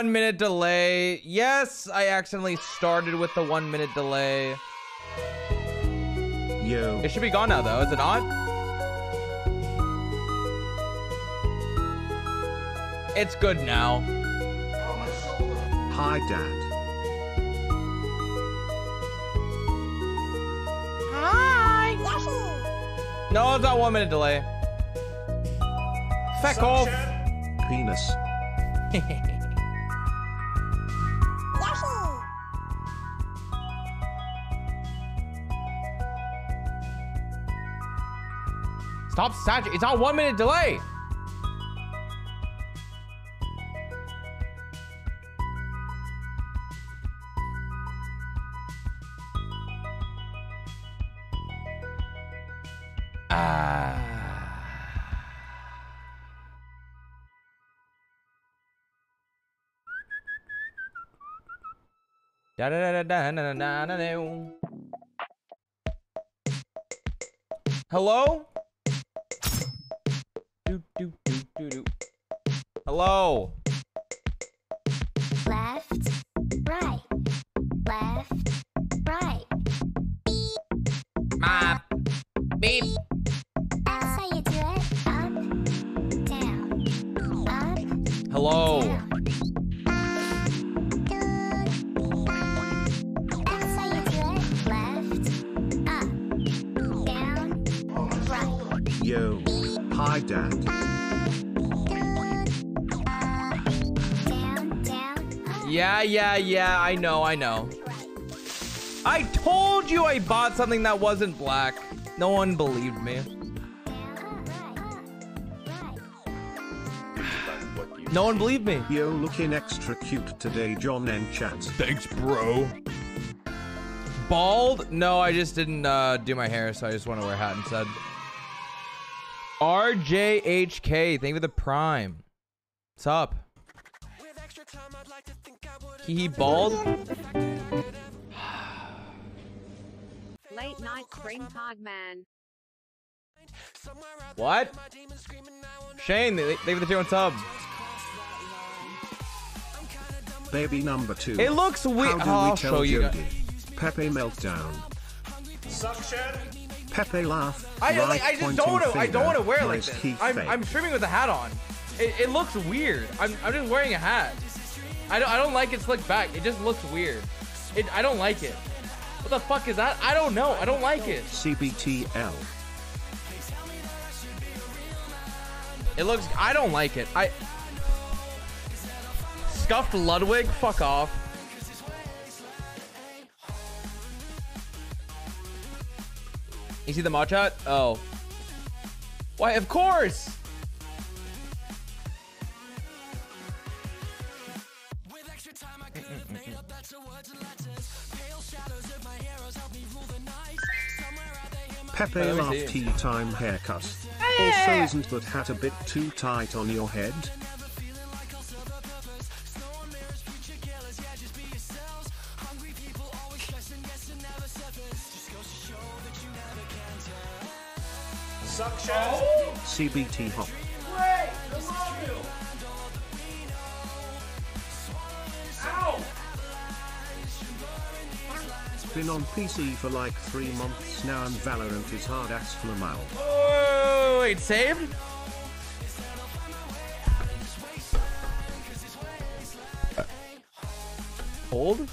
one minute delay. Yes, I accidentally started with the one minute delay. Yo. It should be gone now, though. Is it not? It's good now. Hi, Dad. Hi. No, it's not one minute delay. Feck off. Penis. Stop saturating. It's on one minute delay. Da -da -da Hello? Do, do, do, do, do. Hello? Left, right, left, right. Mop. Beep. That's how you do it. Up, down, up, Hello? down. Dad. Down, down, up, Yeah, yeah, yeah. I know, I know. I told you I bought something that wasn't black. No one believed me. Down, right, right. No one believed me. Yo, looking extra cute today, John N. Chat. Thanks, bro. Bald? No, I just didn't uh, do my hair, so I just want to wear a hat instead. RJHK, thank you for the prime. What's up? He bald? Late night cream pug man. What? Shane, they, they for the two tub. Baby number two. It looks weird. How do Oh, we I'll tell show you. Jody? Pepe meltdown. Pepe laugh. I, right like, I just don't want to. I don't want to wear it like this. I'm. I'm streaming with a hat on. It, it looks weird. I'm, I'm just wearing a hat. I don't, I don't like it slicked back. It just looks weird. It, I don't like it. What the fuck is that? I don't know. I don't like it. CBTL. It looks. I don't like it. I. Scuffed Ludwig. Fuck off. You see the mod chat? Oh. Why? Of course. Pepe Let me laugh see. tea time haircut. Oh, also, isn't that hat a bit too tight on your head? CBT hop. Been on PC for like three months now and Valorant is hard ass flamal. Oh, wait, saved? Hold?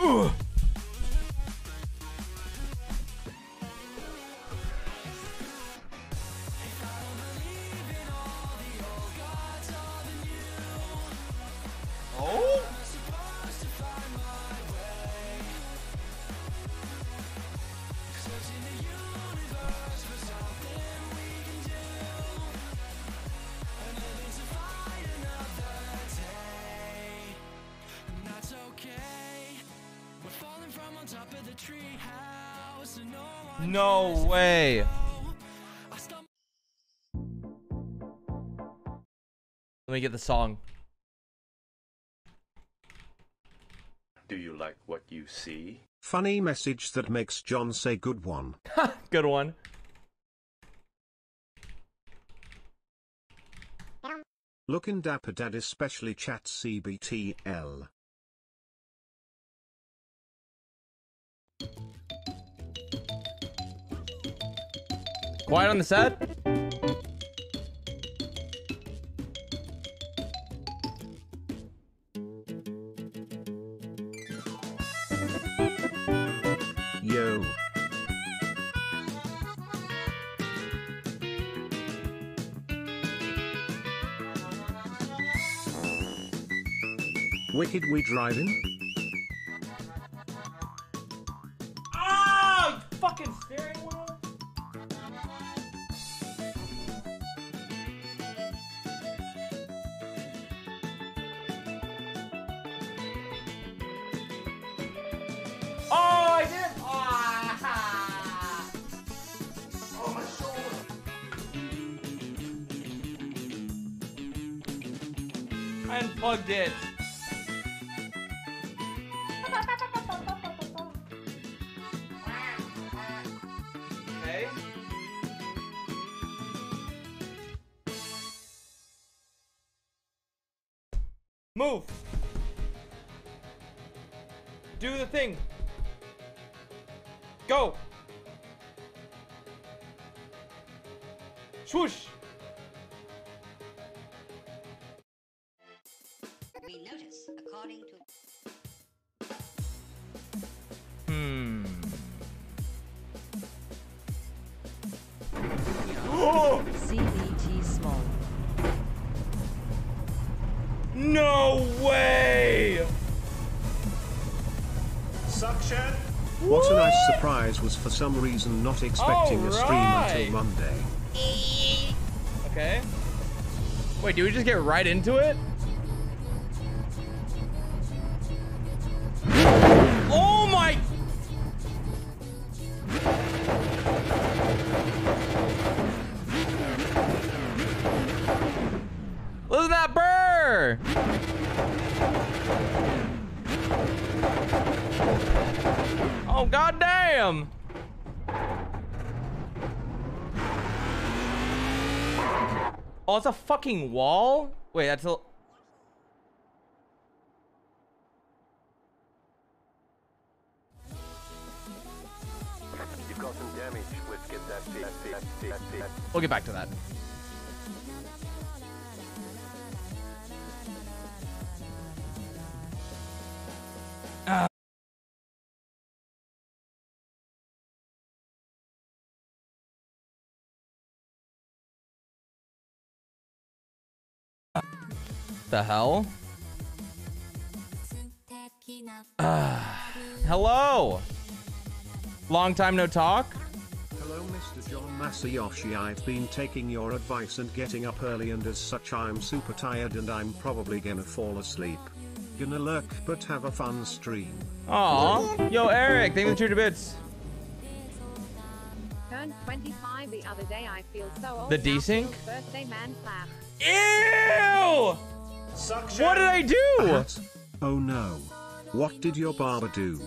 Ugh. No way. Let me get the song. Do you like what you see? Funny message that makes John say good one. Good one. Looking dapper dad especially chat CBTL. Quiet on the set. Yo. Wicked we driving? Some reason not expecting a stream until Monday. Okay. Wait, do we just get right into it? Fucking wall? Wait, that's a... We'll get back to that. The hell? Ah. Hello. Long time no talk. Hello Mr. John Masayoshi I've been taking your advice and getting up early and as such I'm super tired and I'm probably gonna fall asleep. Gonna lurk but have a fun stream. Aw. Yo, Eric, thank you for the two bits. Turned 25 the other day. I feel so old. The desync? Birthday man clap. Ew! What did I do? Hat? Oh no. What did your barber do?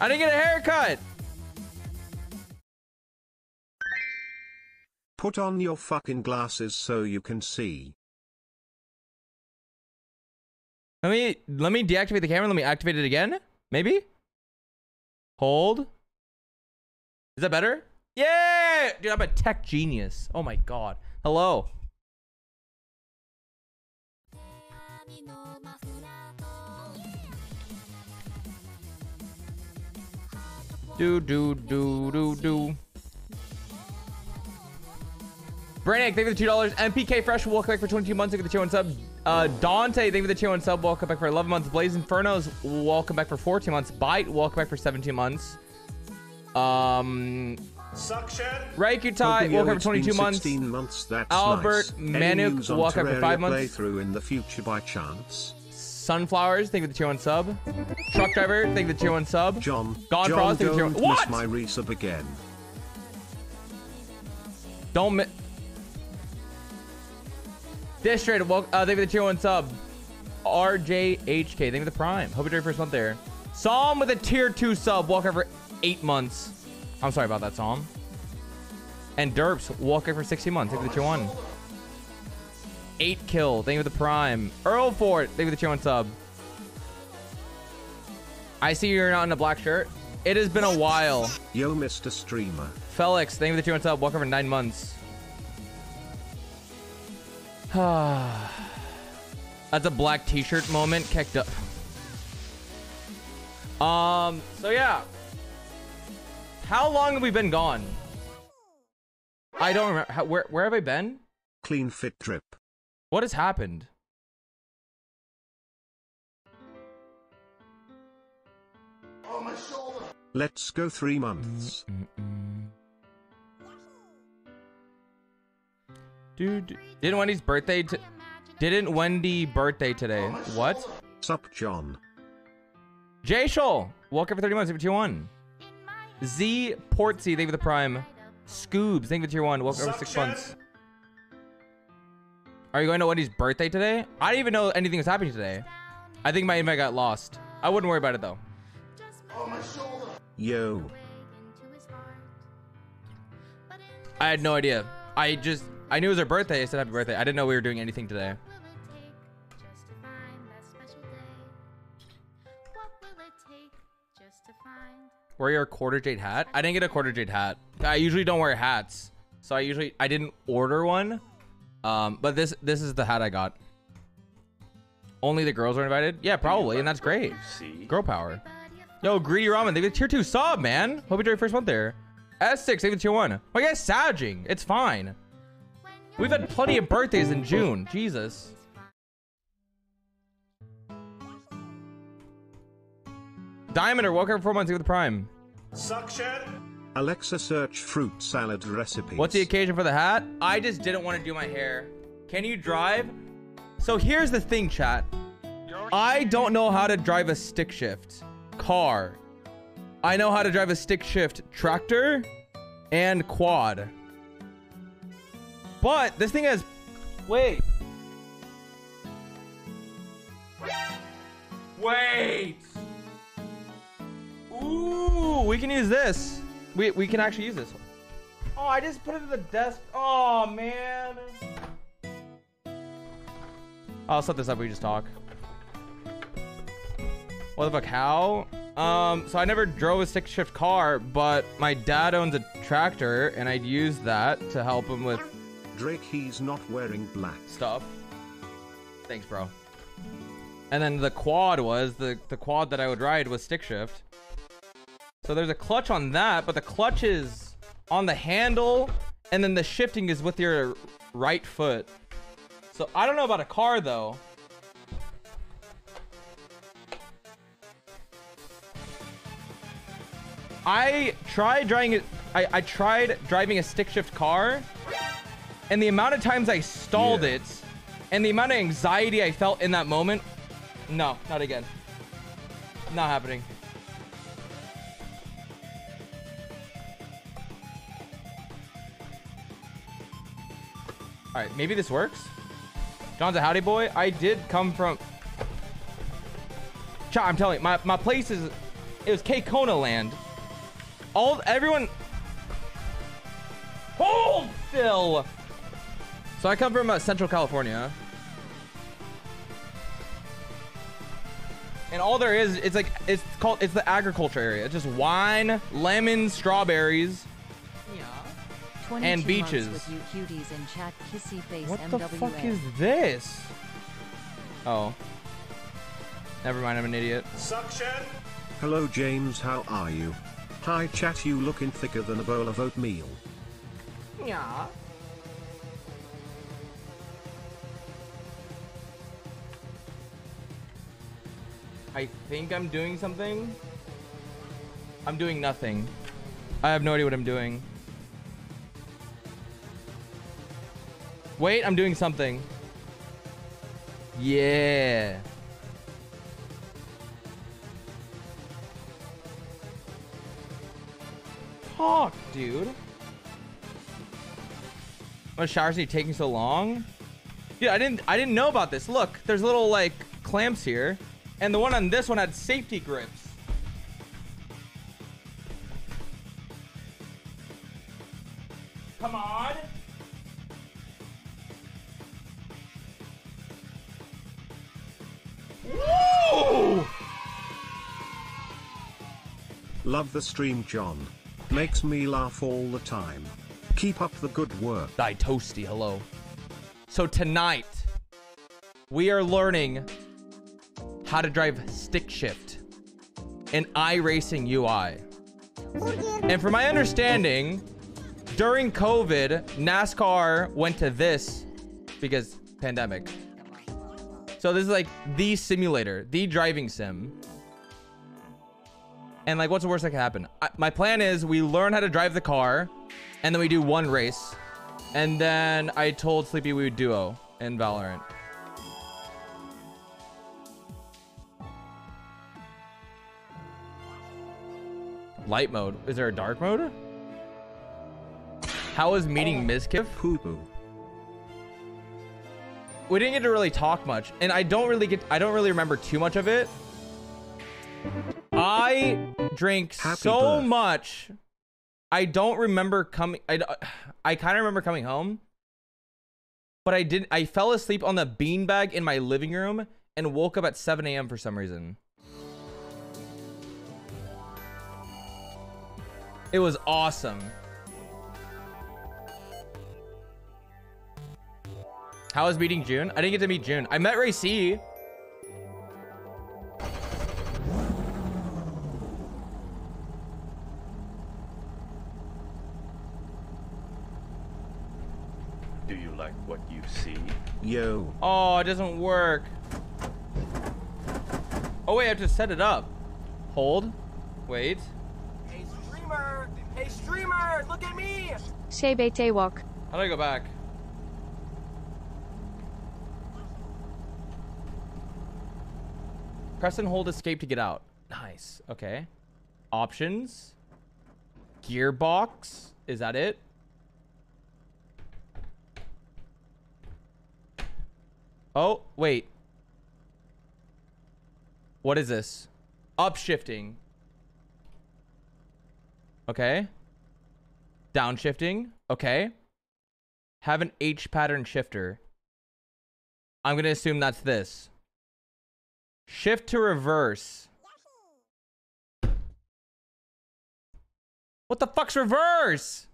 I didn't get a haircut. Put on your fucking glasses so you can see. Let me let me deactivate the camera. Let me activate it again. Maybe. Hold. Is that better? Yeah, dude, I'm a tech genius. Oh my god. Hello. Do do do do do. Brainiac, thank you for the two dollars. MPK Fresh, welcome back for 22 months. Thank you for the tier one sub. Uh, Dante, thank you for the tier one sub. Welcome back for 11 months. Blaze Infernos, welcome back for 14 months. Bite, welcome back for 17 months. Um, Raiku Tai, Hoping you welcome for 22 been months. 16 months. That's Albert nice. Any Manuk, news on welcome for Terraria five months. Playthrough in the future by chance. Sunflowers, thank you for the tier one sub. Truck driver, thank you for the tier one sub. John, God John, Frost, thank you for don't the tier one. miss What? my resub again. Don't miss. District, well, uh, thank you for the tier one sub. RJHK, thank you for the prime. Hope you're your first month there. Psalm with a tier two sub, walk over eight months. I'm sorry about that, Psalm. And Derps, walk for 16 months. Thank you for the tier one. Eight kill, thank you for the prime. Earl Fort, thank you for the tier one sub. I see you're not in a black shirt. It has been a while. Yo, Mr. Streamer. Felix, thank you for the tier one sub. Welcome for nine months. That's a black t-shirt moment. Kicked up. Um, so yeah. How long have we been gone? I don't remember. How, where, where have I been? Clean fit trip. What has happened? Oh, my shoulder. Let's go three months. Mm -mm. Dude, didn't Wendy's birthday? didn't Wendy birthday today? Oh, what? Sup, John. Jay Shoal, welcome for 30 months, 51. Z Portsy, thank you for the prime. Scoobs, thank you for tier 1, welcome over 6 months. Are you going to Wendy's birthday today? I didn't even know anything was happening today. I think my invite got lost. I wouldn't worry about it though. Yo. I had no idea. I just, I knew it was her birthday. I said happy birthday. I didn't know we were doing anything today. Wear your quarter jade hat? I didn't get a quarter jade hat. I usually don't wear hats. So I usually, I didn't order one. Um, but this, this is the hat I got. Only the girls are invited? Yeah, probably. And that's great. Girl power. Yo, Greedy Ramen, they get tier 2 sub, man. Hope you your first month there. S6, they get tier 1. My guy's sagging. It's fine. We've had plenty of birthdays in June. Jesus. Diamond or welcome for four months with the prime. Alexa, search fruit salad recipes. What's the occasion for the hat? I just didn't want to do my hair. Can you drive? So here's the thing, chat. I don't know how to drive a stick shift car. I know how to drive a stick shift tractor and quad. But this thing has. Wait. Wait. Ooh, we can use this. We we can actually use this. Oh, I just put it in the desk. Oh man. I'll set this up. We just talk. What the fuck? How? Um, so I never drove a stick shift car, but my dad owns a tractor, and I'd use that to help him with Drake, he's not wearing black. stuff. Thanks, bro. And then the quad was the the quad that I would ride was stick shift. So there's a clutch on that, but the clutch is on the handle, and then the shifting is with your right foot. So I don't know about a car though. I tried driving it. I, I tried driving a stick shift car, and the amount of times I stalled Yeah. it, and the amount of anxiety I felt in that moment. No, not again. Not happening. All right, maybe this works. John's a howdy boy. I did come from. I'm telling you, my, my place is. It was Kona land. All everyone. Hold Phil. So I come from uh, Central California. And all there is, it's like it's called it's the agriculture area. It's just wine, lemons, strawberries. And beaches. With you cuties in chat, kissy face What MWA. the fuck is this? Oh. Never mind, I'm an idiot. Hello, James, how are you? Hi, chat, you looking thicker than a bowl of oatmeal. Yeah. I think I'm doing something. I'm doing nothing. I have no idea what I'm doing. Wait, I'm doing something. Yeah. Talk, dude. What showers are you taking so long? Dude, I didn't I didn't know about this. Look, there's little like clamps here. And the one on this one had safety grips. Come on. Love the stream, John. Makes me laugh all the time. Keep up the good work. Die toasty, hello. So tonight, we are learning how to drive stick shift in iRacing UI. And from my understanding, during COVID, NASCAR went to this because pandemic. So this is like the simulator, the driving sim. And like, what's the worst that can happen? I, my plan is we learn how to drive the car, and then we do one race, and then I told Sleepy we would duo in Valorant. Light mode. Is there a dark mode? How was meeting Mizkif? Poo poo. We didn't get to really talk much and i don't really get i don't really remember too much of it. I drank Happy so birth- much i don't remember coming i, I kind of remember coming home but i didn't i fell asleep on the beanbag in my living room and woke up at 7 a.m for some reason. It was awesome How was meeting June? I didn't get to meet June. I met Ray C. Do you like what you see? Yo. Oh, it doesn't work. Oh, wait, I have to set it up. Hold. Wait. Hey streamer! Hey streamer! Look at me! Shebete walk. How do I go back? Press and hold escape to get out. Nice. Okay. Options. Gearbox. Is that it? Oh, wait. What is this? Upshifting. Okay. Downshifting. Okay. Have an H pattern shifter. I'm going to assume that's this. Shift to reverse. What the fuck's reverse?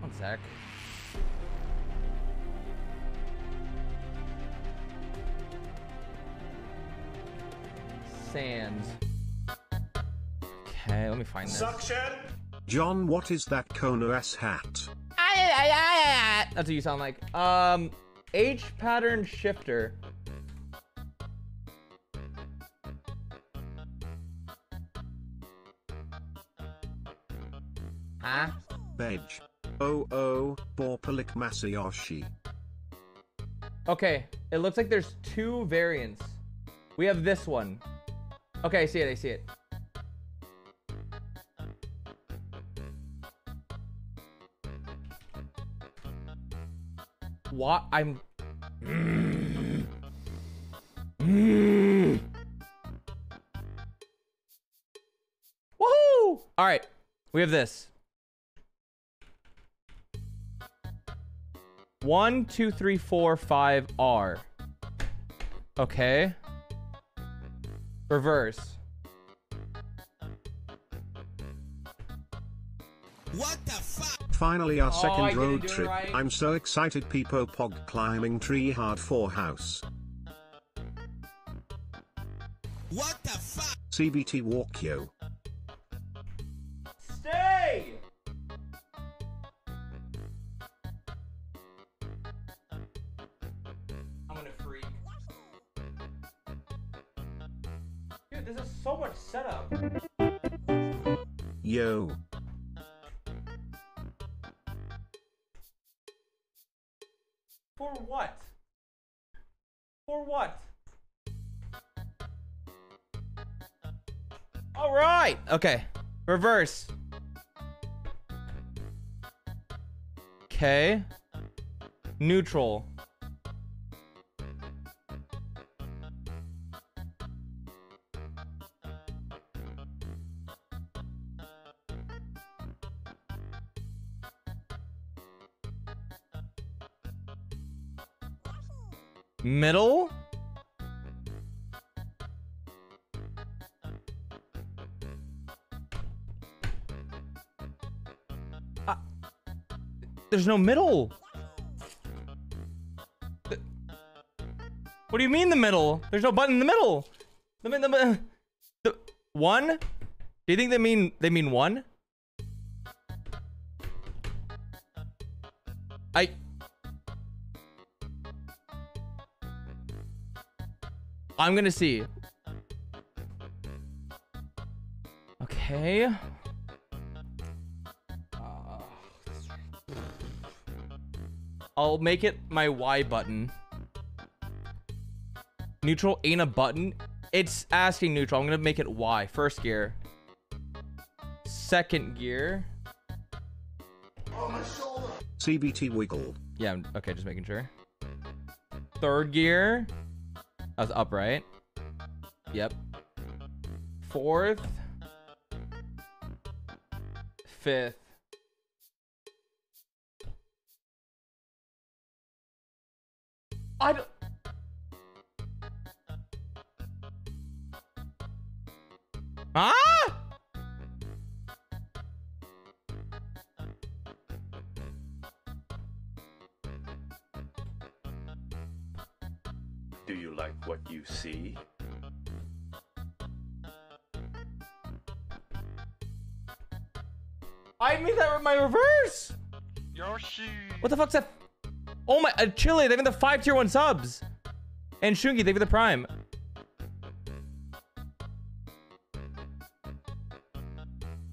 One sec. Sands. Okay, let me find this. John, what is that Kona S hat? That's what you sound like. Um, H pattern shifter. Huh? Oh oh, Borpalik Masayoshi. Okay, it looks like there's two variants. We have this one. Okay, I see it. I see it. What? I'm. Woohoo! All right, we have this. One, two, three, four, five, R. Okay. Reverse. Finally our Oh, second didn't road trip. right. I'm so excited Peepo Pog climbing tree hard for house. What the fuck? CBT walk yo. For what? For what? All right. Okay. Reverse. Okay. Neutral. There's no middle. What do you mean the middle? There's no button in the middle. The, the, the one? Do you think they mean they mean one? I I'm gonna see. Okay. I'll make it my Y button. Neutral ain't a button. It's asking neutral. I'm gonna make it Y. First gear. Second gear. CBT wiggle. Yeah, I'm- okay, just making sure. Third gear. That was up, right? Yep. Fourth. Fifth. Ah! Do you like what you see? I made that with my reverse. Yoshi! What the fuck's that? Oh my, uh, Chile, they have the five tier one subs. And Shungi, they have the prime.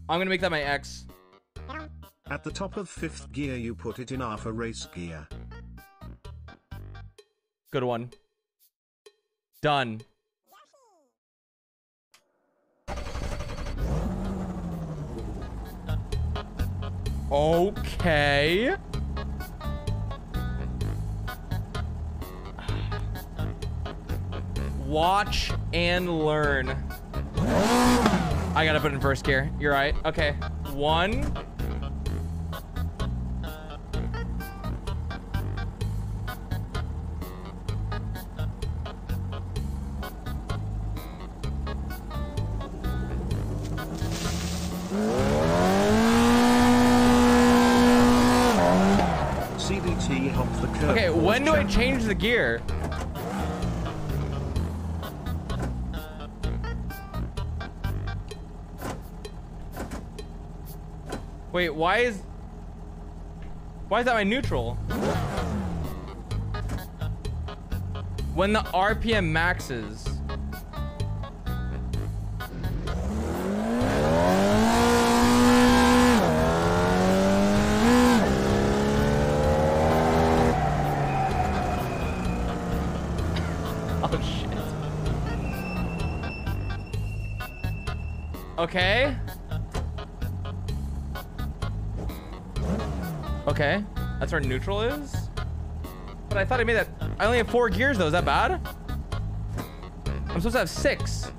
I'm gonna make that my X. At the top of fifth gear you put it in alpha race gear. Good one. Done. Okay. Watch and learn. I gotta put in first gear. You're right. Okay. One. CBT hop the curve. Okay, when do I change the gear? Wait, why is... Why is that my neutral? When the RPM maxes. Oh. Okay. Okay. That's where neutral is? But I thought I made that. I only have four gears though. Is that bad? I'm supposed to have six.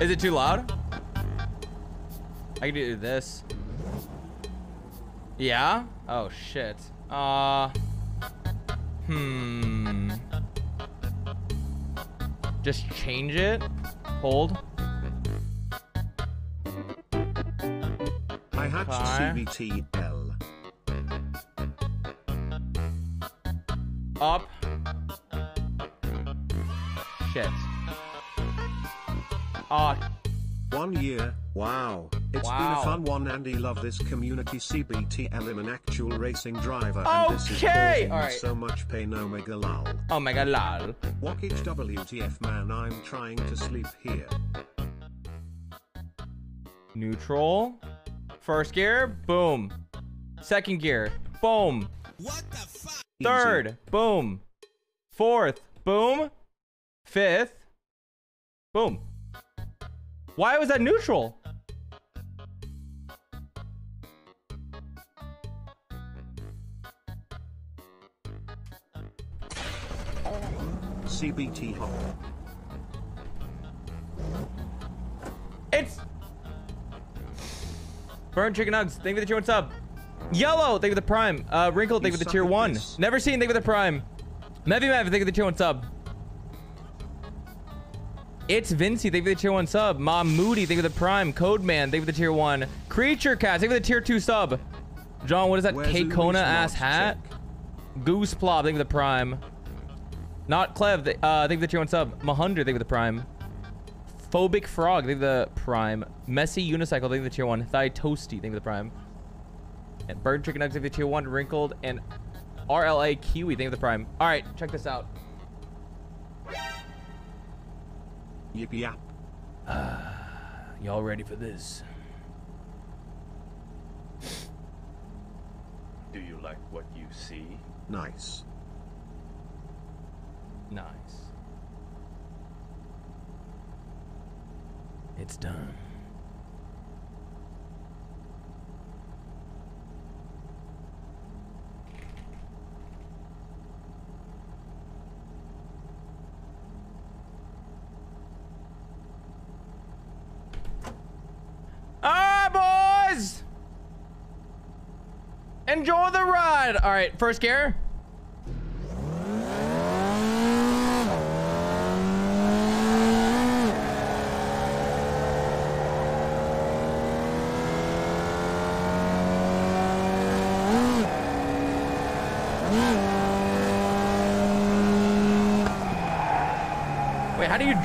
Is it too loud? I can do this. Yeah? Oh shit. Uh Hmm. Just change it. Hold. Okay. CBTL. Up. Shit. Ah, One year, wow. It's been a fun one and I love this community CBTL I'm an actual racing driver and this is Okay, causing so much pain omega lol. oh my god, lol. Walkage WTF man I'm trying to sleep here. Neutral. First gear, boom. Second gear, boom. Third, boom. Fourth, boom. Fifth, boom. Why was that neutral? CBT hole. It's Burn Chicken Nugs. Thank you for the tier one sub. Yellow. Thank you for the prime. Uh, Wrinkled. Thank you for the tier one. this. Never seen. Thank you for the prime. Mevy Mev. Thank you for the tier one sub. It's Vinci. Thank you for the tier one sub. Mom Moody. Thank you for the prime. Code Man. Thank you for the tier one. Creature Cat. Thank you for the tier two sub. John, what is that? K Kona ass hat. check? Goose Plop. Thank you for the prime. Not Clev. Uh, thank you for the tier one sub. Mahundra. Thank you for the prime. Phobic Frog, thank you for the prime. Messy Unicycle, thank you for the tier one. Thigh Toasty, thank you for the prime. And Bird Chicken Nugs, thank you the tier one. Wrinkled and RLA Kiwi, thank you for the prime. All right, check this out. Yip yap. Y'all ready for this? Do you like what you see? Nice. Nice. It's done. Ah, boys! Enjoy the ride! Alright, first gear.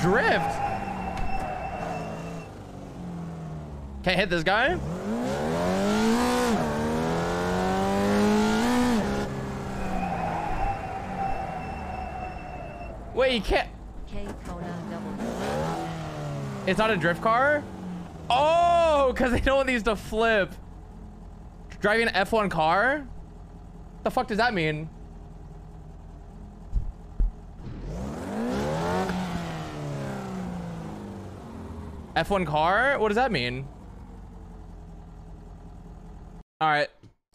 Drift? Can't hit this guy? Wait, you can't. It's not a drift car? Oh, because they don't want these to flip. Driving an F1 car? The fuck does that mean? F1 car? What does that mean? All right.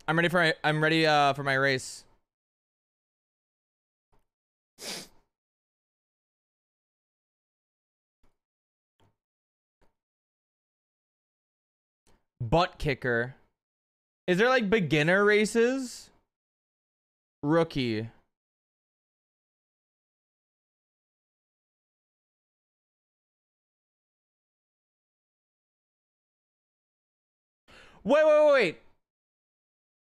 I'm ready for my, I'm ready uh for my race. Butt kicker. Is there like beginner races? Rookie. Wait, wait, wait, wait.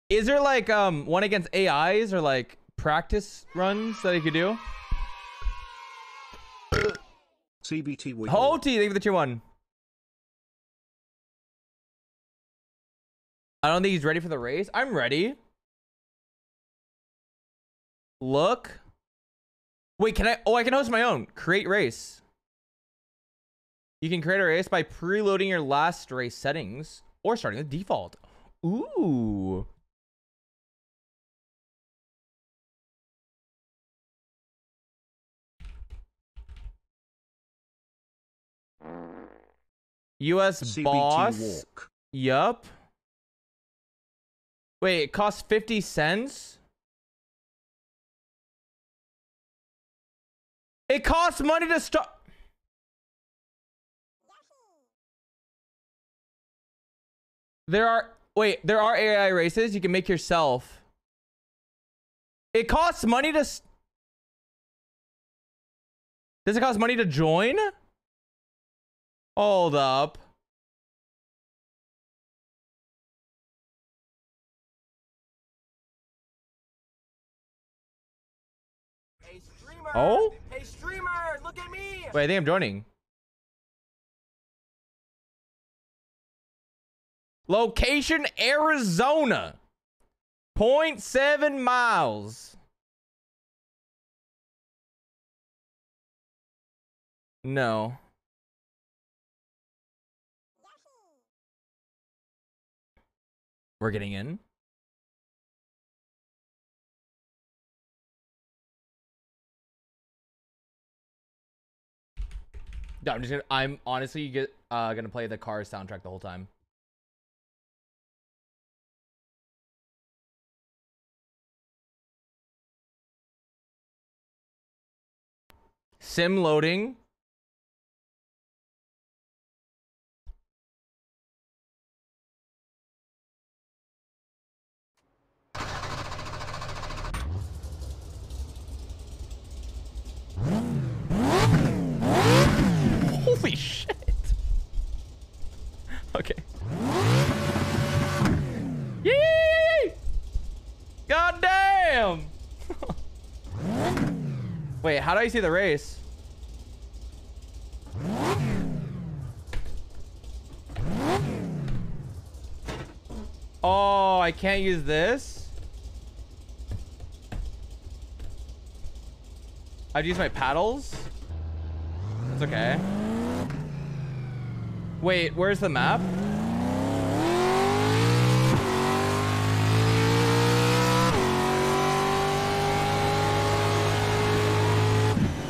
Is there like um one against AIs or like practice runs that you could do? CBT wiggle. Hoti, thank you for the tier one. I don't think he's ready for the race. I'm ready. Look. Wait, can I? Oh, I can host my own. Create race. You can create a race by preloading your last race settings or starting the default. Ooh. US CBT boss. walk. Yup. Wait, it costs 50 cents? It costs money to start. There are wait, there are AI races you can make yourself. It costs money to s- Does it cost money to join? Hold up. Hey, streamer! Oh? Hey, streamer! Look at me! Wait, I think I'm joining. Location Arizona. 0.7 miles. No. We're getting in. No, I'm just gonna. I'm honestly uh gonna play the Cars soundtrack the whole time. Sim loading. Holy shit. Okay. Yee! God damn! Wait, how do I see the race? Oh, I can't use this? I'd use my paddles? That's okay. Wait, where's the map?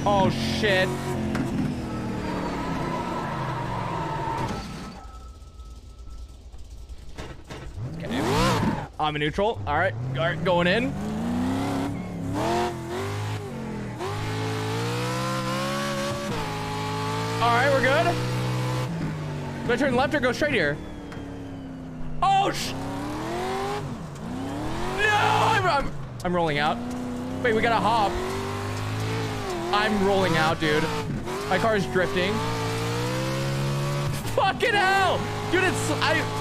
Oh shit. I'm a neutral. All right. All right, going in. All right, we're good. Do I turn left or go straight here? Oh sh! No, I'm, I'm, I'm rolling out. Wait, we gotta hop. I'm rolling out, dude. My car is drifting. Fucking hell! Dude, it's... I...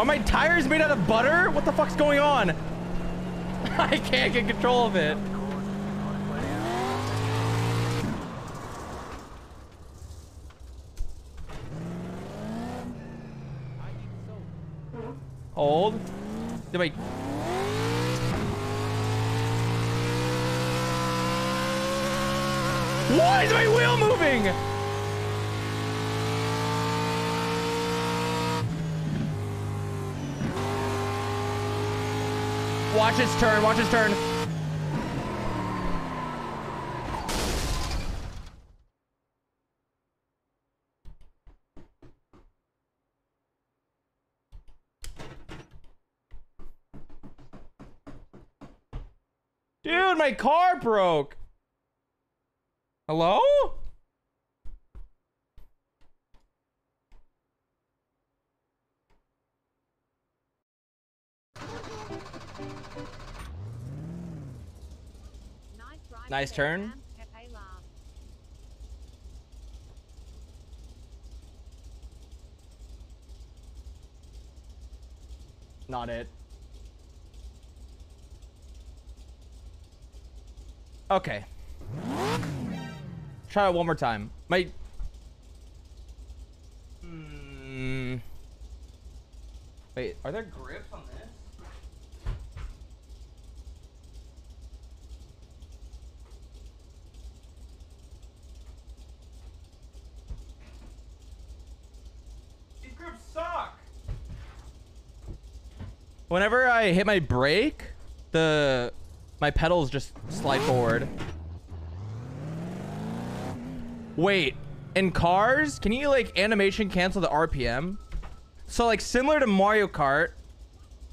Are my tires made out of butter? What the fuck's going on? I can't get control of it. Hold. Did. Why is my wheel moving? Watch his turn. Watch his turn. Dude, my car broke. Hello? Nice, turn. Not it. Okay. Try it one more time. My. Hmm. Wait, are there grips on this? These grips suck. Whenever I hit my brake, the my pedals just slide forward. Wait, in cars, can you like animation cancel the RPM? So like similar to Mario Kart,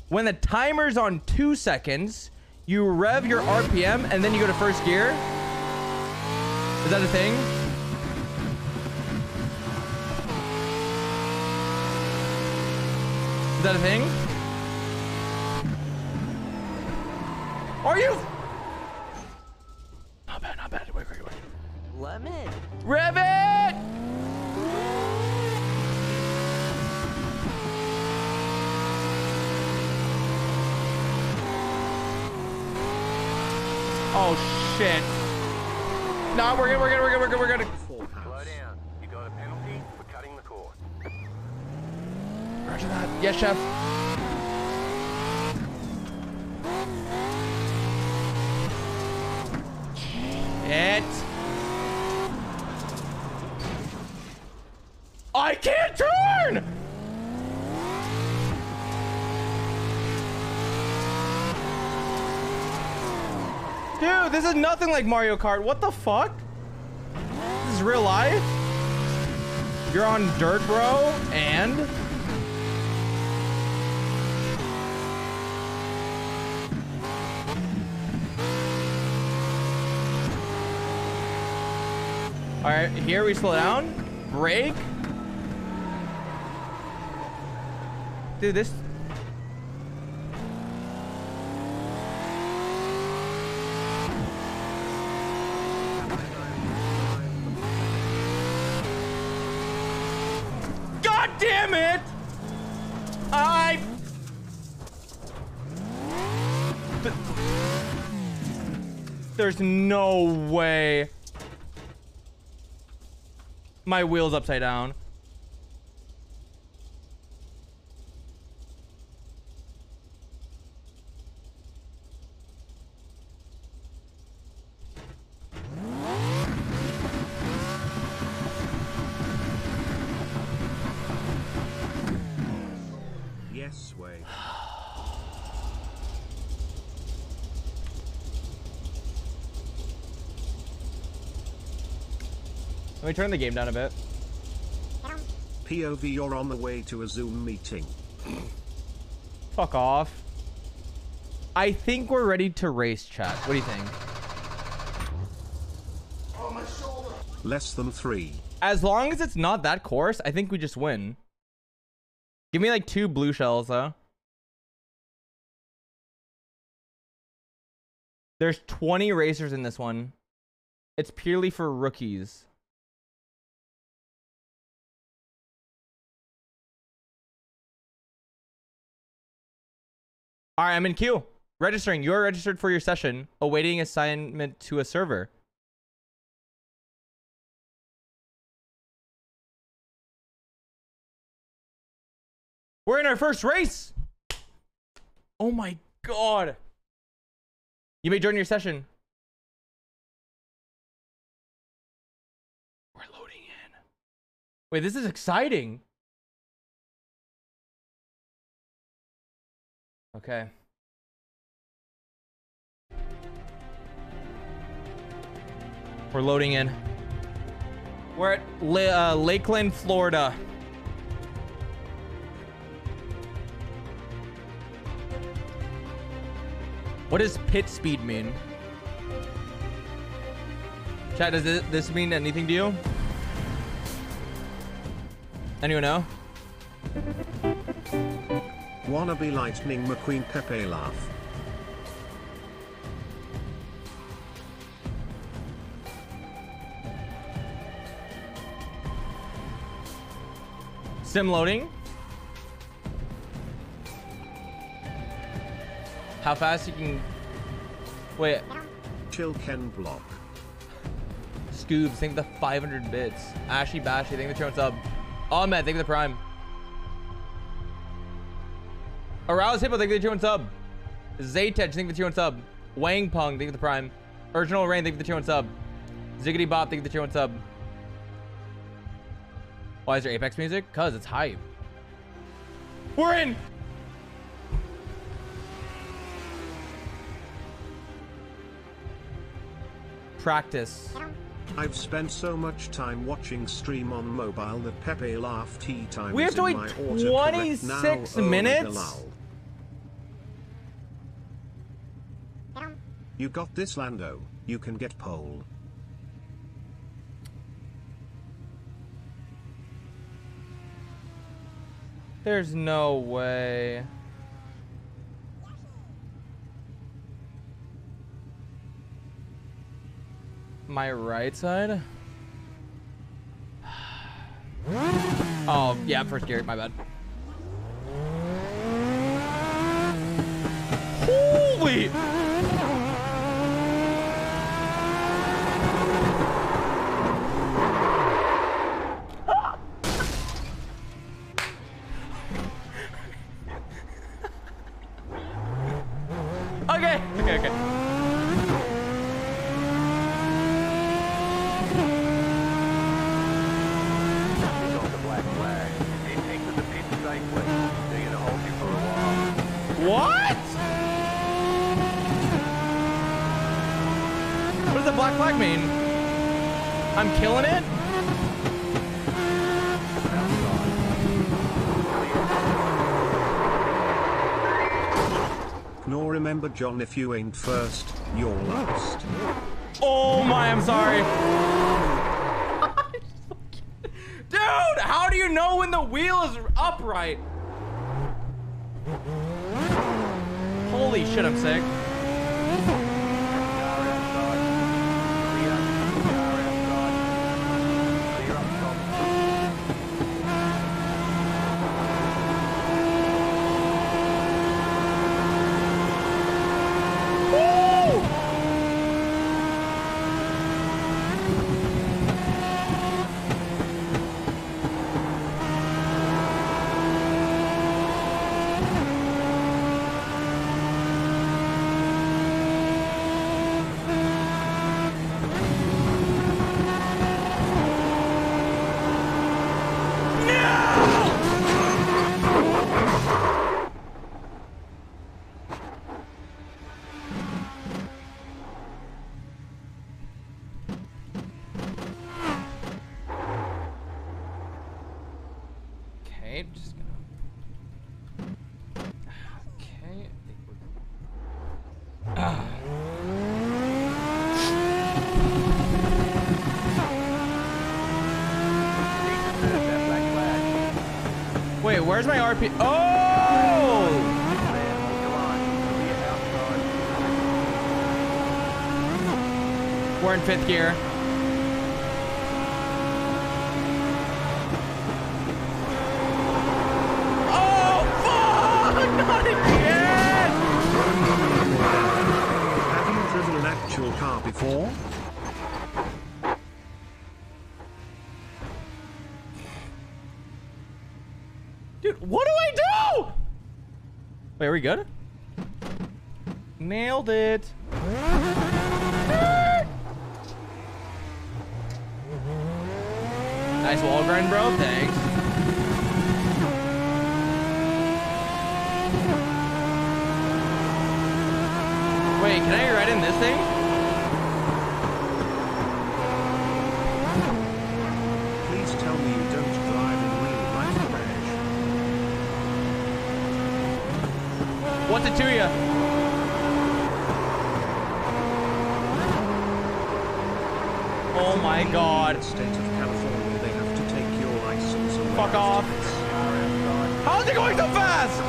when the timer's on two seconds, you rev your RPM and then you go to first gear. Is that a thing? Is that a thing? Are you? Not bad, not bad. Wait, wait, wait. Lemon. Rev it! Oh shit. No, we're good, we're good, we're good, we're good, we're good. Full Slow down. You got a penalty for cutting the course. Roger that. Yes, chef. Shit. I can't turn! Dude, this is nothing like Mario Kart. What the fuck? This is real life? You're on dirt, bro, and... All right, here we slow down. Brake. Dude, this. God damn it! I. There's no way. My wheel's upside down. Yes way. Let me turn the game down a bit. POV you're on the way to a Zoom meeting. Fuck off. I think we're ready to race, chat. What do you think? Less than three. As long as it's not that course, I think we just win. Give me like two blue shells, though. There's 20 racers in this one. It's purely for rookies. All right, I'm in queue. Registering. You're registered for your session, awaiting assignment to a server. We're in our first race. Oh my god. You may join your session. We're loading in. Wait, this is exciting. Okay. We're loading in. We're at La- uh, Lakeland, Florida. What does pit speed mean? Chat, does this, this mean anything to you? Anyone know? Wannabe Lightning McQueen Pepe laugh. Sim loading. How fast you can... Wait, Chill Ken block. Scoobs, thank you for the 500 bits. Ashy Bashy, thank the the sub. Ahmed, thank for the prime. Arouse Hippo, thank you for the sub. Zaytech, thank you for the sub. Wang Pong, thank you for the prime. Original Rain, thank you for the sub. Ziggity Bop, thank you for the sub. Why is there Apex music? Cause it's hype. We're in! Practice. I've spent so much time watching stream on mobile that Pepe laugh tea time We have to wait my autocorrect 26 now, oh, minutes? You got this Lando, you can get pole. There's no way. My right side? Oh, yeah, first gear, my bad. Holy! John, if you ain't first, you're last. Oh my, I'm sorry. Dude, how do you know when the wheel is upright? Holy shit, I'm sick. Where's my RP? Oh! We're in fifth gear. We good? Nailed it. Nice wall grind, bro. Thanks. Wait, can I ride in this thing? Please tell me you don't drive in real life crash. What's it to you? Oh my god. State of California, they have to take your license away. Fuck off. How's it going so fast?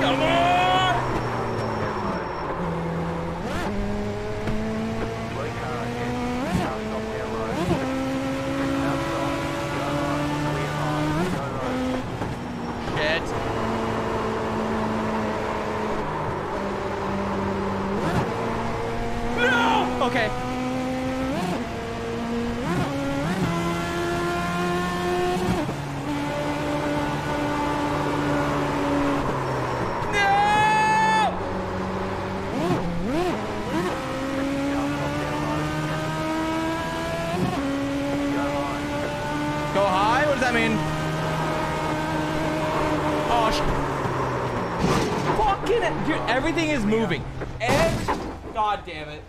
Come on! Shit. No! Okay. No! Go high? What does that mean? Oh, sh- fucking it. Dude, everything is moving. Ev- God damn it.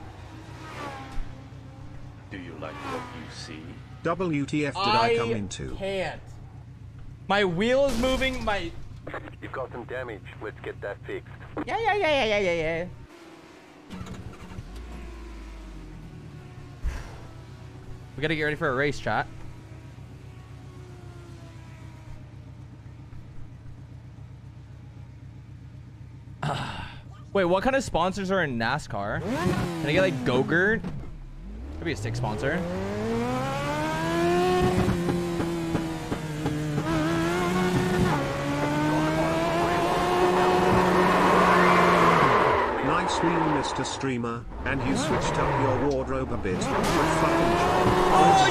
Do you like what you see? WTF did I, come into? can't. My wheel is moving. My You've got some damage. Let's get that fixed. yeah yeah yeah yeah yeah yeah yeah. We gotta get ready for a race, chat. Wait, what kind of sponsors are in NASCAR? Can I get like Gogurt? Could be a stick sponsor. Mr. Streamer, and you switched up your wardrobe a bit. Oh,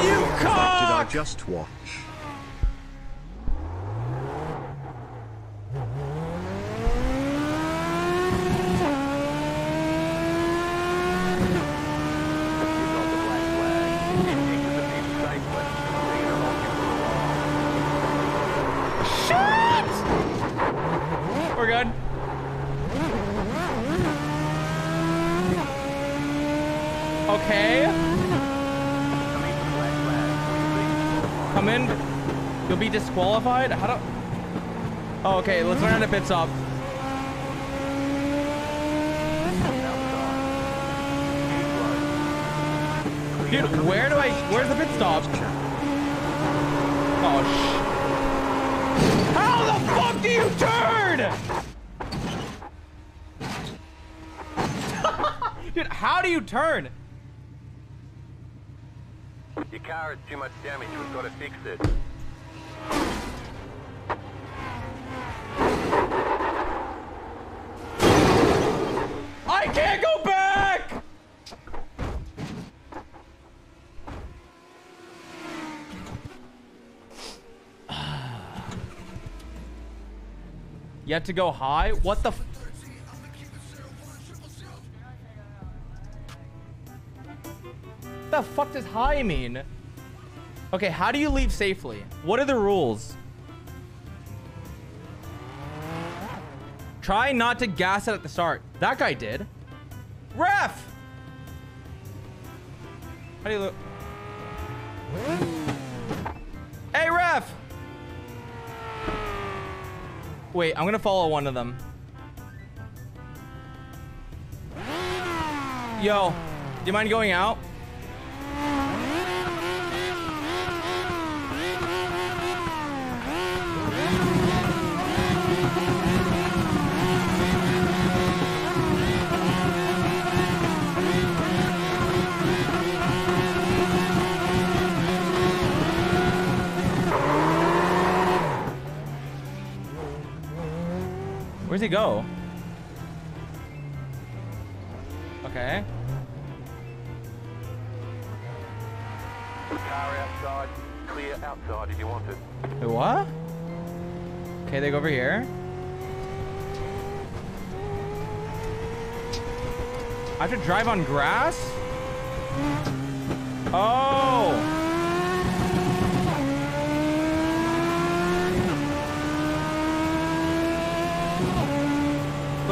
you What the did I just watch? You've got the black flag. Get into the pit safely. They're gonna hold you for a while. We're good. Okay. Come into the come in, you'll disqualified. How do? Oh, okay. Let's learn how to pit stop. Dude, where do I? Where's the pit stop? Oh sh! How the fuck do you turn? Dude, how do you turn? Your car has too much damage. We've got to fix it. Have to go high? What the The fuck does high mean? Okay, how do you leave safely? What are the rules? Try not to gas it at the start. That guy did. Ref! How do you look? Hey, ref! Wait, I'm gonna follow one of them. Yo, do you mind going out? Where's he go? Okay. Car outside. Clear outside if you want it. Wait, what? Okay, they go over here. I have to drive on grass? Oh!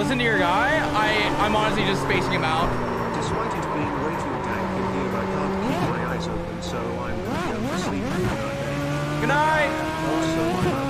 Listen to your guy. I, I'm honestly just spacing him out. Despite it being way too dank in here, I can't keep my eyes open, so I'm gonna sleep. Good night! Also,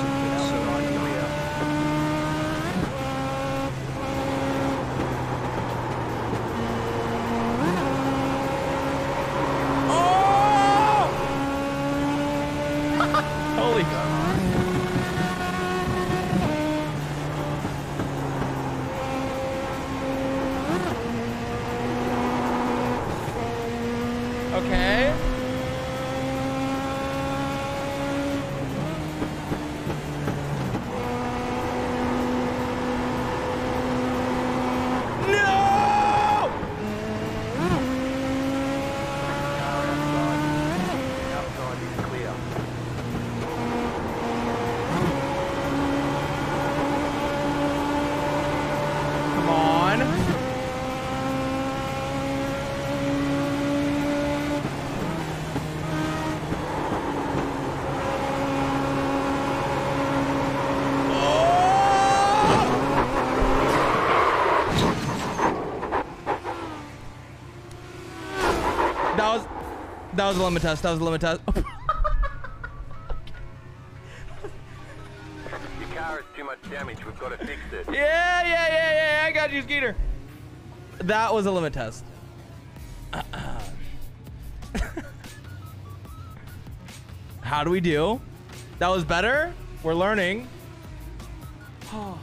was a limit test. That was a limit test. Your car has too much damage. We've got to fix it. Yeah, yeah, yeah, yeah. I got you, Skeeter. That was a limit test. How do we do? That was better. We're learning. God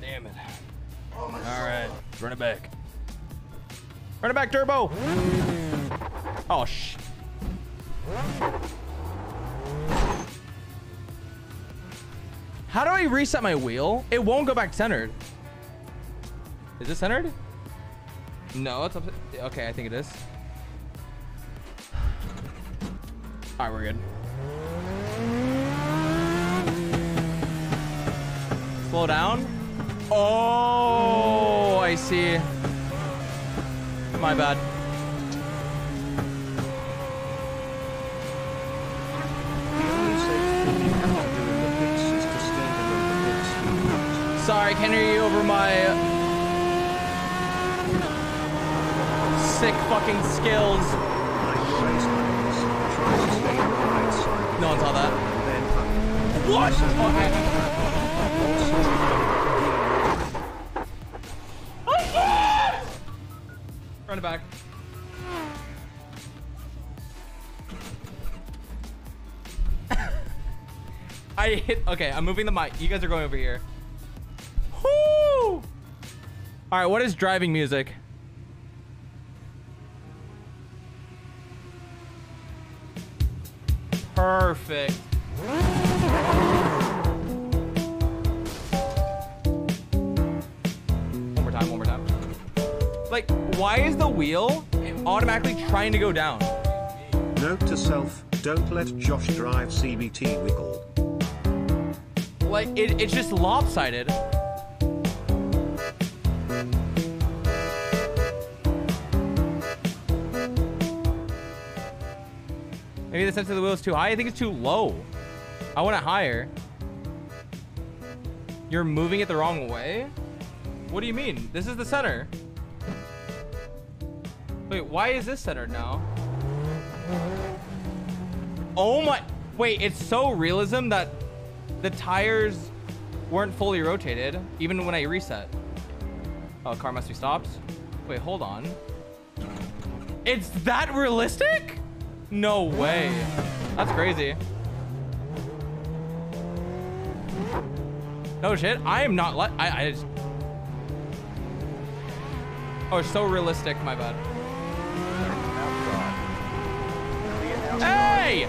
damn it. Oh, All right, run it back. Run it back, Turbo. Oh, sh. How do I reset my wheel? It won't go back centered. Is it centered? No, it's up. Okay, I think it is. All right, we're good. Slow down. Oh, I see. My bad. Sorry, I can't hear you over my sick fucking skills. No one saw that. What? Okay. Run it back. I hit. Okay, I'm moving the mic. You guys are going over here. All right, what is driving music? Perfect. Like, why is the wheel automatically trying to go down? Note to self, don't let Josh drive CBT wiggle. Like, it, it's just lopsided. Maybe the sense of the wheel is too high. I think it's too low. I want it higher. You're moving it the wrong way? What do you mean? This is the center. Wait, why is this centered now? Oh my... Wait, it's so realism that the tires weren't fully rotated, even when I reset. Oh, car must be stopped. Wait, hold on. It's that realistic? No way. That's crazy. No shit. I am not. I, I just. Oh, so realistic. My bad. Hey!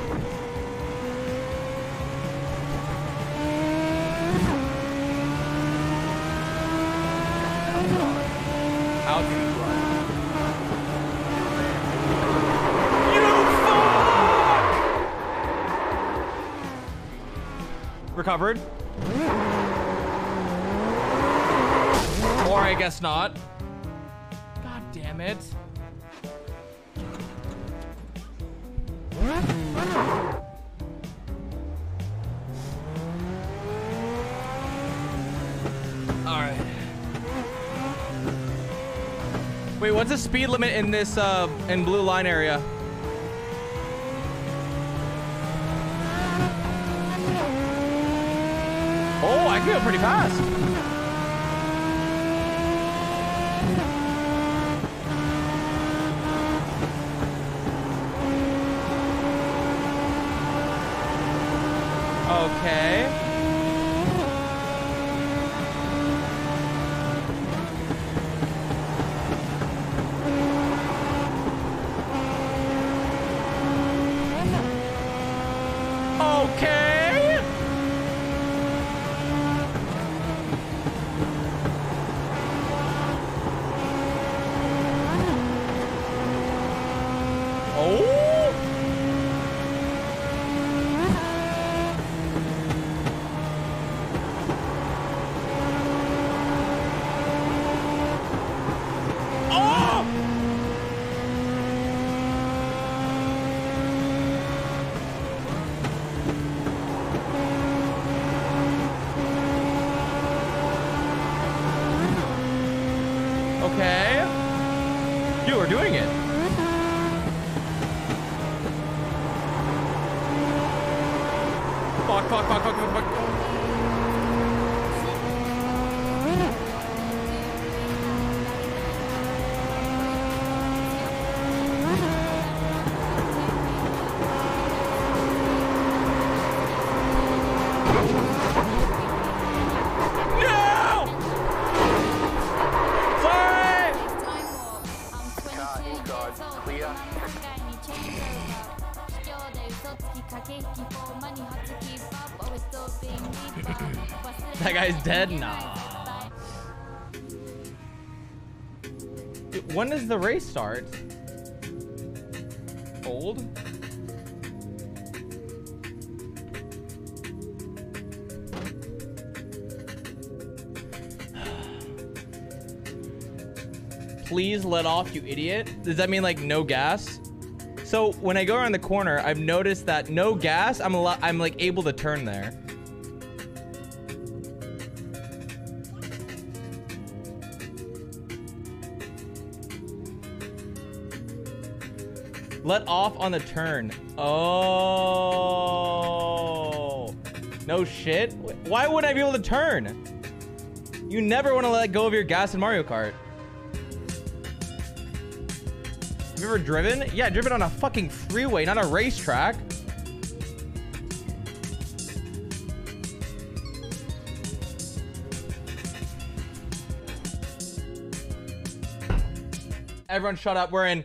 Out. You fuck! Recovered. Or I guess not. God damn it. Wait, what's the speed limit in this uh in blue line area? Oh, I can go pretty fast. Okay. Dead? Nah. When does the race start? Old? Please let off, you idiot. Does that mean like no gas? So when I go around the corner, I've noticed that no gas, I'm a lot, I'm like able to turn there. Let off on the turn. Oh. No shit. Why wouldn't I be able to turn? You never want to let go of your gas in Mario Kart. Have you ever driven? Yeah, driven on a fucking freeway, not a racetrack. Everyone shut up. We're in.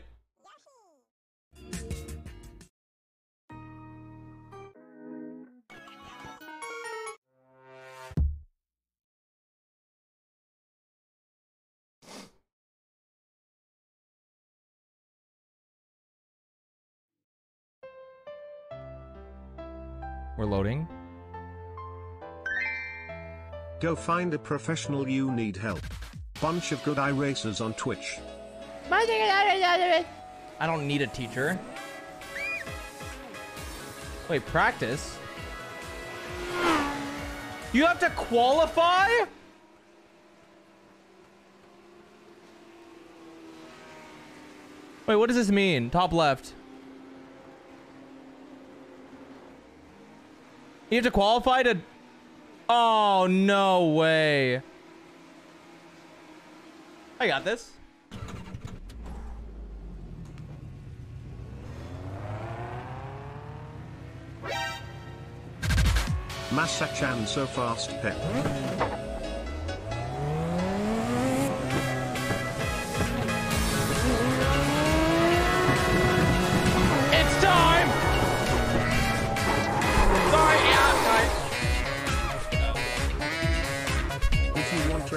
We're loading. Go find a professional you need help. Bunch of good iRacers on Twitch. I don't need a teacher. Wait, practice? You have to qualify? Wait, what does this mean? Top left. You have to qualify to... Oh, no way. I got this. Masachan so fast pep.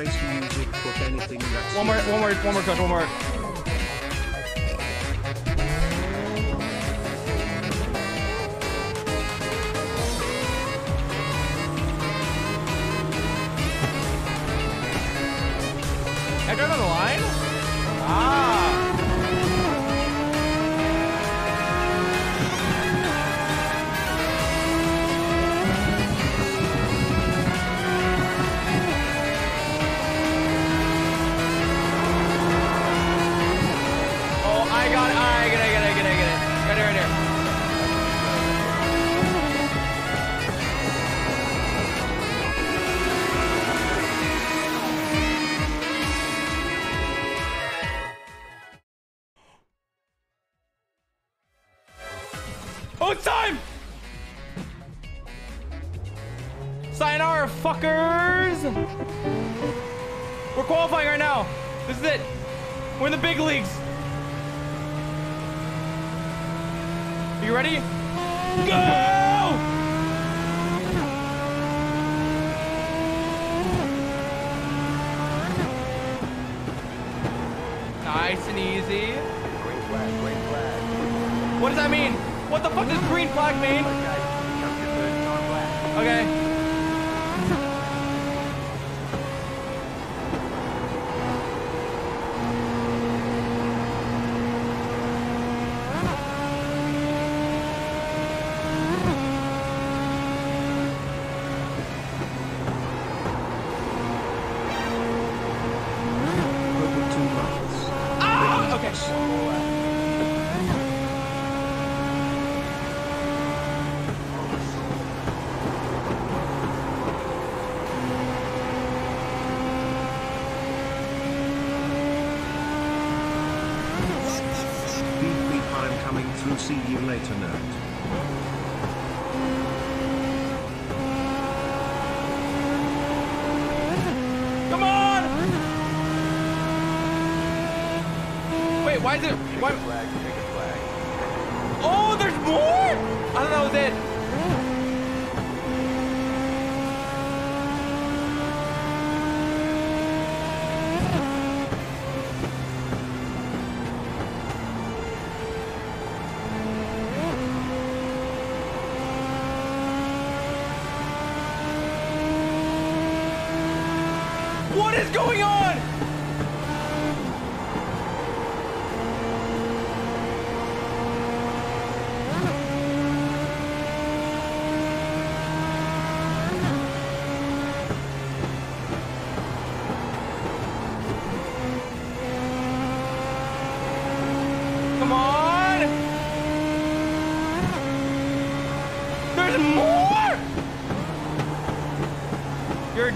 If you want race music, anything that's One more, one more, one more, coach, one more. I drive on got it. Get it, I get it, get it, I get it. Right here, right here.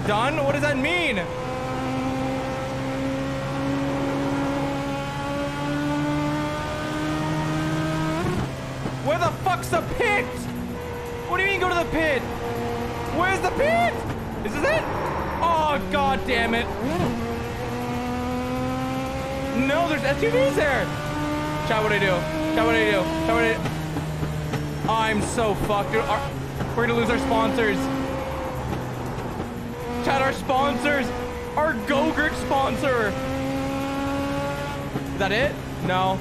Done? What does that mean? Where the fuck's the pit? What do you mean go to the pit? Where's the pit? Is this it? Oh, god damn it. No, there's SUVs there. Chat, what do I do? Chat, what do I do? Chat, what do I do? I'm so fucked. We're gonna lose our sponsors. Sponsors. Our Go-Gurt sponsor. Is that it? No.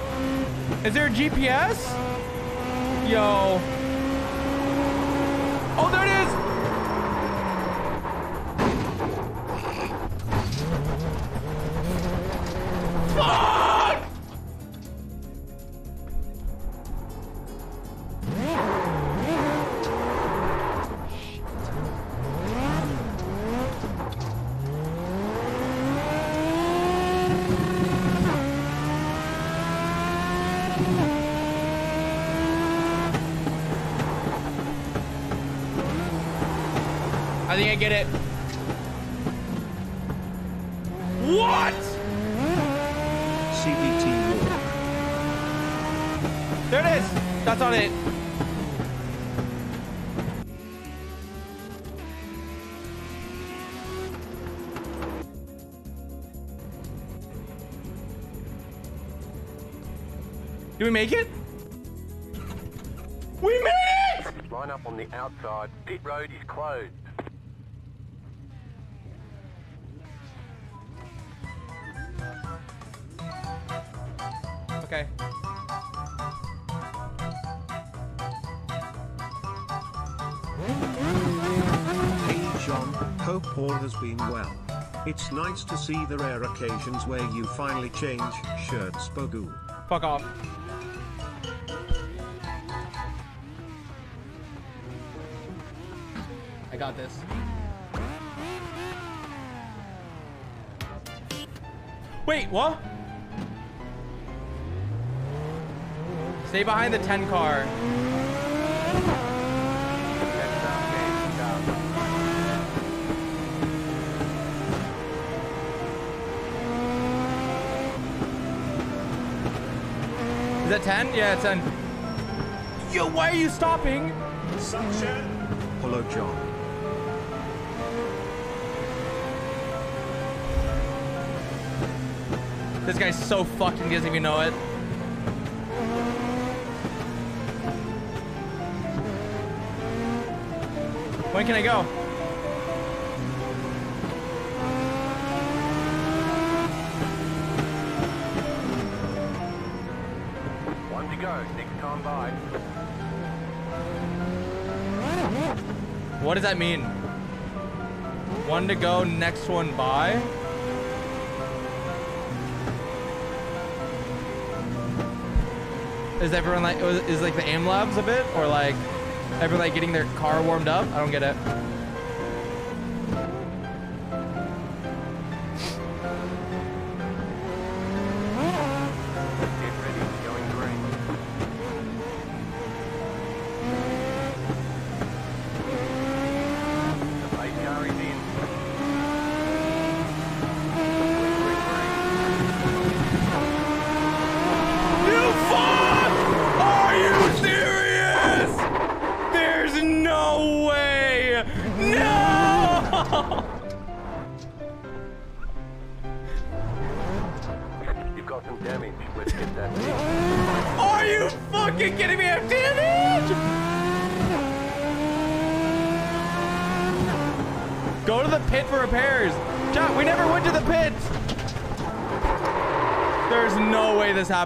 Is there a GPS? Yo. Make it? We made it! Line up on the outside. Pit road is closed. Okay. Hey John, hope all has been well. It's nice to see the rare occasions where you finally change shirts, Bogu. Fuck off. Got this. Wait, what? Stay behind the 10 car. Is that 10? Yeah, it's 10. Yo, why are you stopping? Hello John. This guy's so fucked and he doesn't even know it. When can I go? One to go. Next time by. What does that mean? One to go, next one by? Is everyone like, is like the aim labs a bit? Or like, everyone like getting their car warmed up? I don't get it.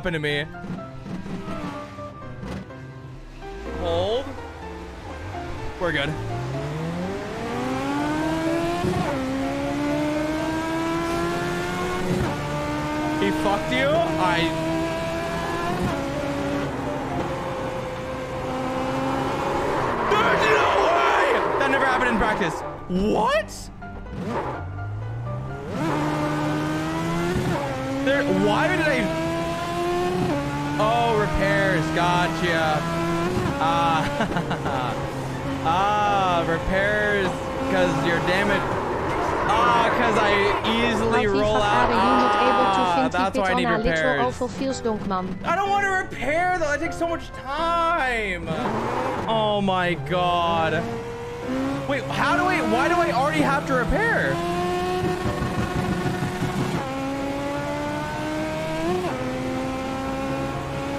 Happened to me. That's it I on need a little repairs. oval feels donkman? I don't want to repair though. That takes so much time. Oh my god. Wait, how do I? Why do I already have to repair?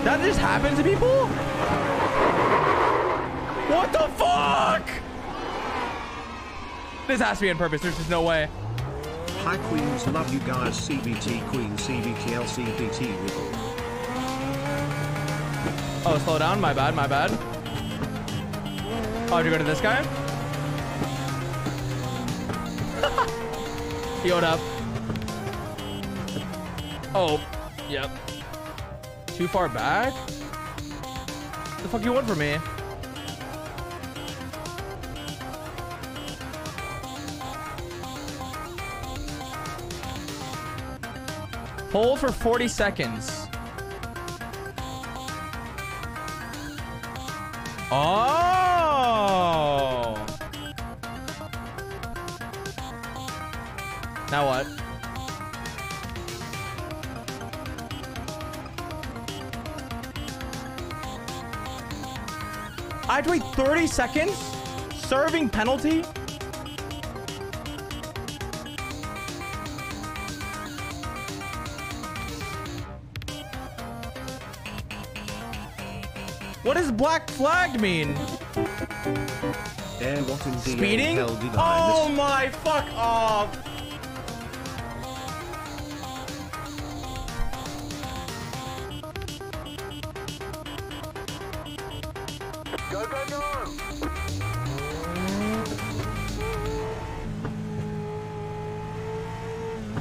That just happens to people? What the fuck? This has to be on purpose. There's just no way. Hi Queens, love you guys. CBT Queen, CBT LCBT wiggle. Oh, slow down. My bad. My bad. Oh, did you go to this guy? Healed up. Oh, yep. Too far back? What The fuck you want from me? Hold for 40 seconds. Oh. Now what? I have to wait 30 seconds? Serving penalty? Does black flag mean? Air what in the Speeding? hell did I Oh miss? my fuck off. Go, go, go!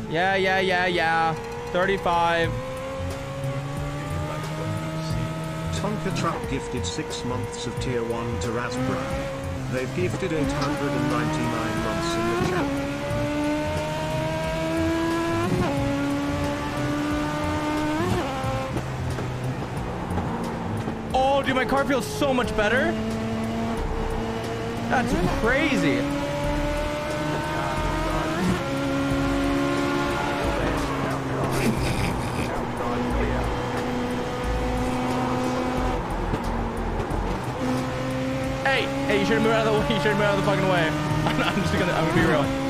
Yeah, yeah, yeah, yeah. 35. Tonka Truck gifted 6 months of Tier 1 to Raspberry. They've gifted 899 months in the channel. Oh, dude, my car feels so much better. That's crazy. Out of the way. You should move out of the fucking way. I'm, I'm just gonna, I'm gonna be real.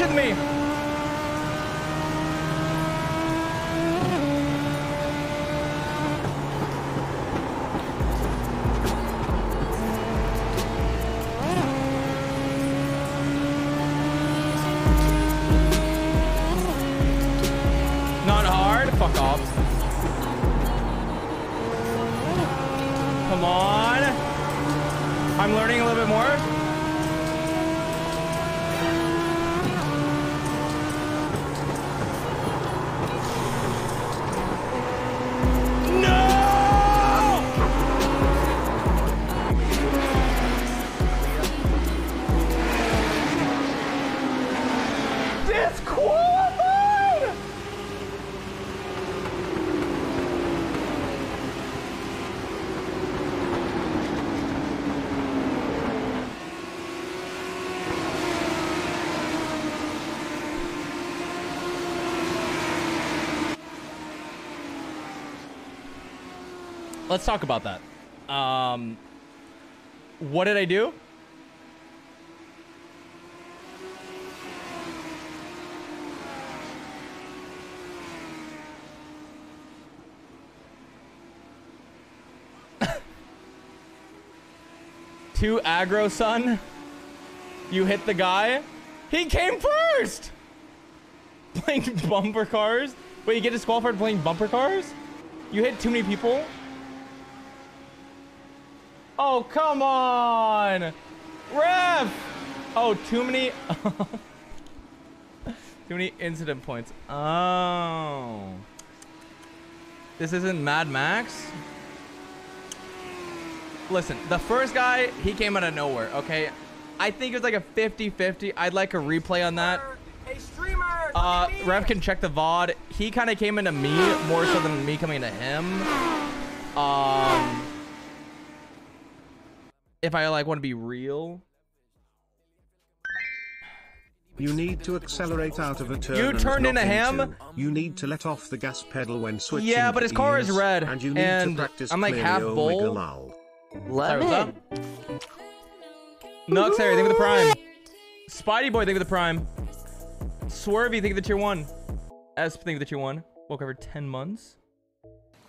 Than me. Let's talk about that. Um, what did I do? Two aggro, son. You hit the guy. He came first. Playing bumper cars. Wait, you get disqualified playing bumper cars? You hit too many people? Oh, come on. Ref. Oh, too many. too many incident points. Oh. This isn't Mad Max? Listen, the first guy, he came out of nowhere, okay? I think it was like a 50-50. I'd like a replay on that. Hey, streamer! Uh. Rev can check the VOD. He kind of came into me more so than me coming to him. Um, if I like want to be real, You need to accelerate out of a turn. You and turned not into him? You need to let off the gas pedal when switching. Yeah, but his car is red, And you need and to practice I'm, like, clearly half Omega bull. Lol. Sorry, what's up? Nux, Harry, think of the prime. Spidey boy, think of the prime. Swervy, think of the tier one. S, think of the tier one. Woke over 10 months.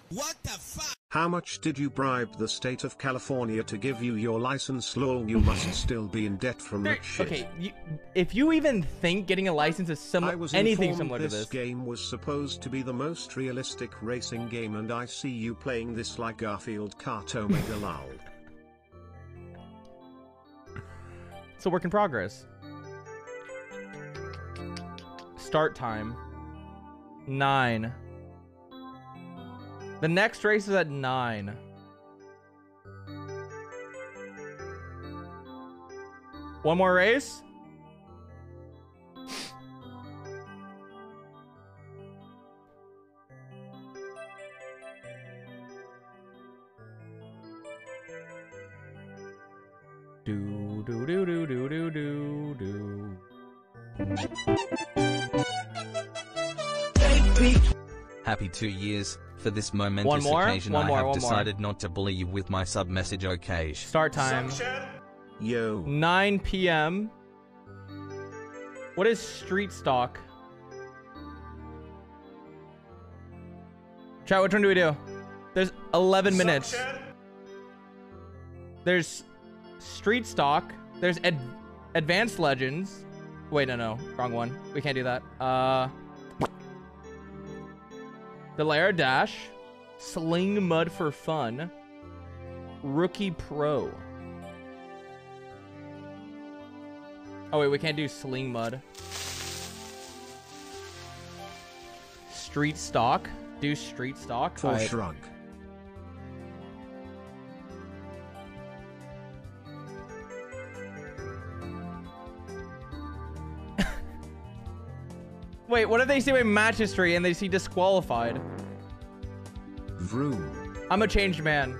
What the fuck? How much did you bribe the state of California to give you your license? Lol, you must still be in debt from that shit. okay, you, if you even think getting a license is I similar, was anything informed similar to this this, game was supposed to be the most realistic racing game and I see you playing this like Garfield Kart Omega lol. it's a work in progress. Start time. Nine. The next race is at nine. One more race? Do do do do do do do do. Happy two years. For this momentous One more? occasion, One I more, have one more. decided not to bully you with my sub message, okay? Start time. Yo. 9 p.m. What is street stock? Chat, which one do we do? There's 11 minutes. There's street stock. There's ad- advanced legends. Wait, no, no, wrong one. We can't do that. Uh, the layer dash, sling mud for fun, rookie pro. Oh wait, we can't do sling mud. Street stock. Do street stock. For Alright. Wait, what if they see my match history and they see disqualified? Vroom. I'm a changed man.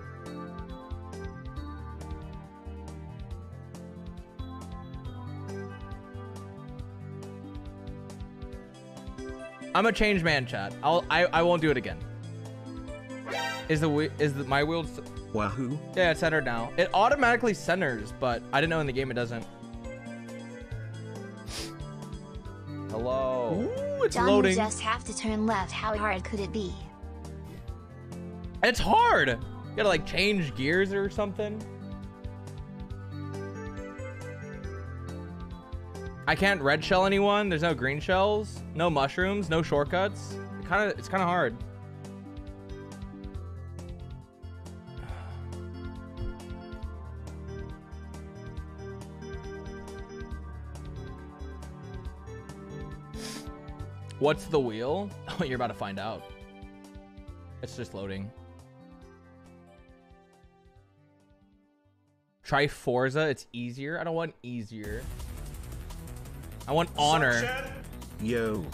I'm a changed man, chat. I'll I I won't do it again. Is the is the, my wheel? Wahoo. Yeah, it's centered now. It automatically centers, but I didn't know in the game it doesn't. It's John loading. would just have to turn left. How hard could it be? It's hard. You gotta like change gears or something. I can't red shell anyone. There's no green shells, no mushrooms, no shortcuts. Kind of, it's kind of hard. What's the wheel? Oh, you're about to find out. It's just loading. Try Forza. It's easier. I don't want easier. I want honor. Yo.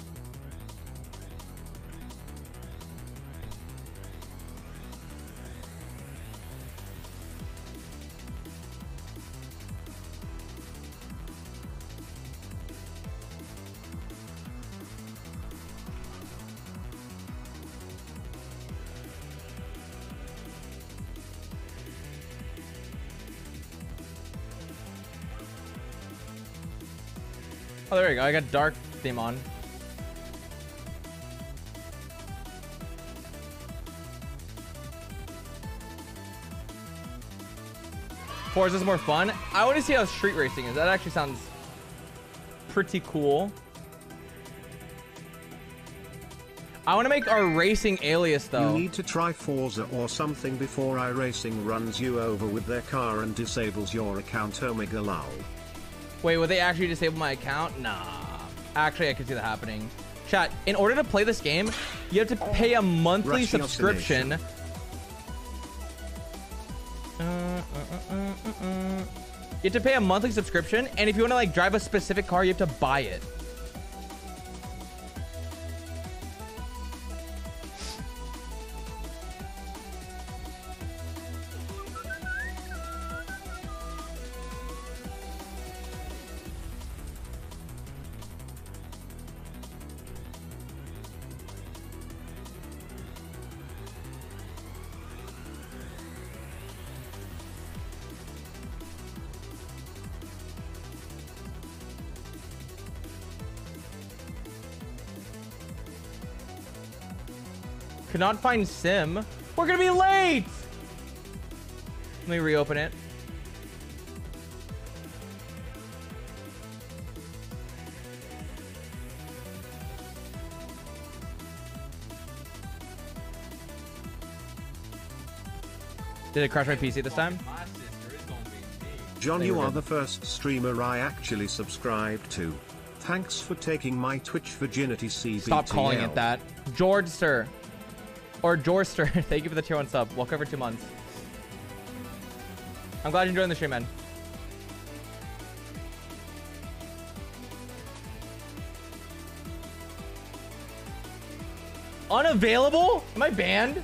Oh, there we go. I got dark theme on. Forza's more fun. I want to see how street racing is. That actually sounds pretty cool. I want to make our racing alias though. You need to try Forza or something before iRacing runs you over with their car and disables your account Omega lol. Wait, will they actually disable my account? Nah. Actually, I can see that happening. Chat, in order to play this game, you have to pay a monthly Rusty subscription. Uh, uh, uh. You have to pay a monthly subscription, and if you want to like drive a specific car, you have to buy it. Not find Sim. We're gonna be late! Let me reopen it. Did it crash my PC this time? John, you are the first streamer I actually subscribed to. Thanks for taking my Twitch virginity CBTL. Stop calling it that. George Sir. Or Sir. Thank you for the tier one sub. Welcome for two months. I'm glad you're enjoying the stream, man. Unavailable? Am I banned?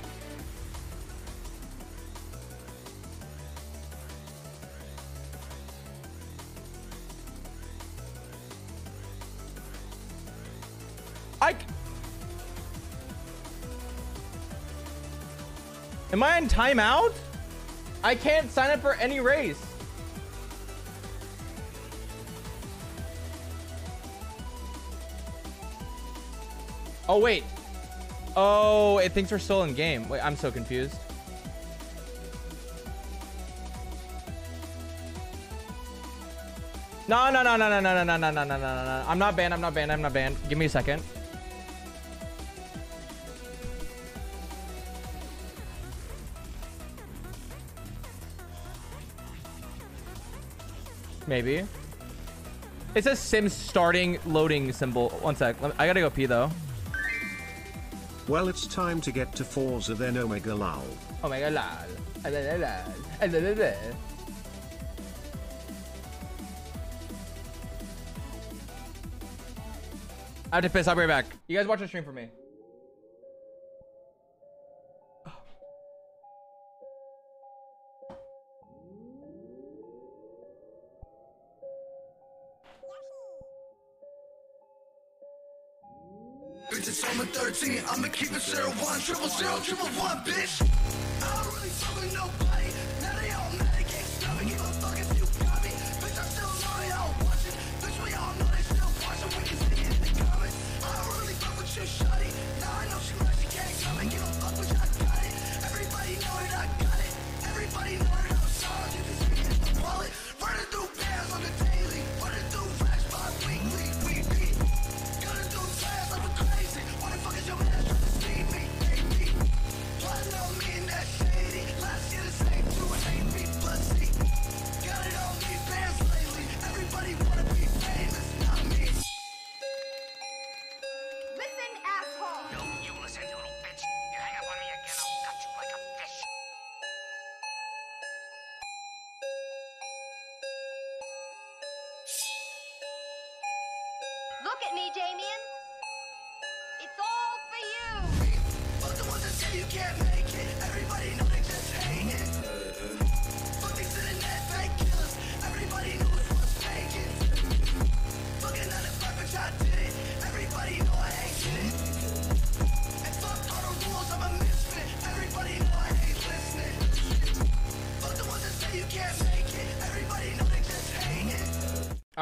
Am I in timeout? I can't sign up for any race. Oh, wait. Oh, it thinks we're still in game. Wait, I'm so confused. No, no, no, no, no, no, no, no, no, no, no, no, no, no. I'm not banned. I'm not banned. I'm not banned. Give me a second. Maybe. It says Sims starting loading symbol. One sec. I gotta go pee though. Well, it's time to get to Forza then Omega lol. Oh my god, lol. I have to piss. I'll be right back. You guys watch the stream for me.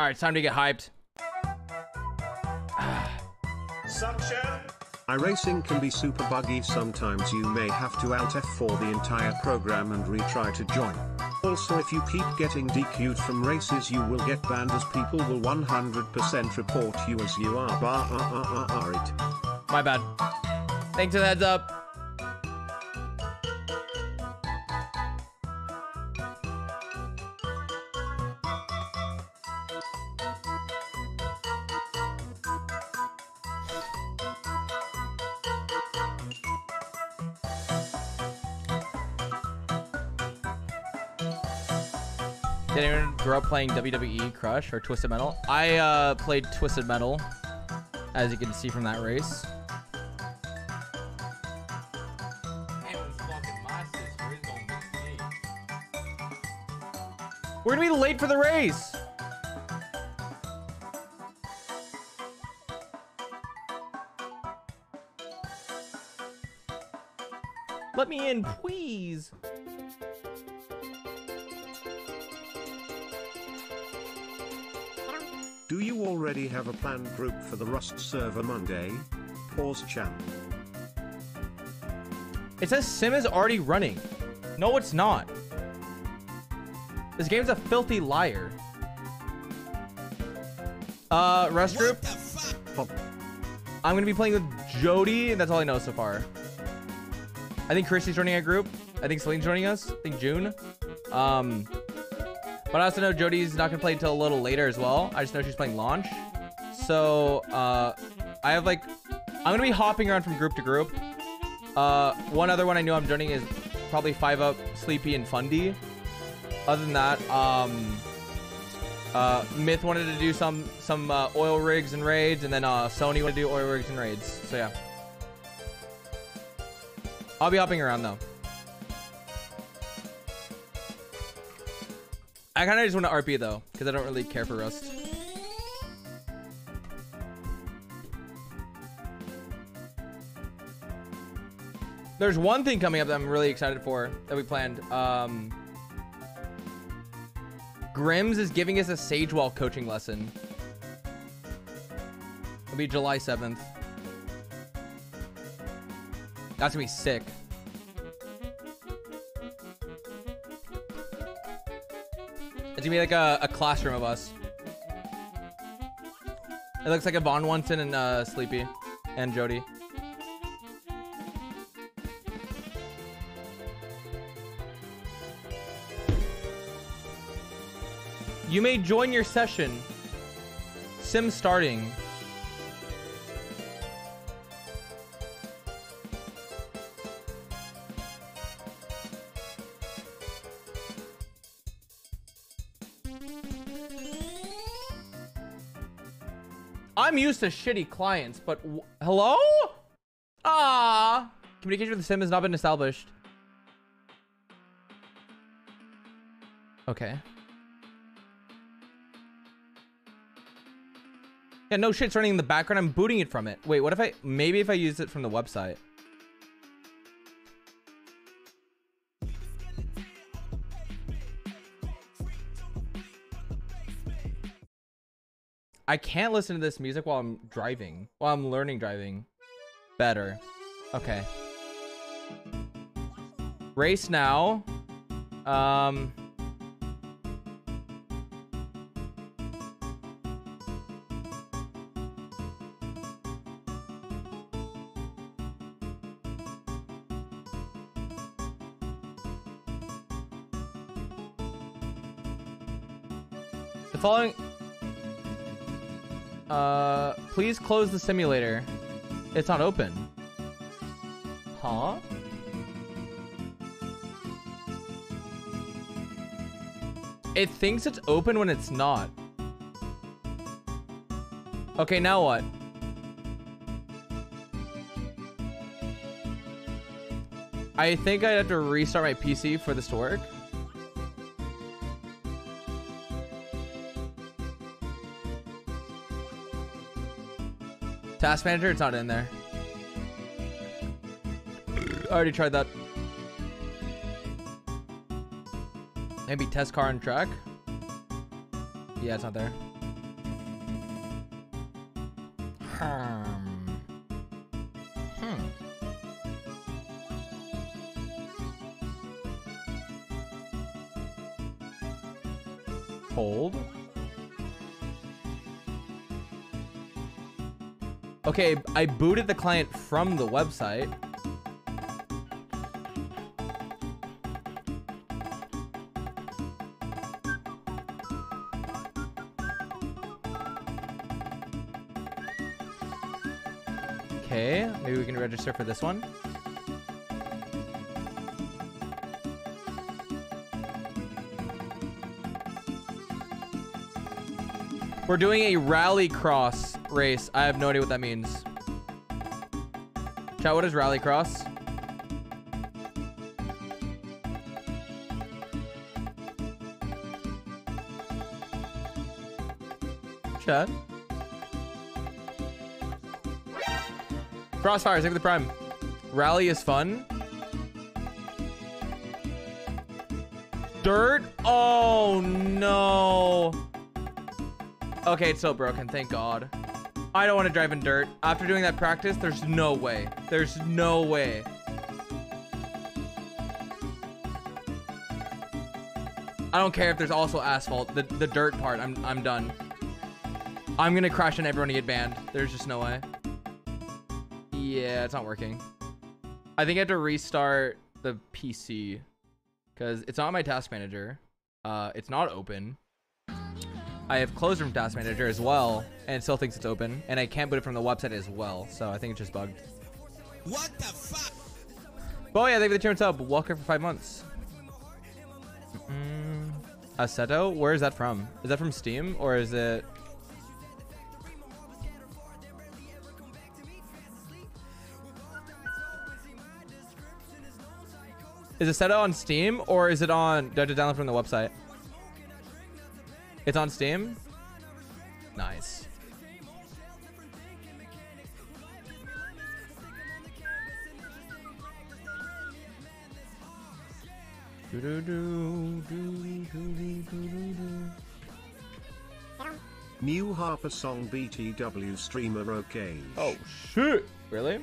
Right, it's time to get hyped. suction. iRacing can be super buggy sometimes you may have to Alt F4 the entire program and retry to join. Also if you keep getting DQ'd from races you will get banned as people will 100% report you as you are bar ah, ah, ah, it. My bad. Thanks for the heads up. Playing WWE Crush or Twisted Metal? I uh, played Twisted Metal, as you can see from that race. We're gonna be late for the race. Let me in, please. Already have a planned group for the Rust server Monday? Pause chat. It says sim is already running. No, it's not. This game's a filthy liar. Uh, rest group. I'm gonna be playing with Jody, and that's all I know so far. I think Christy's joining a group. I think Celine's joining us. I think June. Um, but I also know Jody's not gonna play until a little later as well. I just know she's playing launch. So uh, I have like, I'm gonna be hopping around from group to group. Uh, one other one I know I'm joining is probably Five Up, Sleepy, and Fundy. Other than that, um, uh, Myth wanted to do some some uh, oil rigs and raids, and then uh, Sony wanted to do oil rigs and raids. So yeah, I'll be hopping around though. I kind of just want to RP though, because I don't really care for Rust. There's one thing coming up that I'm really excited for that we planned. Um, Grims is giving us a Sagewall coaching lesson. It'll be July 7th. That's gonna be sick. It's gonna be like a, a classroom of us. It looks like a Von Wunton and uh, Sleepy and Jody. You may join your session. Sim starting. Used to shitty clients, but hello? Ah, communication with the sim has not been established. Okay. Yeah, no shit's running in the background. I'm booting it from it. Wait, what if I... Maybe if I use it from the website. I can't listen to this music while I'm driving. While I'm learning driving. Better. Okay. Race now. Um... The following... Uh, please close the simulator. It's not open. Huh? It thinks it's open when it's not. Okay, now what? I think I have to restart my PC for this to work. Task manager, it's not in there. I already tried that. Maybe test car and track? Yeah, it's not there. Hmm. Hmm. Hold. Okay, I booted the client from the website. Okay, maybe we can register for this one. We're doing a rally cross Race. I have no idea what that means. Chat, what is Rallycross? Chat. Crossfire, save the prime. Rally is fun. Dirt? Oh, no. Okay, it's still broken. Thank God. I don't want to drive in dirt. After doing that practice, there's no way. There's no way. I don't care if there's also asphalt. The, the dirt part, I'm, I'm done. I'm gonna crash and everyone to get banned. There's just no way. Yeah, it's not working. I think I have to restart the PC because it's not my task manager. Uh, it's not open. I have closed room task manager as well, and it still thinks it's open, and I can't boot it from the website as well, so I think it's just bugged. What the fuck? But oh, yeah, thank you for the up. sub. Welcome for five months. Mm Where is that from? Is that from Steam or is it... Is Assetto on Steam or is it on... Do I have to download from the website? It's on Steam? Nice. New Harper Song BTW streamer okay. Oh shit! Really?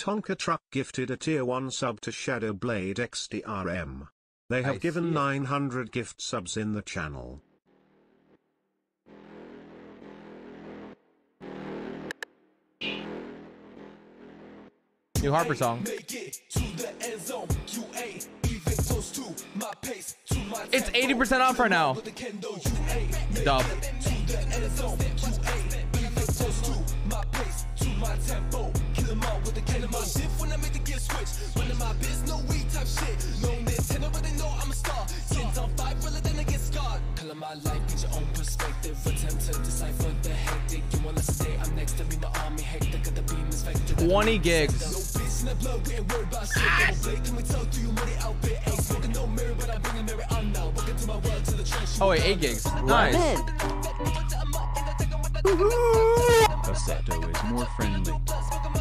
Tonka Truck gifted a Tier 1 sub to Shadowblade XDRM. They have I given 900 gift subs in the channel. New Harper song. It's 80% off right now. Dub. To them with the. Shift when I make the gear switch. Running my biz, no weed type shit. No Nintendo, but they know I'm a star. Kids on five, then I get scarred. Color my life, get your own perspective. Attempt to decipher the hectic. You wanna stay, I'm next to be my army. Hectic the beam is vector. 20 gigs. No bitch in the blood, we ain't worried about shit. Ah! Blade, can we tell through your money outfit? Ain't smoking no mirror, but I mirror now. To my world, to the trash. Oh, wait, 8 gigs. Nice. Is more friendly.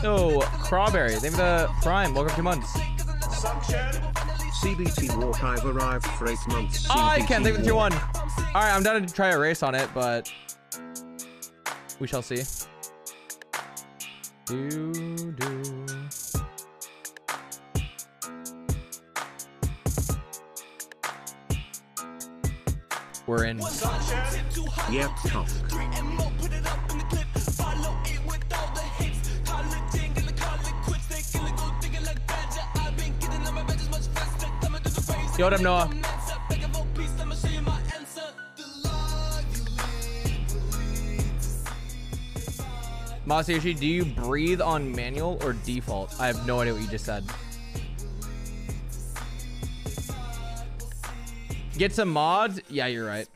Oh, Crawberry, They you the uh, prime. Welcome to months. CBT Walk, I've arrived for eight months. CBT I can't think of the tier one. All right, I'm down to try a race on it, but we shall see. Do, do. We're in. Yep, tough. See Noah? Masayoshi, do you breathe on manual or default? I have no idea what you just said. Get some mods? Yeah, you're right.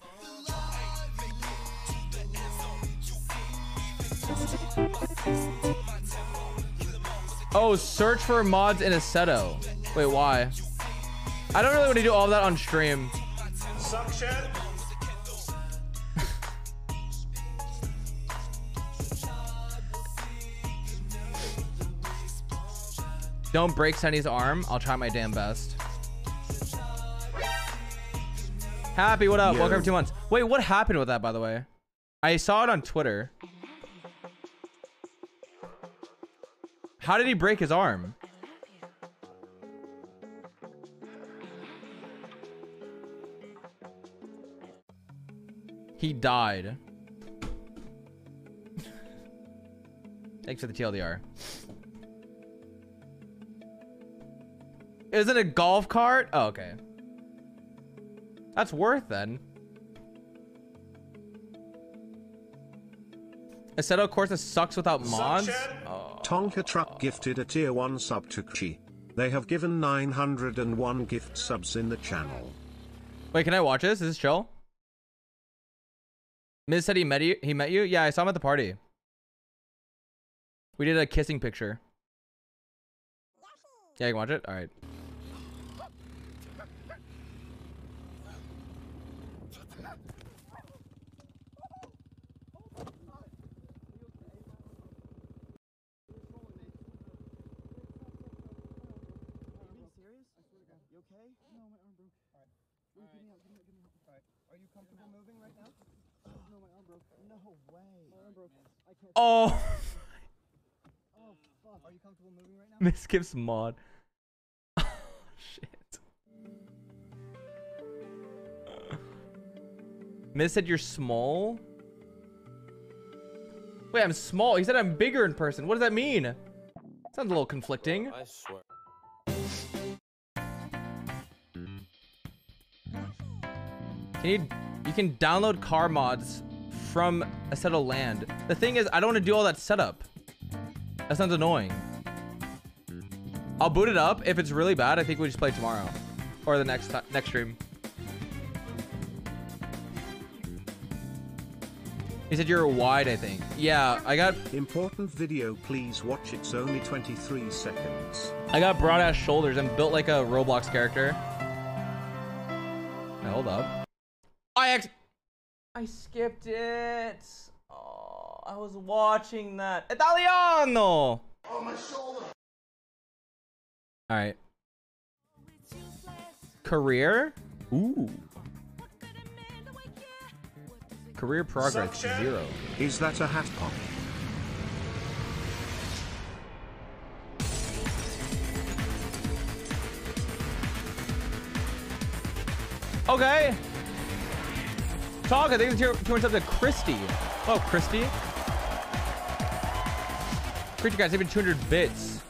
Oh, search for mods in Assetto. Wait, why? I don't really want to do all that on stream. Suction. Don't break Sunny's arm. I'll try my damn best. Happy, what up? Yo. Welcome to two months. Wait, what happened with that, by the way? I saw it on Twitter. How did he break his arm? He died. Thanks for the TLDR. Is it a golf cart? Oh, okay. That's worth then. Assetto Corsa sucks without mods. Oh. Tonka Truck gifted a tier 1 sub to Chi. They have given 901 gift subs in the channel. Wait, can I watch this? Is this chill? Miz said he met you. He met you. Yeah, I saw him at the party. We did a kissing picture. Yeah, you can watch it. All right. Are you comfortable moving right now? No, my arm broke. No way. My arm broke. I can't. Oh, Oh, fuck. Are you comfortable moving right now? Miss Gibbs mod. Oh, shit. Miss said you're small. Wait, I'm small. He said I'm bigger in person. What does that mean? Sounds a little conflicting. I swear. Can you you can download car mods from Assetto Land. The thing is, I don't want to do all that setup. That sounds annoying. I'll boot it up. If it's really bad, I think we just play tomorrow. Or the next next stream. He said you're wide, I think. Yeah, I got Important video please watch it's only 23 seconds. I got broad ass shoulders. I'm built like a Roblox character. Now, hold up. I skipped it. Oh, I was watching that. Italiano. On my shoulder. All right. Career? Ooh. Career progress zero. Is that a hat pop? Okay. Talk, I think your turns up to Christy. Oh, Christy. Creature guys, they even 200 bits.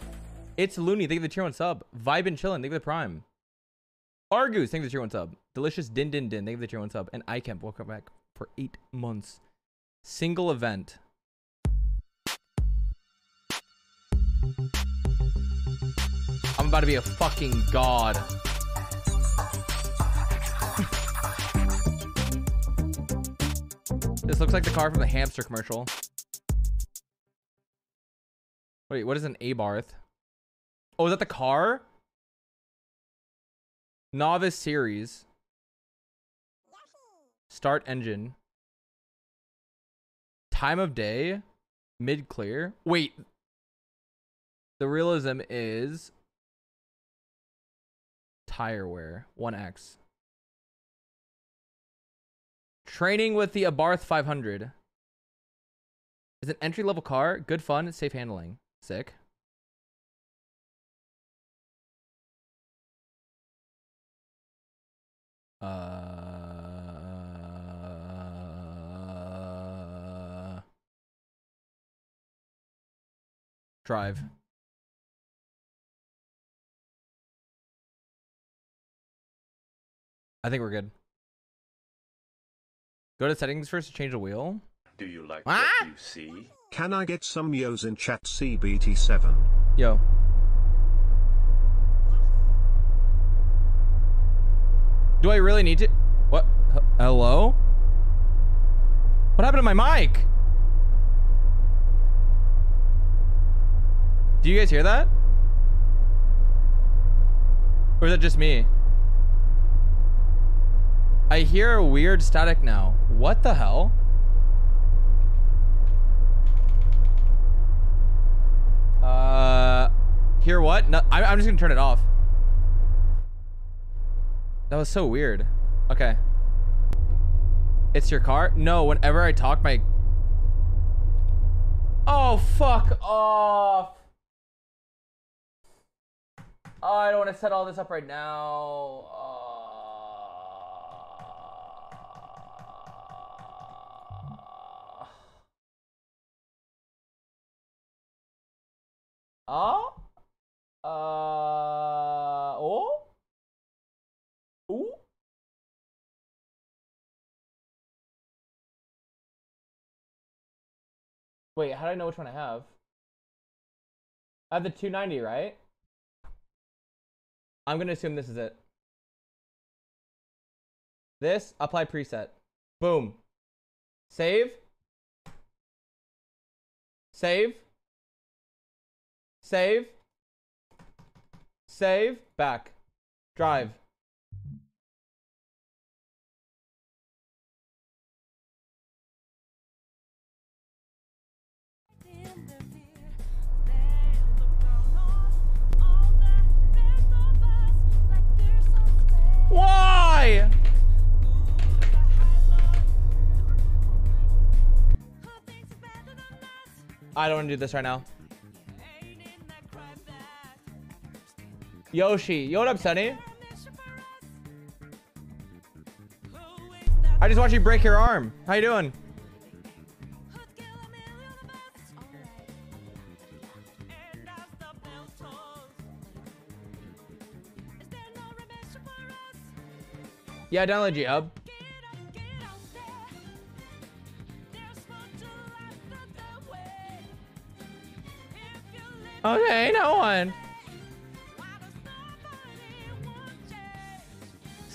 It's Looney, thank you for the tier one sub. Vibe and chillin', thank you for the prime. Argus, thank you for the tier one sub. Delicious Din Din Din, thank you for the tier one sub. And Ikemp, welcome back for eight months. Single event. I'm about to be a fucking god. This looks like the car from the hamster commercial. Wait, what is an Abarth? Oh, is that the car? Novice series. Start engine. Time of day. Mid clear. Wait. The realism is tire wear. 1x. Training with the Abarth 500. Is an entry level car. Good fun. Safe handling. Sick. Uh, drive. I think we're good. Go to settings first to change the wheel. Do you like Ah! what you see? Can I get some yos in chat CBT7? Yo. Do I really need to? What? H- Hello? What happened to my mic? Do you guys hear that? Or is that just me? I hear a weird static now. What the hell? Uh, hear what? No, I'm, I'm just gonna turn it off. That was so weird. Okay. It's your car? No, whenever I talk, my... Oh, fuck off. Oh, I don't want to set all this up right now. Uh, uh, oh, ooh. Wait, how do I know which one I have? I have the 290, right? I'm gonna assume this is it. This, apply preset. Boom. Save. Save. Save. Save. Back. Drive. Why? I don't want to do this right now. Yoshi, yo, what up, Sonny? I just watched you break your arm. How you doing? Yeah, download G Hub. Okay, no one.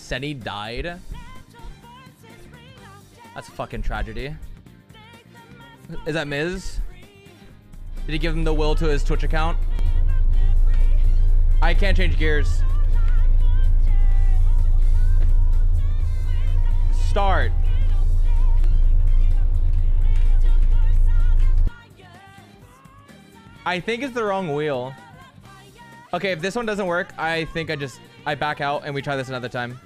Senny died. That's a fucking tragedy. Is that Miz? Did he give him the will to his Twitch account? I can't change gears. Start. I think it's the wrong wheel. Okay, if this one doesn't work, I think I just I back out and we try this another time.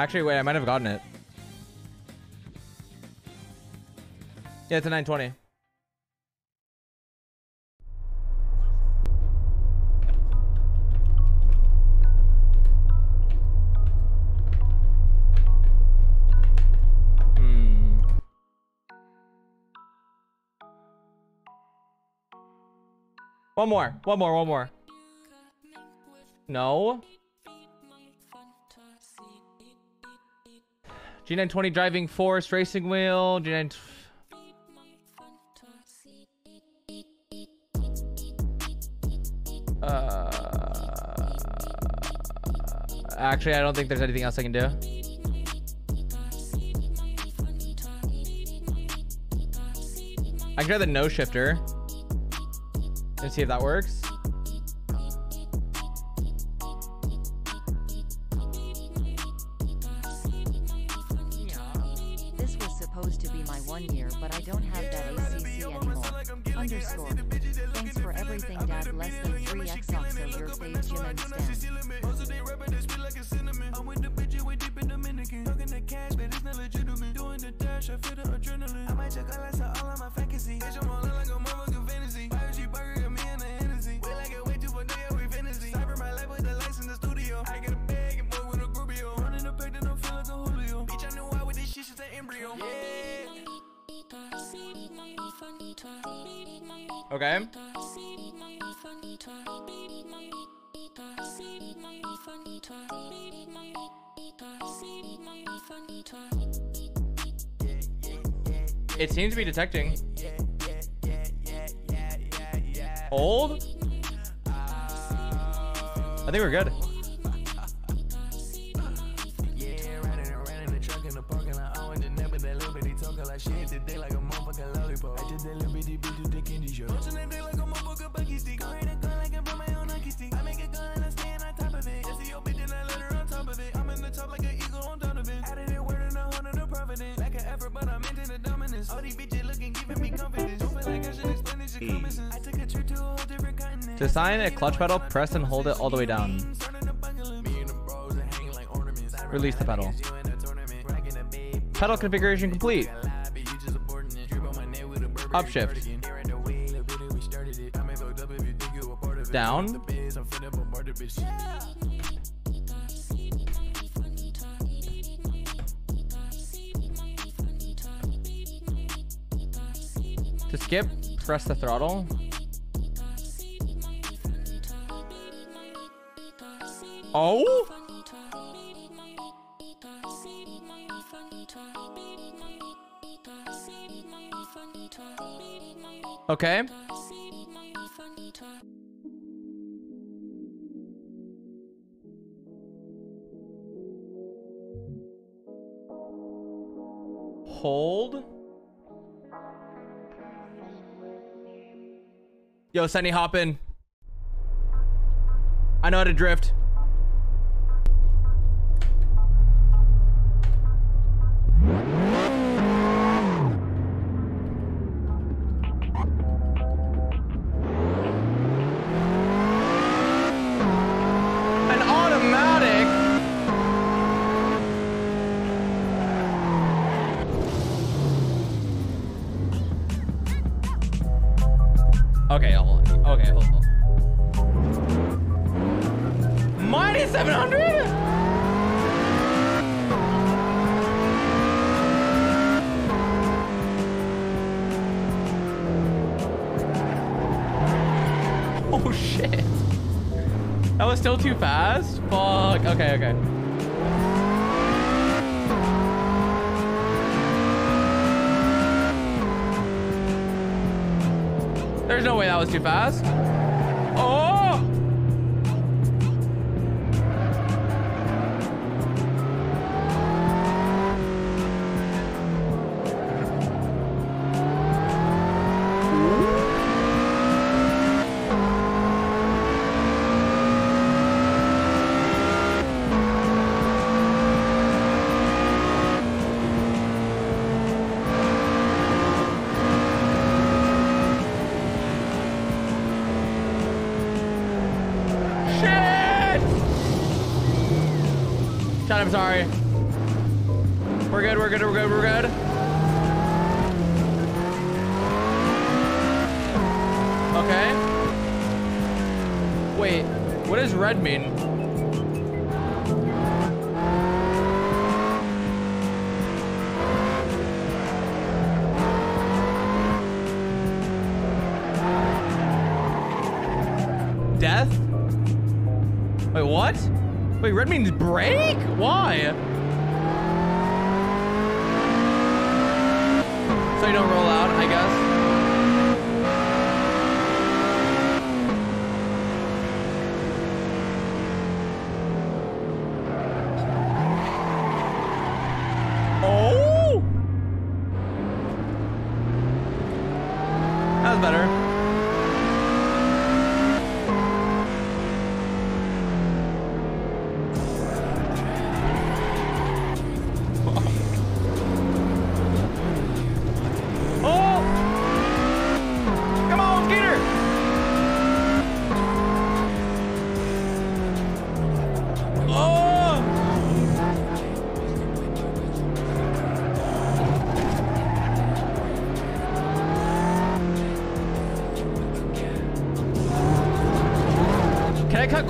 Actually, wait, I might have gotten it. Yeah, it's a 920. Hmm. One more, one more, one more. No. G920 driving force racing wheel. G9. Uh, actually, I don't think there's anything else I can do. I can try the no shifter and see if that works. Be detecting. A clutch pedal, press and hold it all the way down. Release the pedal. Pedal configuration complete. Upshift. Down. To skip, press the throttle. Oh? Okay. Hold. Yo, Sunny, hop in. I know how to drift. Still too fast? Fuck. Okay, okay. There's no way that was too fast.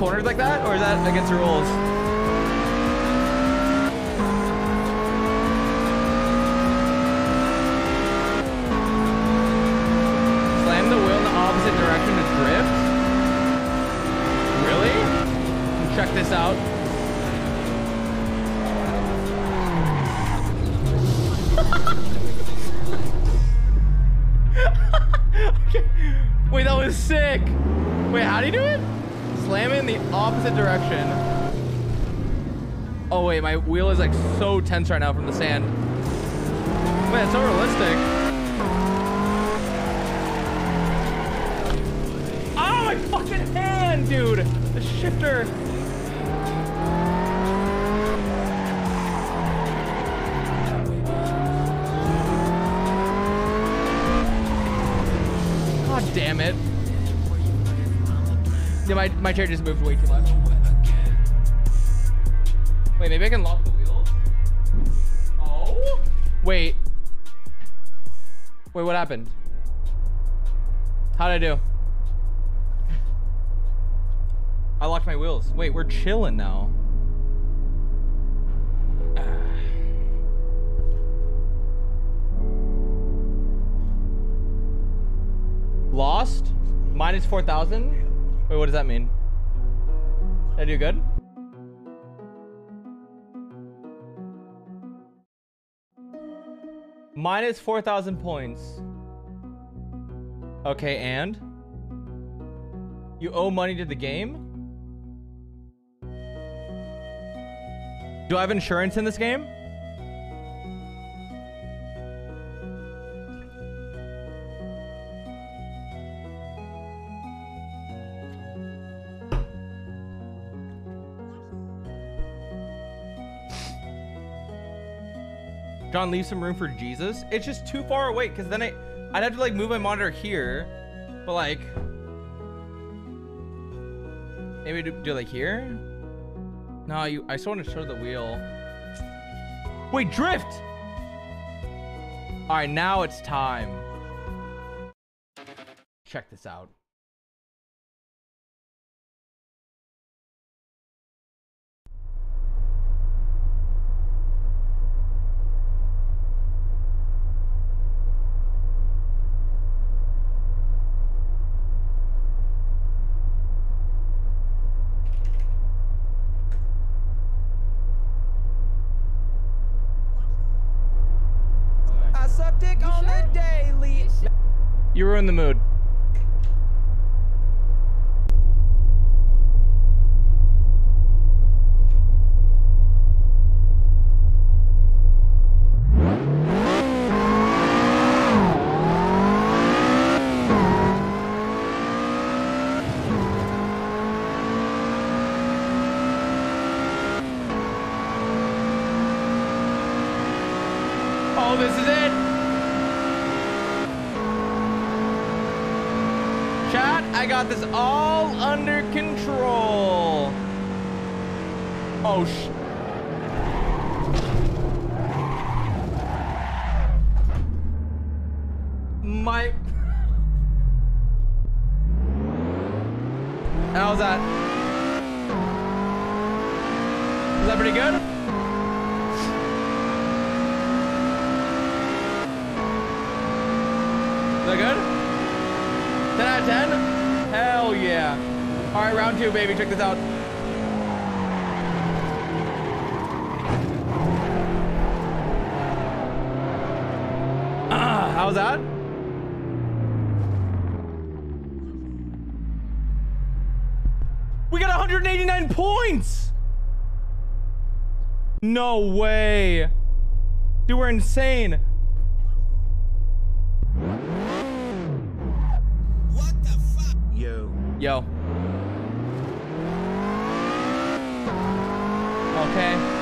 Corners like that, or is that against the rules? Right now from the sand. Wait, it's so realistic. Oh, my fucking hand, dude. The shifter. God damn it. Yeah, my, my chair just moved way too much. Wait, maybe I can lock we're chilling now. Lost? Minus 4,000? Wait, what does that mean? Did I do good? Minus 4,000 points. Okay, and? You owe money to the game? Do I have insurance in this game? John, leave some room for Jesus. It's just too far away because then I, I'd have to like move my monitor here, but like, maybe do, do like here. No, you. I just want to show the wheel. Wait, drift. All right, now it's time. Check this out. I suck dick on the daily. You were in the mood. Oh, this is it. Chat, I got this all under control. Oh, sh. My. How's that? Is that pretty good? Is that good? 10 out of 10? Hell yeah. All right, round two, baby. Check this out. Ah, how's that? We got 189 points! No way. Dude, we're insane. Yo. Yo. Okay.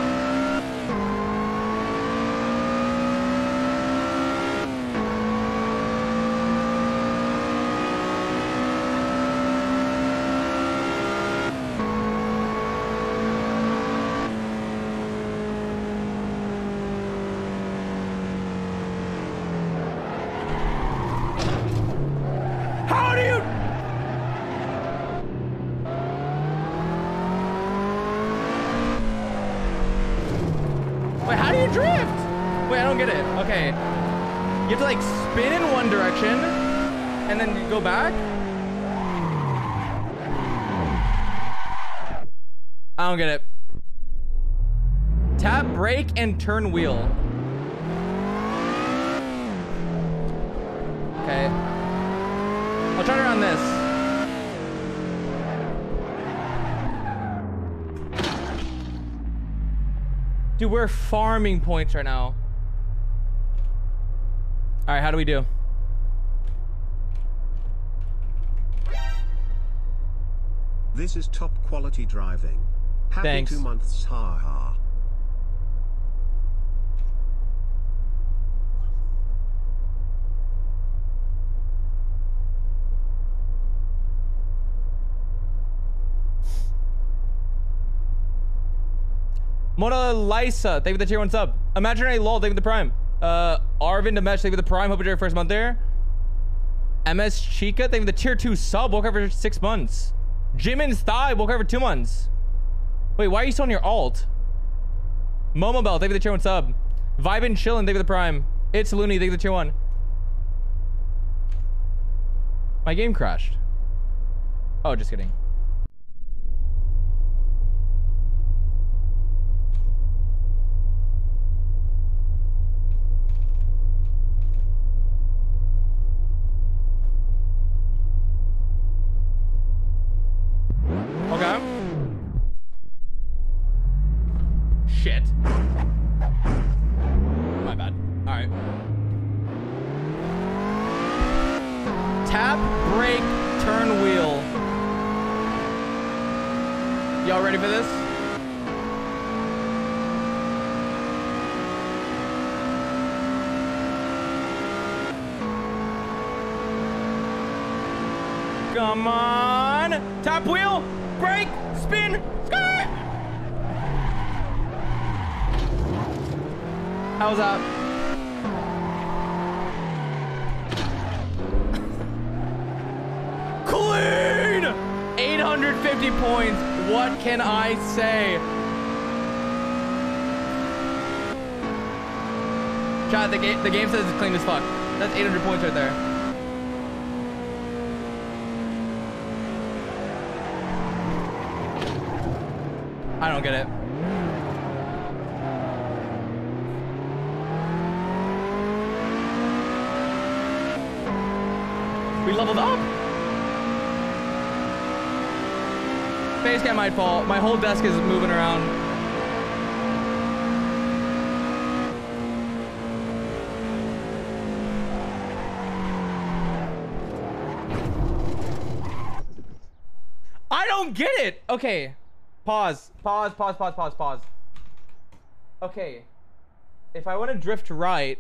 How do you? Wait, how do you drift? Wait, I don't get it. Okay. You have to like spin in one direction and then you go back? I don't get it. Tap brake and turn wheel. Okay. I'll turn around this. Dude, we're farming points right now. All right, how do we do? This is top quality driving. Happy Thanks. two months, ha Mona Lisa, thank you for the tier one sub. Imaginary lol, thank you for the prime. Uh, Arvind Amesh, thank you for the prime. Hope you your first month there. MS Chica, thank you for the tier two sub. Woke up for six months. Jimin's thigh, woke up for two months. Wait, why are you still on your alt? Momo Bell, thank you for the tier one sub. Vibe and chillin', thank you for the prime. It's Looney, thank you for the tier one. My game crashed. Oh, just kidding. Okay. Shit. My bad. All right. Tap, brake, turn wheel. Y'all ready for this? Come on. Tap wheel, brake, spin, skirt. How's that? Clean! 850 points. What can I say? Chat, the game the game says it's clean as fuck. That's 800 points right there. I don't get it. We leveled up. Face cam might fall. My whole desk is moving around. I don't get it. Okay. Pause. Pause, pause, pause, pause, pause. Okay. If I want to drift right,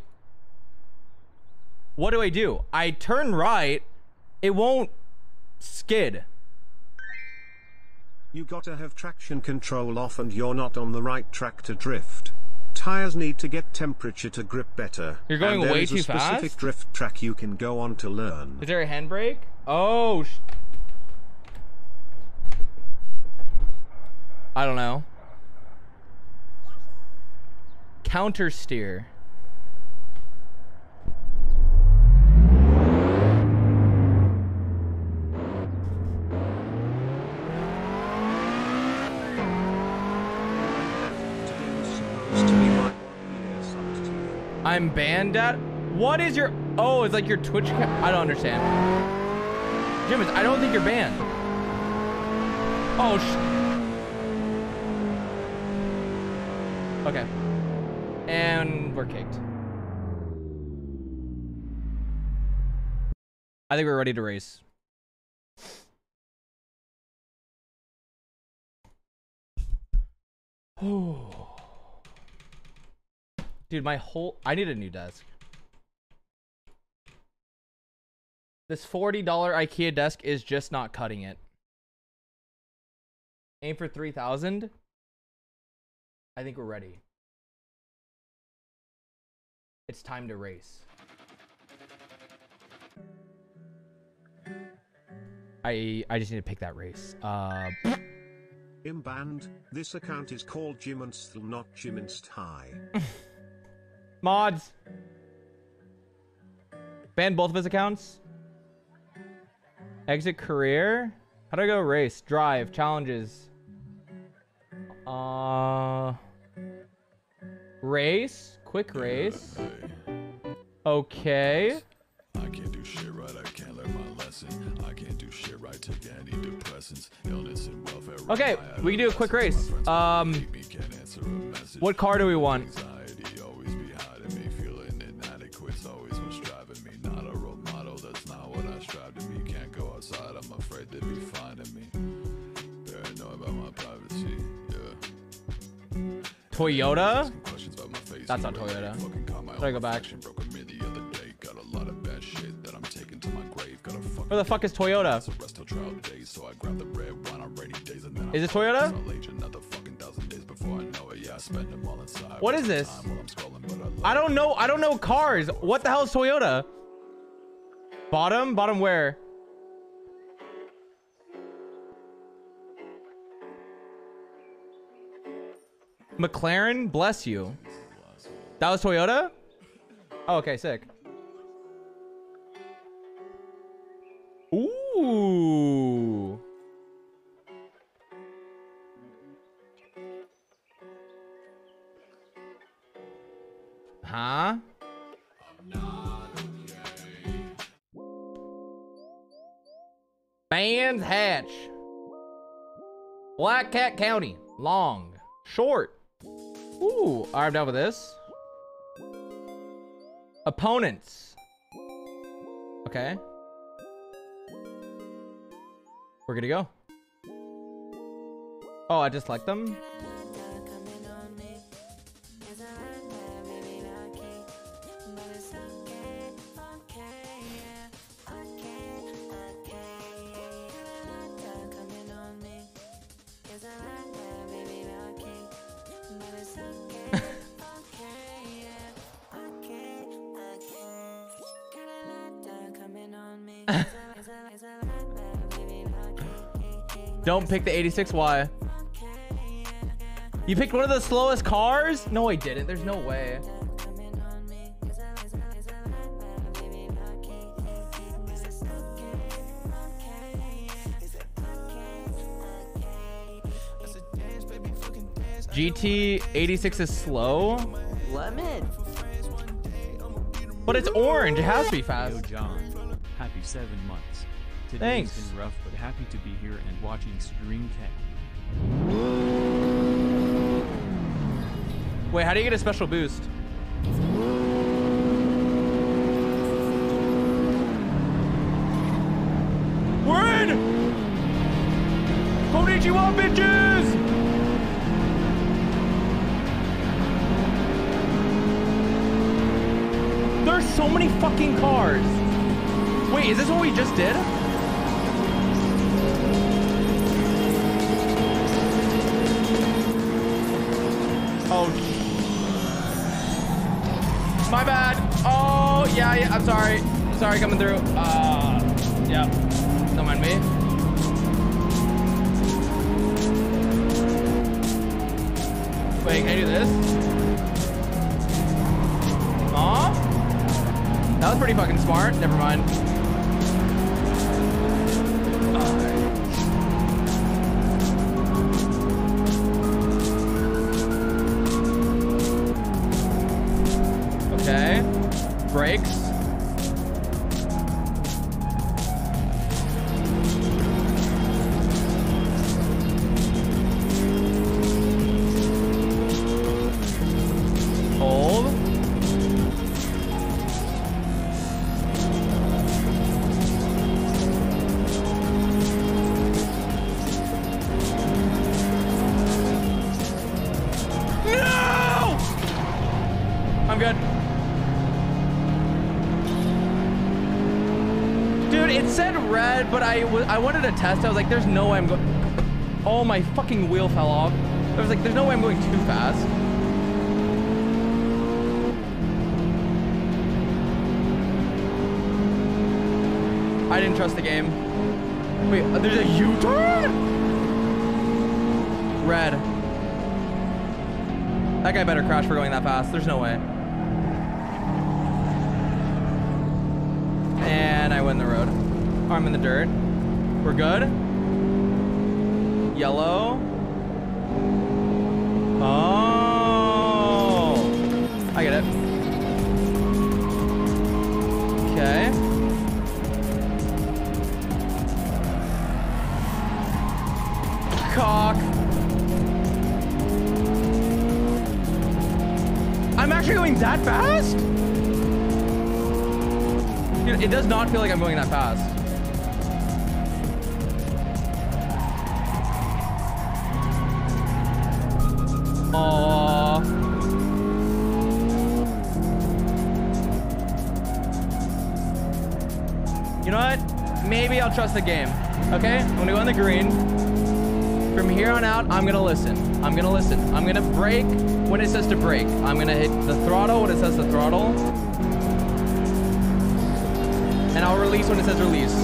what do I do? I turn right, it won't skid. You gotta have traction control off and you're not on the right track to drift. Tires need to get temperature to grip better. You're going and there way is a specific fast? drift track you can go on to learn. Is there a handbrake? Oh. Sh I don't know. Counter steer. I'm banned at. What is your? Oh, it's like your Twitch. I don't understand. Jimmins, I don't think you're banned. Oh. Sh okay. And we're kicked. I think we're ready to race. Oh. Dude, my whole I need a new desk. This $40 IKEA desk is just not cutting it. Aim for 3000. I think we're ready. It's time to race. I I just need to pick that race. Uh In band, this account is called Jiminst, not Jiminst High. Mods. Ban both of his accounts. Exit career. How do I go race? Drive. Challenges. Uh. Race. Quick race. Okay. I can't do shit right, I can't learn my lesson. I can't do shit right, take antidepressants, illness and welfare. Okay, we can do a quick race. Um, what car do we want? I'll age another fucking thousand days before I know it. Yeah, I spend them all inside. What is this? I'm scrolling, but I I don't know. I don't know cars. What the hell is Toyota? Bottom? Bottom where? McLaren, bless you. That was Toyota? Oh, okay, sick. Ooh. Huh? Brands Hatch. Black Cat County. Long. Short. Ooh, I'm done with this. Opponents. Okay. We're to go. Oh, I just like them? Don't pick the 86. Why? You picked one of the slowest cars? No, I didn't. There's no way. GT 86 is slow, Lemon. but it's orange. It has to be fast. Yo, John. Happy seven months. Today's Thanks. been rough, but happy to be here and watching Stream Cat. Wait, how do you get a special boost? We're in! Konnichiwa, bitches! There's so many fucking cars. Wait, is this what we just did? I'm sorry. Sorry coming through. Uh, yeah. Don't mind me. Wait, can I do this? Aw. That was pretty fucking smart. Never mind. Test. I was like, there's no way I'm going. Oh, my fucking wheel fell off. I was like, there's no way I'm going too fast. I didn't trust the game. Wait, uh, there's a U-turn? Red. That guy better crash for going that fast. There's no way. And I win the road. I'm in the dirt. We're good. Yellow. Oh. I get it. Okay. Cock. I'm actually going that fast? Dude, it does not feel like I'm going that fast. Trust the game. Okay? I'm gonna go on the green. From here on out, I'm gonna listen. I'm gonna listen. I'm gonna brake when it says to brake. I'm gonna hit the throttle when it says to throttle. And I'll release when it says release.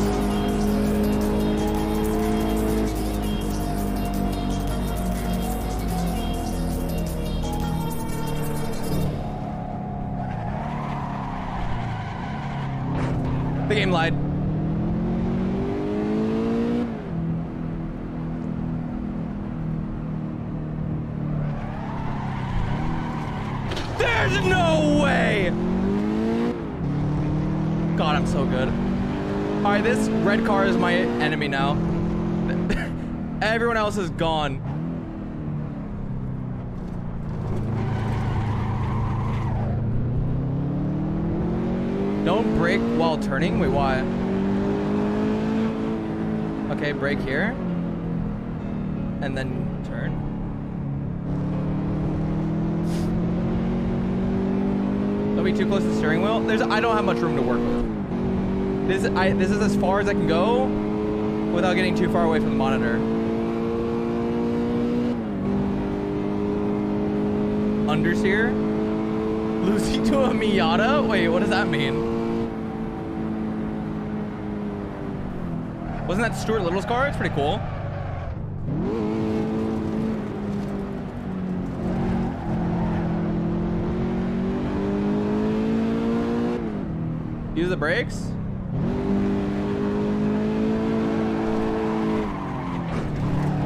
Everyone else is gone. Don't brake while turning? Wait, why? Okay, brake here. And then turn. Don't be too close to the steering wheel. There's I don't have much room to work with. This I this is as far as I can go without getting too far away from the monitor. Understeer? Lucy to a Miata? Wait, what does that mean? Wasn't that Stuart Little's car? It's pretty cool. Use the brakes.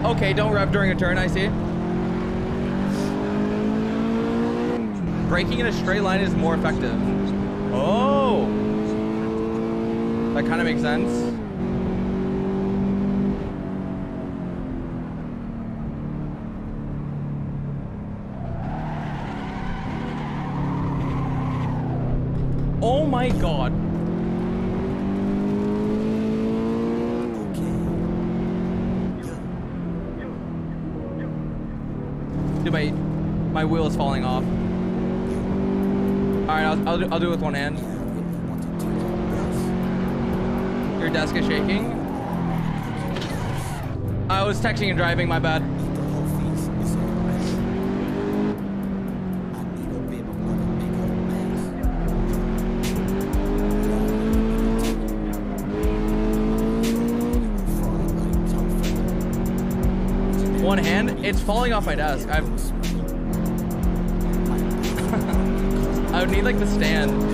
Okay, don't rev during a turn, I see. Braking in a straight line is more effective. Oh! That kind of makes sense. I'll do it with one hand. Your desk is shaking. I was texting and driving, my bad. One hand, it's falling off my desk. I've. Need like the stand.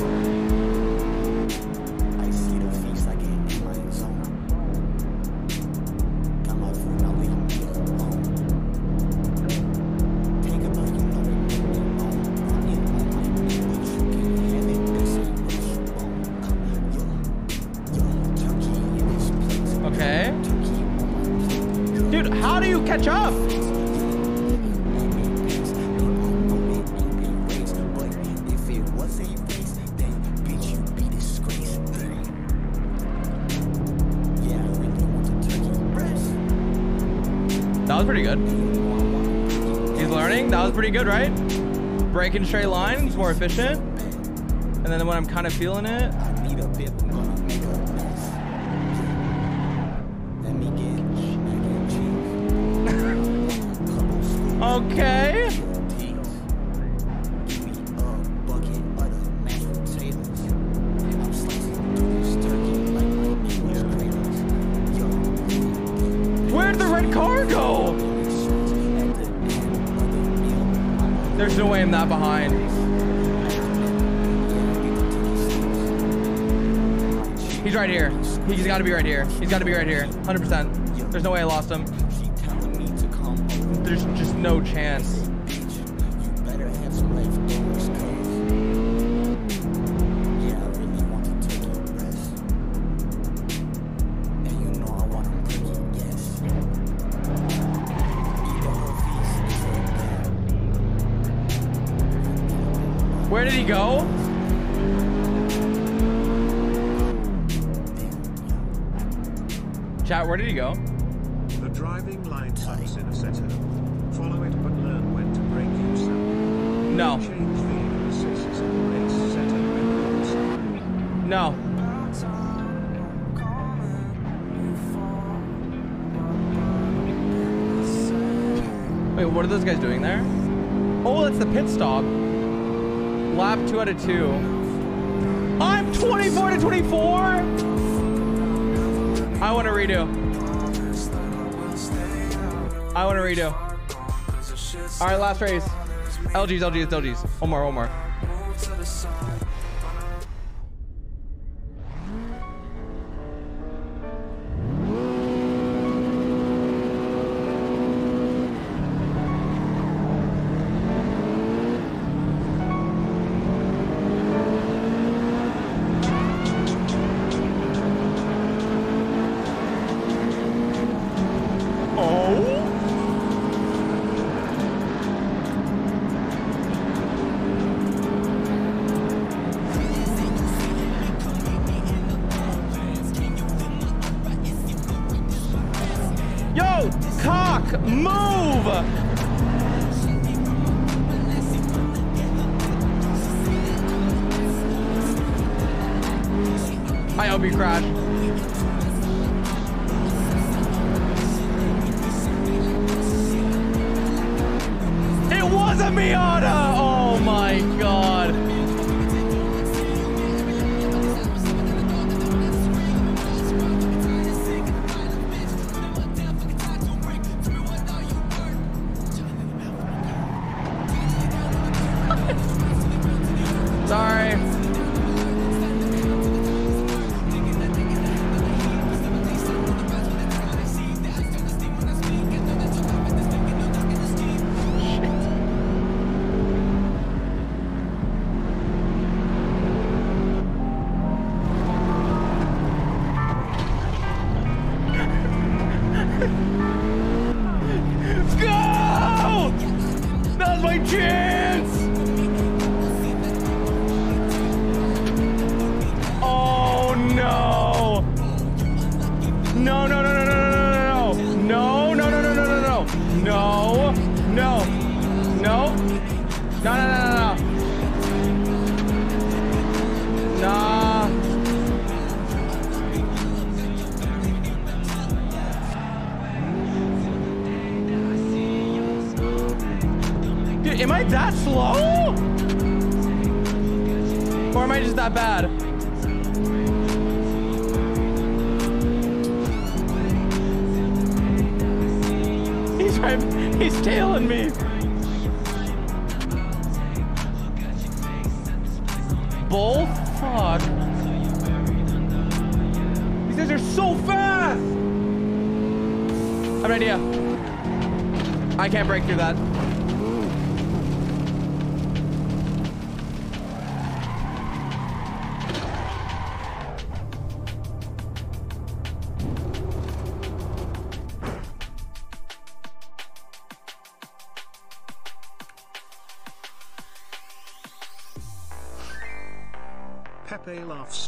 Breaking straight lines, more efficient. And then when I'm kind of feeling it, got to be right here. He's got to be right here. 100%. There's no way I lost him. There's just no chance. Chat, where did he go? The driving line sucks in Assetto. Follow it but learn when to brake yourself. No. Change vehicle assists and race setup in No. Wait, what are those guys doing there? Oh, that's the pit stop. Lap two out of two. I'm 24 to 24. I want to redo. I want to redo. All right, last race. LGs, LGs, LGs. One more,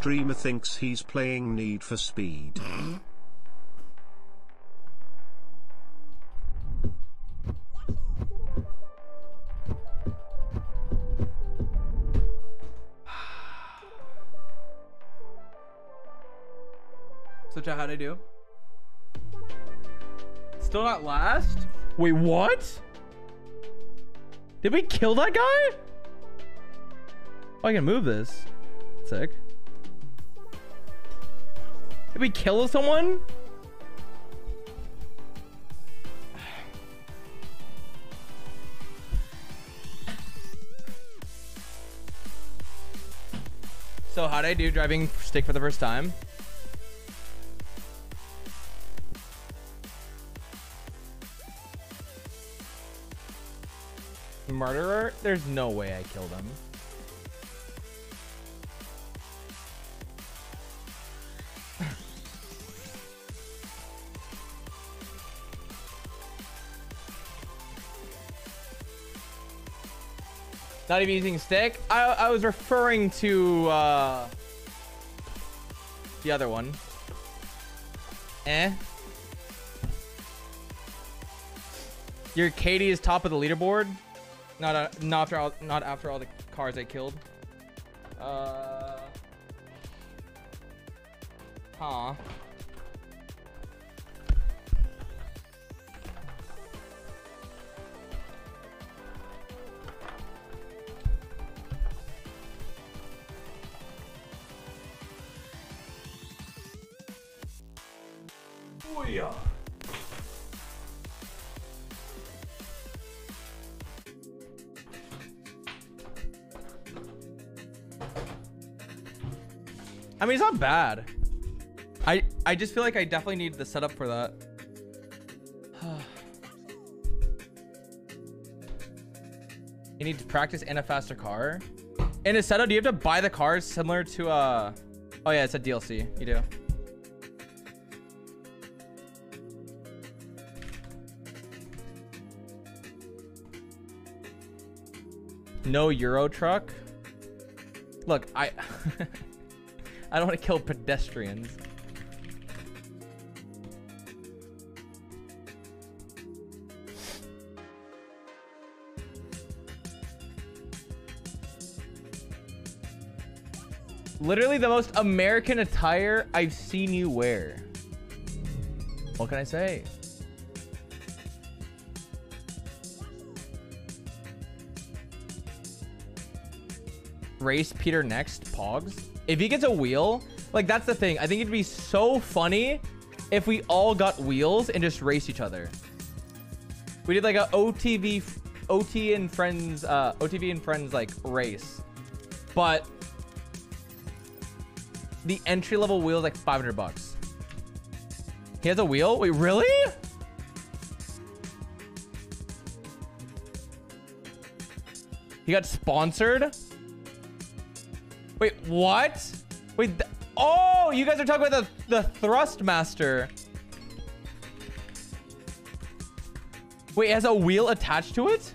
streamer thinks he's playing Need for Speed. So chat, how'd I do? Still not last? Wait, what? Did we kill that guy? Oh, I can move this. Sick. Did we kill someone? So how'd I do driving stick for the first time? Murderer? There's no way I killed him. Not even using stick? I, I was referring to uh, the other one. Eh? Your Katie is top of the leaderboard. Not uh, not after all, not after all the cars I killed. Uh. Huh. Booyah! I mean, it's not bad. I I just feel like I definitely need the setup for that. you need to practice in a faster car. In Assetto, do you have to buy the cars similar to uh? Oh yeah, it's a DLC. You do. No Euro truck. Look, I I don't want to kill pedestrians. Literally the most American attire I've seen you wear. What can I say? Race Peter next, Pogs. If he gets a wheel, like that's the thing. I think it'd be so funny if we all got wheels and just race each other. We did like a OTV, OT and friends, uh, OTV and friends like race, but the entry level wheel is like 500 bucks. He has a wheel? Wait, really? He got sponsored? What? Wait, oh, you guys are talking about the, the Thrustmaster. Wait, it has a wheel attached to it?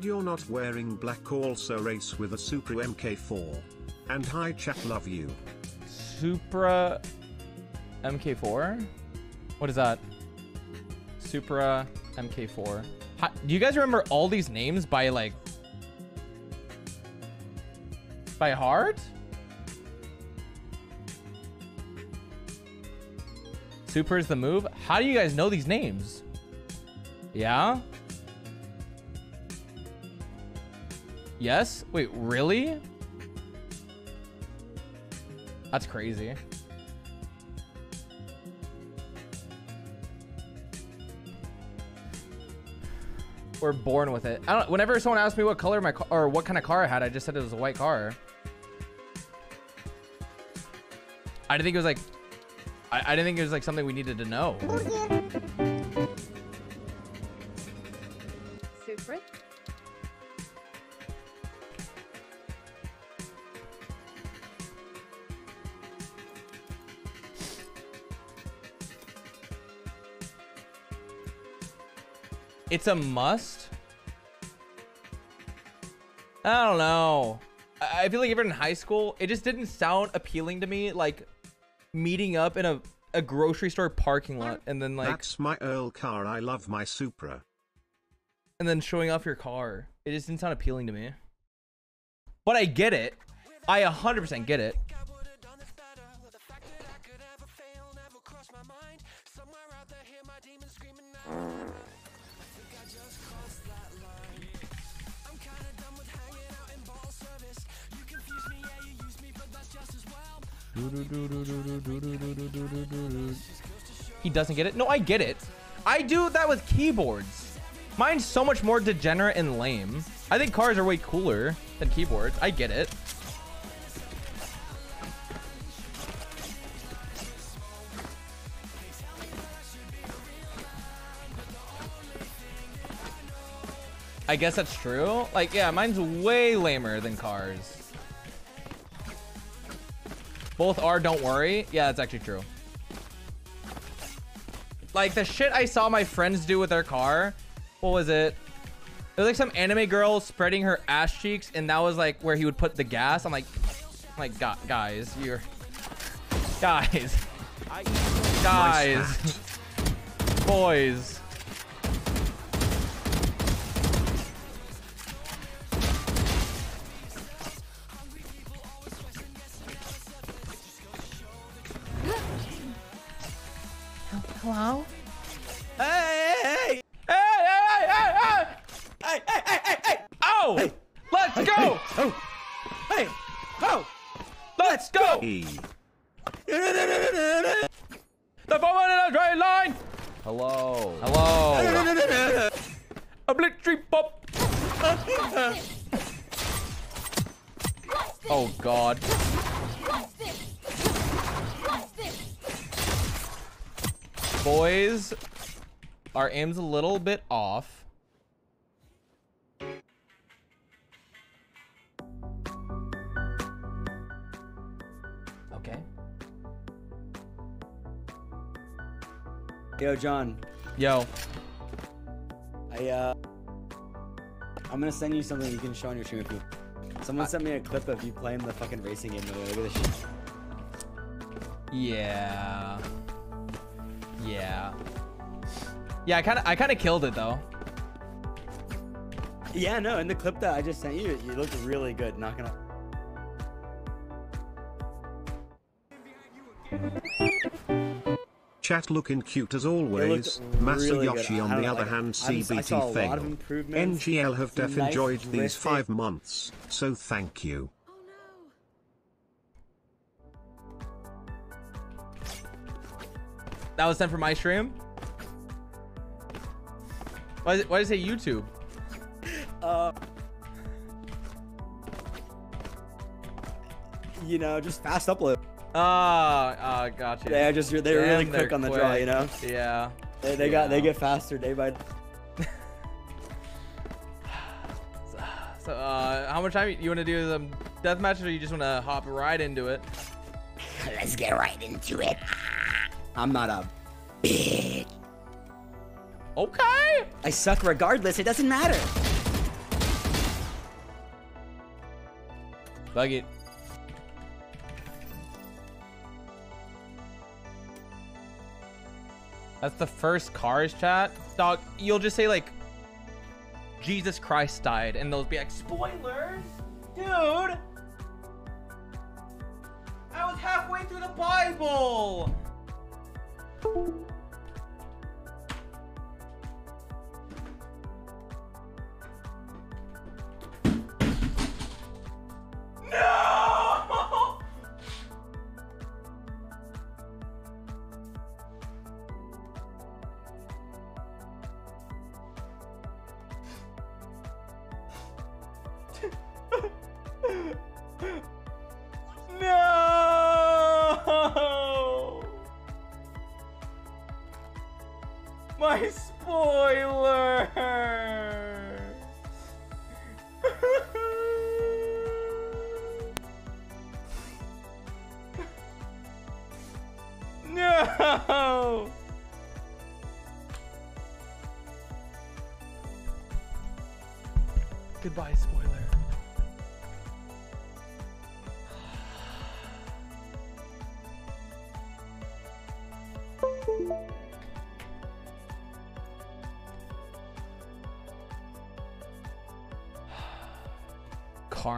Glad you're not wearing black also race with a Supra MK4. And hi chat love you. Supra MK4? What is that? Supra MK4. Hi, do you guys remember all these names by like by heart? Supra is the move. How do you guys know these names? Yeah? Yes? Wait, really? That's crazy. We're born with it. I don't. Whenever someone asked me what color my car or what kind of car I had, I just said it was a white car. I didn't think it was like. I, I didn't think it was like something we needed to know. It's a must. I don't know. I feel like even in high school, it just didn't sound appealing to me. Like meeting up in a, a grocery store parking lot and then like That's my Earl car. I love my Supra. and then showing off your car. It just didn't sound appealing to me. But I get it. I 100% get it. He doesn't get it? No, I get it. I do that with keyboards. Mine's so much more degenerate and lame. I think cars are way cooler than keyboards. I get it. I guess that's true. Like, yeah, mine's way lamer than cars. Both are, don't worry. Yeah, that's actually true. Like, the shit I saw my friends do with their car. What was it? It was like some anime girl spreading her ass cheeks, and that was like where he would put the gas. I'm like, I'm like, guys, you're... Guys. Guys. Boys. Hello? Hey, hey, hey! Hey, hey, hey, hey! Hey, hey, hey, hey, hey! Oh! Let's go! Oh! Hey! Oh! Let's go! E. The forward in a straight line! Hello. Hello. Obliteracy pop. Oh god. Boys, our aim's a little bit off. Okay. Yo, John. Yo. I uh, I'm gonna send you something you can show on your stream if you. Someone sent me a clip of you playing the fucking racing game. Look at this shit. Yeah. Yeah. Yeah, I kind of I kind of killed it though. Yeah, no, in the clip that I just sent you, you looked really good. Not gonna. Chat looking cute as always. really good. Masayoshi I on the other like, hand, CBT saw a lot of failed. NGL have some def nice enjoyed these five months, so thank you. That was sent from my stream. Why does it, why does it say YouTube? Uh. You know, just fast upload. Ah, ah, gotcha. They just they're really quick they're on the draw, you know. Yeah. They, they got they get faster day by. So, uh, how much time you want to do the death match, or you just want to hop right into it? Let's get right into it. I'm not a bitch. Okay. I suck regardless. It doesn't matter. Bug it. That's the first cars chat. Dog, you'll just say like, Jesus Christ died, and they'll be like, spoilers? Dude! I was halfway through the Bible! No!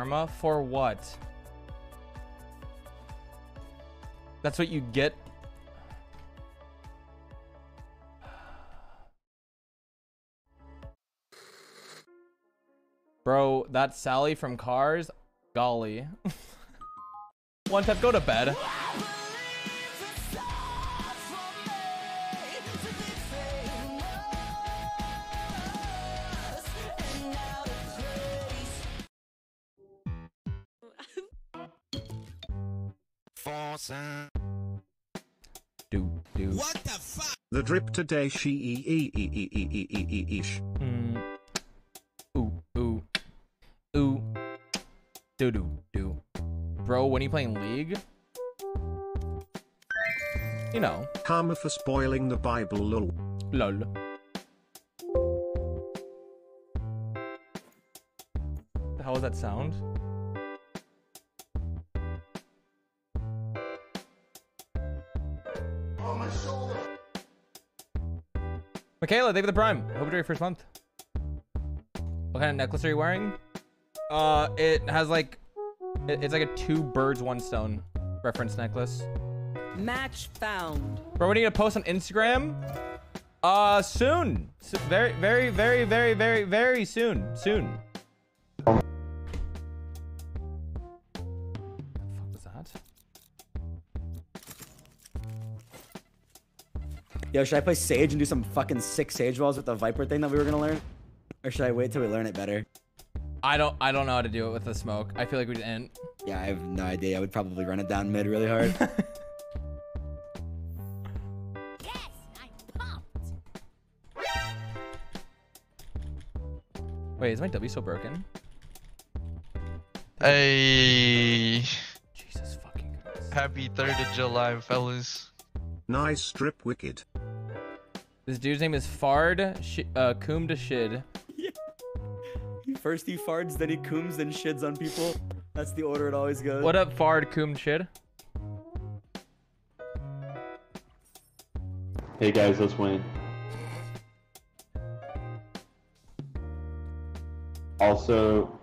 Karma for what? That's what you get. Bro, that's Sally from Cars. Golly. One tap, go to bed. Dr. e ish. Mm. Ooh, ooh, ooh. Do, do, do. Bro, when are you playing League? You know. Karma for spoiling the Bible, lol. Lol. The hell was that sound? Michaela, thank you for the prime. Hope you're your first month. What kind of necklace are you wearing? Uh, it has like, it- it's like a two birds, one stone reference necklace. Match found. Bro, when are you gonna post on Instagram? Uh, soon. So, very, very, very, very, very, very soon. Soon. Yo, should I play Sage and do some fucking sick Sage walls with the Viper thing that we were gonna learn? Or should I wait till we learn it better? I don't, I don't know how to do it with the smoke. I feel like we didn't. Yeah, I have no idea. I would probably run it down mid really hard. Yes, I pop. Wait, is my W so broken? Hey. Jesus fucking Christ. Happy 3rd of July, fellas. Nice strip wicked. This dude's name is Fard Sh uh, Koom to Shid. First he farts, then he cooms, then shids on people. That's the order it always goes. What up, Fard Koom Shid? Hey guys, let's win. Also,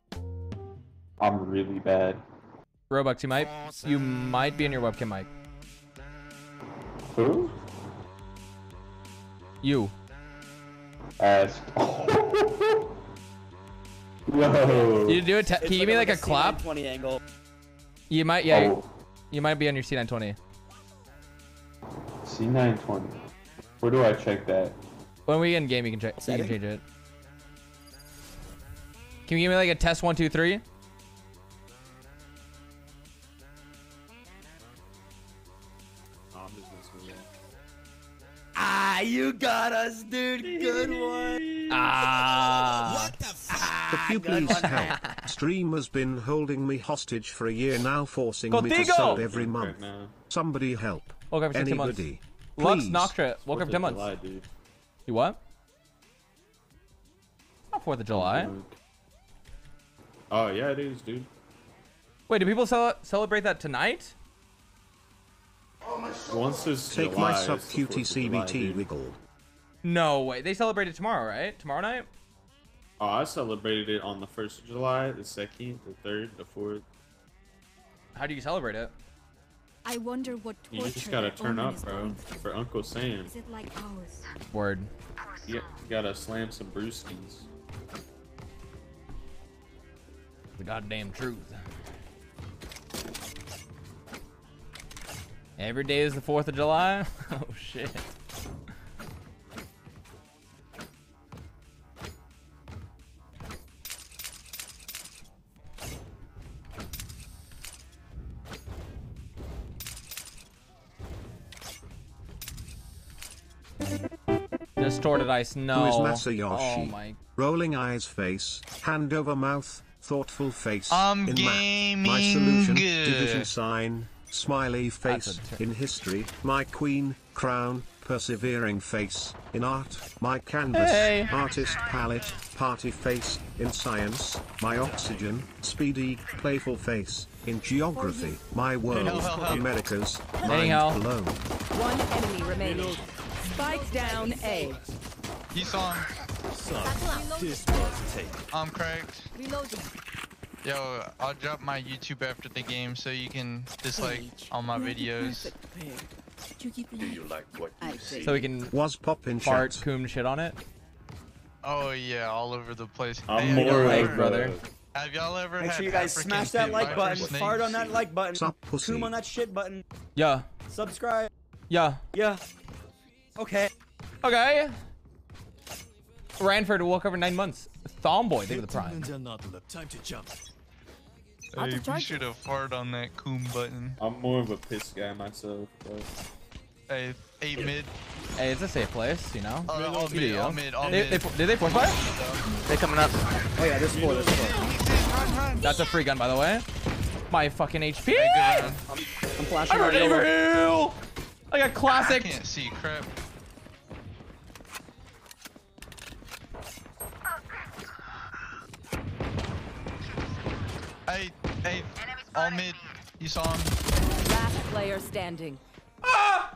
I'm really bad. Robux, you might, you might be in your webcam mic. Who? You. Ask. Whoa. You do it. Can you give me like a clap? 20 angle. You might, yeah. Oh. You might be on your C920. C920. Where do I check that? When we get in game, you can check. You can change it. Can you give me like a test one, two, three? Ah, you got us, dude. Good one. Ah. What the fuck? Could you please help? Stream has been holding me hostage for a year now, forcing me to Contigo! sub every month. Somebody help. Welcome for 10 months. Anybody. Lux Please. Noctra, welcome for 10 months. July, dude. You what? Not 4th of July. Oh yeah, it is, dude. Wait, do people cel celebrate that tonight? Once it's Take July, my sub it's the 4th of July, wiggle. No way. They celebrate it tomorrow, right? Tomorrow night? Oh, I celebrated it on the first of July, the second, the third, the fourth. How do you celebrate it? I wonder what You just gotta turn up, bro, for Uncle Sam. Is it like ours? Word. You, you gotta slam some brewskis. The goddamn truth. Every day is the 4th of July? oh, shit. Distorted ice, no. Who is Masayoshi? Oh my. Rolling eyes face, hand over mouth, thoughtful face. I'm in math. My solution, division sign, smiley face. In history, my queen, crown, persevering face. In art, my canvas, Hey. artist palette, party face. In science, my oxygen, speedy, playful face. In geography, my world, Americas, mind Anyhow. blown. One enemy remaining. Spike down A. He's on. I'm cracked. Reloading. Yo, I'll drop my YouTube after the game so you can dislike all my videos. Do you like what you see? So we can Was pop in fart, chat. coom shit on it? Oh yeah, all over the place. I'm Hey, more y'all ever- brother. Have y'all ever Make had sure you guys African smash that like button, snakes? fart on that like button, Sup, pussy. coom on that shit button, Yeah. subscribe. Yeah. Yeah. Okay. Okay. Ranford woke over nine months. Thomboy, think of the prime. Time to jump. Hey, be sure to fart on that coom button. I'm more of a piss guy myself, but Hey, eight mid. Hey, it's a safe place, you know. Oh, all You mid, all mid, all They- mid. they- Did they force fire? They coming up. Oh yeah, there's four, there's four. That's a free gun, by the way. My fucking HP. I'm flashing I'm right ready for over. you. Like a classic. I can't see crap. Hey, hey, all mid. You saw him. Last player standing. Ah!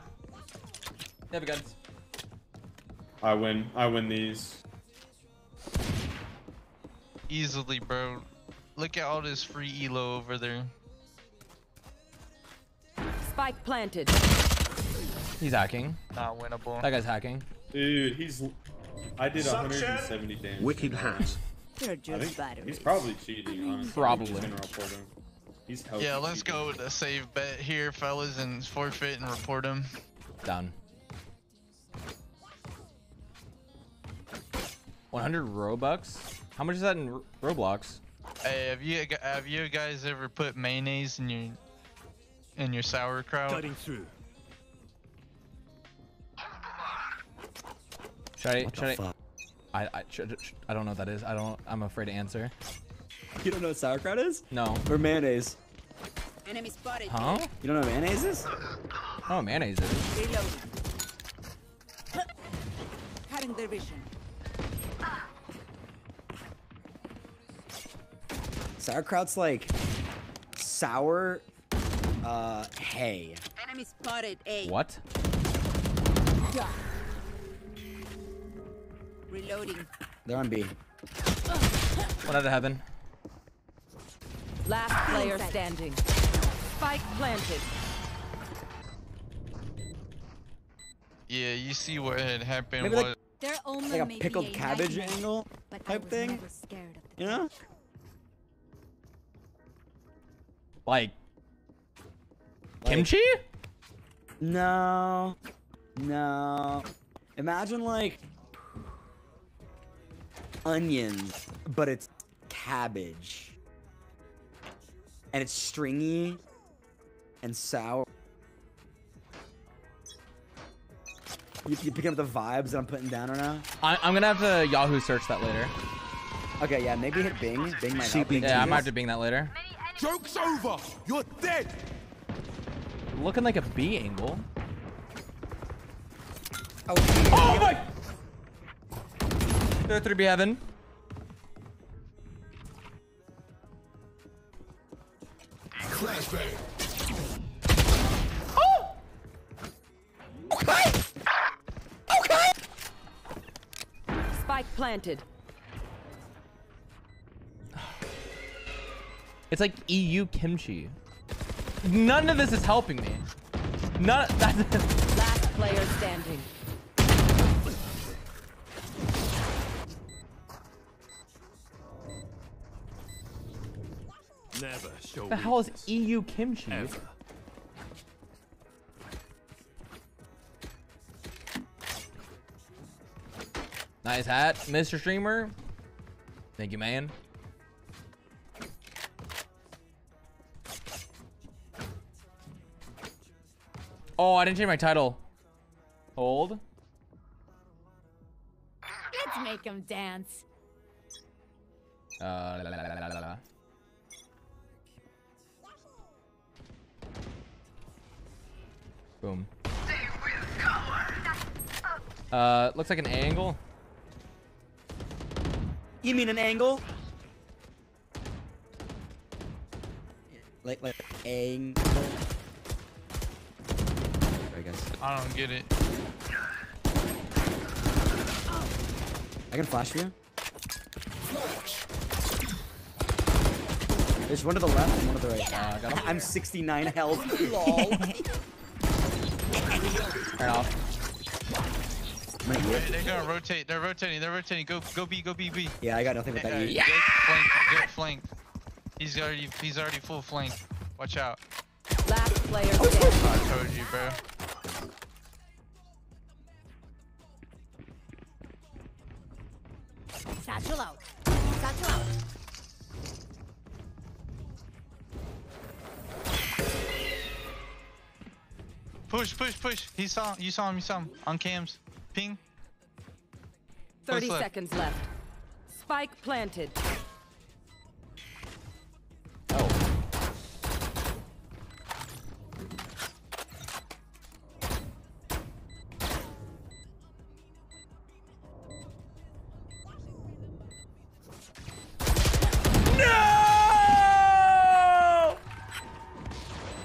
They have guns. I win. I win these. Easily, bro. Look at all this free elo over there. Spike planted. He's hacking. Not winnable. That guy's hacking. Dude, he's. I did Suction. 170 damage. Wicked hat. They're just batteries. he's probably cheating. Honestly. Probably. I'm just gonna report him. He's Yeah, let's cheating. go with a save bet here, fellas, and forfeit and report him. Done. 100 Robux? How much is that in R- Roblox? Hey, have you have you guys ever put mayonnaise in your in your sauerkraut? Cutting through. Should I? What the Should I? Fuck? I I, should, sh- I don't know what that is. I don't. I'm afraid to answer. You don't know what sauerkraut is? No. Or mayonnaise? Enemy spotted. Huh? You don't know what mayonnaise is? Oh, mayonnaise is. Reloading. Cutting their vision. Sauerkraut's like sour uh hay. Enemy spotted. A. What? Reloading. They're on B. One out of heaven. Last player standing. Spike planted. Yeah, you see what had happened Maybe was like- Their omen Like a may pickled a cabbage nightmare, angle but I type was thing. scared of the You know? Like Like- kimchi? No. No. Imagine like onions, but it's cabbage. And it's stringy and sour. You, you picking up the vibes that I'm putting down right now? I, I'm gonna have to Yahoo search that later. Okay, yeah, maybe hit Bing. Bing might help. Yeah, I might have to bing that later. Joke's over. You're dead. Looking like a B angle. Oh, Oh my! They're three B heaven. Flashbang. Oh! Okay. Okay. Spike planted. It's like EU kimchi. None of this is helping me. None. That's, Last player standing. Never show the hell is EU kimchi? Ever. Nice hat, Mr. Streamer. Thank you, man. Oh, I didn't change my title. Hold. Let's make them dance. Uh, la, la, la, Boom. Uh, looks like an angle. You mean an angle? Like like angle. Sorry guys. I don't get it. I can flash for you. There's one to the left and one to the right. Uh, got. I'm 69 health. Lol. Turn off. I'm gonna Wait, eat. they're gonna rotate. They're rotating. They're rotating. Go, go B, go B, B. Yeah, I got nothing with Uh, that. Yeah. Get flank. Get flank. He's already, he's already full flank. Watch out. Last player standing. I told you, bro. Satchel out. Satchel out. Push, push, push. He saw, you saw him, you saw him. On cams. Ping. 30 left. seconds left. Spike planted.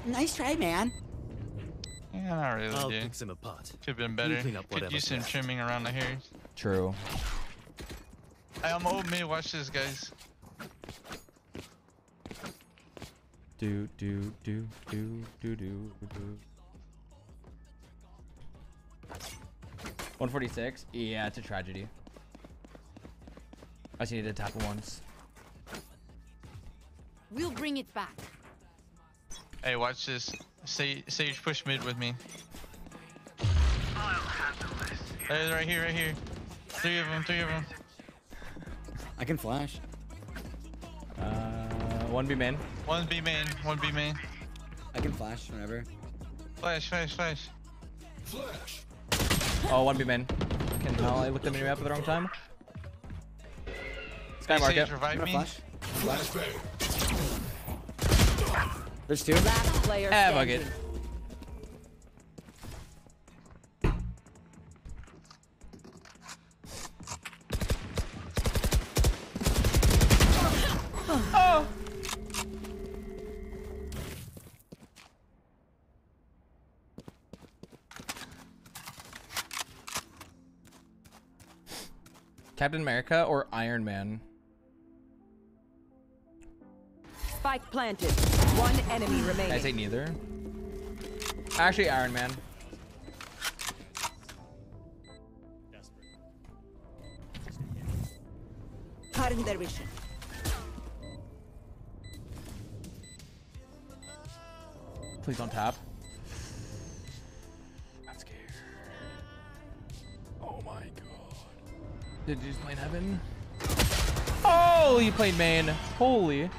Nice try, man. Yeah, not really, I'll dude. pick them apart. Could have been You better. clean up Could use some left. trimming around the hairs. True. Hey, I'm old mid. Watch this, guys. Do do do do do do do. 146. Yeah, it's a tragedy. I just needed to tap it once. We'll bring it back. Hey, watch this. Sage, Sage push mid with me. Hey, right here, right here. Three of them, three of them. I can flash. Uh, one B main. One B main, one B main. I can flash whenever. Flash, flash, flash. Flash. Oh, one B main. Can hell, I looked at the map at the wrong time. Sky Hey, Sage, market. revive me. Flash. Flash. There's two. Last player Eh, standing. bucket. Oh. Captain America or Iron Man? Spike planted. One enemy remaining. I say neither. Actually, Iron Man. Cutting their vision. Please don't tap. I'm scared. Oh my god. Did you just play heaven? Oh, you played main. Holy.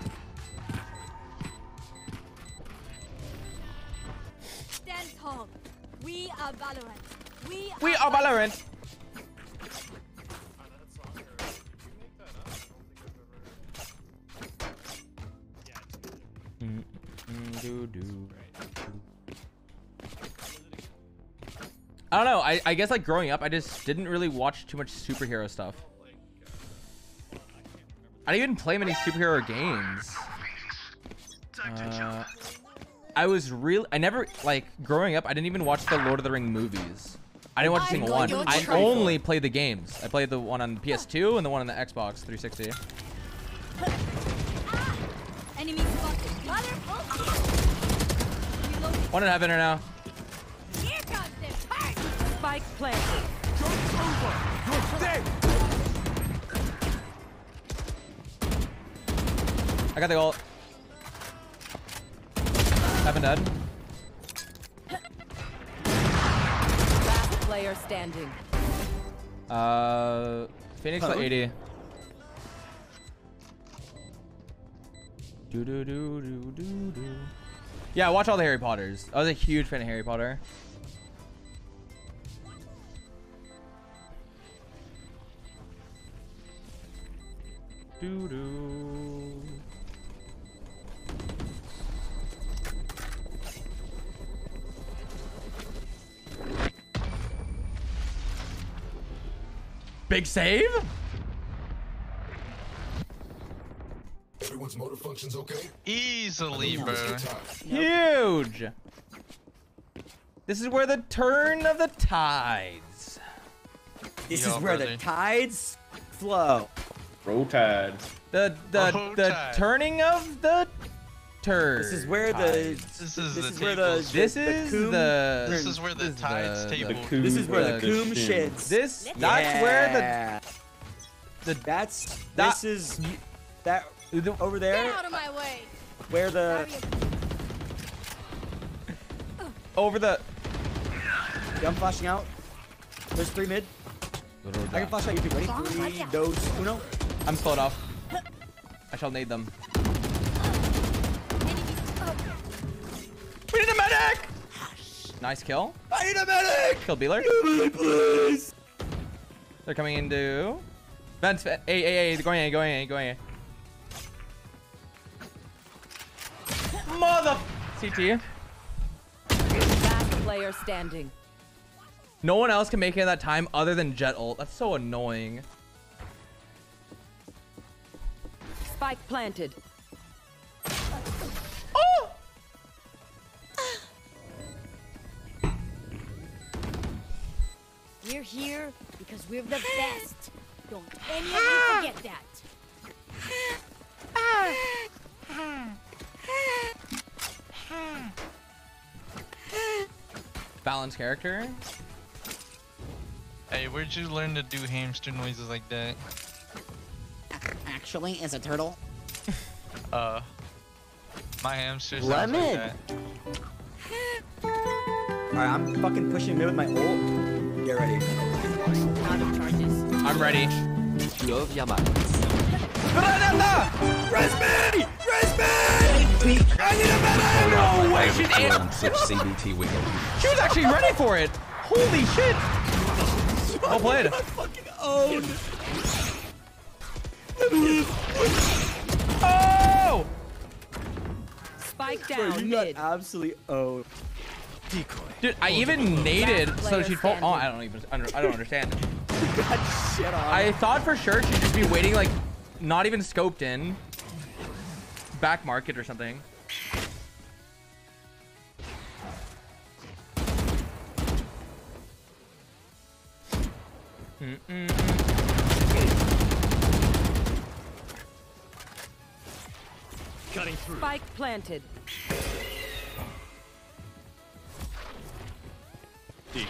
We are Valorant. We We are Valorant. I don't know. I, I guess like growing up, I just didn't really watch too much superhero stuff. I didn't even play many superhero games. Uh, I was real. I never like growing up. I didn't even watch the Lord of the Ring movies. I didn't watch a I'm single one. I only played the games. I played the one on PS2 and the one on the Xbox 360. Enemy spotted. Mother Reloading. One in heaven right now. Here comes the party. Spike planted. I got the ult. Heaven dead. Last player standing. Uh, Phoenix at Code? 80. Do do do do do do. Yeah, watch all the Harry Potters. I was a huge fan of Harry Potter. Do do. Big save? Everyone's motor functions okay? Easily, bro. Huge. This is where the turn of the tides. This Yo, is where brother. the tides flow. Roll Tide. The the Oh, the tide. turning of the turd. This is where the. This is this the is where the. This is coom- the This is where the this is tides the- table. coom- This is where the the coom shin. shits. This that's where the the That's That- this is that the over Get there out of my way. where the over the yeah, I'm flashing out. There's three mid. I can flash out you two. Ready? Three, dos, uno. I'm slowed off. I shall nade them. We need a medic! Nice kill. I need a medic. Kill Beeler. Please. They're coming into vents. A A A. They're going A. Going A. Going A. Mother. CT. Last player standing. No one else can make it in that time other than Jett ult. That's so annoying. Spike planted. We're here because we're the best. Don't any of you forget that. Balance character. Hey, where'd you learn to do hamster noises like that? Actually, as a turtle. Uh, my hamster sounds Lemon. like that. Alright, I'm fucking pushing mid with my ult. Get ready. Out of charges. I'm ready. Granada! Res me! Res me! I need a medic! No way, she did. Learn such CBT wiggle. She was actually ready for it. Holy shit. Well played. Oh! Oh! Spike Bro, down you got mid. absolutely oh. Decoy. Dude, I even naded so she'd fall. Oh. I don't even. under- I don't understand. got shit on. I thought for sure she'd just be waiting, like, not even scoped in, back market or something. Mm-mm-mm. Cutting through. Spike planted. Decoy.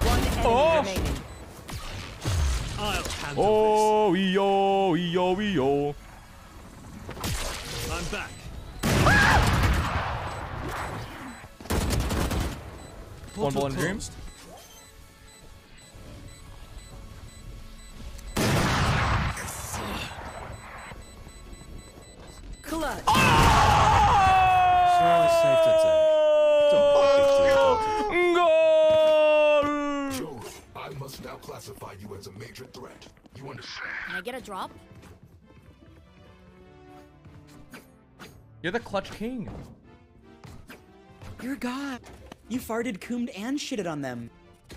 One Oh. Oh, yo, yo, yo. I'm back. One bullet in dream. Clutch. So safe. Oh, goal! I must now classify you as a major threat. You understand? Can I get a drop? You're the clutch king. You're God. You farted, coomed, and shitted on them.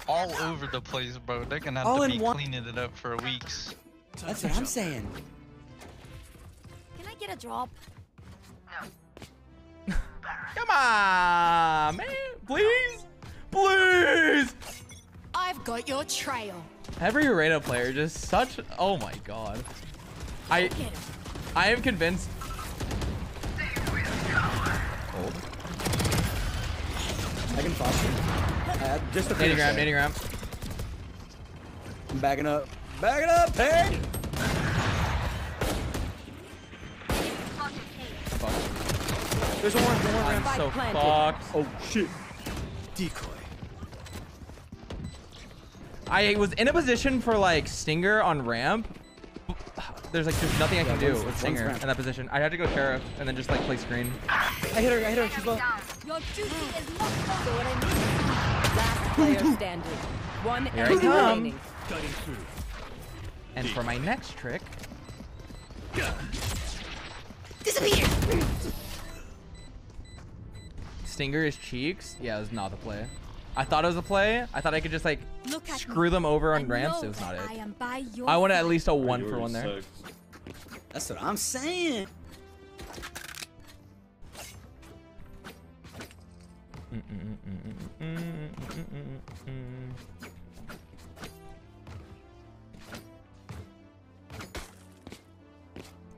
All over the place, bro. They're gonna have All to be one- cleaning it up for weeks. That's what I'm saying. Can I get a drop? Come on, man. Please. Please. I've got your trail. Every Arena player just such. Oh my god. I. I am convinced. I can foster. Uh, just a Nading ramp, nading ramp. I'm backing up. Backing up, hey! There's one more, one more so fucked. Oh shit. Decoy. I was in a position for like Stinger on ramp. There's like there's nothing I can Yeah, do one's- with one's Stinger ramp. in that position. I had to go Sheriff and then just like play screen. I hit her, I hit her, she's low. Your duty is not so what I Last player standing. One Here I enemy come. remaining. And for my next trick, Disappear! Stinger is cheeks. Yeah, it was not the play. I thought it was a play. I thought I could just like Look at screw me. them over I on ramps. know It was not that I it. am by your I wanted at least a one for one there. sucks. That's what I'm saying.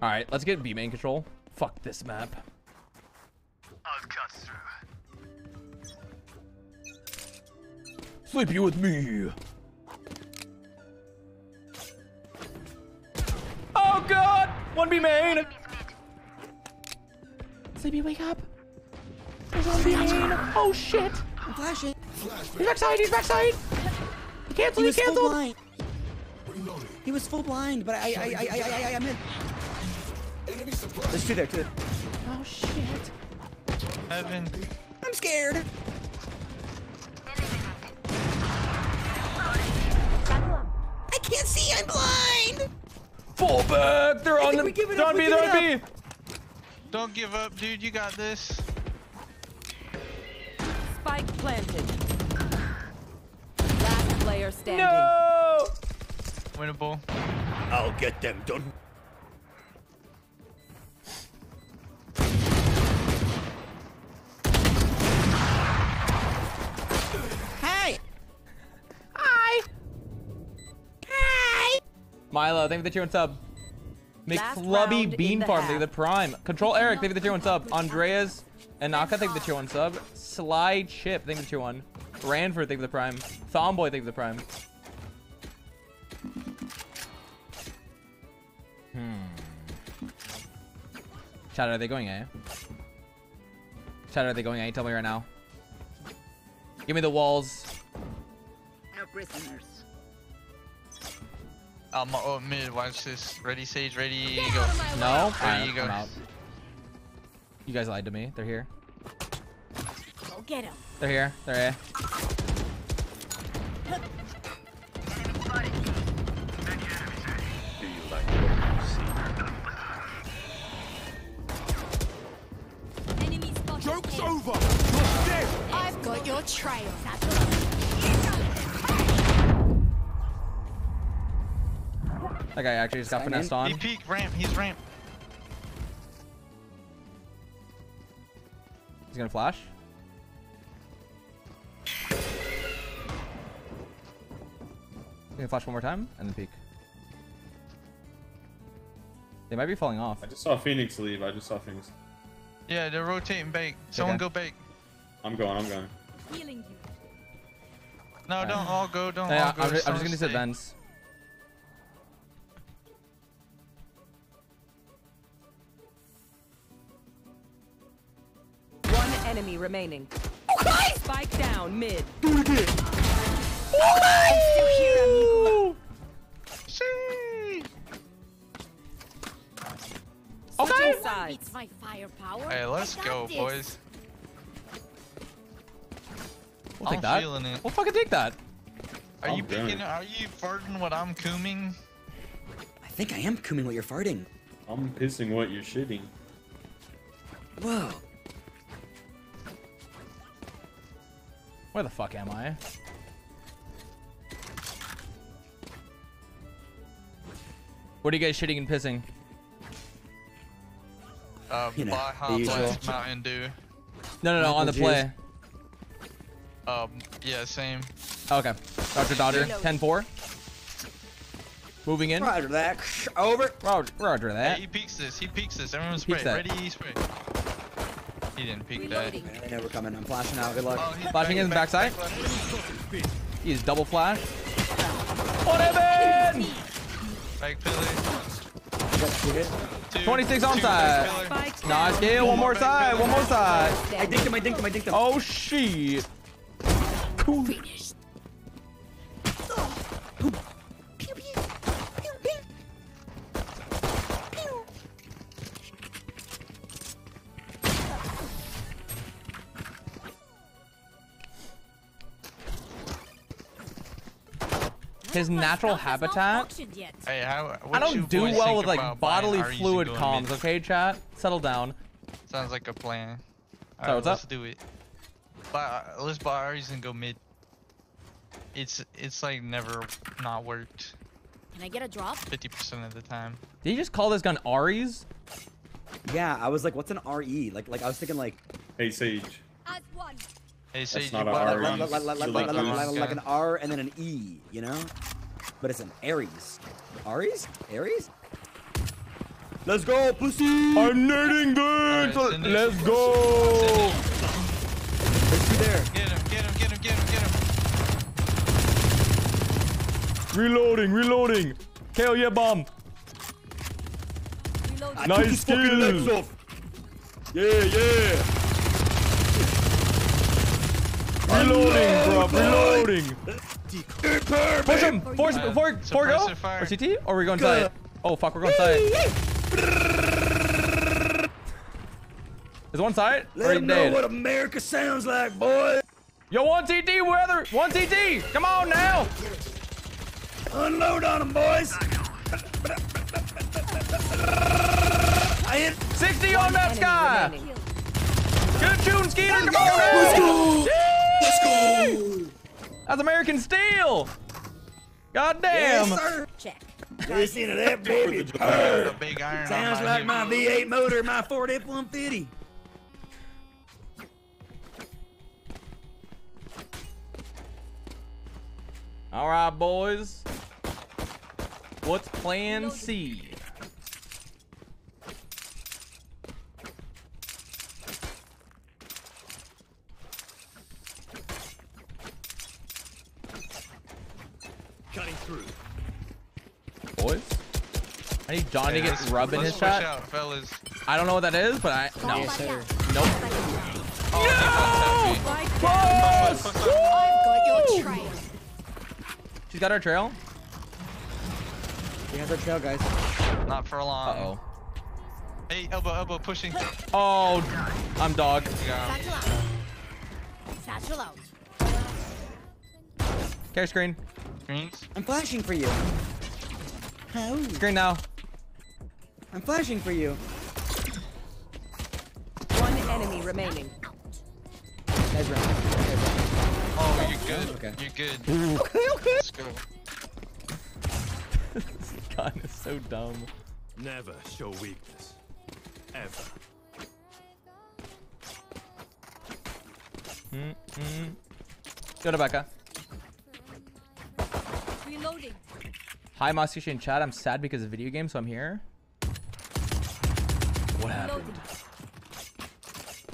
All right, let's get B main control. Fuck this map. I've cut through. Sleepy with me. Oh god! One B main! Sleepy, wake up! There's one B main! Oh shit! I'm flashing. He's backside, he's backside! He He canceled, he was full canceled! blind. He was full blind, but I, I, I, I, I, I, I'm in. There's two there, two. Oh shit. Heaven. I'm scared. I can't see. I'm blind. Fall back! They're I on think the we give it they're on we B, give they're on B! Don't give up, dude. You got this. Spike planted. Last player standing. No! Winnable. I'll get them done. Milo, thank you for the cheer and sub. McFlubby Bean Farm, thank you the prime. Control Eric, thank you for the tier one sub. Andreas and Naka, thank you for the tier one sub. Sly Chip, thank you for the tier one. Ranford, thank you for the prime. Thomboy, thank you for the prime. Hmm. Chat, are they going A? Chat, are they going A? Tell me right now. Give me the walls. No prisoners. Um, oh, mid, watch this. Ready, Sage, ready, go. out of my way. No? There Alright, you go. I'm out. You guys lied to me. They're here. Go get him. They're here. They're A. guy actually just got Sign finessed on. He peek, ramp, he's ramp. He's gonna flash. He's gonna flash one more time and then peek. They might be falling off. I just saw Phoenix leave. I just saw Phoenix. Yeah, they're rotating bake. Someone Okay. go bake. I'm going. I'm going. Healing you. No, don't all go. Don't Yeah, all go. I'm, just, I'm just gonna sit stay. vents. Enemy remaining. Spike down mid. Do it again! I'm still here, amigo. Okay. Switching sides. My firepower. Hey, let's go, this. boys. We'll take I'm that. feeling it. We'll fucking take that. Are I'm you good. picking? Are you farting what I'm cooming? I think I am cooming what you're farting. I'm pissing what you're shitting. Whoa. Where the fuck am I? What are you guys shitting and pissing? Uh, You know, Baja the. Blast Mountain Dew. No, no, no, on the play. Um, yeah, same. Okay. Dr. Dodger, 10-4. Moving in. Roger that. Over. Roger, roger Hey, that. he peeks this. He peeks this. Everyone spray. that. Ready, spray. He didn't peek that. Reloading. They know we're coming. I'm flashing out. Good luck. Oh, Flashing in back, backside. back, back. He's double flash. What happened? Back pillar. Two, 26 two, on side. pillar. Spike down. Nice kill. One more side. One more side. I dinked him. I dinked him. I dinked him. Oh shit. Cool. Finished. His natural habitat. Hey, how? I don't do well with like bodily fluid going comms. Okay, chat. Settle down. Sounds like a plan. So Alright, what's let's up? do it. Buy, uh, let's buy Aries and go mid. It's it's like never not worked. Can I get a drop? 50% of the time. Did you just call this gun Aries? Yeah, I was like, what's an RE? Like, like I was thinking like, Hey, Sage. As one. Hey, That's Sage, you not a bought Aries. Aries. like, like, like, like, like, like like, like, like an R and then an E, you know? But it's an Aries. Aries? Aries? Let's go, pussy! I'm nerding this. Alright, send. Let's go. There's two there. Get him, get him, get him, get him, get him. Reloading, reloading. KO yeah bomb. Reload. Nice took his fucking legs kill. Yeah, yeah. Reloading, bro. Reloading. Push him. Force, Uh, for, for go. suppressor fire. Or CT? Or are we going side? Oh fuck, we're going side. Is one side? Let him know dead? what America sounds like, boy. Yo, one CT, weather. One CT. Come on now. Unload on him, boys. I hit. 60 on that Enemy Skye. Good shooting, Skeeter. Come on. Let's go. Yee! Let's go. That's American Steel. God damn. Yes, sir. Check. Listen to that, baby. Big iron Sounds like my V8 motor, my Ford F-150. All right, boys. What's plan C? Cutting through. Boys. I need John to Hey, get let's- rub in his push shot. out, fellas. I don't know what that is, but I no. Yes, sir. Nope. Oh, I've got your trail. She's got our trail. She has her trail, guys. Not for long. Uh oh. Hey, elbow, elbow, pushing. Oh, I'm dog. Satchel out. Satchel out. Carry screen. Screens. I'm flashing for you. How? Screen now. I'm flashing for you. One enemy remaining. Guys, run. Oh, you're good. Okay. You're good. Okay, okay. Let's go. this gun is so dumb. Never show weakness. Ever. Mm -mm. Go to Becca. Reloading. Hi, Moskisha in chat. I'm sad because of video games, so I'm here. What happened?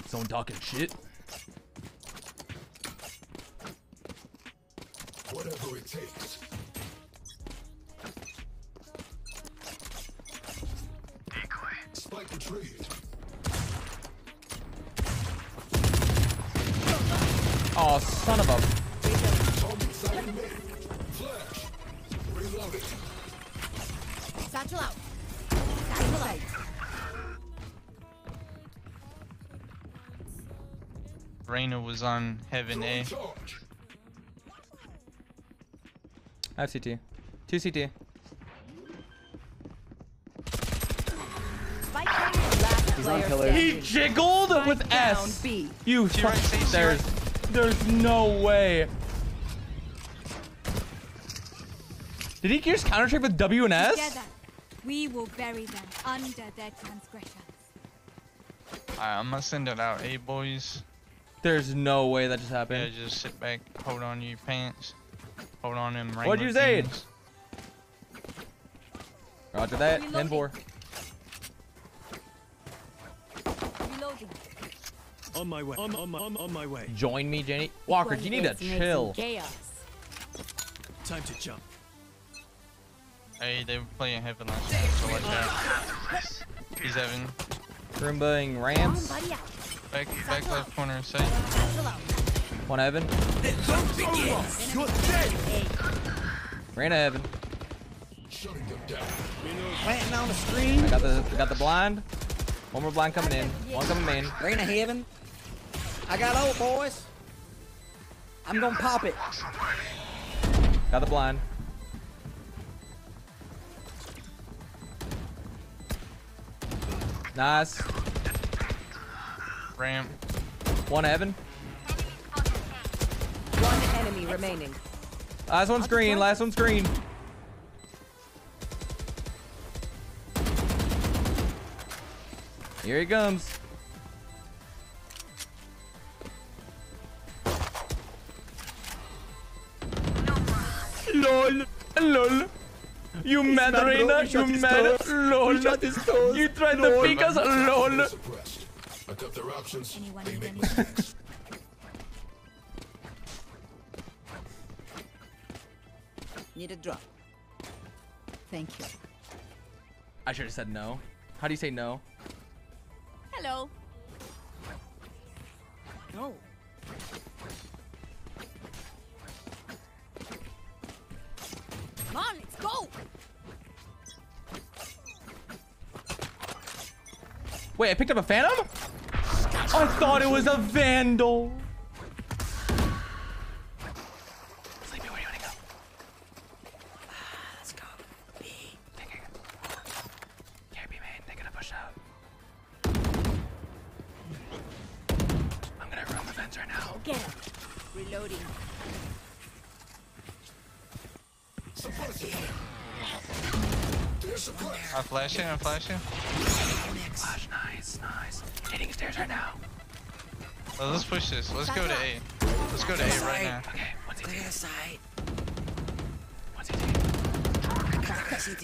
Someone talking shit? Whatever it takes. Spike retrieved. Oh, son of a. Flash. Reloading. Satchel out. Satchel out. Reyna was on Heaven eh? A. Charge. I have CT. Two CT. Spike carrier. Last He's on player pillar. He jiggled with Spike down S. B. You See right, fuck- see, see there's, there's no way. Did he just counter trick with W and S? Together, we will bury them under their transgressions. Alright, I'm gonna send it out. Hey, boys. There's no way that just happened. Yeah, happened. just sit back, hold on to your pants, hold on them. What'd you Wrangler say? jeans. Roger that. 10 4. Reloading. On my way. On, on, on, on my way. Join me, Jenny. Walker, do you need to chill. Chaos. Time to jump. Hey, they were playing Heaven last night, so watch out. He's Evan. Roombaing ramps. Somebody out. Back, back left corner, say. Satchel out. One Evan. You're dead. Reyna Evan. Shutting them down. Planting on the screen. I got the I got the blind. One more blind coming in. One coming main. Rain of heaven. I got old boys. I'm gonna pop it. Got the blind. Nice. Ramp. One Evan. One enemy remaining. Last one's green. Last one's green. Here he comes. LOL. LOL. You mad, mad. Reyna? You his mad? toes. LOL. He shot his toes. You tried to pick us? LOL. Suppressed. Adapt their options. They make mistakes. Need a drop. Thank you. I should have said no. How do you say no? Hello. No. Come on, let's go. Wait, I picked up a phantom? I thought it was a vandal. I'm flashing, I'm. Flash, nice, nice. Hitting stairs right now. Oh, let's push this. Let's go to A. Let's go to A right now. Okay, what's he Clear side. What's he doing? Back CT.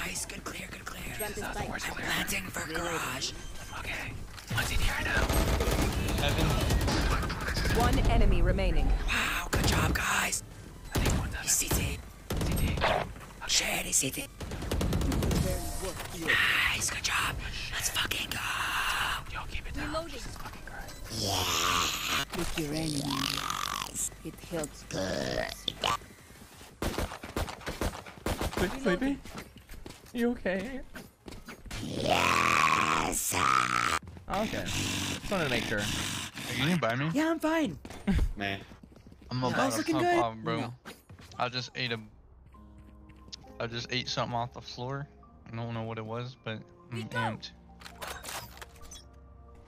Nice. Good clear, good clear. Plant this spike. Where's he clear? Planting for garage. Okay. What's he doing right now? Evan. One enemy remaining. Wow, good job, guys. I think one's He's CT. shit, is it? Nice, good job. Let's fucking go. Yo, keep it down. Reloading. Yeah. With your enemies. It helps. Sleepy? You okay? Yes. Okay. Just wanted to make sure. Hey, can you buy me? Yeah, I'm fine. Man. I'm about to looking pump good. off, bro. No. I just ate a. I just ate something off the floor. I don't know what it was, but I'm amped.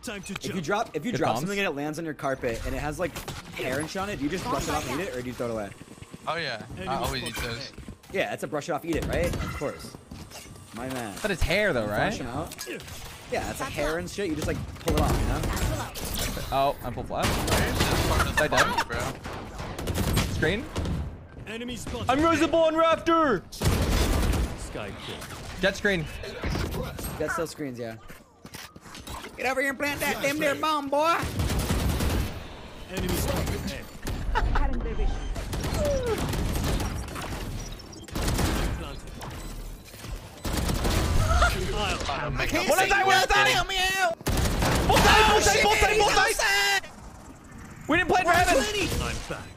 Time to If you drop if you Good drop bombs. something and it lands on your carpet and it has like hair and shit on it, do you just brush it off and eat it or do you throw it away? Oh yeah, I always eat those. Yeah, it's a brush it off, eat it, right? Of course. My man. But it's hair though, Flash right? him out. Yeah, it's a hair and shit. You just like pull it off, you know? Oh, I'm full flat. I dead. Bro. Screen. Enemy spotted. I'm Reservoir Raptor! Skye kill. Jett screen. That still screens, yeah. Get over here and plant that damn there bomb, boy. Enemy spotted. Head. Cutting their vision. Planted. I can't One see side, one nothing. side! Help me out. Both sides, both shit, both sides, he's both sides! outside. We didn't plan for heaven! I'm back.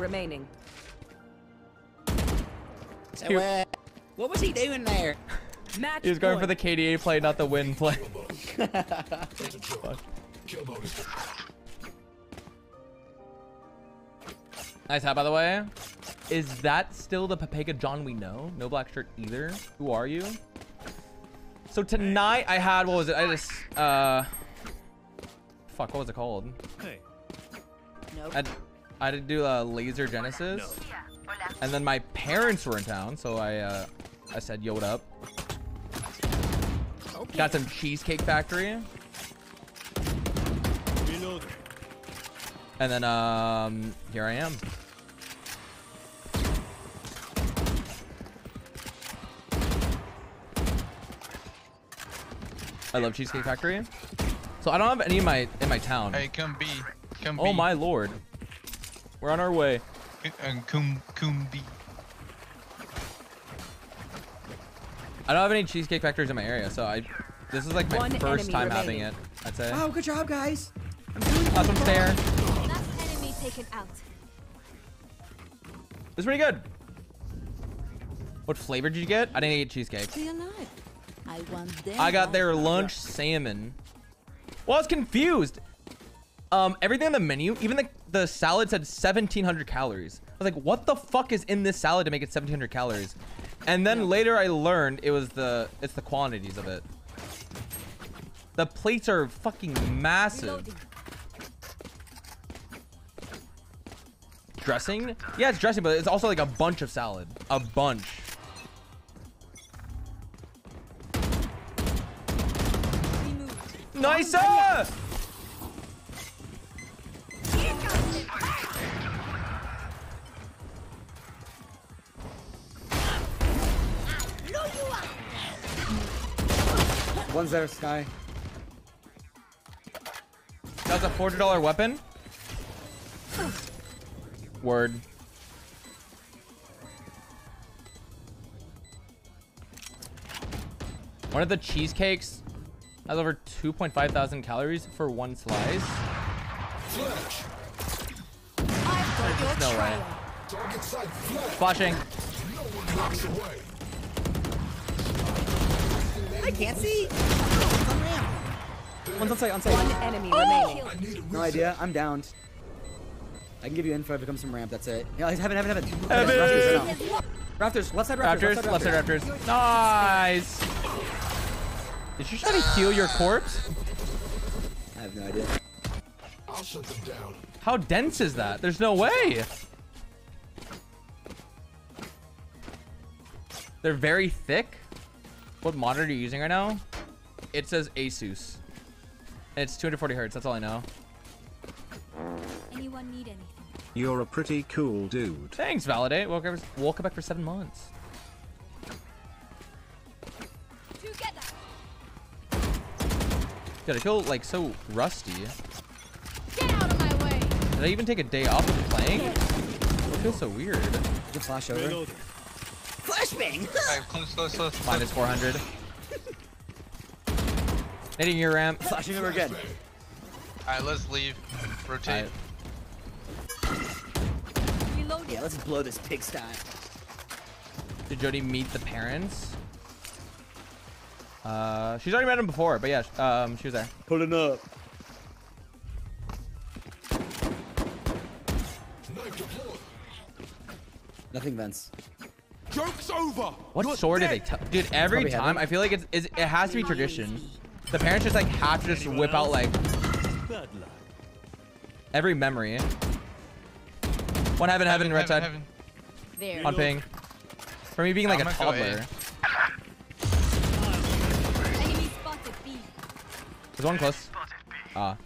Remaining. So, uh, what was he doing there? Match He was going for the KDA play, not the win play. nice hat, by the way. Is that still the Papega John we know? No black shirt either. Who are you? So tonight I had what was it? I just uh, fuck, what was it called? Hey. Nope. I I did do a laser genesis, and then my parents were in town, so I uh, I said, "Yo, what up?" Got some cheesecake factory, Reloading. and then um, here I am. I love Cheesecake Factory. So I don't have any in my in my town. Hey, come be, come be. Oh my lord. We're on our way. And cum cum. I don't have any Cheesecake Factories in my area, so I this is like my One first enemy time having it. I'd say. Wow, good job, guys. Last one's there. Last enemy taken out. It's pretty good. What flavor did you get? I didn't get cheesecake. Stay alive. I want them. I got their lunch salmon. Well, I was confused. Um, everything on the menu, even the, the salad said 1700 calories. I was like, what the fuck is in this salad to make it 1700 calories? And then later I learned it was the, it's the quantities of it. The plates are fucking massive. Dressing? Yeah, it's dressing, but it's also like a bunch of salad. A bunch. Nice! One's there, Skye. That's a $40 weapon? Word. One of the cheesecakes has over 2.5 thousand calories for one slice. There's no way. Flashing. I can't see. One's on site, on site. One enemy oh! remaining. No idea. I'm downed. I can give you info if it comes from ramp. That's it. Yeah, he's heaven, heaven, heaven. Heaven. Rafters, right now. Rafters, left side rafters. Raptors, left side Raptors. Nice. Did you try to heal your corpse? I have no idea. I'll shut them down. How dense is that? There's no way. They're very thick. What monitor are you using right now? It says Asus. And it's 240 hertz. That's all I know. Anyone need anything? You're a pretty cool dude. Thanks, Validate. Welcome, welcome back for seven months. Together. God, I feel like so rusty. Get out of my way. Did I even take a day off of playing? It feels so weird. Good flash over. Flashbang. Alright, close, close, close. Minus 400. Hitting your ramp. Flashing over again. Alright, let's leave. Rotate. Reload. Yeah, let's blow this pigsty. Did Jody meet the parents? Uh, she's already met him before, but yeah, um, she was there. Pulling up. Nothing, Vince. Joke's over. What sword did they tell? Dude, every Probably time heaven. I feel like it's, it's it has to be tradition. The parents just like have to just whip out like every memory. One heaven, heaven, right side. heaven. There. On ping. For me being like I'm a gonna go A. toddler. Enemy spotted B. There's one close. Ah.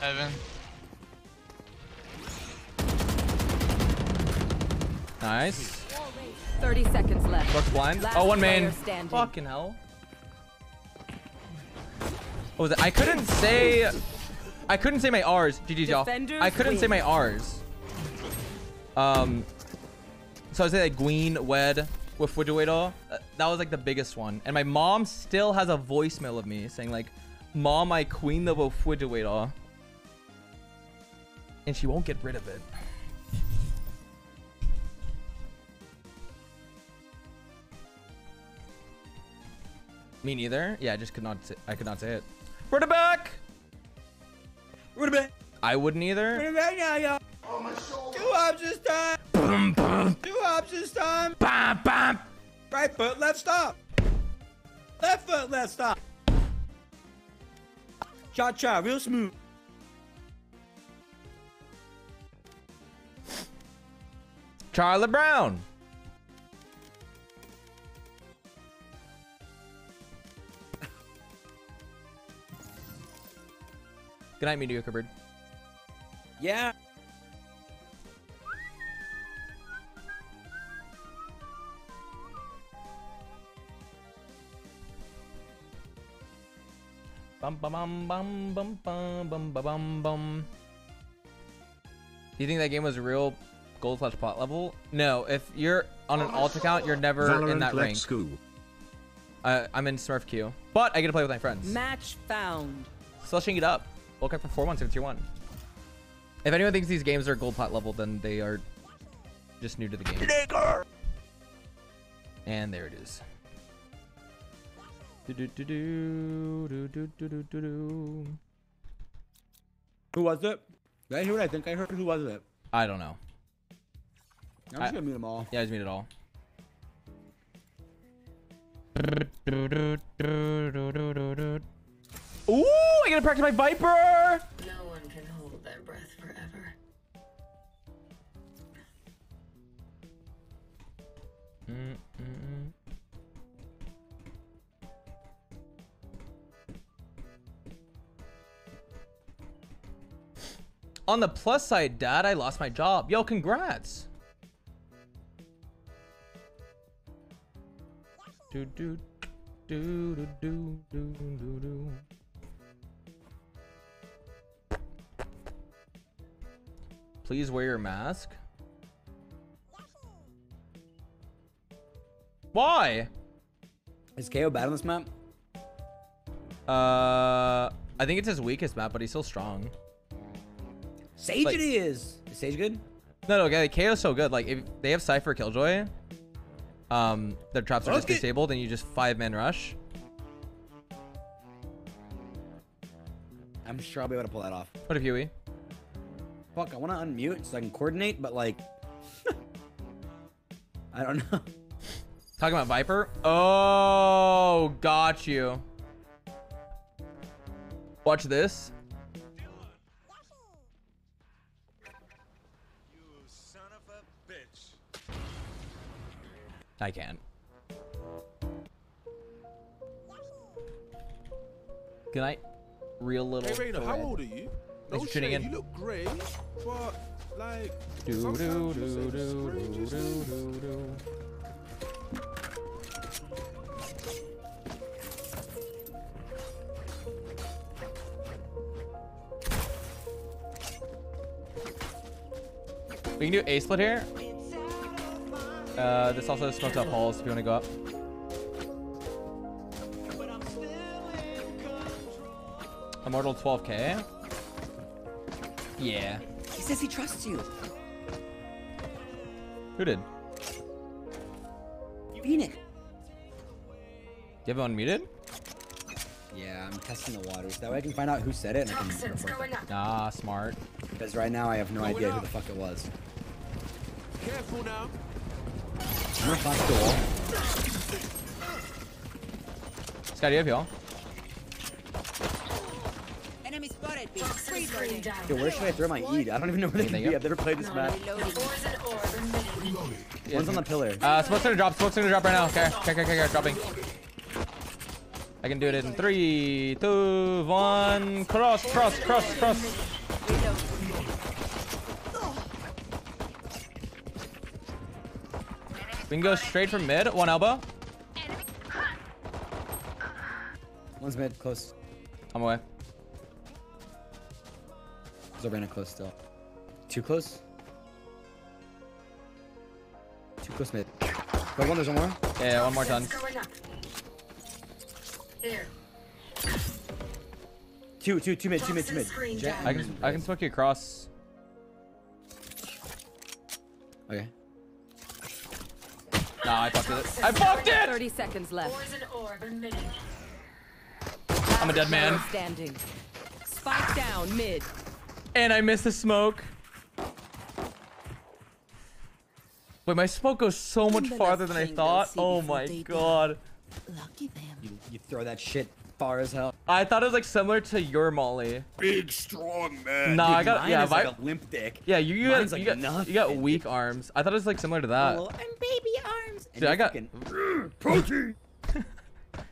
Heaven. Nice. 30 seconds left. Brooks blind. Last Oh, one main. standing. Fucking hell. It? I couldn't say. I couldn't say my R's. GG's y'all. I couldn't say my R's. Um. So I say like Gween, Wed, with. Uh, That was like the biggest one. And my mom still has a voicemail of me saying like, "Mom, I queen the Fujiwato." And she won't get rid of it. Me neither. Yeah, I just could not. Say, I could not say it. Run it back. Run it back. I wouldn't either. Run it back now, y'all. Two options time. Boom, boom. Two options time. Bam, bam. Right foot, left stop. Left foot, left stop. Cha cha, real smooth. Charlie Brown. Good night, mediocre bird. Yeah. Bum bum bum bum bum bum bum bum bum bum. Do you think that game was a real gold slash pot level? No. If you're on an alt account, you're never in that rank. let's go. Uh, I'm in Smurf queue, but I get to play with my friends. Match found. Slushing it up. Welcome for four months in tier one. If anyone thinks these games are gold pot level, then they are just new to the game. And there it is. Do-do-do-do, do-do-do-do-do-do. Who was it? Did I hear what I think I heard? Who was it? I don't know. I'm just I- gonna mute them all. Yeah, I just made it all. Ooh, I gotta practice my Viper! No one can hold their breath forever. Mm-mm. On the plus side, Dad, I lost my job. Yo, congrats. Do do do do do do do do. Please wear your mask. Why? Is KO bad on this map? Uh, I think it's his weakest map, but he's still strong. Sage Like- it is. Is Sage good? No, no, okay, KO's so good. Like, if they have Cypher Killjoy, um, their traps are just disabled, and you just five man rush. I'm sure I'll be able to pull that off. What if Huey? Fuck, I want to unmute so I can coordinate, but like, I don't know. Talking about Viper? Oh, got you. Watch this. I can't. Good night, real little. Hey, Rainer, how old are you? Thanks for tuning shade. in. You look great, but like. Do do do do do do do do. We can do A split here. Uh, this also smokes up halls if you want to go up. Immortal 12k. Yeah. He says he trusts you. Who did? Phoenix. You have it unmuted? Yeah, I'm testing the waters. That way I can find out who said it and I can report them. Ah, smart. Because right now I have no idea who the fuck it was. Careful now. I'm gonna flash the wall. Scotty, you have y'all. Enemy spotted. B. Freeze grenade. Dude, where should I throw my Eid? I don't even know where they can There you be. go. I've never played this map. One's on the pillar. Uh, smoke's gonna drop. Smoke's gonna drop right now. Okay, okay, okay, okay, okay, dropping. I can do it in three, two, one. Cross, cross, cross, cross. We can go straight from mid. One elbow. One's mid, close. I'm away. Zorvana close still. Too close? Too close mid. Wait, one, there's one more? Yeah, yeah, one more ton. There. Two, two, two mid, two mid, two mid. Jett- I can I can smoke you across. Okay. Nah, I fucked it. I fucked it. 30 seconds left. Poison orb emitting. I'm a dead man. Standing. Spike down mid. And I missed the smoke. Wait, my smoke goes so much farther than I thought. Oh my god. You, you throw that shit far as hell. I thought it was like similar to your molly. Big, strong man. Nah, Dude, I got mine yeah, is like a limp dick. Yeah, you, you got, like you, got, nothing. you got weak arms. I thought it was like similar to that. Oh, and baby arms. Dude, I got protein.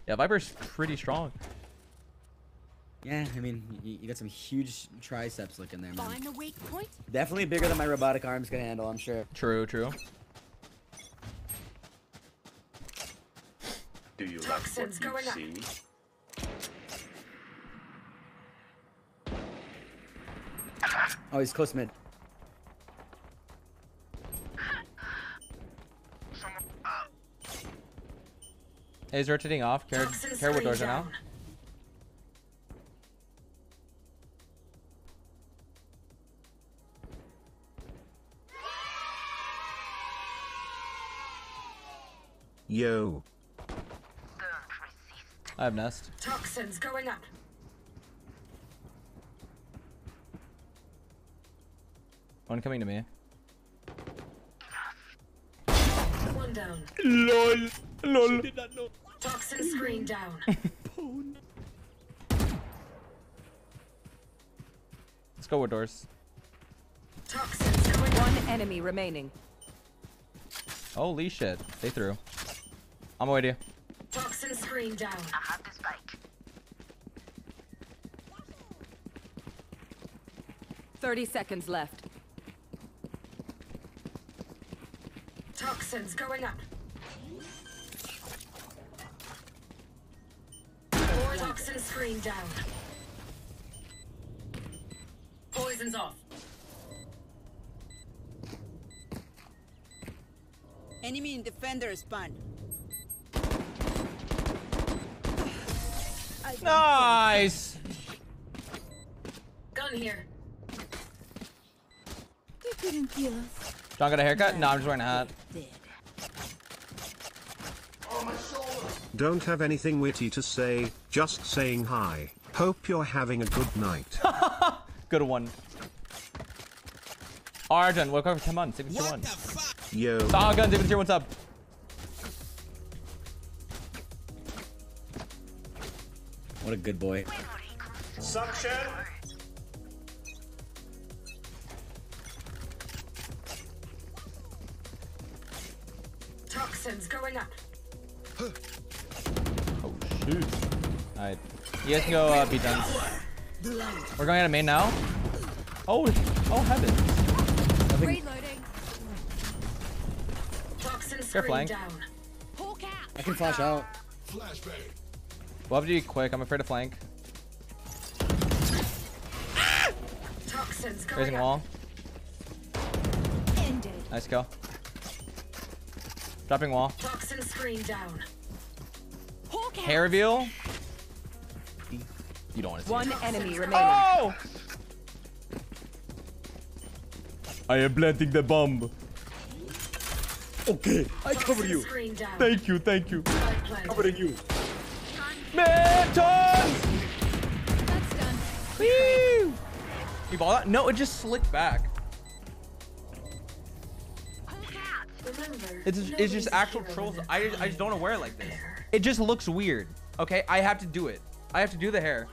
yeah, Viper's pretty strong. Yeah, I mean, you, you got some huge triceps looking there, man. Find the weak point. Definitely bigger than my robotic arms can handle, I'm sure. True, true. Do you like Toxins what going you up. see? Oh, he's close mid. Hey, he's rotating off. Care, care what screen doors are now. Yo. I have nest. Toxins going up. One coming to me. One down. LOL. LOL. Toxin screen down. Let's go with doors. Toxins going up. One enemy remaining. Holy shit. They threw. I'm away to you. Toxin screen down. I have the spike. 30 seconds left. Toxins going up. Four toxin screen down. Poison's off. Enemy in defender spawn. Nice. Gun here. You couldn't kill us. John got a haircut? No, I'm just wearing a hat. Don't have anything witty to say, just saying hi. Hope you're having a good night. Good one. Arjun, welcome for 10 months. 61. Yo. Saw guns, even tier, what's up? What a good boy. Suction. Toxins going up. Oh, shoot. Alright. You guys can go uh, be done. We're going out of main now. Oh, oh heavens. Reloading. Toxin Fair screen flank. down. I can flash out. We'll have to be quick. I'm afraid to flank. Toxins going Raising up. wall. Nice kill. Dropping wall. Toxin screen down. Hair reveal. You don't want to see One it. enemy remaining. Oh! I am planting the bomb. Okay, I cover you. Thank you, thank you. Spike planted. Covering you. Mentos! Woo! You bought that? No, it just slicked back. It's just, it's just actual trolls. I just, I just don't want to wear it like this. It just looks weird. Okay, I have to do it. I have to do the hair.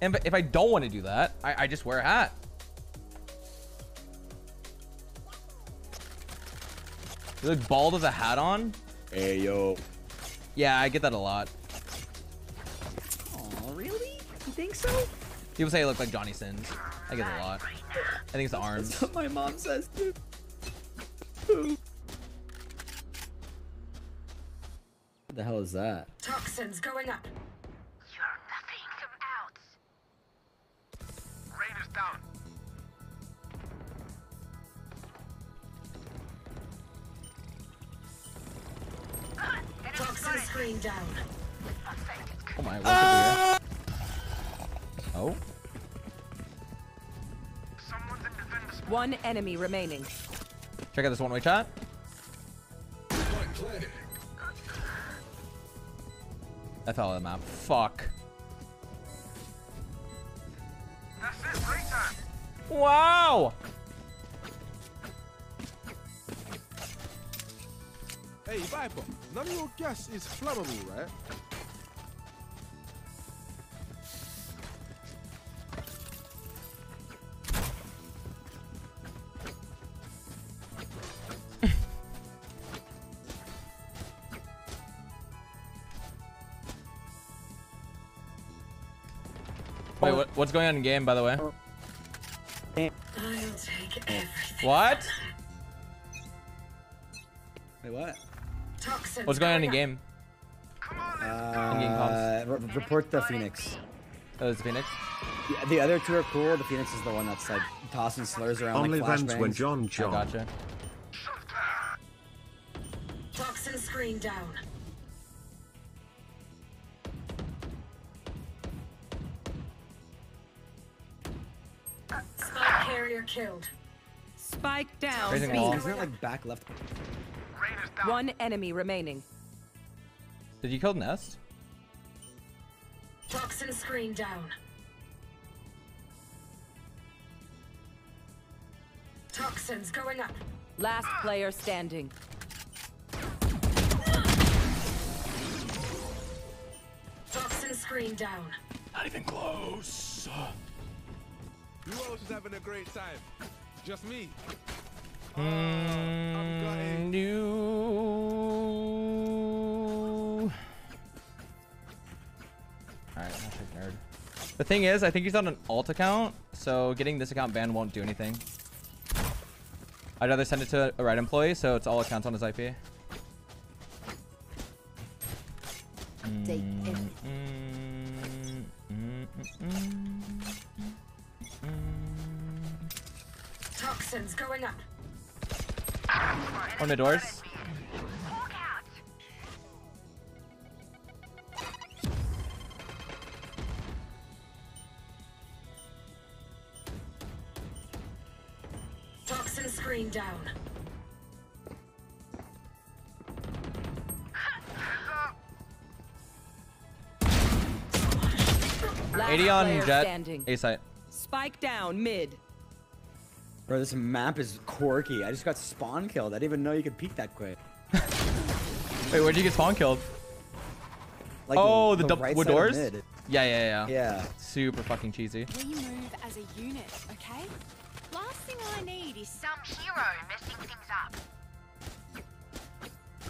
And if I don't want to do that, I, I just wear a hat. You look bald with a hat on? Hey yo. Yeah, I get that a lot. Really? You think so? People say I look like Johnny Sins. I get it a lot. I think it's the arms. That's what my mom says too. What the hell is that? Toxins going up. You're nothing out. Rain is down. Toxin screen down. Oh my, what could be Oh. One enemy remaining. Check out this one-way chat. I fell out of the map. Fuck. That's it, playtime. Wow! Hey, Viper, none of your gas is flammable, right? What's going on in game, by the way? I'll take everything. What? Wait, what? Toxins What's going on in up. game? In-game Uh, report the Phoenix. Oh, it's Phoenix. The, the other two are cool. The Phoenix is the one that's like tossing slurs around Only like vents when. John John. I gotcha. Toxin screen down. Carrier killed. Spike down. Raising wall. Isn't it like back left? Rain is down. One enemy remaining. Did you kill Nest? Toxin screen down. Toxins going up. Last player standing. Toxin screen down. Not even close. Who else is having a great time? Just me. Mm, you. Alright, hashtag nerd. The thing is, I think he's on an alt account, so getting this account banned won't do anything. I'd rather send it to a right employee, so it's all accounts on his IP. Take Mm, everything. mm, mm, mm, mm, Toxins going up. On the doors. Toxin screen down. Last 80 on Jett. standing. A site. Spike down mid. Bro, this map is quirky. I just got spawn killed. I didn't even know you could peek that quick. Wait, where'd you get spawn killed? Like oh, the, the double right with doors? Yeah, yeah, yeah. Yeah. Super fucking cheesy. We move as a unit, okay? Last thing I need is some hero messing things up.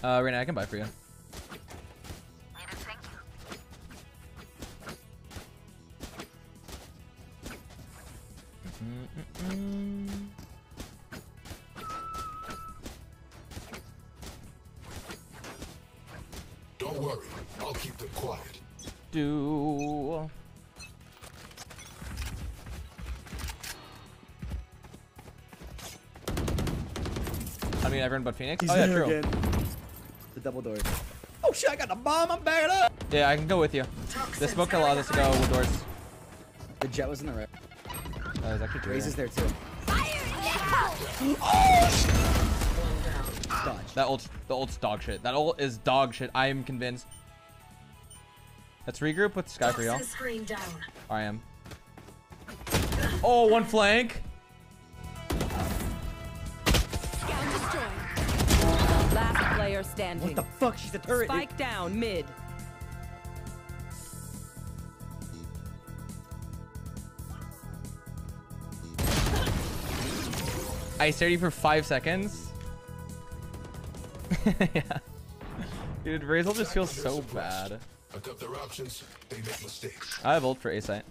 Uh, Reyna, I can buy for you. Mm-mm-mm. Don't everyone but Phoenix. He's oh yeah, there true. again. The double door. Oh shit! I got the bomb. I'm backing up. Yeah, I can go with you. The smoke allows us to go with doors. The Jett was in the right. There's actually two Raze here. is there too. Oh, Dodge. That ult's the ult's dog shit. That ult is dog shit. I am convinced. Let's regroup with Skye for y'all. Toxin screen down. I am. Oh, one flank. Player standing. What the fuck? She's a turret. dude. Spike down mid. I stared you for five seconds. yeah. Dude, Razel just feels so bad. Fuck up their options, they make mistakes. I have ult for A site.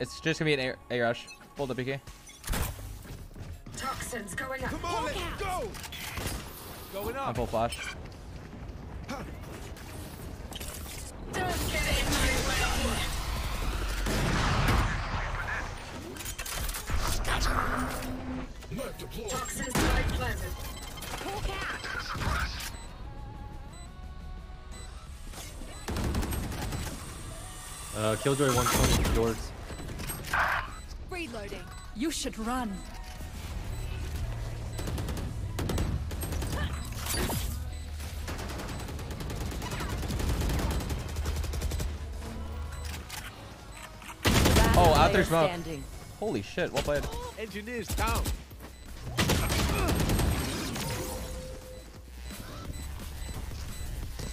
It's just gonna be an A, a rush. Hold up, PK. Toxins going up. Come on, let's go. Going I'm full flash. Don't get in my way. Toxins right planted. Uh, Killjoy 120 doors. Reloading. You should run. Oh, out player there smoke. standing. Holy shit, well played. Engineers down.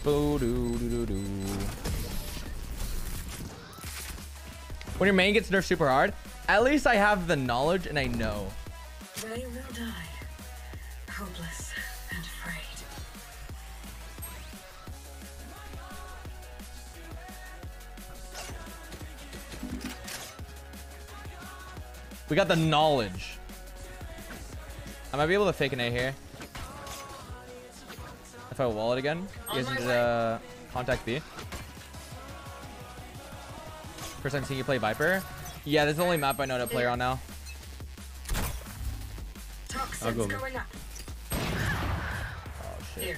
Boo doo doo doo doo. When your main gets nerfed super hard, at least I have the knowledge and I know. They will die. Hopeless and afraid. We got the knowledge. I might be able to fake an A here. If I wall it again. Need to uh, contact B. First time seeing you play Viper. Yeah, there's only map I know to play on now. Toxins go. going up. Oh shit. Here.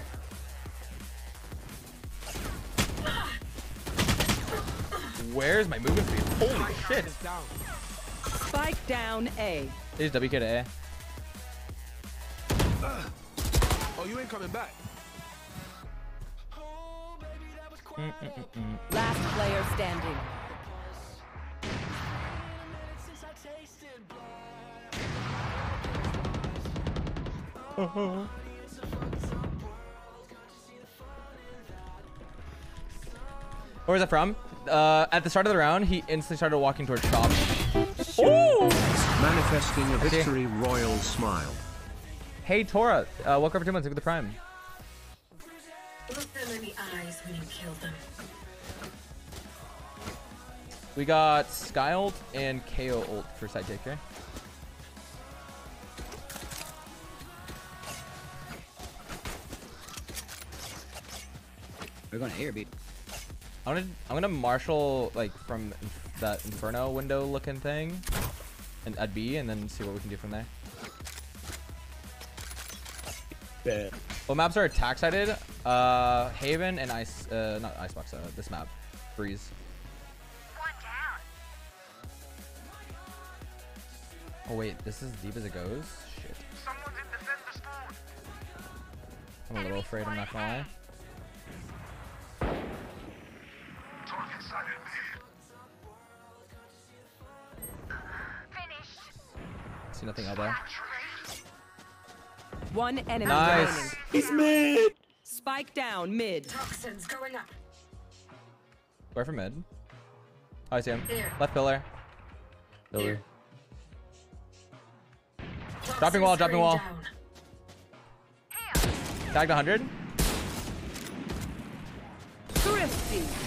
Where's my movement speed? Holy shit. Down. Spike down A. They just WK to A. Oh, you ain't coming back. Mm, mm, mm. Last player standing. Where was that from? Uh, at the start of the round, he instantly started walking towards shop. Ooh! Manifesting a Okay. victory royal smile. Hey Tora, uh, welcome for two months. Look at the prime. Look them in the eyes when you kill them. We got Skye ult and KO ult for side take here. We're going to A or B. I'm gonna I'm gonna marshal like from that Inferno window looking thing, and at B, and then see what we can do from there. Bet. What maps are attack sided? Uh, Haven and Ice, uh, not Icebox. Uh, this map, Breeze. Oh wait, this is as deep as it goes. Shit. I'm a little afraid. I'm not gonna lie. See nothing out there. One enemy Nice. remaining. He's mid. Spike down mid. Toxins going up. Where from mid? Oh, I see him. Here. Left pillar. Pillar. Dropping wall, dropping wall. down. Tagged 100. Thrifty.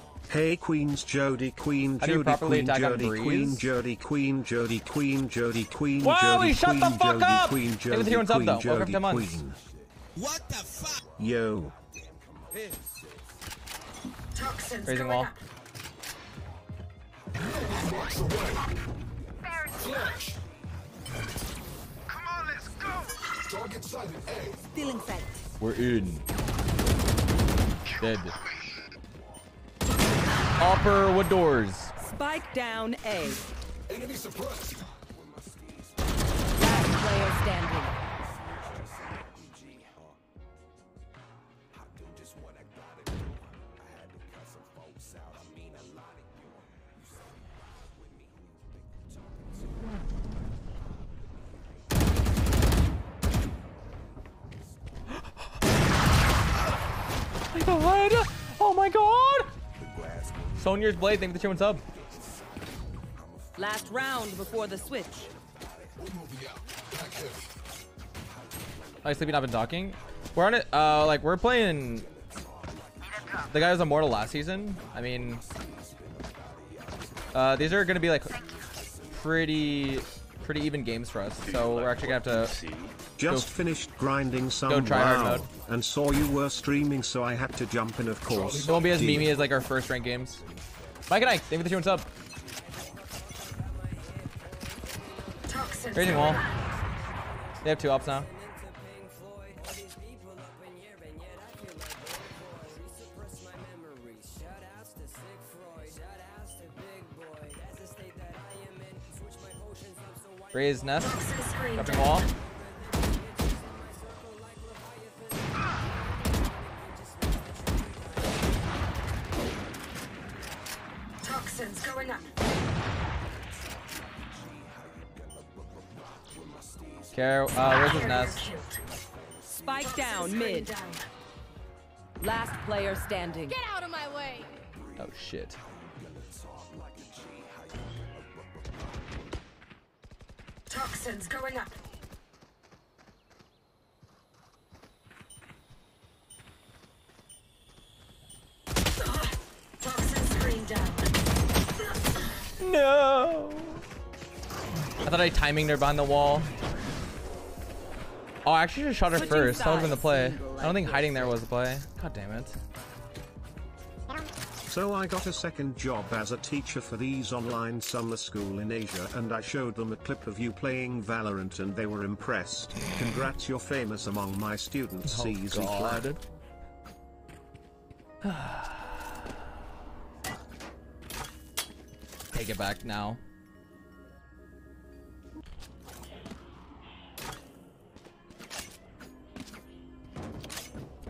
Hey Queens Jody Queen How do you Jody properly Queen attack on Jody Breeze? Queen Jody Queen Jody Queen Jody Queen Whoa, Jody he shut Queen the fuck Jody up! Queen Hey, with Jody the hero and sub, Queen though. Welcome Jody to months. Queen What the fuck? Yo Toxins Raising going wall. up. Come on, let's go. Target sighted A. Still in sight. We're in. Dead. Upper wood doors. Spike down A. Enemy suppressed. Last player standing. Oh my god! Sonier's Blade, thank you for the and sub. Last round before the switch. I sleeping. I've been talking. We're on it. Uh, like we're playing. The guy was immortal last season. I mean, uh, these are gonna be like pretty, pretty even games for us. So we're actually gonna have to. Just go- finished grinding some go try WoW, mode. and saw you were streaming so I had to jump in of course. It won't be as Deal. memey as like our first rank games. Mike and Ike, thank you for the two and sub. Toxins Raising wall. up. They have two ops now. Raise nest. Toxin screen wall. Toxins going up. Care. Uh, where's his nest? Spike down mid. down. Last player standing. Get out of my way. Oh shit. Toxins going up. Toxin screen down. No. I thought I timing her behind the wall. Oh, I actually just shot her Switching first. That would have been the play. I don't think hiding there was the play. God damn it. So I got a second job as a teacher for these online summer school in Asia and I showed them a clip of you playing Valorant and they were impressed. Congrats you're famous among my students Oh, CZ God. Take it back now.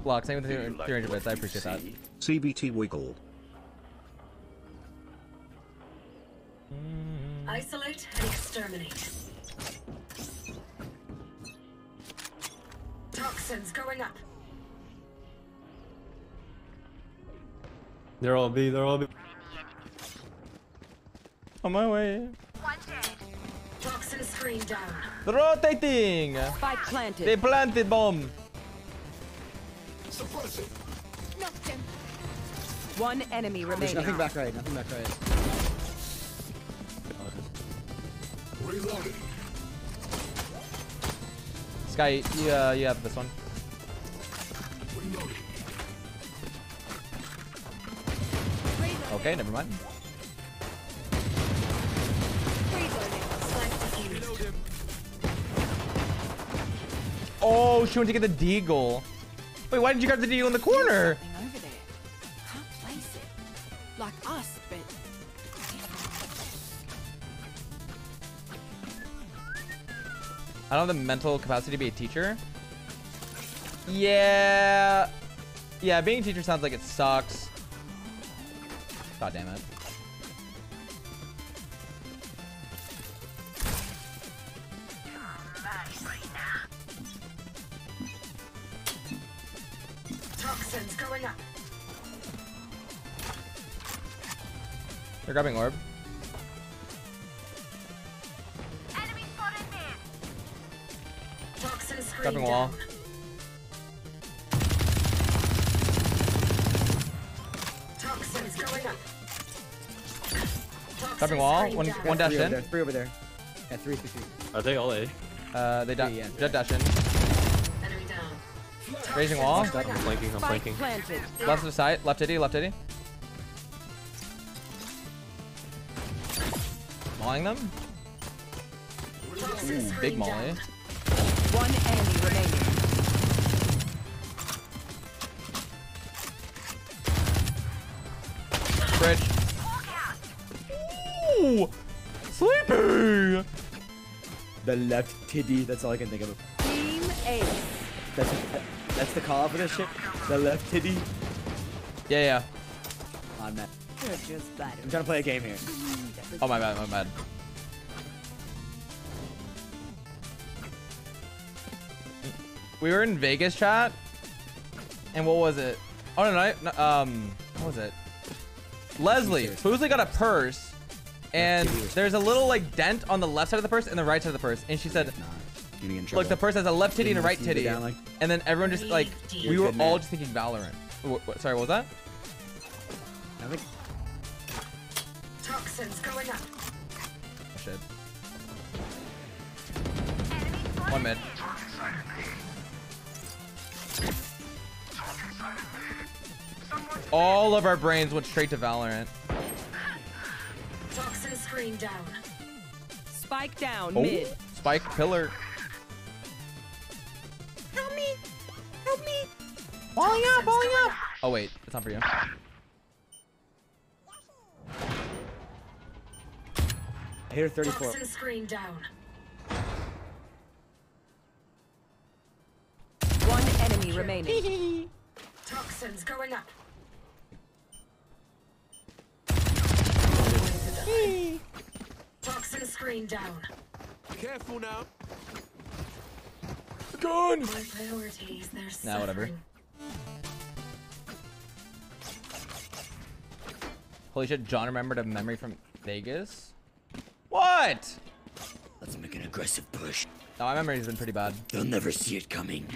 Block, same with the 300 bits. I appreciate that. CBT Wiggle. Isolate and exterminate. Toxins going up. They're all B. They're all B. On my way. Toxin screen down. Rotating! Spike planted. They planted bomb. Suppress it. Knocked him. One enemy There's nothing back right. Nothing back right. Reloading. Skye, you, uh, you have this one. Okay, never mind. Oh, she went to get the deagle. Wait, why did you grab the deagle in the corner? Over there. Can't place it. Like us, but I don't have the mental capacity to be a teacher. Yeah. Yeah, being a teacher sounds like it sucks. God damn it. They're grabbing orb. Toxin screen Grabbing wall. Toxins going up. Toxin Grabbing wall. One down. one dash Three in. there. Three over there. Yeah, three, three, three. Are they all A? Uh, they da- Yeah, yeah. Jett dash in. Raising wall. I'm flanking, I'm Spike flanking. Left of the side. Left itty. Left itty. Mauling them. Ooh, big molly. One enemy remaining. Bridge. Ooh, sleepy. The left titty. That's all I can think of. Team Ace. That's that's the call out for this shit. The left titty. Yeah, yeah. On that. You're just better. I'm trying to play a game here. Oh my bad, my bad. We were in Vegas chat, and what was it? Oh no, no, no um, what was it? Leslie, Fuslie got a purse, and there's a little like dent on the left side of the purse and the right side of the purse, and she said, You're gonna get in trouble. "Look, the purse has a left titty and a right titty," go down, like- and then everyone just like we were all just thinking Valorant. Wh- wh- sorry, what was that? I think Toxins going up. Shit. One mid. All of our brains went straight to Valorant. Toxin screen down. Spike down Oh, mid. Spike pillar. Help me! Help me! Falling up, falling up. Oh wait, it's not for you. I hit her 34. Toxin screen down. One enemy remaining. Toxins going up. Toxin screen down. Careful now. Gun. My priorities, they're Nah, whatever. Holy shit, John remembered a memory from Vegas? What? Let's make an aggressive push. No, my memory's been pretty bad. They'll never see it coming.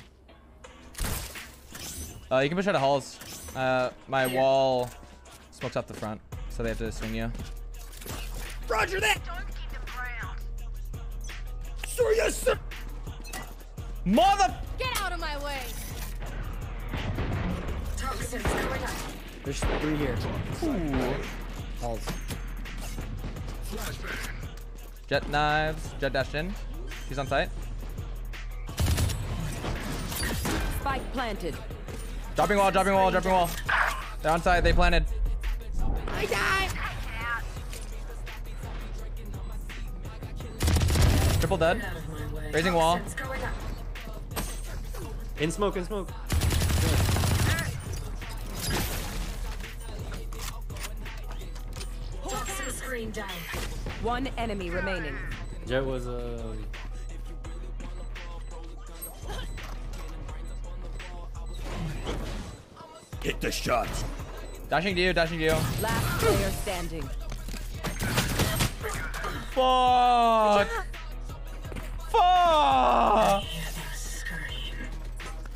Uh, you can push out of halls. Uh, my wall smokes off the front, so they have to swing you. Roger that. Sir, yes, sir. Mother. Get out of my way! Toxins going up. There's three here. Ooh. Halls. Jett knives. Jett dashed in. He's on site. Spike planted. Dropping wall, dropping wall, dropping wall. They're on site. They planted. I die! Triple dead. Out of my way. Raising wall. Toxins going up. In smoke, in smoke. Toxin screen down. One enemy remaining. Jett was uh Hit the shot. Dashing to you, dashing to you. Last player standing. Fuck. Fuck.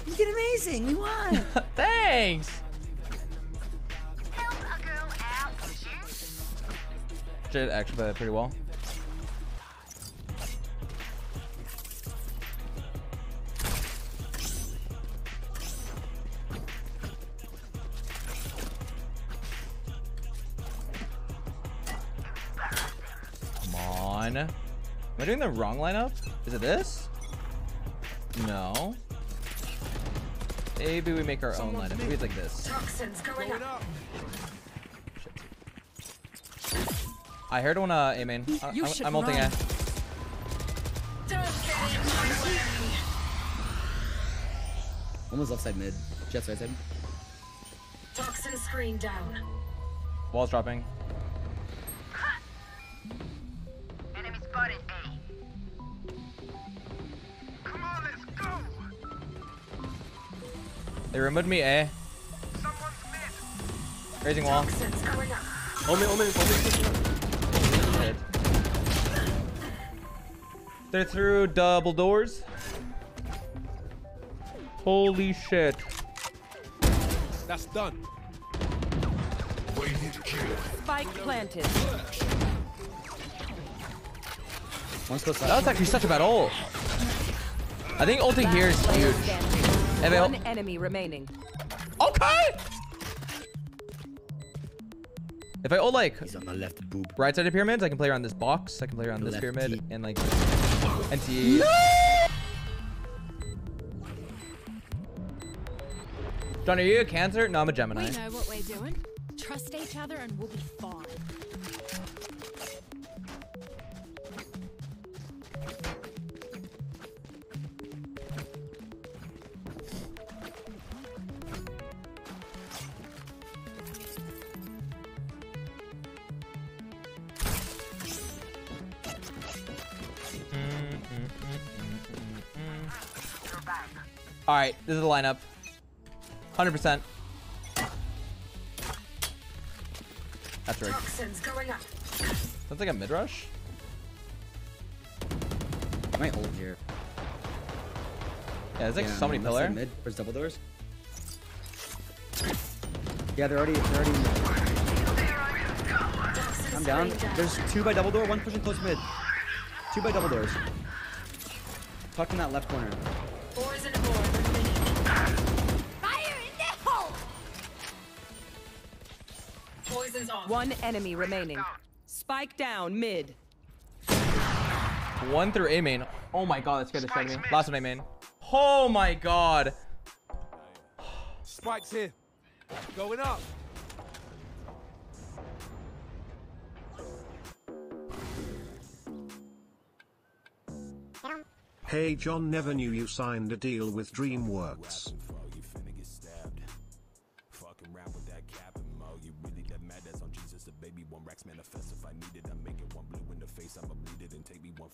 You did amazing. We won. Thanks. Jett actually played that pretty well. Come on. Am I doing the wrong lineup? Is it this? No. Maybe we make our own lineup. Maybe it's like this. Toxins going up. I heard one uh, A main. I- You I'm, should I'm ulting run. A. Don't get in my way. One was left side mid. Jett's right side. Toxin screen down. Wall's dropping. Enemy spotted A. Come on, let's go. They removed me A. Raising wall. Toxins going up. Omen, Omen, Omen. They're through double doors. Holy shit. That's done. Spike planted. One's close That was actually such a bad ult. I think ulting here is huge. If One enemy remaining. Okay. If I ult like He's on the left boob. right side of pyramids, I can play around this box. I can play around this pyramid T. and like NT. John, are you a Cancer? No, I'm a Gemini. We know what we're doing. Trust each other and we'll be fine. Right, this is the lineup. 100%. That's right. Toxins going. Sounds like a mid rush. I might hold here. Yeah, there's like Yeah, so many let's say pillar. Mid. Where's double doors? Yeah, they're already. They're already. I'm down. There's two by double door. One pushing close mid. Two by double doors. Tucked in that left corner. One enemy remaining. Spike down mid. One through A main. Oh my god, that's scared the shit me. Last one A main. Oh my god. Spike's here. Going up. Hey John never knew you signed a deal with DreamWorks.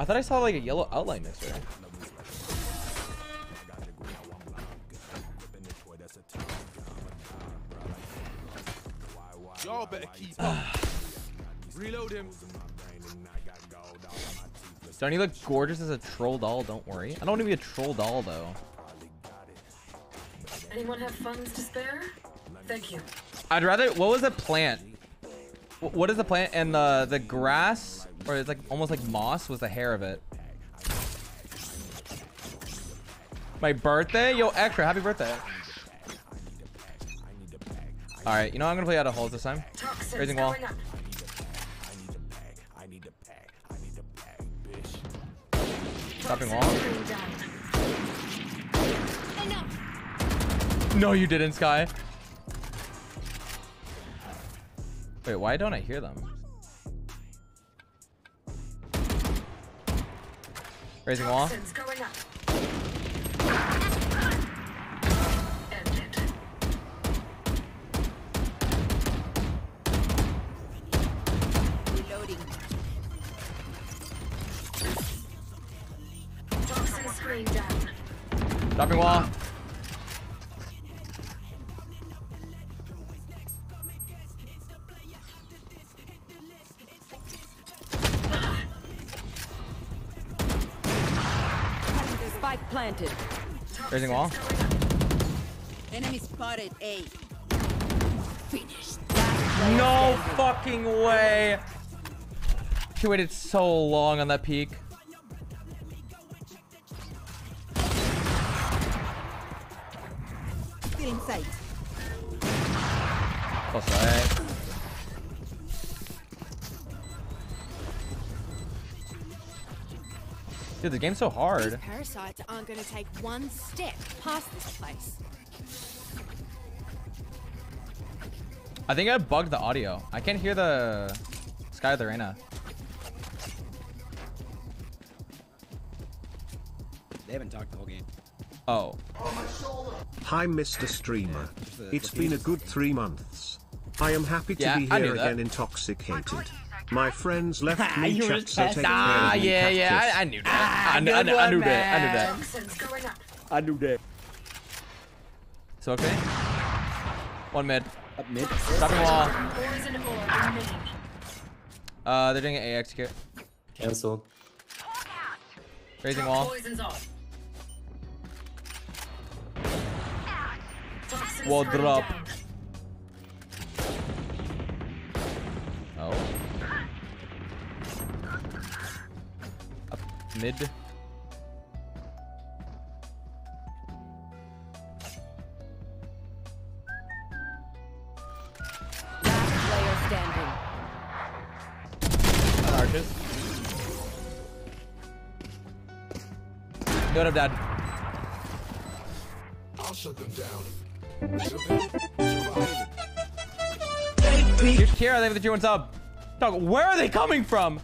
I thought I saw like a yellow outline next to her. Y'all better keep up. Reload him. Don't you look gorgeous as a troll doll? Don't worry. I don't want to be a troll doll though. Anyone have funds to spare? Thank you. I'd rather. What was the plant? Wh- What is the plant? And the the grass, or it's like almost like moss, was the hair of it. My birthday? Yo, extra. Happy birthday. All right. You know? I'm gonna play out of holes this time. Toxins Raising wall. going up. Stopping wall. Toxins going down. No, you didn't, Skye. Wait, why don't I hear them? Raising wall. Toxins going up. Reloading. Toxin screen down. Dropping wall. Raising wall. Enemy spotted A. Finished. No fucking way. She waited so long on that peak. Still in sight. Close right. Dude, the game's so hard. These hard. parasites aren't going to take one step past this place. I think I bugged the audio. I can't hear the Sky of the Arena. They haven't talked the whole game. Oh. Hi, Mr. Streamer. It's been a good three months. I am happy to Yeah, be here again intoxicated. My friends left me You were chat, so take Ah, of me, yeah, yeah. I, I knew that. I, knew, I, knew, I knew that. I knew that. Toxins going up. I knew that. So okay. One mid. Up mid. Dropping wall. Poison. Uh, they're doing an AX kit. Cancelled. Raising wall. Poison's off. Toxin Wall drop. Oh. Mid. Player standing. Arches. Good up, dad. I'll shut them down. Here's Kira, they have the G1 sub. Dog, where are they coming from?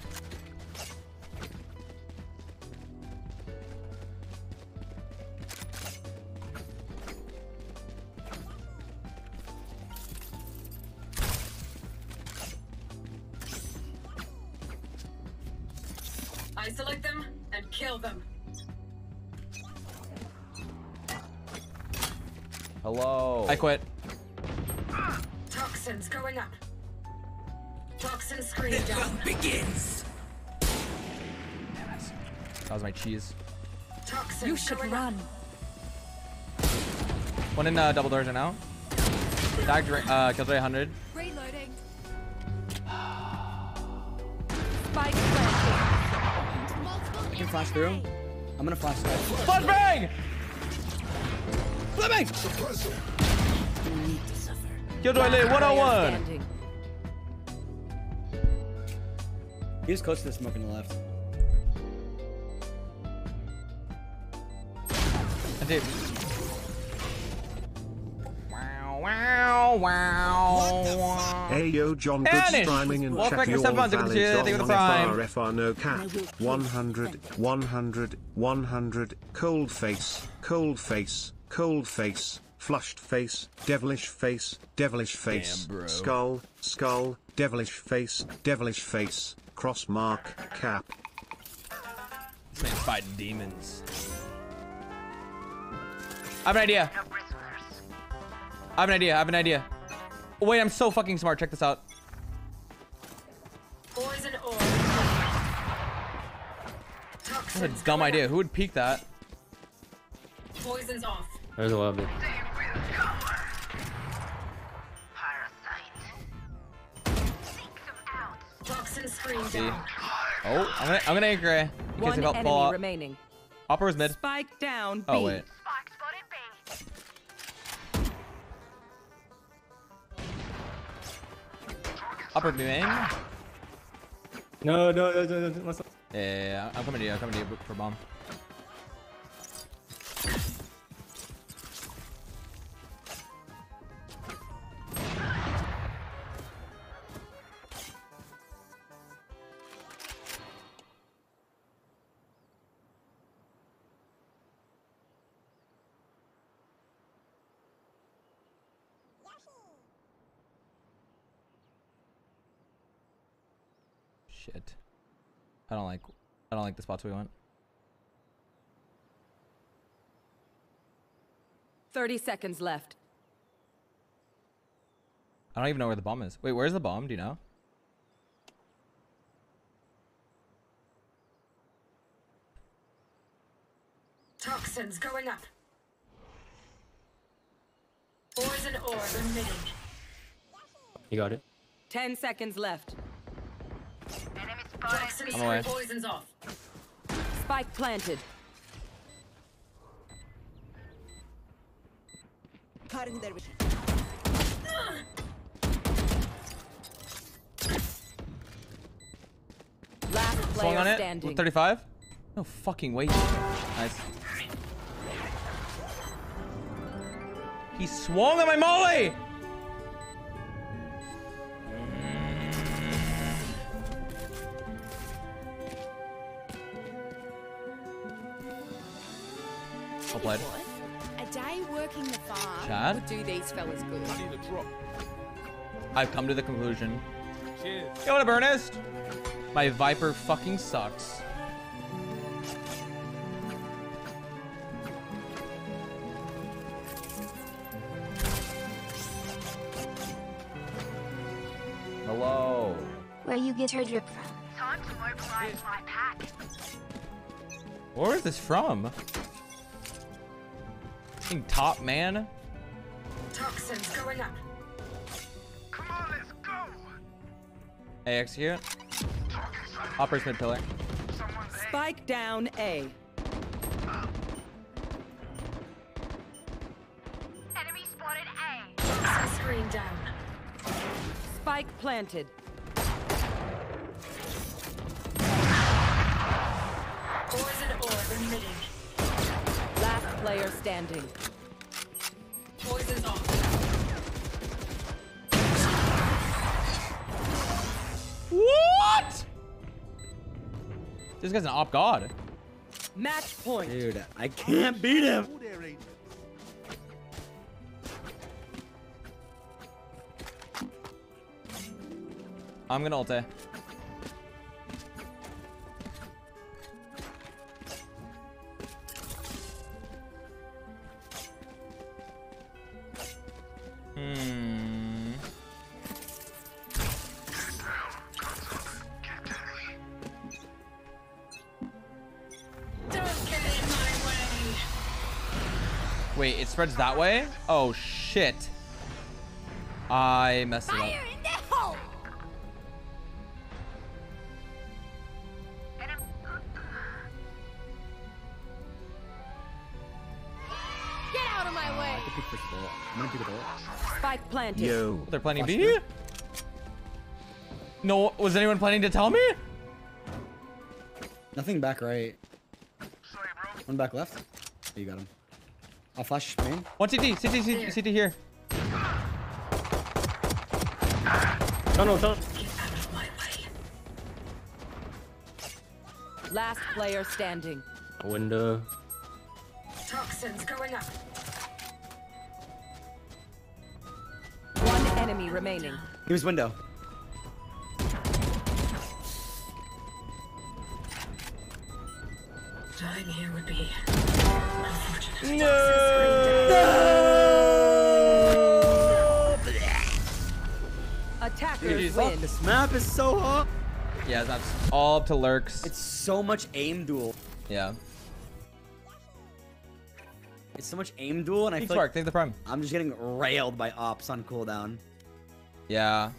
I quit. Toxins going up. Toxin screen down. begins. That was my cheese. Toxins You should going run. One in uh, double doors right now. Tagged, uh, kills 100. Reloading. Spike planted. Multiple I can flash through. I'm gonna flash through. Flashbang! Flashbang! Killjoy Lee, Player 101. standing. He was close to the smoke on the left. And dude. Wow, wow, wow. Hey yo, John, good Vanish. streaming and Welcome check back your Step One, thank you valleys for on the one. FR, FR no cap. 100, 100, 100, cold face, cold face, cold face, flushed face, devilish face, devilish face, bro. skull, skull, devilish face, devilish face, cross mark, cap. This man's fighting demons. I have an idea. I have an idea. I have an idea. Oh, wait, I'm so fucking smart. Check this out. Poison. That's a dumb idea. Who would peek that? Poison's off. There's a lot of it. Toxin screen See? Oh, I'm gonna, I'm gonna anchor A. In case One they fall enemy remaining. Upper is mid. Spike down. Oh, wait. Upper B main. No, no, no, no, no. let's not- yeah, yeah, I'm coming to you. I'm coming to you for bomb. I don't like the spots we went. 30 seconds left. I don't even know where the bomb is. Wait, where's the bomb? Do you know? Toxins going up. Poison orb emitting. You got it. 10 seconds left. Toxin I'm away. screen poison's off. Spike planted. Last Swung on it. standing. 35. No fucking way. Nice. He swung at my molly. Played. A day working the farm Chad? would do these fellas good. I've come to the conclusion. Cheers. Yo, what up, Ernest? My Viper fucking sucks. Hello. Where you get her drip from? Time to mobilize my pack. Where is this from? Fucking top man. Toxins going up. Come on, let's go. A execute. Operates mid pillar. Spike down A. Ah. Enemy spotted A. Screen down. Spike planted. Poison orb emitting. Last player standing. Poison off. What? This guy's an op god. Match point. Dude, I can't beat him. I'm gonna ult spreads that way? Oh shit. I messed it up. Fire in the hole! Get out of my way. I can pick first of all. I'm gonna pick it all. Spike planted. Yo. They're planning Flash B? through. No, was anyone planning to tell me? Nothing back right. One back left. Oh, you got him. I'll flash main. One CT, CT, CT, CT here. Tunnel, tunnel. Last player standing. Window. Toxins going up. One enemy remaining. He was window. Dying here would be. Attackers Win. this map is so hot. Yeah, that's all up to lurks. It's so much aim duel. Yeah. It's so much aim duel, and I think feel spark, like take the prime. I'm just getting railed by ops on cooldown. Yeah.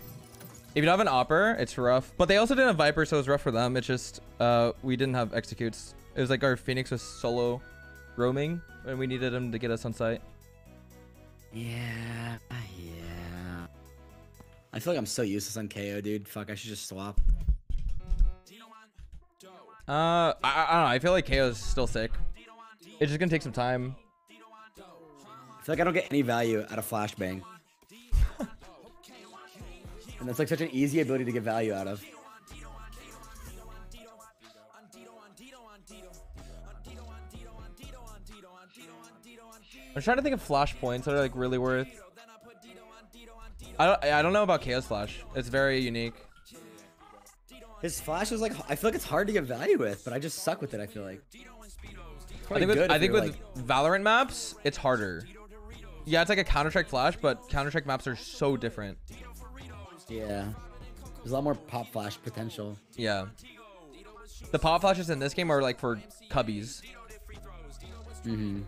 If you don't have an Opper, it's rough. But they also didn't have Viper, so it was rough for them. It's just, uh, we didn't have executes. It was like our Phoenix was solo roaming, and we needed him to get us on site. Yeah, yeah. I feel like I'm so useless on KAY/O, dude. Fuck, I should just swap. Uh, I, I don't know. I feel like KAY/O is still sick. It's just gonna take some time. I feel like I don't get any value out of flashbang. and that's like such an easy ability to get value out of. I'm trying to think of flash points that are like really worth. I don't. I don't know about KAY/O's flash. It's very unique. His flash is like I feel like it's hard to get value with, but I just suck with it. I feel like. I think with, I think with Valorant maps, it's harder. Yeah, it's like a Counter Strike flash, but Counter Strike maps are so different. Yeah. There's a lot more pop flash potential. Yeah. The pop flashes in this game are like for cubbies. Mm-hmm.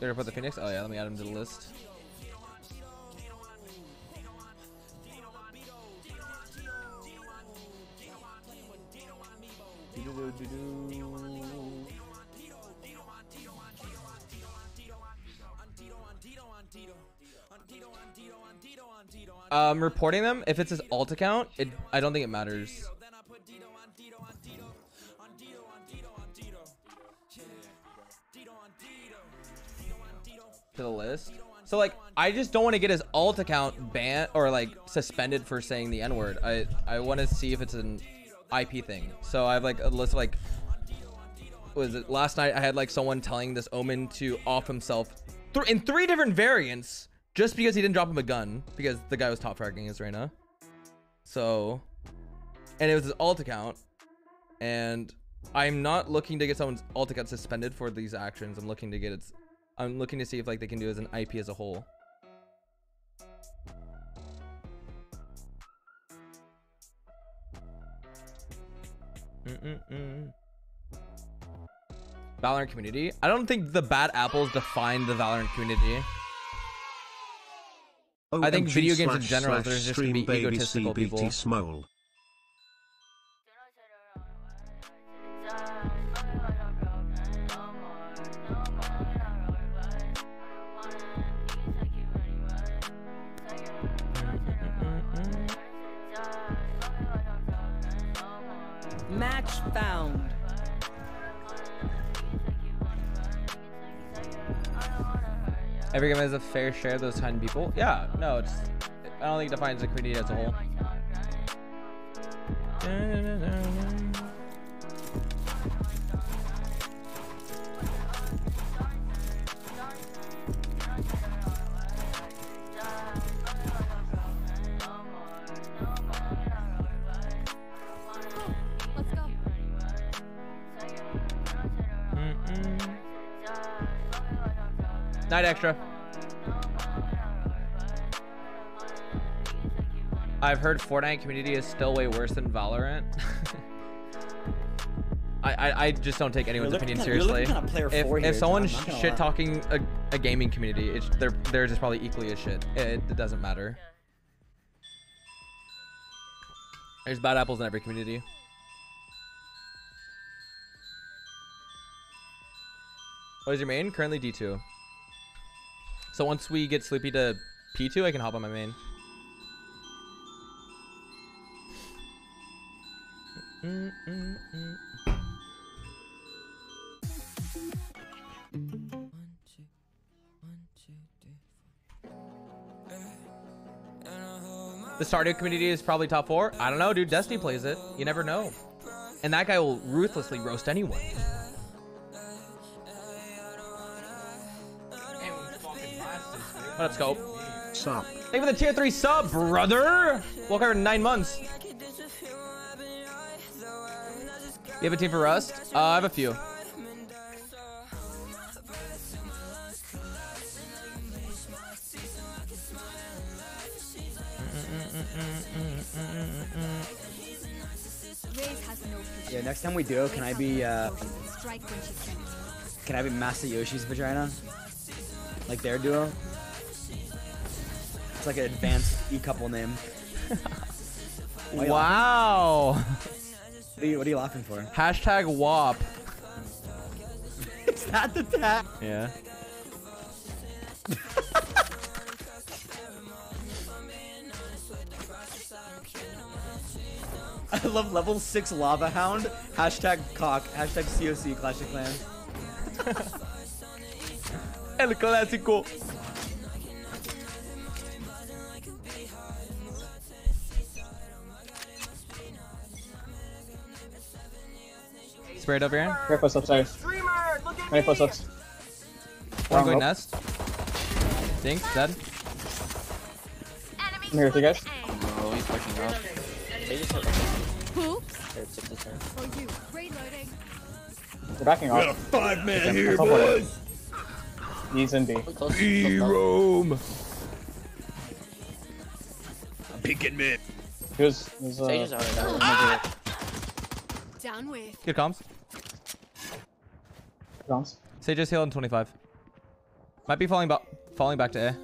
Did I put the Phoenix? Oh yeah, let me add him to the list. Um, reporting them if it's his alt account, it I don't think it matters. To the list. So like, I just don't want to get his alt account banned or like suspended for saying the N word. I I want to see if it's an IP thing. So I have like a list of like, was it last night? I had like someone telling this Omen to off himself in three different variants just because he didn't drop him a gun because the guy was top fragging his Reyna. So, and it was his alt account, and I'm not looking to get someone's alt account suspended for these actions. I'm looking to get its. I'm looking to see if like they can do as an IP as a whole. Mm-mm-mm. Valorant community. I don't think the bad apples define the Valorant community. Oh, I think video games in general, there's just gonna stream be egotistical CBT people. Smole. Every game has a fair share of those kind of people. Yeah, no, it's. I don't think it defines the community as a whole. Night extra. I've heard Fortnite community is still way worse than Valorant. I, I, I just don't take anyone's opinion seriously. if four here, someone's John, I'm not gonna shit talking a, a gaming community, it's they're they're just probably equally as shit. It, it doesn't matter. There's bad apples in every community. What is your main? Currently D2. So once we get Sleepy to P2, I can hop on my main. Mm, mm, mm. The Stardew community is probably top four. I don't know, dude. Destiny plays it. You never know. And that guy will ruthlessly roast anyone. What up, Scope? Sup. Thank you for the tier 3 sub, brother! Welcome over nine months. You have a team for Rust? Uh, I have a few. Raze has no future. Yeah, next time we do, can I be uh, Strike when she can. I be Masayoshi's vagina? Like their duo? It's like an advanced e couple name. Wow. What are, you, what are you laughing for? Hashtag WAP. Is that the tag? Yeah. I love level 6 lava hound. Hashtag cock. Hashtag COC Clash of Clans. El clásico. Sprayed up here. Right foot upstairs. Right foot ups. One Wrong going rope. nest. Dink, dead. I'm here with you guys. Oh, he's pushing up. They just hit Who? Third, six, six, third. For you. Reloading. They're backing off. got a five man Okay, here, I'll put it. boys. He's in B. Rome. I'm peeking mid. He was, he was uh, Sage is already down. Ah! Down with. Good comms. Drums. Sage is healing 25. Might be falling, ba falling back to air.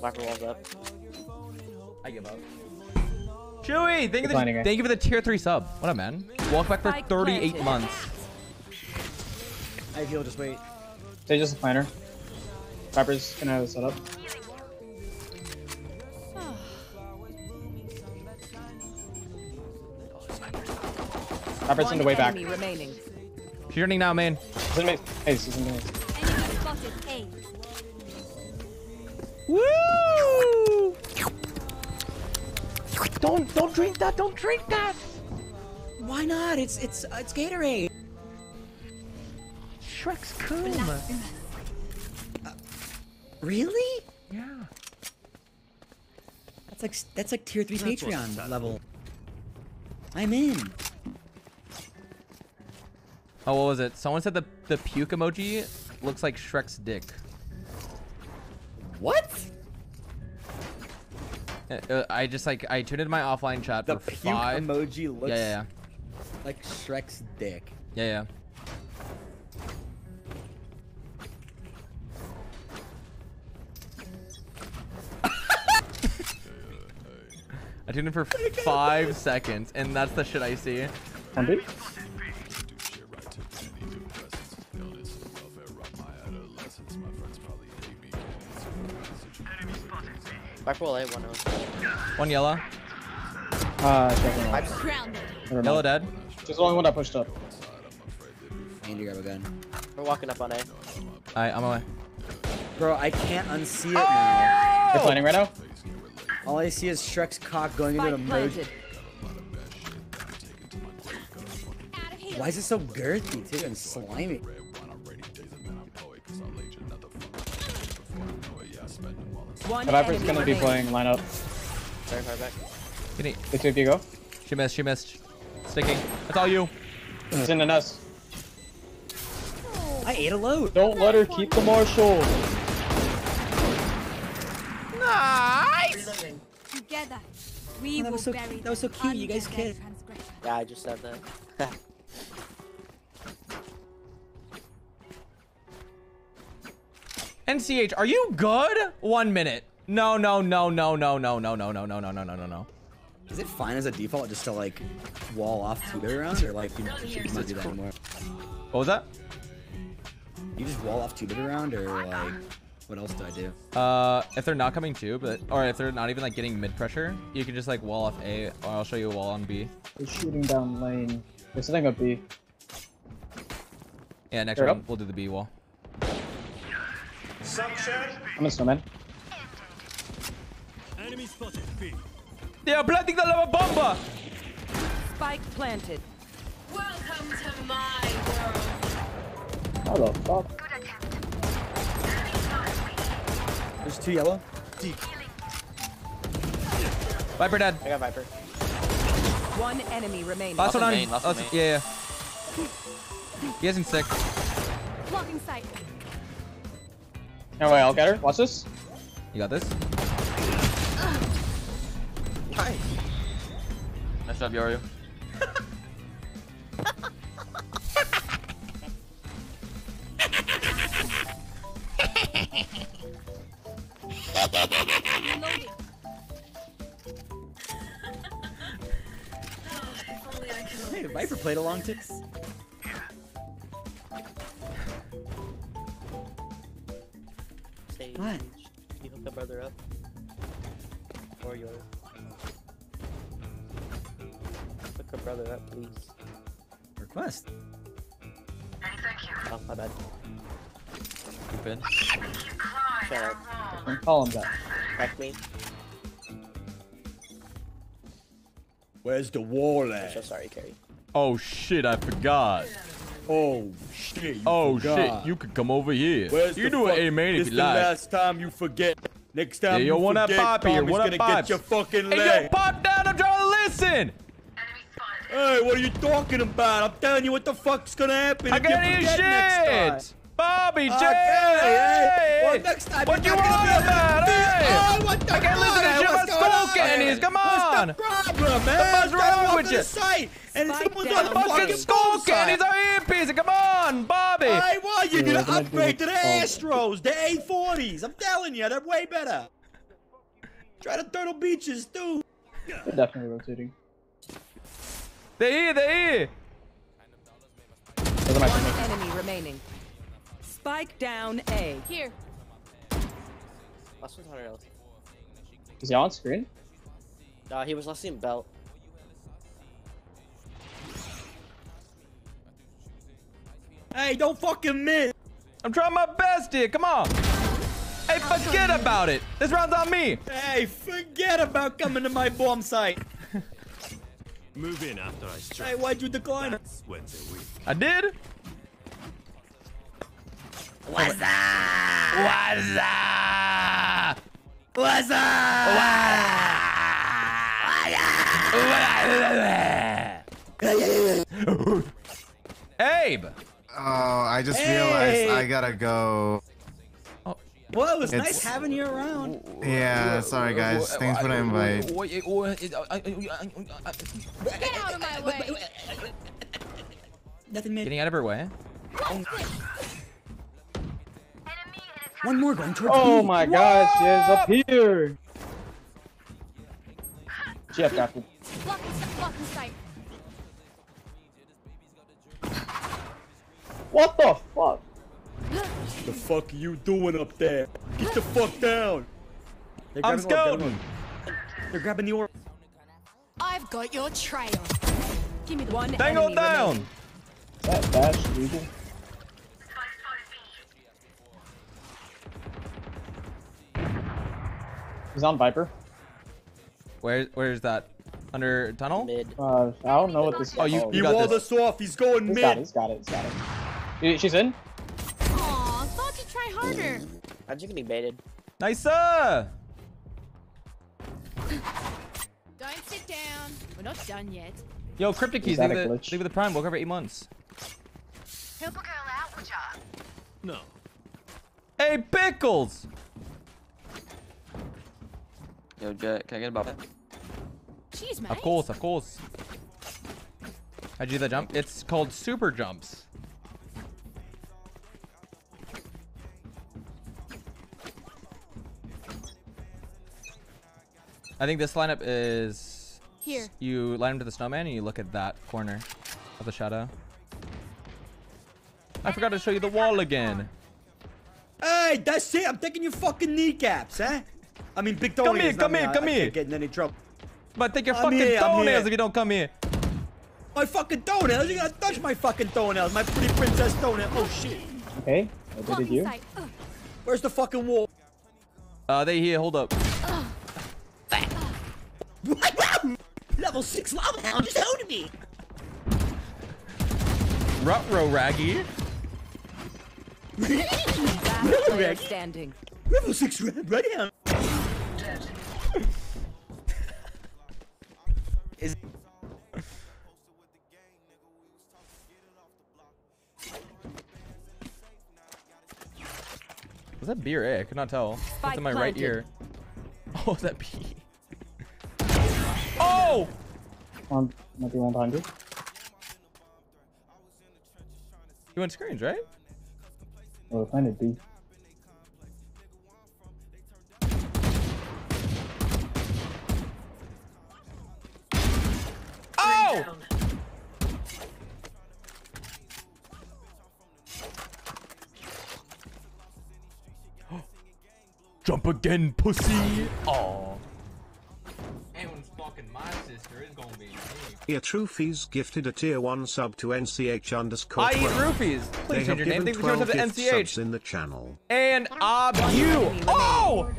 Blacker walls up. I give up. Chewy, thank you, for the, thank you for the tier 3 sub. What up, man? Welcome back for 38 planted. months. I heal, just wait. Sage just a planner. Viper's gonna have a setup. Viper's in the way back. enemy remaining. She's running now, man. He's in maze. Maze, he's in maze. Enemy spotted. A. Woo! Don't don't drink that. Don't drink that. Why not? It's it's uh, it's Gatorade. Shrek's cool. Really? Yeah. That's like that's like tier three That's Patreon level. I'm in. Oh, what was it? Someone said the the puke emoji looks like Shrek's dick. What? Uh, uh, I just like I tuned into my offline chat The for puke five. emoji looks yeah, yeah, like Shrek's dick. yeah, yeah, I tuned in for five seconds, and that's the shit I see. Andy? Viper will A one oh. One yellow. Uh, checking out. Grounded. Never mind. Yellow dead. She's the only one that pushed up. Andy, grab a gun. We're walking up on A. Alright, I'm away. Bro, I can't unsee it now. They're planning right now. All I see is Shrek's cock going into Spike the emoji. planted. Why is it so girthy too and slimy? One The Viper's enemy gonna be remaining. playing lineup. Very far back. Good eat. The two of you go. She missed. She missed. Sticking. That's all you. He's in the nest. I ate a load. Don't let her keep the marshal. Nice. Together. We Oh, that will was so- bury that was so cute, you guys their kissed. Yeah, I just said that. NCH, are you good? One minute. No, no, no, no, no, no, no, no, no, no, no, no, no, no, no. Is it fine as a default just to like wall off two bit around or like you should not do that anymore? What was that? You just wall off two bit around or like what else do I do? Uh, if they're not coming to, but or if they're not even like getting mid pressure, you can just like wall off A, or I'll show you a wall on B. They're shooting down lane. They're setting up B. Yeah, next Fair round we'll do the B wall. I'm a snowman. Enemy spotted. B. They are planting the lava bomba. Spike planted. Welcome to my world. How the fuck? There's two yellow. Viper dead. I got Viper. One enemy remaining. Last Last one on. main, last last- main. yeah, yeah. He hasn't sick. Blocking sight. No way, I'll get her. Watch this. You got this. Nice. Nice job, Yoru. Hey, Viper played along too. Sage. What? You hook the brother up? Or yours? Uh, hook the brother up, please. Request. Oh, my bad. Stupid. Shut up. And call him that. Back me. Where's the wall I'm so sorry, Carrie. Oh shit, I forgot. Oh shit. Oh shit, you could come over here. Where's you do fuck- it, man, if you the like. last time you forget. Next time Yeah, yo, you one up forget, pop here, Tommy's gonna pipes. get your fucking Hey, leg. yo, pop down, I'm trying to listen. Hey, what are you talking about? I'm telling you what the fuck's gonna happen I if you can't hear next shit. time. Bobby, J. Okay, hey. Well, next time What you want about? Hey. Eh? Oh, what the I can't listen to fuck? shit What's about going skull on? candies. Come What's the problem, man? The fuck's I'm wrong with to you? the site, and Spike someone's down. on the Fucking fucking skull site. candies are earpiece. Come on, Bobby. Hey, well, you Yeah, to upgrade to the oh. Astros, the A40s. I'm telling you, they're way better. Try the Turtle Beaches, too. They're definitely rotating. They're here, they're here. Those are my One enemy remaining. Spike down A. Here. Last one's 100 health. Is he on screen? Uh, he was last in belt. Hey, don't fucking miss. I'm trying my best here. Come on. Hey, forget about it. This round's on me. Hey, forget about coming to my bomb site. Move in after I strike. Hey, why'd you decline? That's when they're weak. I did. What's up? What's up? What's up? Abe. Oh, I just Hey! realized I gotta go. Oh, well, it was nice having you around. Yeah, sorry guys. Thanks for the invite. Get out of my way. Nothing mid. Getting out of her way. One more going towards Oh B. my gosh, she is up here. She has got me. Blocking, blocking sight. What the fuck? The fuck are you doing up there? Get the fuck down. They're I'm grabbing orb, scouting. They're grabbing the orb. I've got your trail. Give me the one Dangle enemy down. remaining. Is that dash legal? He's on Viper. Where where's that? Under tunnel? Mid. Uh, I don't know what this is Oh, you- called. you He got walled this. us off. He's going He's mid. got it, he's got it, he's got it. She- She's in? Aw, thought you'd try harder. How'd you get baited? Nice. sir. Don't sit down. We're not done yet. Yo, cryptic keys. Is Leave a the, glitch? leave the prime. Woke up for eight months. Help a girl out, would ya? No. Hey, pickles. Yo, Jett, can I get a that? Jeez, mate. Of course, of course. How'd you do that jump? It's called super jumps. I think this lineup is Here. you line him to the snowman and you look at that corner of the shadow. I forgot to show you the wall again. Hey, that's it. I'm taking your fucking kneecaps, huh? I mean, big Come toenails. here, not come me. here, I- come I here. can't get any trouble. But take your I'm fucking here, toenails here. if you don't come here. My fucking toenails? You gotta touch my fucking toenails. My pretty princess toenail. Oh shit. Okay, what did Blocking you? Where's the fucking wall? Uh, they here. Hold up. Level six lava hound just holding me. Rutro raggy. Last player standing. Level six red right down. Is Was that B or A? I could not tell. It's in my right ear. Oh, is that B? Oh! One, might be one behind you. You went screens, right? Well, Oh, planted B. Jump again, pussy! Oh. Anyone's fucking my sister is gonna be me. Ear Troofies gifted a tier 1 sub to NCH underscore I eat 12. roofies. Please have change your name. given Thank you for the NCH. subs in the channel. And ob you. Oh!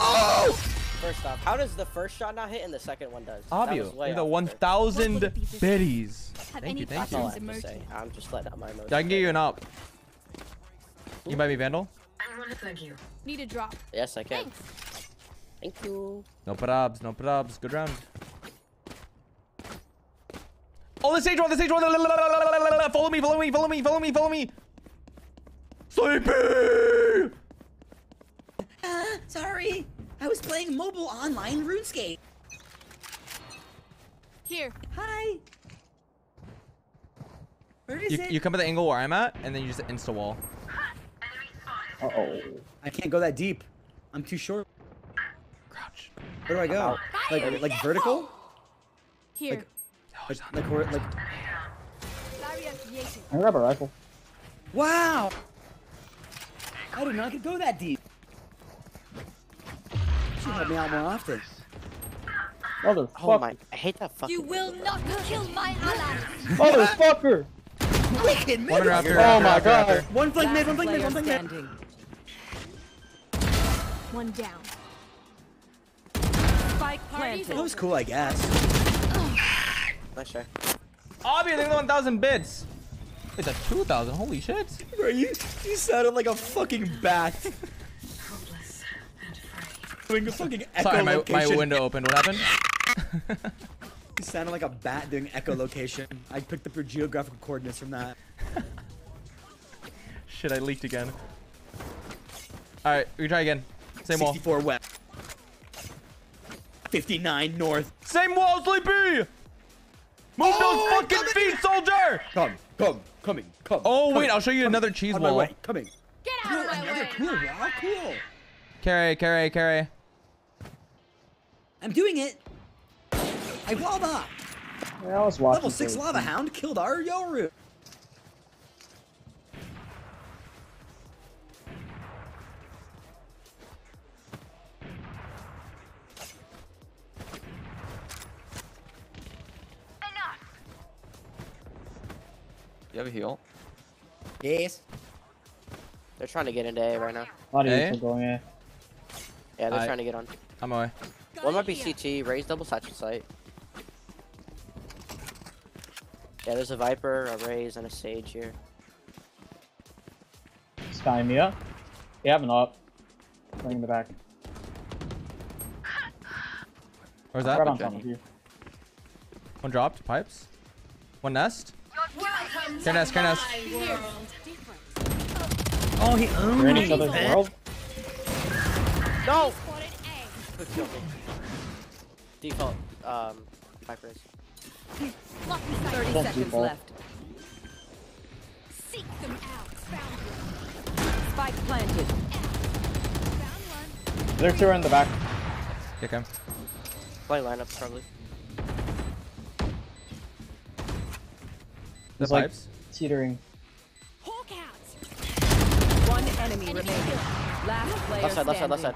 Oh! First off, how does the first shot not hit and the second one does? That Obvio. You're the 1,000 biddies. Thank you, thank That's you. all I have to say. I'm just letting out my emotions. I can get you an up. You can buy me Vandal? Thank you. Need a drop. Yes, I can. Thanks. Thank you. No probs, no probs. Good round. Oh, the stage one, the stage one. Follow me, follow me, follow me, follow me, follow me. Sleepy! Uh, sorry. I was playing mobile online RuneScape. Here. Hi. Where is You, it? you come at the angle where I'm at, and then you just insta wall. Uh oh. I can't go that deep. I'm too short. Crouch. Where do I go? Like like vertical? Here. Like like where like I grab a rifle. Wow! I did not get go that deep. Should help me out more often. Motherfucker. Oh my! I hate that fucking. You will not kill my ally. Motherfucker! Wicked One middle. raptor, Oh raptor, my raptor, god. raptor. One flank mid, one flank mid, one flank mid. One down. Spike planted. That was cool, I guess. Nice try. Obby, I think the 1,000 bits. It's a 2,000. Holy shit. Bro, you, you sounded like a fucking bat. Doing a fucking Sorry, my, my window opened. What happened? You sounded like a bat doing echolocation. I picked up your geographical coordinates from that. Shit, I leaked again. Alright, we try again. Same wall. 64 west. 59 north. Same wall, Sleepy! Move Oh, those fucking feet, soldier! Come, come, coming, come. Oh, coming, wait, I'll show you coming, another cheese on my wall. way, coming. Get out of my Another way. cool wall, cool. Carry, carry, carry. I'm doing it. I walled up. Yeah, I was watching. Level 6 for- Lava Hound killed our Yoru. You have a heal? Yes. They're trying to get into A right now. A lot of people going in. Yeah, they're I- trying to get on. I'm away. One might be CT. Raze double satchel sight. Yeah, there's a Viper, a Raze, and a Sage here. Sky Mia. You have an up. Playing in the back. Where's that? Right on top of you. One dropped. Pipes. One nest. Care nest, care nest. Oh, he We're owned in me. each other's world. No! Good kill. Default, um, Vipers. Lucky 30 Don't seconds default. left. Seek them out. Found Spike planted. Found one. There are two in the back. Kick him. Play lineup, probably. The He's like teetering. Hawk out. One enemy remaining. Last player Left side, left side, left side.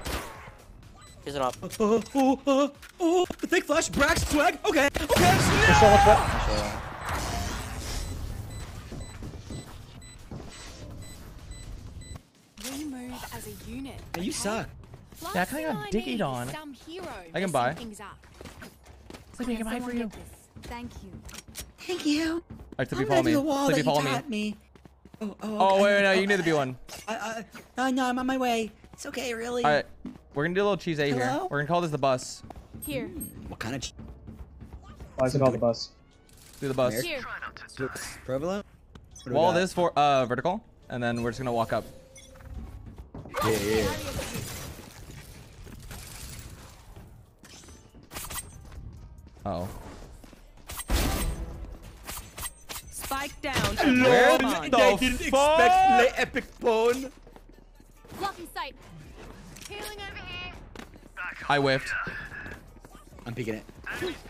He's an op. Oh, oh, oh, oh, the thick flash, Brax, swag. Okay, okay. There's so much left. We move as a unit. Hey, you suck. Yeah, I kinda got diggied on. Some hero I can buy. Things up. Sleepy, I can buy for you. Thank you. Thank you. Alright, I'm Sleepy, gonna follow me. the wall you follow me. taught me. Oh, oh, Oh, okay. wait, wait, no, you Oh, need to be one. I, I, no, no, I'm on my way. It's okay, really. Alright, we're gonna do a little cheese A here. We're gonna call this the bus. Here. What kind of? Why is it called the bus? Do the bus. Here. Prevalent? What Wall got? this for uh vertical, and then we're just gonna walk up. Yeah, yeah. Uh oh. Spike down. Where Come on. the I didn't expect fuck? Le Epic Pwn. Lucky sight. Healing over here. I whiffed. I'm peeking it.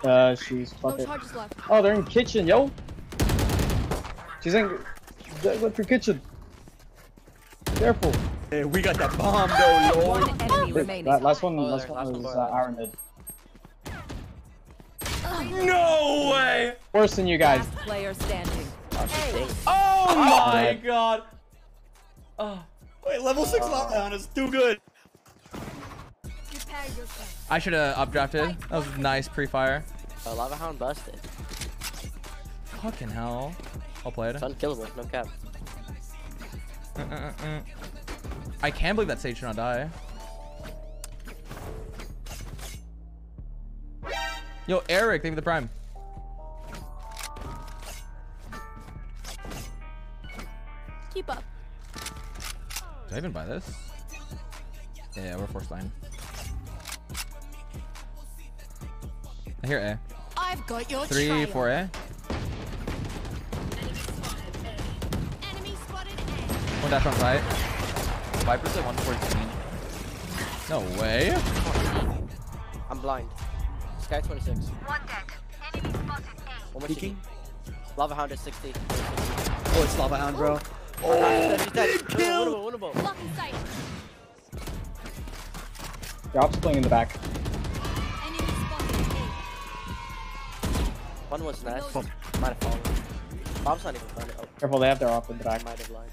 Uh, she's fucking. charges. Oh, they're in kitchen, yo. She's in. Look for kitchen. Careful. Hey, we got that bomb though, lord. One enemy remaining. That last one, Oh, last one last one was bar. uh, Iron Mid. No way! Worse than you guys. Last player standing. Oh my God. god! Oh. Wait, level 6 lockdown is too good. Prepare yourself. I should have updrafted. That was nice pre-fire. Uh, Lava Hound busted. Fucking hell. I'll play it. It's unkillable, no cap. Uh, uh, uh, uh. I can't believe that Sage should not die. Yo, Eric, thank you for the prime. Keep up. Did I even buy this? Yeah, yeah we're force line. I hear A. I've got your Three, trail. four A. Enemy spotted A. One dash on site. Viper's at 114. No way. I'm blind. Skye 26. One dead. Enemy spotted A. One more Peeking. CT. Lava Hound is 60. Oh, it's Lava Hound, bro. Oh, he's dead, he's dead. kill. Winnable, winnable, winnable. Lucky. Drop's playing in the back. One was nest. Might have fallen. Bob's not even fun. Oh, Careful, they have their off in the I back. might have lied.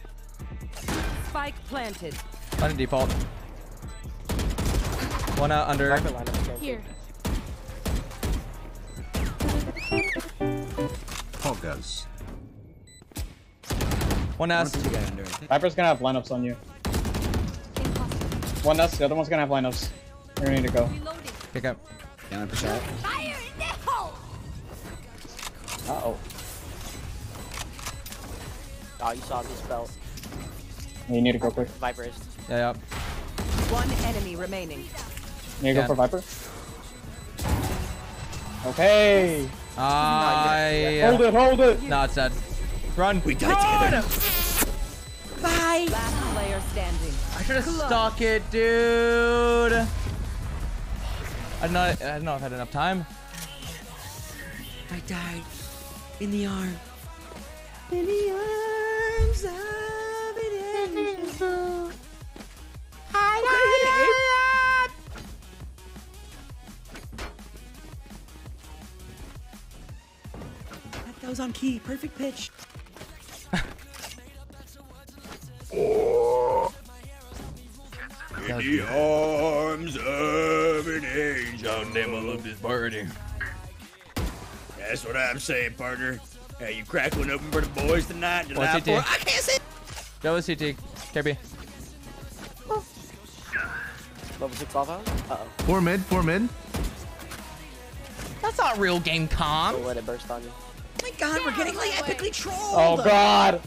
Spike planted. On default. One out under. Line. Here. Poggers. One One S. or two guy under. Viper's gonna have lineups on you. One nest, the other one's gonna have lineups. You're gonna need to go. Pick up. Down push out. Fire in the hole! Uh oh. Oh, you saw this belt. You need to go quick. Viper is. Yeah, yeah. One enemy remaining. You need to Yeah. go for Viper. Okay. I. Hold it, hold it. No, it's dead. Run. We Bye. Last player standing. I should have stuck it, dude. I don't know. I don't know if I had enough time. I died in the arm. In the arms of an angel. That, that was on key. Perfect pitch. In the arms of an angel. Damn, I love this birdie. That's what I'm saying, partner. Hey, you crack one open for the boys tonight? One July CT. 4th? I can't see. Go with CT. KB. Level 6 off out? Uh oh. Four mid, four mid. That's not real game com. Don't let it burst on you. Oh my god, we're getting like epically trolled. Oh god.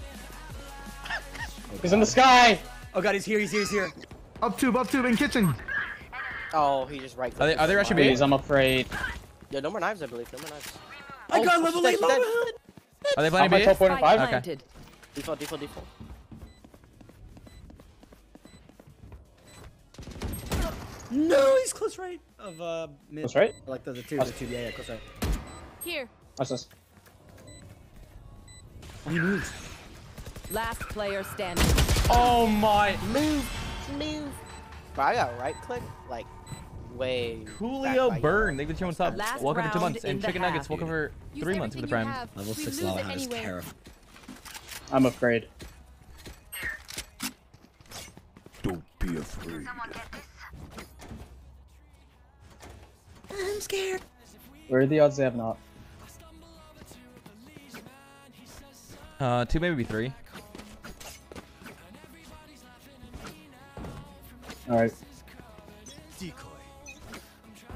He's in the sky. Oh god, he's here, he's here, he's here. Up tube, up tube in kitchen. Oh, he just right Are they, are they rushing B? Please, I'm afraid. Yeah, no more knives, I believe. No more knives. I Oh, got she's level dead, 8 she's dead. lava hood. Are they I'm playing my B? top five. Okay. planted. Default, default, default. No, he's close right. Of uh mid. That's right. Like the, the two, the two, yeah, yeah, close right. Here. Watch this. Oh, he moved. Last player standing. Oh my. Move, move. Bro, I got right click, like, way. back Coolio by you. Burn. They've been two months up. Welcome for two months. And the Chicken Nuggets. Welcome for three months with the everything prime. Level six lose lava it hound is terrifying. I'm afraid. Don't be afraid. I'm scared. Where are the odds they have not? Uh, two, maybe three. Alright.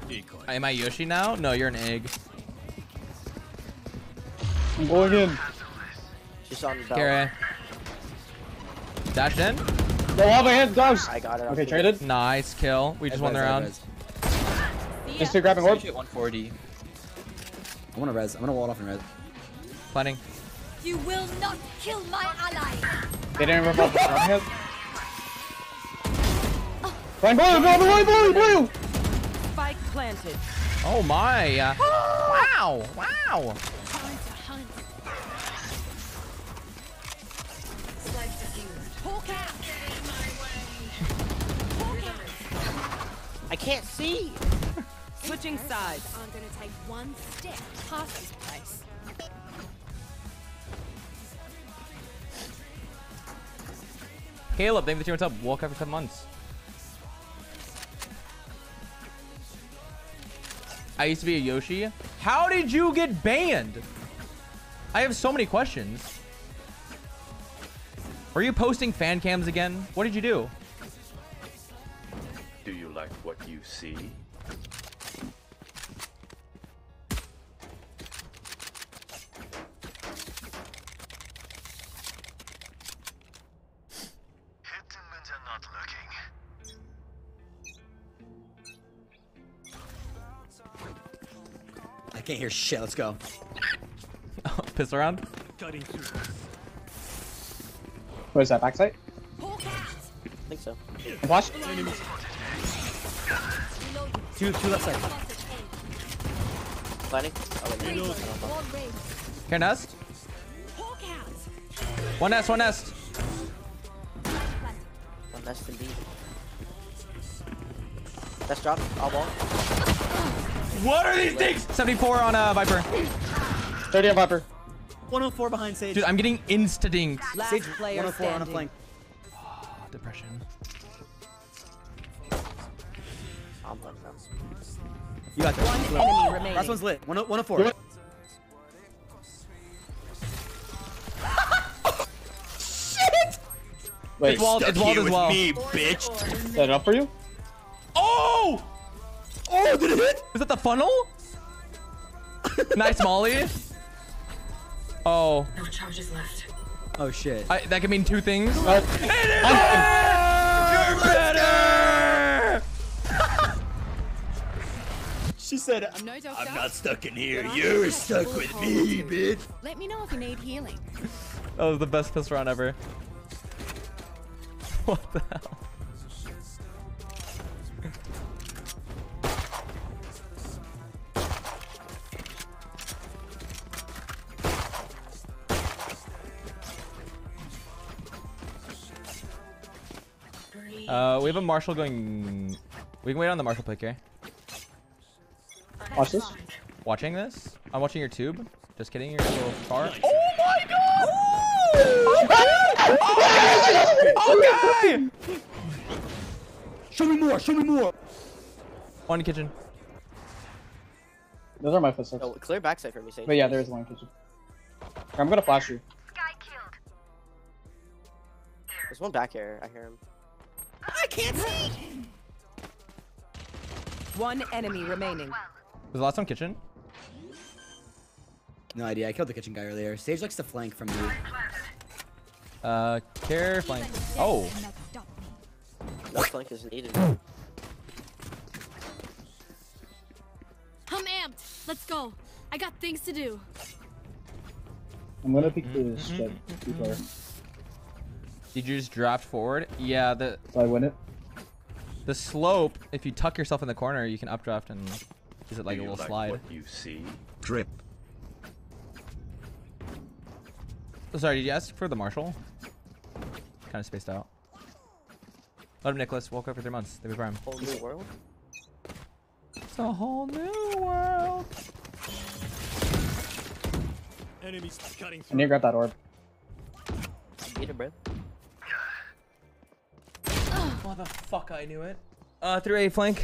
Decoy. Decoy. Am I Yoshi now? No, you're an egg. I'm going in. She's on the belt. Carry. Dashed in. Oh, Go lava hand, dogs. I got it. Okay, traded. Nice kill. We just won the round. Just two grabbing orb. 140. I wanna res. I'm gonna wall off and res. Planning. You will not kill my ally. They didn't remember about the hand. Ryan blue, blue, blue, blue, blue. Spike planted. Oh my. uh, Wow. Wow. Time to hunt. Hawk out. Hawk out. I can't see. Switching sides. I'm gonna take one step past this place. Caleb, thank you for what's up. Walk after 10 months. I used to be a Yoshi. How did you get banned? I have so many questions. Are you posting fan cams again? What did you do? Do you like what you see? Can't hear shit. Let's go. Piss around? Cutting through. What is that, backside? Hawk. I think so. Flash? Two, two left side. Planning? Oh, wait, no. One raid. Nest? One nest, one nest. One nest indeed. Best drop. All ball. What are these things? 74 on uh, Viper. 30 on Viper. 104 behind Sage. Dude, I'm getting insta-dinked. Last Sage, player 104 on a standing. flank. Depression. I'm like that. You got this. One Lit. enemy remaining. Last one's lit. 10- 104. Wait, It's walled, Stuck it's walled here as with well. me, bitch. is that up for you? Oh! Oh, did it hit? Is that the funnel? nice Molly. Oh, No charges left. Oh shit. I, that could mean two things. Oh. You're better. She said, I'm no. I'm not stuck in here. but You're stuck with me, bitch. Let me know if you need healing. That was the best piss round ever. What the hell? Uh, we have a Marshall going. We can wait on the Marshall pick here. Watch this. Watching this? I'm watching your tube. Just kidding, you're a little far. Oh my god! Okay! Okay! show me more, show me more. One kitchen. Those are my footsteps. Oh, clear backside for me, Sage. But yeah, there is one kitchen. I'm gonna flash you. There's one back here. I hear him. I can't see. One enemy remaining. Was the last one kitchen? No idea. I killed the kitchen guy earlier. Sage likes to flank from you. Uh, care flank. Oh. No flank is needed. I'm amped. Let's go. I got things to do. I'm gonna pick this shit. Before. Did you just draft forward? Yeah, the So I win it. the slope, if you tuck yourself in the corner, you can updraft and is it like Do a little like slide? What you see? Drip. Oh, sorry, did you ask for the marshal? Kind of spaced out. Let him, Nicholas. Woke up for three months. They be prime. Whole new world. It's a whole new world. Enemies cutting through. I need to grab that orb. Beat it, bro. Motherfucker, I knew it. Uh, through A flank.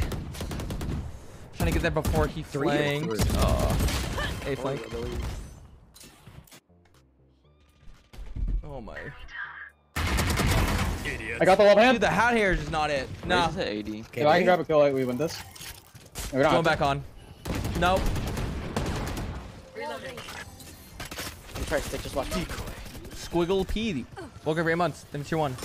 Trying to get there before he Three flanks. three? Uh, A flank. Oh my. Idiot. I got the left hand. Dude, the hat here is just not it. Nah. Where's the AD? Okay, If I can grab a kill, like, we win this. No, we don't Going back on. Nope. I'm trying to stick. Just watch. Decoy. Squiggle P. Woke up for eight months. Then it's your one.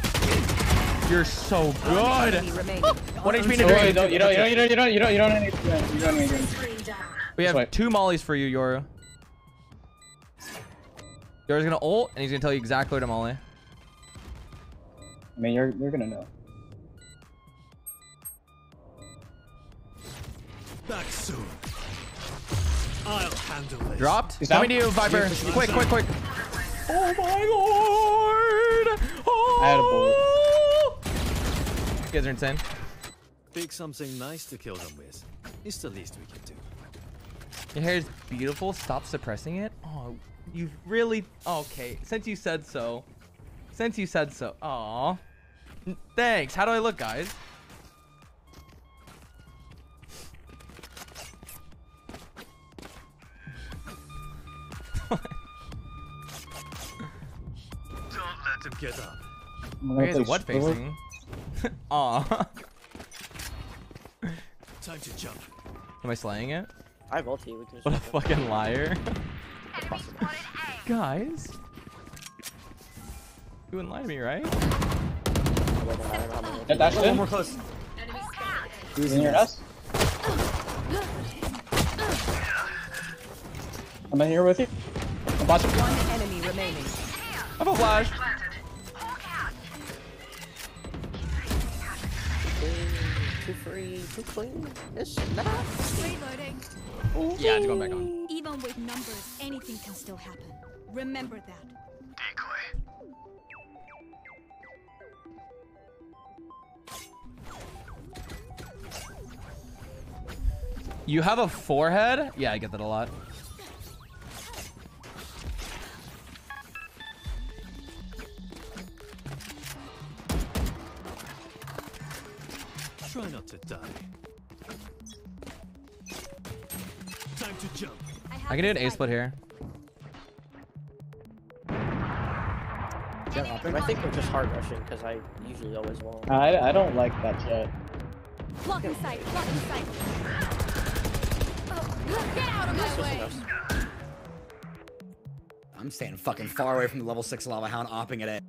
You're so good. Enemy remaining. One HP in a wait, drain. don't, you don't, you don't, you don't, you don't, you don't, you don't need to, you don't need to. We have Wait. two mollies for you, Yoru. Yoru's gonna ult, and he's gonna tell you exactly where to molly. I mean, you're, you're gonna know. Back soon. I'll handle this. Dropped. He's Coming to you, Viper. Quick, quick, quick. Oh my lord. Oh. I had a bullet. You guys are insane. Pick something nice to kill them with. It's the least we can do. Your hair is beautiful. Stop suppressing it. Oh, you really? Okay. Since you said so. Since you said so. Aw. Thanks. How do I look, guys? Don't let him get up. I'm You gonna guys are play what Squirrel. facing? Aw. Time to jump. Am I slaying it? I have ulti. We can What a fucking liar. Guys. You wouldn't lie to me, right? I won't lie, I don't have my ulti. Get that One shit. more close. Who's in your nest? I'm in here with you. I'm watching. One enemy remaining. I have a flash. Too free, too clean. It's not. Reloading. Yeah, it's going back on. Even with numbers, anything can still happen. Remember that. Decoy. You have a forehead? Yeah, I get that a lot. Try not to die. Time to jump. I can do an A split here. I think we're just hard rushing because I usually always won't. I, I don't like that Jett. Block in sight. Block in sight. Oh, get out of my way. I'm staying fucking far away from the level 6 lava hound opping at it.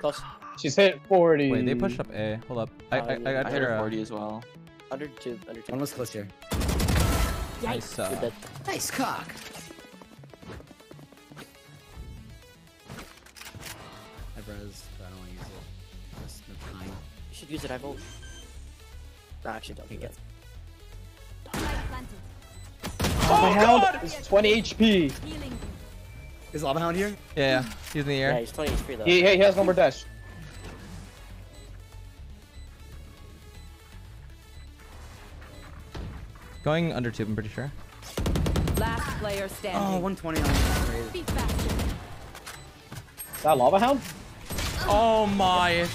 Close. She's hit 40. Wait, they pushed up A. Hold up. I, I, I got I hit her 40 as well. Under two, under two. One was close here. Nice. Uh. Nice cock. I res, but I don't want to use it. Just the time. You should use it, I vote. Nah, actually don't. Get Lava hound is 20 HP. Is lava hound here? yeah, yeah. He's in the air. Yeah, he's 20 HP though. He, he has no more dash. Going under tube, I'm pretty sure. Last player Oh, 120 on this. Be faster. Is that lava hound? Oh my.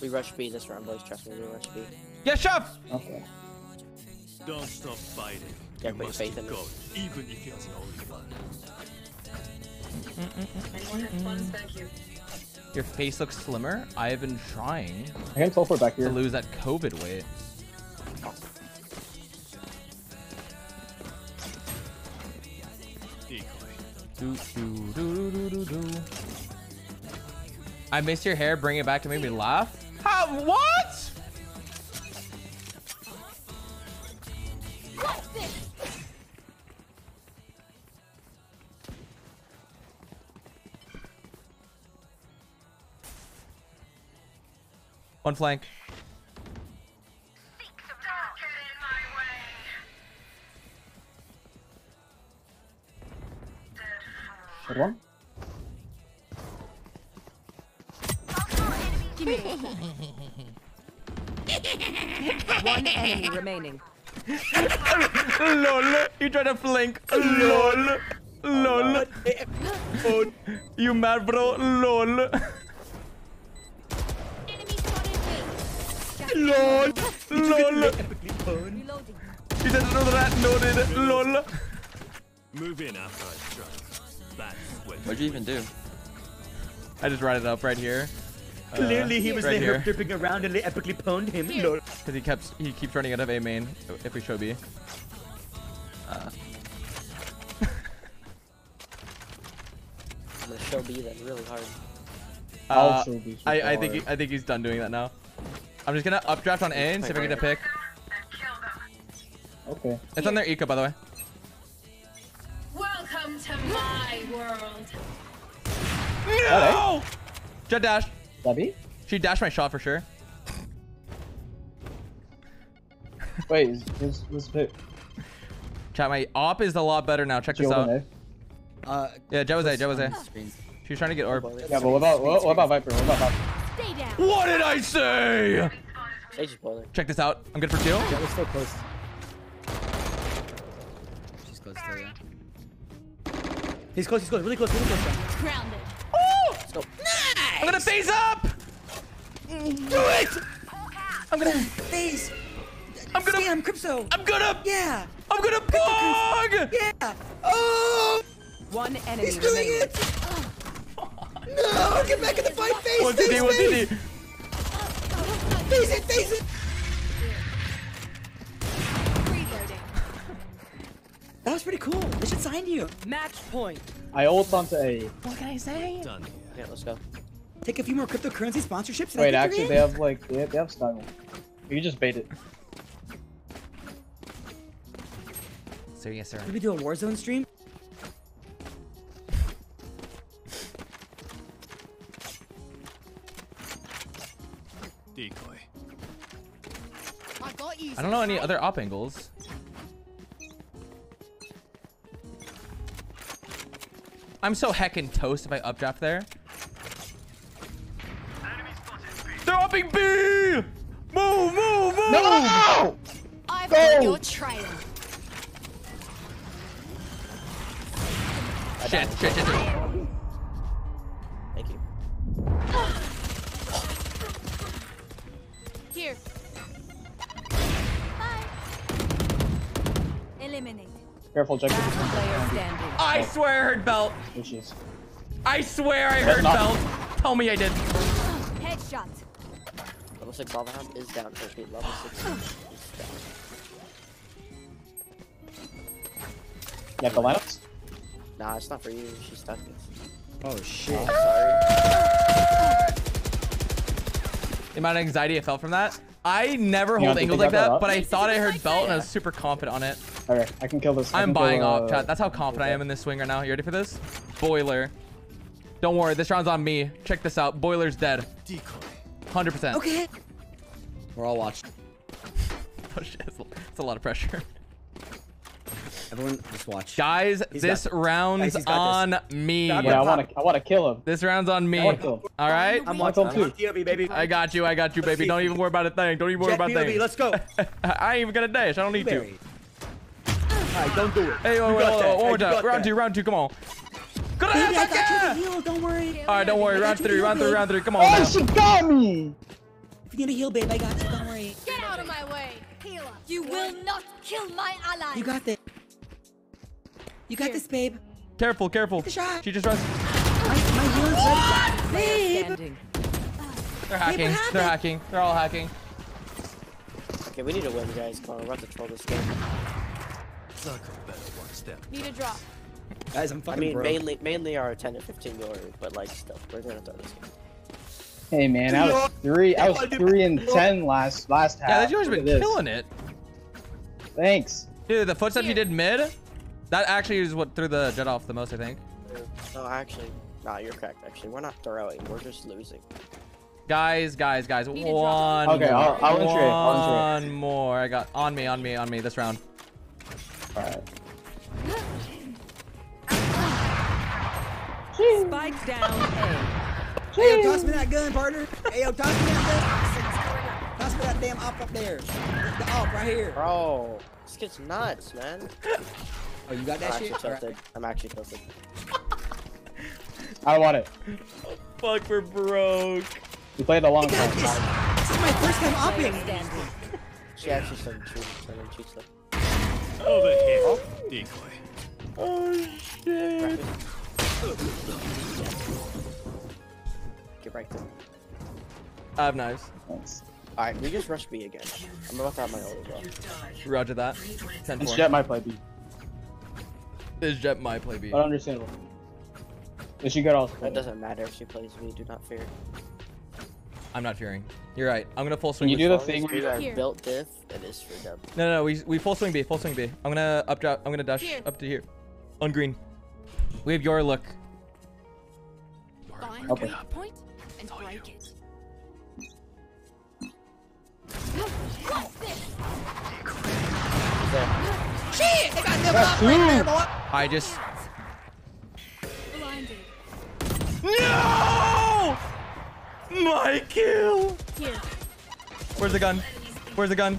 We rush B this round, boys. Trust me, we rush B. Yes, chef. Okay. Don't stop fighting. Yeah, you put must faith in it. even if it's only fun. Your face looks slimmer. I have been trying I can't teleport back here. to lose that COVID weight. Do, do, do, do, do, do, do. I missed your hair. Bring it back to make me laugh. How? What? One flank. Good one. One enemy remaining. Lol. You tried to flank. Lol. Lol. You mad, bro? Lol. Lol. Lol. Reloading. He doesn't know that. Noted. Lol. Move in after I strike. That's. What'd you even do? I just write it up right here. Uh, Clearly, he was right like here. herp dripping around and they epically pwned him. Lol. Because he kept he keeps running out of A main if we show B. Uh, I'm gonna show B then really hard. I'll uh, show B I, I think he. I think he's done doing that now. I'm just gonna updraft on A and see if I get a pick. Okay. It's on their eco by the way. Welcome to my world. No! Jett dash. Debbie? She dashed my shot for sure. Wait, is, was, was pick? Chat, my op is a lot better now. Check She this out. open Uh, Yeah, Jett was A, Jett was A. on the. She's trying to get orb. Yeah, but what about what, what about Viper? What about Viper? Stay down. What did I say? Sage is boiling. Check this out. I'm good for two. That was so close. She's close still, yeah. He's close, he's close, really close, really close. John. Grounded. Oh! Let's go. I'm gonna phase up. Do it! I'm gonna phase. I'm gonna. Scam crypto. I'm gonna. Yeah. I'm gonna pog. Yeah. Oh! One enemy He's doing remaining. it! No! Get back in the fight! Face! One face! TD, one face! TD. Face it! Face it! That was pretty cool. They should sign you. Match point. I ult onto A. What can I say? Done. Okay, let's go. Take a few more cryptocurrency sponsorships. and Wait, actually, in. they have like they have, they have style. You can just bait it. So yes, sir. Did we do a Warzone stream? Decoy. I got you. I don't know any other op angles. I'm so heckin' toast if I updraft there. They're upping B! Move, move, move! No! You're trying. Shit, shit, shit, shit. Thank you. Ah! Here. Bye. Eliminate. Careful, Jacob. Player standing. I swear I heard belt. Here. I swear I heard not- belt. Tell me I did. Headshot. Level 6 Valheim is down. Repeat, level 6 is down. You have the lineups? Nah, it's not for you. She's stuck. Oh shit. Oh, sorry. The amount of anxiety I felt from that. I never You hold want to angles like that that, up? but I thought I heard belt and I was super confident on it. Okay, I can kill this. I I'm can kill, buying off, uh, chat. That's how confident I am in this swing right now. You ready for this? Boiler. Don't worry, this round's on me. Check this out. Boiler's dead. Decoy. 100%. Okay. We're all watching. Oh shit, it's a- it's a lot of pressure. Everyone, just watch. Guys, He's this got- round's Guys, on this. me. Yeah, I want to. I want to kill him. This round's on me. I kill him. All right? I'm watching. watching. I'm I'm POV, baby. I got you. I got you, baby. see. Don't even worry about a thing. Don't even worry Jett about a POV, thing. let's go. I ain't even gonna dash. I don't need to. Alright, don't do it. Hey, You wait, wait, got wait, that. wait, one more time. Round that. two, round two. Come on. Good Baby, I got attack! you the heal. Don't worry. All right, don't worry. Round three, the round three, round three. Come on Oh, now. she got me. If you need a heal, babe, I got you. Don't worry. Get out of my way. Healer. You will not kill my ally. You got this. You got this, babe. Careful, careful. the shot. She just runs. My, my heal's ready. Babe. They're hacking. They're hacking. They're all hacking. Okay, we need to win, guys. Come on, we're about to troll this game. Circle better one step. Need a drop. Guys, I'm fucking I mean, broke. mainly, mainly our 10 and 15 yards, but like, still, we're gonna throw this game. Hey man, I was three. I was three and ten last last half. Yeah, that yours Look been killing it. Thanks. Dude, the footsteps you did mid, that actually is what threw the Jett off the most, I think. No, actually, nah, you're correct. Actually, we're not throwing. We're just losing. Guys, guys, guys. One Okay, more. I'll- I'll enter it, I'll enter One more. I got on me, on me, on me this round. All right. Spike down Hey, yo, toss me that gun, partner. Hey, yo, toss me that gun. Toss me that damn op up there. The op right here. Bro, this kid's nuts, man. Oh, you got I'm that actually shit? tilted. I'm actually tilted. I want it. Oh, Fuck, we're broke. We played a long You time. this. This is my first time Player opping. She actually started cheating. Started cheats though. Over here. Decoy. Oh shit. Get right there. I have knives. Thanks. Alright, we just rush B again. I'm about to have my ult as well. Roger that. 10 This 4. Jett might play B. This Jett my play B. But understandable. Is she good also? It doesn't matter if she plays B. Do not fear. I'm not fearing. You're right. I'm gonna full Can swing. you this- do the thing where you are built diff, it is for dub. No, no, no. We we full swing B. Full swing B. I'm gonna up drop. I'm gonna dash Here. up to here. On green. We have your look. Find Okay. weak point and break it. Shit, they got double That's op right there, boy. I just. Blinded. No! My kill. Here. Where's the gun? Where's the gun?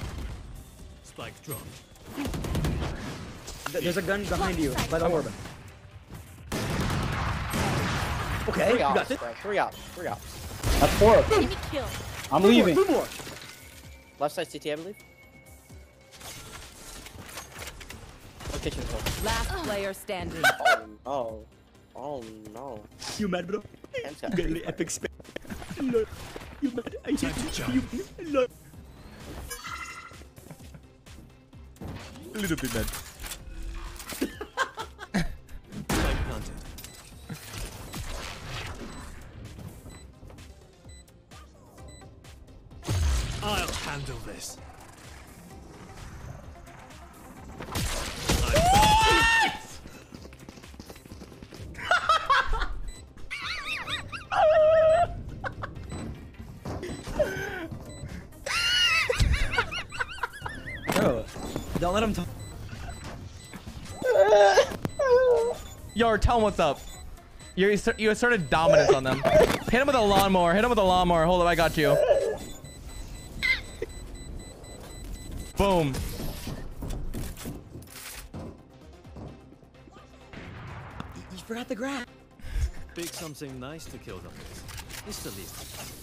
Spike drop. There's a gun behind you by the orb. Okay, Three you got ops, bro. Three ops. Three ops. That's four. Enemy kill. I'm leaving. Two more. Left side CT, I believe. Oh, kitchen door. Last player standing. Oh, oh, oh no. You mad, bro? You got got the epic fire. spam. Look, you mad? I hate you. You look. A little bit mad. I'll handle this. Don't let him talk. Yo, tell him what's up. You're, you asserted dominance on them. Hit him with a lawnmower. Hit him with a lawnmower. Hold up, I got you. Boom. You forgot the grab. Pick something nice to kill them with. It's the least.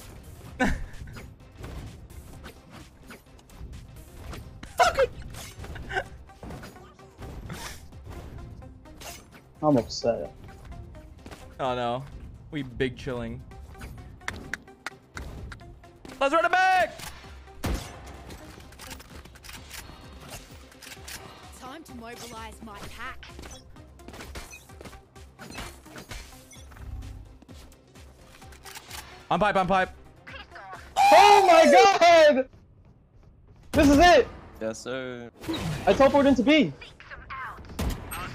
I'm upset. Oh no. We big chilling. Let's run it back! Time to mobilize my pack. On pipe, on pipe. Oh my god! This is it! Yes, sir. I teleported into B.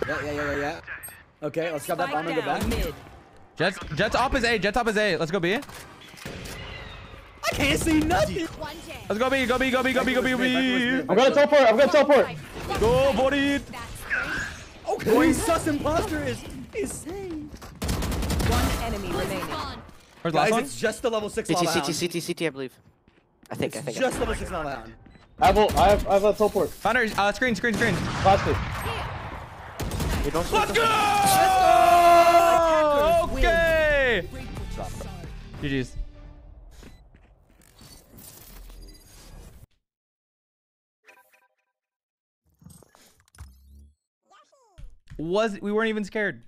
Yeah, yeah, yeah, yeah, yeah. Okay, let's grab that bomb and go back. Jets, Jets up is A. Jets up is A. Let's go B. I can't see nothing. Let's go B. Go B. Go B. Go B. Go B. Go B. I'm gonna teleport. I'm gonna teleport. Go for it. Okay. Boy, sus imposter is insane. One enemy remaining. Where's the last Guys, one? it's just the level six CT, lava CT. CT, CT, I believe. I think, I think. just level six lava hound. I have, a, I have, I have a teleport. Founders, uh, screen, screen, screen. Plastic. You don't Let's go! Okay. GG's. Was we weren't even scared.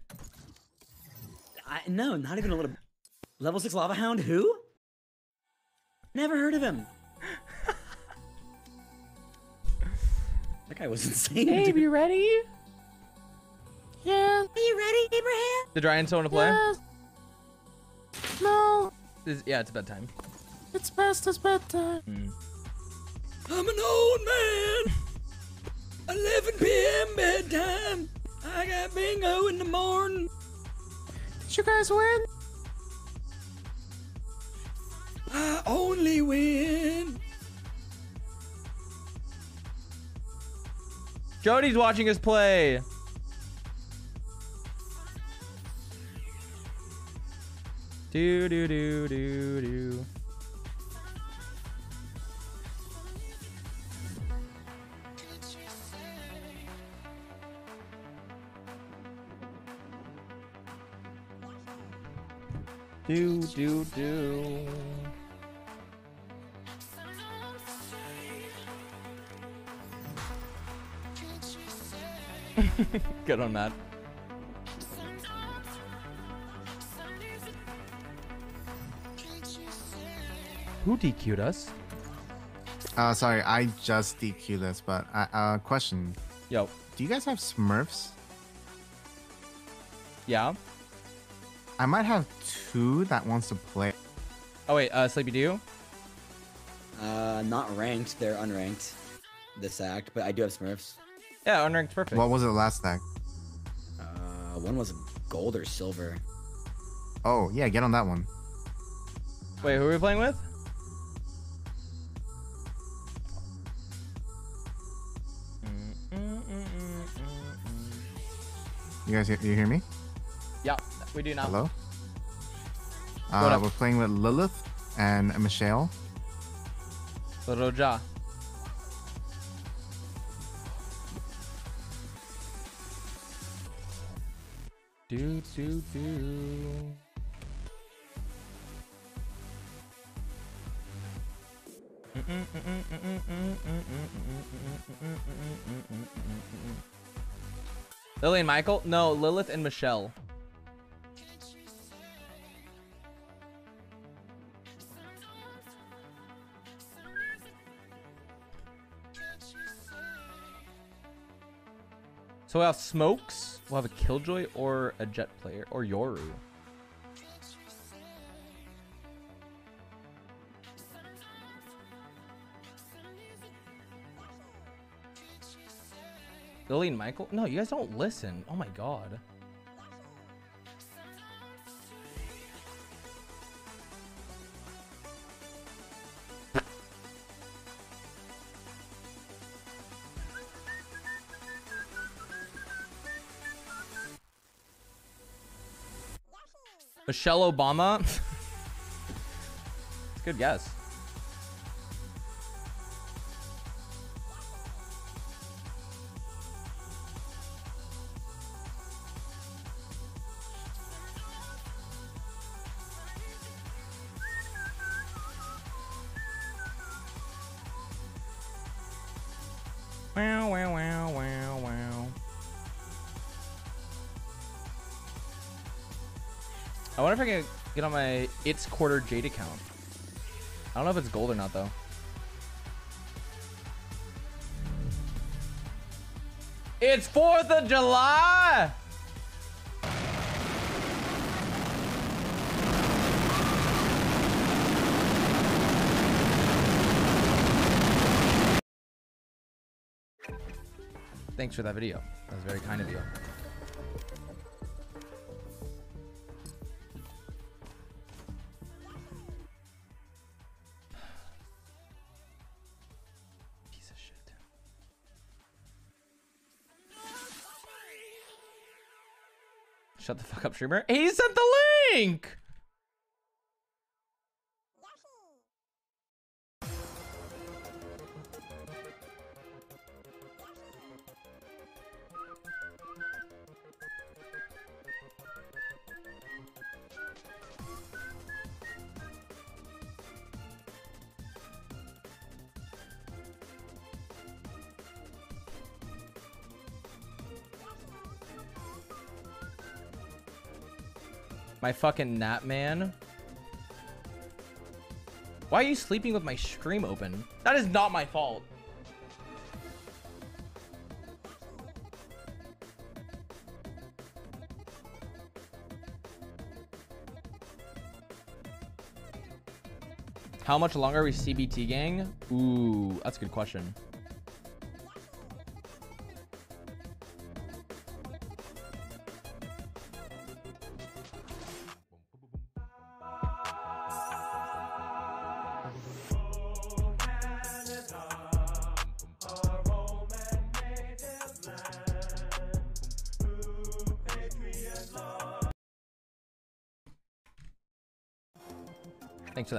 I, no, not even a little. Level six lava hound. Who? Never heard of him. that guy was insane. Babe, dude. you ready? Yeah. Are you ready, Abraham? Did Ryan still want to play? Yes. No. Is- yeah, it's bedtime. It's past his bedtime. Hmm. I'm an old man. 11 p.m. bedtime. I got bingo in the morning. Did you guys win? I only win. Jody's watching us play. Do do do do do. Do do do. Good on Matt. Who DQ'd us? Uh, sorry, I just DQ this, but uh, uh, question. Yo. Do you guys have Smurfs? Yeah. I might have two that wants to play. Oh wait, uh, Sleepy, do you? Uh, not ranked. They're unranked. This act, but I do have Smurfs. Yeah, unranked, perfect. What was it last stack? Uh, one was gold or silver. Oh, yeah, get on that one. Wait, who are we playing with? Guys hear, you hear me? Yeah, we do now. Hello? Uh, we're playing with Lilith and Michelle. Roja. Do do do. Lily and Michael? No, Lilith and Michelle. So we'll have Smokes, we'll have a Killjoy or a Jet player, or Yoru. Lily and Michael? No, you guys don't listen. Oh my god. Michelle Obama? Good guess. Get on my It's Quarter Jade account. I don't know if it's gold or not, though. It's 4th of July! Thanks for that video. That was very kind of you. Shut the fuck up, streamer. He sent the link! My fucking nap man. Why are you sleeping with my stream open? That is not my fault. How much longer are we CBT gang? Ooh, that's a good question.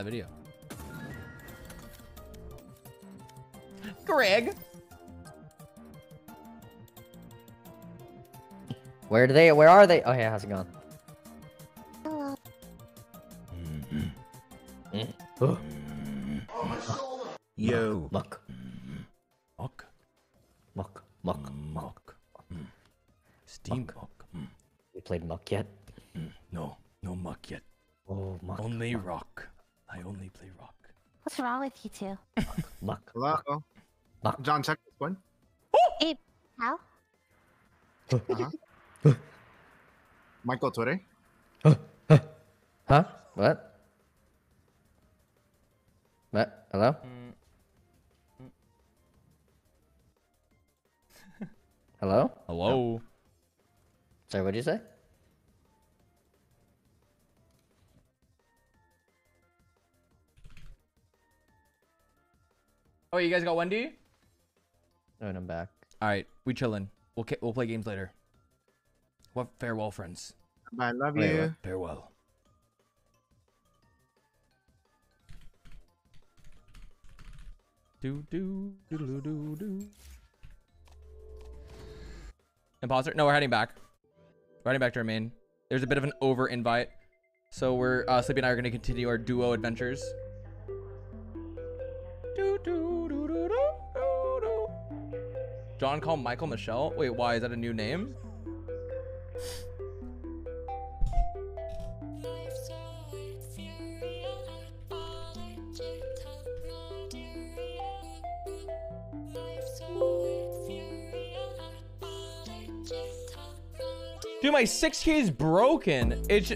Video. Greg. Where do they? Where are they? Oh yeah, how's it going? What's wrong with you two? Muck. Hello. John, check this one. Hey, how? Uh-huh. Michael Twitter. Guys got Wendy? Oh, and I'm back. All right, we chilling. We'll we'll play games later. What farewell, friends. I love Wait, you. Farewell. Do do do do do do. Imposter? No, we're heading back. We're heading back to our main. There's a bit of an over invite, so we're uh, Sleepy and I are gonna continue our duo adventures. John called Michael Michelle. Wait, why is that a new name? Dude, my 6K is broken. It's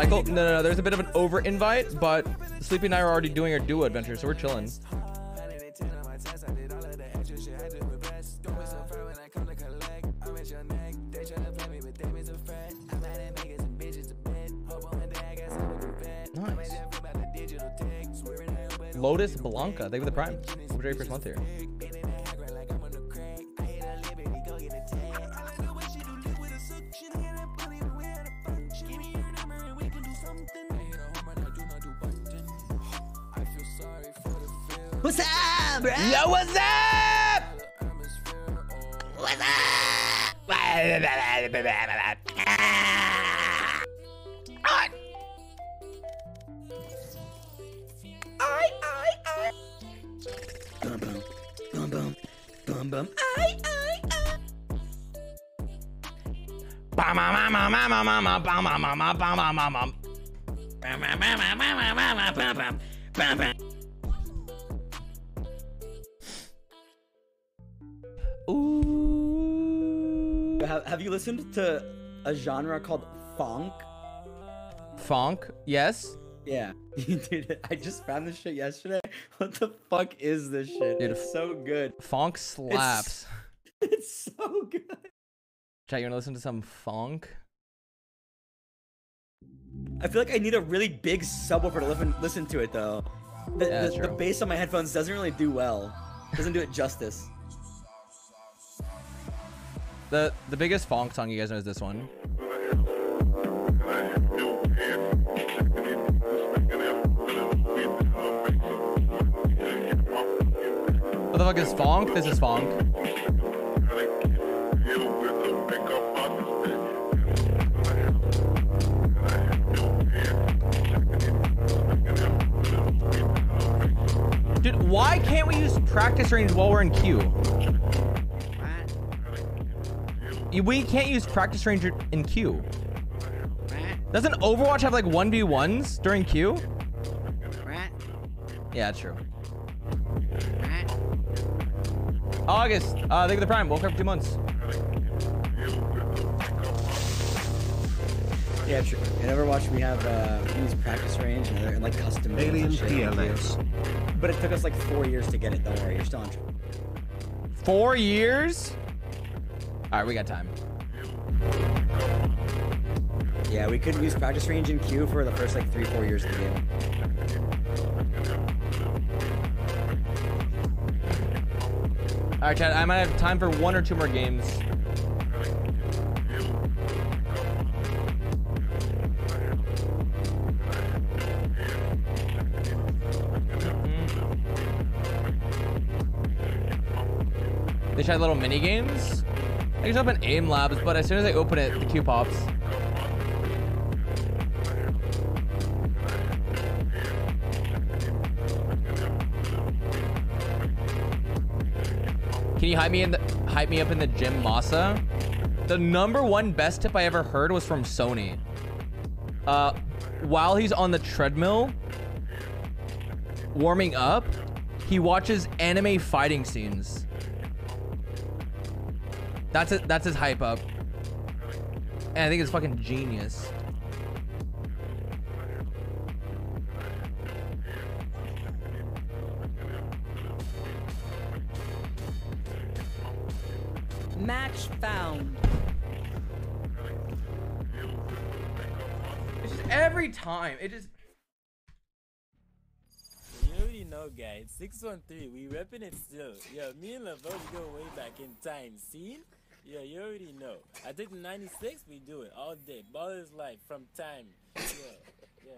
Michael. No, no, no. There's a bit of an over invite, but Sleepy and I are already doing our duo adventure, so we're chilling. Nice. Lotus Blanca. They for the prime. Very first month here. Ooh. Have, have you listened to a genre called funk? Funk, yes. Yeah, dude. I just found this shit yesterday. What the fuck is this shit? Dude, it's so good. Funk slaps. It's so good. Chat, you wanna listen to some funk? I feel like I need a really big subwoofer to listen listen to it though. The, Yeah, the, the bass on my headphones doesn't really do well. Doesn't do it justice. The the biggest funk song you guys know is this one. What the fuck is funk? This is funk. Dude, why can't we use practice range while we're in queue? We can't use practice range in queue. Doesn't Overwatch have like 1v1s during queue? Yeah, true. August, uh, thank the prime. Woke up for two months. Yeah, true. In Overwatch, we have uh, we use practice range and, other- and like custom modes Alien shit on PLS. queue. But it took us like four years to get it. Don't worry, you're still on track. Four years? All right, we got time. Yeah, we couldn't use practice range in queue for the first like three, four years of the game. All right, Chad, I might have time for one or two more games. Tried little mini games. I used can open aim labs, but as soon as I open it, the queue pops. Can you hype me in the hype me up in the gym, Masa? The number one best tip I ever heard was from Sony. Uh, while he's on the treadmill, warming up, he watches anime fighting scenes. That's it. That's his hype up. And I think it's fucking genius. Match found. It's just every time. It just. You already know, guys. 613, we repping it still. Yeah, me and Lavelle, we go way back in time. See? Yeah, you already know. I think 96, we do it all day. Ball is life from time. Yeah, yeah.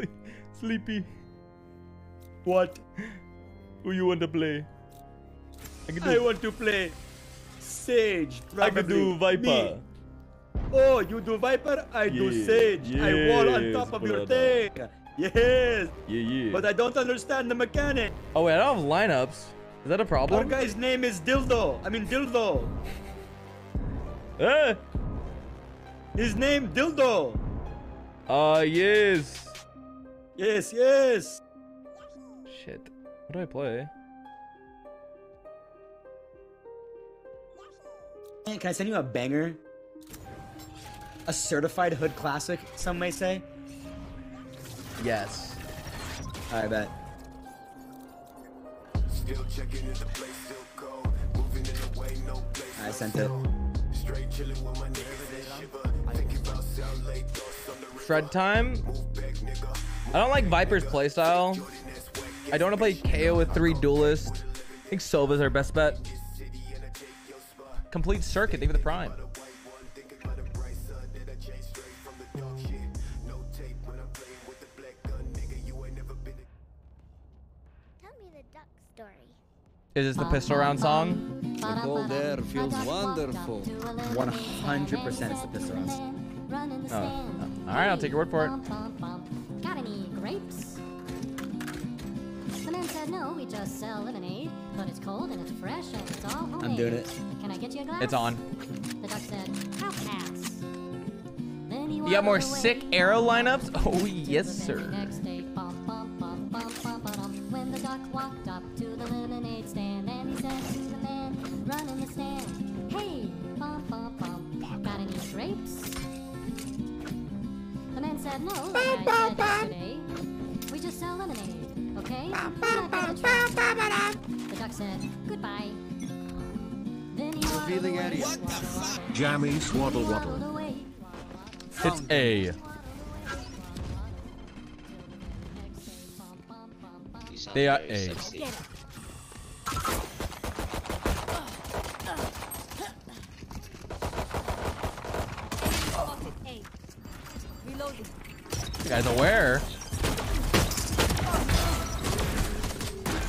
Sleepy. What? Who you want to play? I, can I want to play Sage. I can do. Viper. Me. Oh, you do Viper? I do Yeah, Sage. I wall on top of your brother. thing. Yes. Yeah, yeah. But I don't understand the mechanic. Oh wait, I don't have lineups. Is that a Our problem? guy's name is Dildo. I mean Dildo. Eh? His name Dildo. Uh, yes. Yes, yes. Shit. What do I play? Man, can I send you a banger? a certified hood classic, some may say? Yes. I bet. I sent it. Shred time. I don't like Viper's playstyle. I don't want to play KAY/O with three duelists. I think Sova's our best bet. Complete circuit, even the prime. Is this the pistol round song? The cold air feels wonderful. 100% it's the pistol rounds. Oh. All right, I'll take your word for it. Got any grapes? The man said no, we just sell lemonade, but it's cold and it's fresh and it's all homemade. I'm doing it. Can I get you a glass? It's on. The duck said, I'll pass. Then he You got more away sick arrow lineups? Oh yes, sir. Said no, like I said yesterday. We just sell lemonade, okay? Can I get a try?" The duck said, Goodbye. Um, then he waddled Revealing away, area. Jammy swaddle waddle. It's A. They are A. Reloading. You guys aware?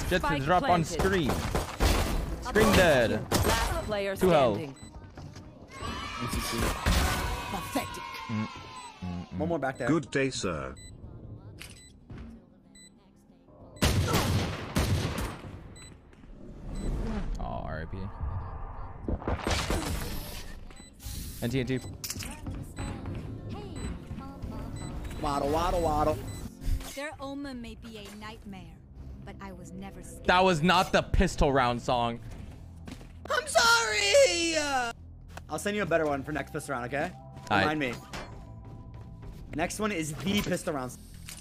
Jett to Spike drop on planted. screen. Screen dead. Last player Two health. standing. Pathetic. Mm, mm, mm. One more back there. Good day, sir. Oh, RIP. And TNT. Waddle, waddle, waddle. Their omen may be a nightmare, but I was never scared. That was not the pistol round song. I'm sorry! I'll send you a better one for next pistol round, okay? Aight. Remind me. Next one is the pistol round.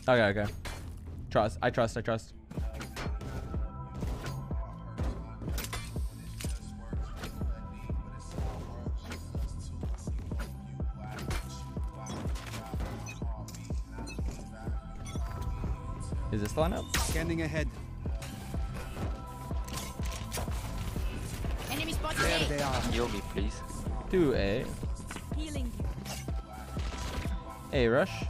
Okay, okay. Trust. I trust. I trust. Is this the lineup? Scanning ahead. Enemy spotted There A. they are. Heal me, please. 2A. Healing. A rush.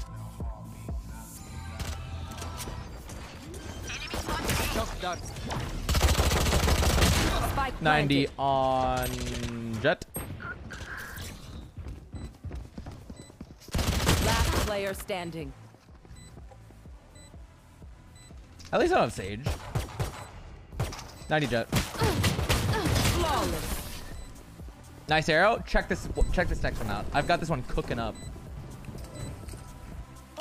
Shock 90 on Jett. Last player standing. At least I don't have Sage. 90 Jett. Nice arrow. Check this. Check this next one out. I've got this one cooking up.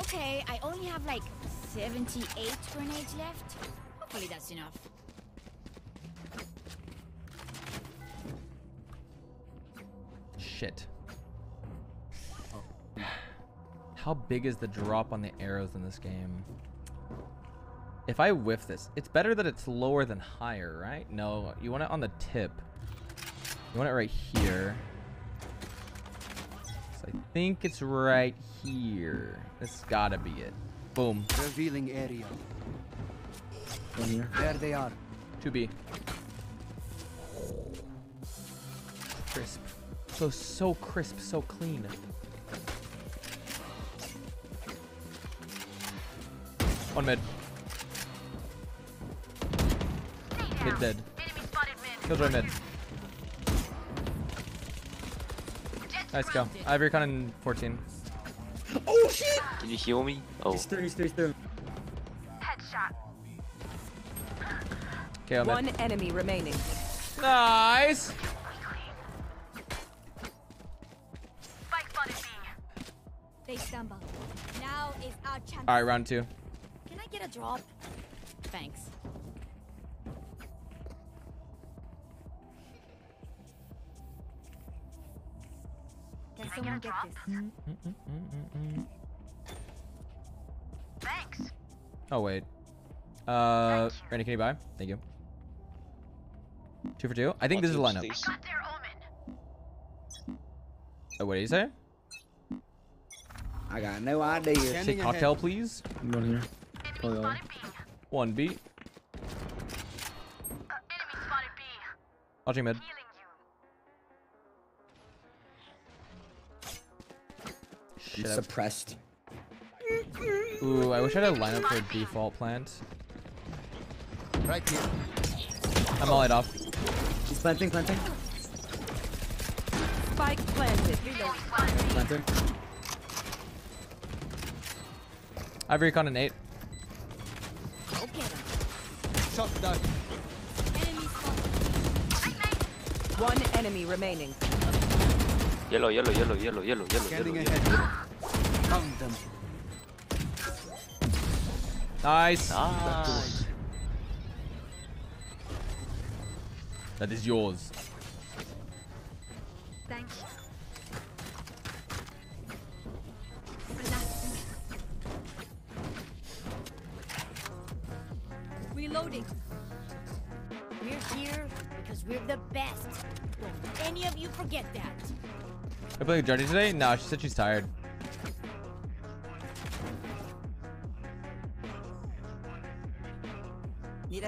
Okay, I only have like 78 grenades left. Hopefully that's enough. Shit. How big is the drop on the arrows in this game? If I whiff this, it's better that it's lower than higher, right? No, you want it on the tip. You want it right here. So I think it's right here. This has gotta be it. Boom. Revealing area. One here. There they are. 2B. Crisp. So, so crisp, so clean. One mid. Mid dead. Killjoy mid. Nice go. I have recon in 14. Oh shit! Can you heal me? Oh. He's through, he's through, he's through. Okay, I'm One mid. enemy remaining. Nice! They stumble. Now is our chance. Alright, round two. Can I get a drop? Thanks. Can someone get this? Oh, wait. Uh, Randy, can you buy? Thank you. Two for two? I think this is a lineup. Oh, what did you say? I got no idea. Say cocktail, please. One here. Oh, yeah. One B. Watching mid. I'm Shit. I- suppressed. Ooh, I wish I had a lineup for default plant. Right here. I'm all light off. He's planting, planting. Spike planted. Planting. I have recon and eight. Shock dart. One enemy remaining. Yellow, yellow, yellow, yellow, yellow, yellow, yellow, Scanning yellow. ahead. Found them. Nice. Nice. That is yours. Thank you. Reloading. We're here because we're the best. Don't any of you forget that. I playing Journey today? No, she said she's tired.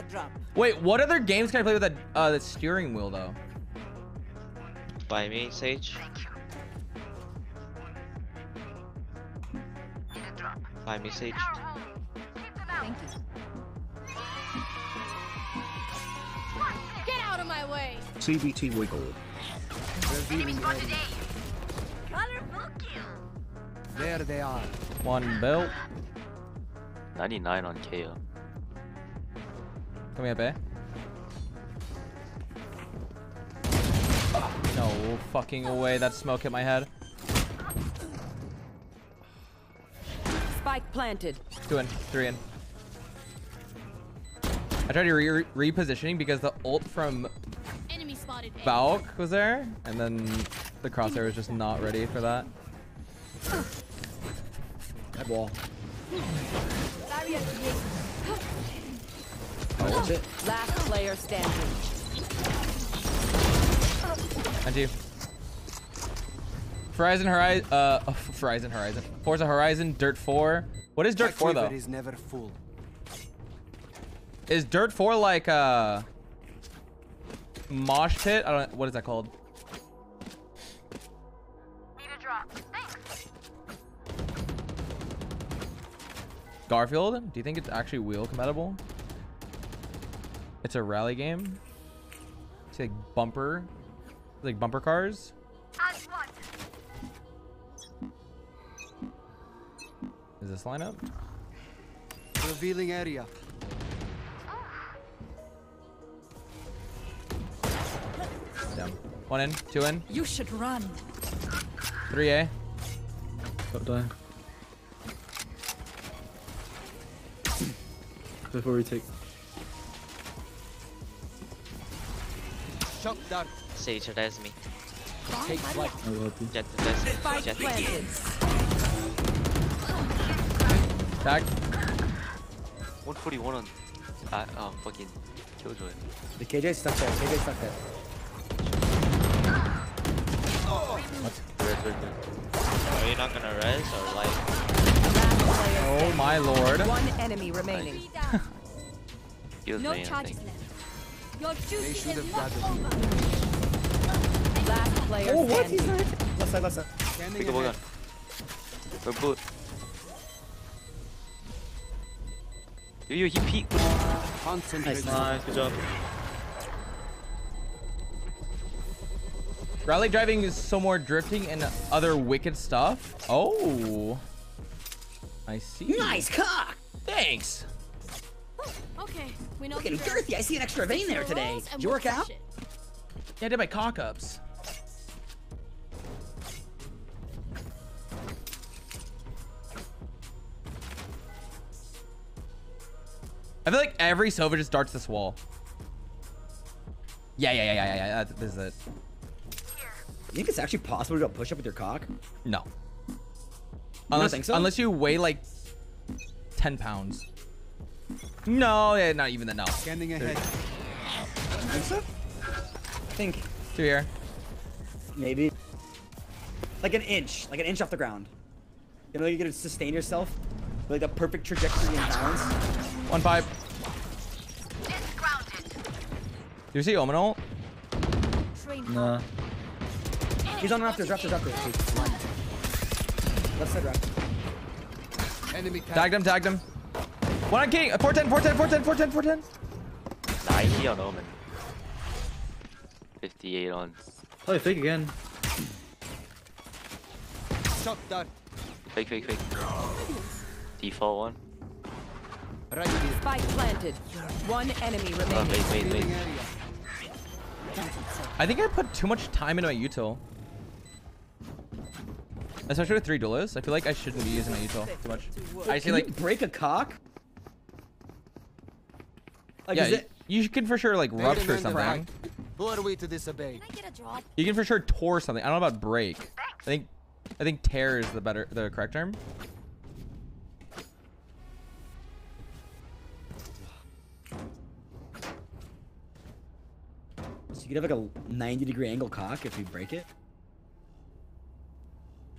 Need drop. Wait, what other games can I play with that uh, the steering wheel though? Buy me, Sage. Buy me, Sage. Thank you. Get out of my way. CBT wiggle. Revealing area. Colorful kill. There they are. One belt. 99 on KAY/O. Coming up, eh? No fucking way. That smoke hit my head. Spike planted. Two in, three in. I tried to re repositioning because the ult from Enemy spotted. Valk was there, and then the crosshair was just not ready for that. That wall. Barrier created. Oh, that's it. Last player standing. And you. Horizon Horizon, uh, oh, Horizon Horizon. Forza Horizon, Dirt 4. What is Dirt 4 though? Quiver is never full. Is Dirt 4 like a mosh pit? I don't. What is that called? Need a drop. Thanks. Garfield? Do you think it's actually wheel compatible? It's a rally game. It's like bumper, like bumper cars. Is this lineup? Revealing area. Damn. One in, two in, You should run. three A. Don't die. Before we take. Shock dart. Sage, res me. Take flight. I will help you. Jett, res me. Spike Jett. Tag. 141 on. Uh, um, fucking Killjoy. The KJ stuck there. KJ stuck there. Red, red, red. Are you not gonna res or like? Oh my lord. One enemy remaining. Three down. No charges left. Your They duty should is have not gathered. over. Last player Oh, what? He's standing. not. Left side, left side. Scanning Pick the ball gun. ahead. Or boot. Yo, yo, he peeked. Concentrate. Nice. good job. Rally driving is so more drifting and other wicked stuff. Oh. I see. Nice cock! Thanks. Okay, we know Look at him, girthy. I see an extra vein there today. Did you work out? Yeah, I did my cock ups. I feel like every Sova just darts this wall. Yeah, yeah, yeah, yeah, yeah. yeah. that- This is it. You think it's actually possible to do a push up with your cock? No. don't Unless, think so? unless you weigh like 10 pounds. No, yeah, not even that. No. Scanning ahead. think so? I think Two here. maybe like an inch, like an inch off the ground. You know, you're gonna sustain yourself, like the perfect trajectory and balance. One five. Do you see Omen ult? Nah. He's on rafters, rafters, rafters. Left side rafters. Enemy Tagged him, tagged him. One on King. Uh, 410, 410, 410, 410, 410. Nah, he on Omen. 58 on. Probably fake again. Shot dart. Fake, fake, fake. Default one. Right. Spike planted. One enemy Oh, remaining. wait, wait, wait. Revealing. I think I put too much time into my util. Especially with three duelists. I feel like I shouldn't be using my util too much. I see Can like break a cock? Like, yeah, is it? you, you can for sure like rupture something. cracked. Who are we to disobey? You can for sure tore something. I don't know about break. I think I think tear is the better the correct term. So you could have like a 90 degree angle cock if you break it?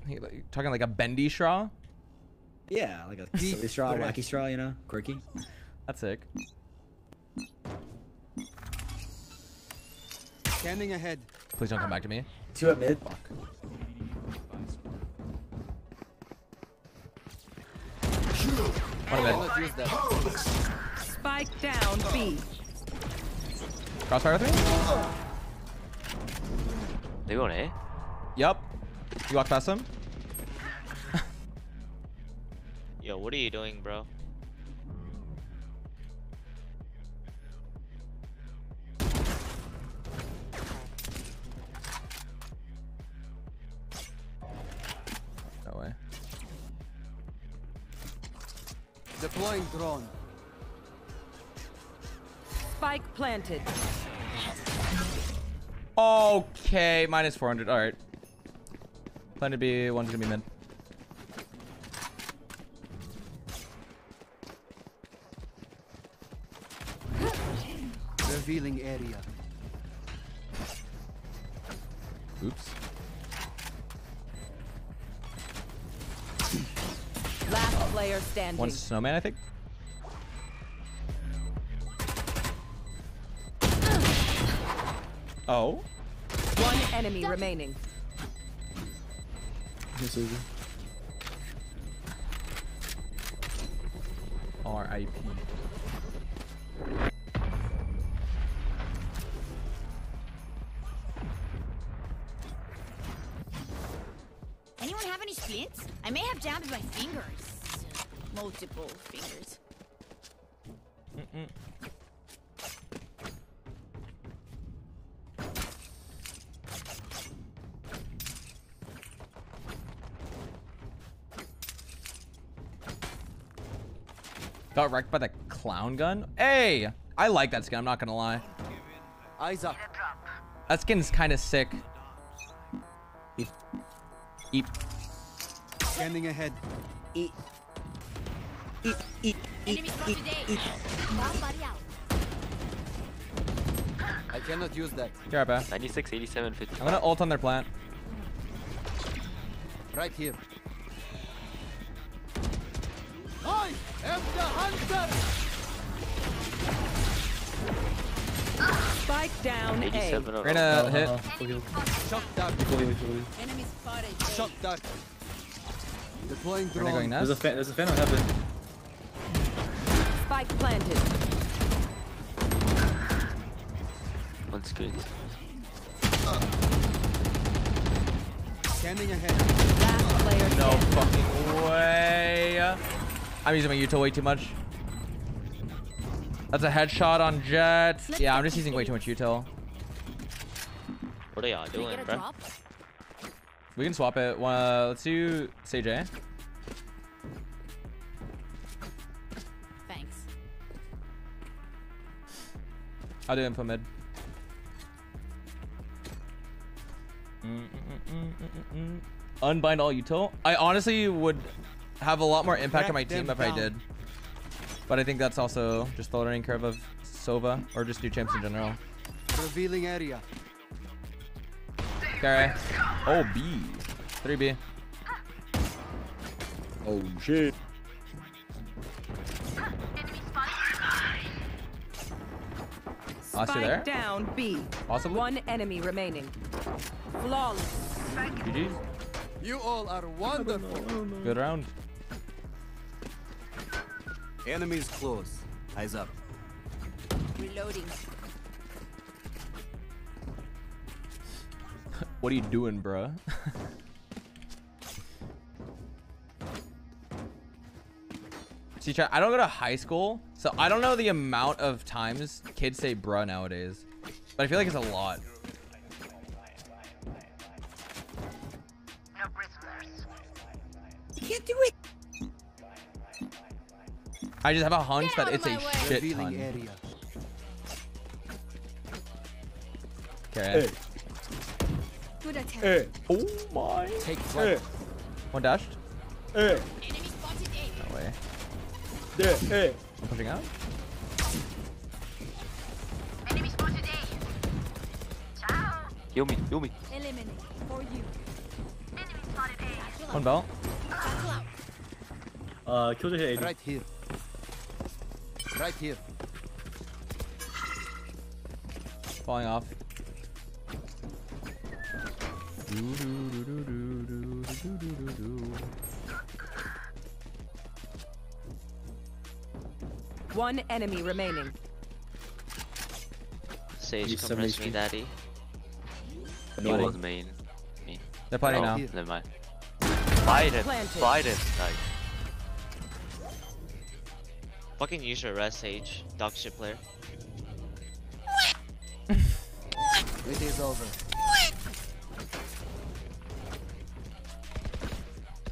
Hey, like, talking like a bendy straw. Yeah, like a Deep silly straw, wacky straw, you know? Quirky. That's sick. Scanning ahead. Please don't come back to me. Two at mid. One of Cannot. Spike down B. Crossfire with me? They going A? Eh? Yup. You walk past him? Yo, what are you doing, bro? Deploying drone. Spike planted. Okay, minus 400. All right. Plan to be one's gonna be mid. Revealing area. Oops. Player standing. One snowman, I think. Oh. One enemy remaining. R.I.P. Anyone have any splints? I may have jammed my fingers. Multiple fingers. Mm-mm. Got wrecked by the clown gun. Hey, I like that skin. I'm not gonna lie. Eyes up. That skin's kind of sick. Eep. Eep. Scanning ahead. Eat. I cannot use that. Here, Abba. 96, 87, 50. I'm gonna ult on their plant. Right here. I am the hunter. Spike down A. 87 on We're gonna oh, oh. hit. Shot dart. Enemy spotted A. Shot dart. Deploying We're gonna going drone. There's a fan, there's a fan on heaven. Spike planted. One screen. Scanning ahead. Last player No standing. fucking way. I'm using my util way too much. That's a headshot on Jett. Yeah, I'm just using way too much util. What are y'all doing, bro? We can swap it. Uh, let's do Sage A. I'll do info mid. Mm, mm, mm. Unbind all util. I honestly would have a lot more impact on my team them if I did. But I think that's also just the learning curve of Sova or just new champs in general. Revealing area. Okay. Oh, B. 3B. Oh shit. Lost you there? Down B. Possibly. One enemy remaining. Flawless. GG's. You all are wonderful. Good round. Enemies close. Eyes up. Reloading. What are you doing, bruh? See, Chad, I don't go to high school, so I don't know the amount of times kids say bruh nowadays. But I feel like it's a lot. You can't do it. I just have a hunch that it's a my way. shit ton. area. Okay. Good attack. Hey. Oh my. Take Hey. One dashed. Hey. Enemy spotted A. No way. There. Hey. I'm pushing out. Enemy spotted A. Ciao. Heal me, heal me. Eliminate for you. Enemy spotted A. One belt. Battle out. Uh, killed hit 80. Right here. Right here. Falling off. One enemy remaining. Sage, Use come some rest me, HP. daddy. He Nobody. was main. Me. They're planning oh, now. Never mind. Fight it. Planted. Fight it. Nice. Fucking use your rest, Sage. Dog shit player. It is over.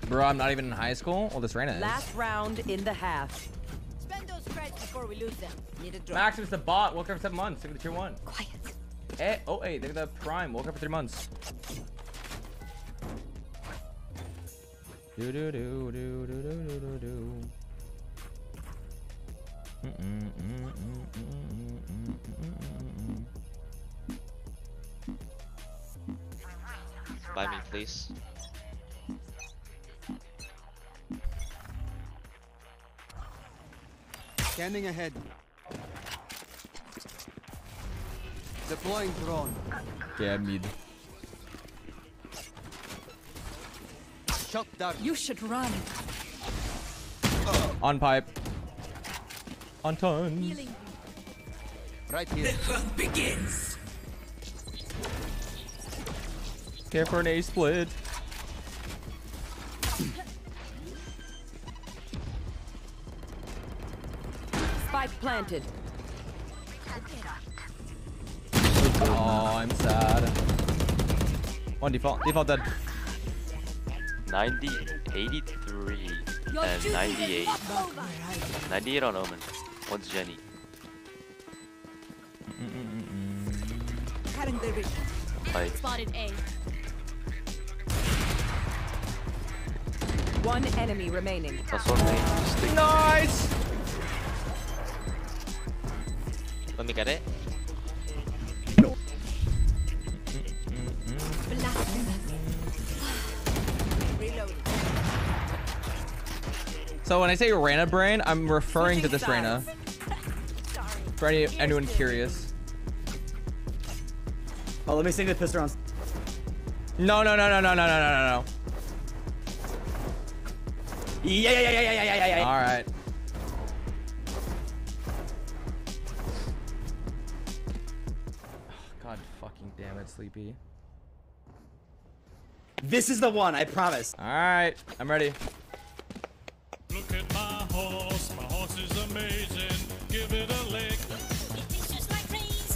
Bro, I'm not even in high school. Well, this Reyna is. Last round in the half before we lose them. Need a drop. Maximus the bot. Welcome for seven months. Look at the tier one. Quiet. Hey, oh hey, they're the prime. Welcome for three months. Do do do do do do do do. Mm. Buy me, please. Scanning ahead. Deploying drone. Yeah, mid. Shot down. You should run. On pipe. On tons. Healing. Right here. The hunt begins. Care for an A split. Spike planted. Oh, I'm sad. One default. Default dead. 90, 83, and 98. 98 on Omen. One's Jenny. Cutting the reach. Like, Spotted A. One enemy remaining. that's one thing. Just. Nice! Let me get it. Reloading. So when I say Reyna brain, I'm referring to this Reyna. For any, anyone curious. Oh, let me sing the pistol rounds. No, no, no, no, no, no, no, no, no, no. Yeah, yeah, yeah, yeah, yeah, yeah, yeah, yeah. All right. Sleepy. This is the one, I promise. All right, I'm ready. Look at my horse, my horse is amazing. Give it a lick.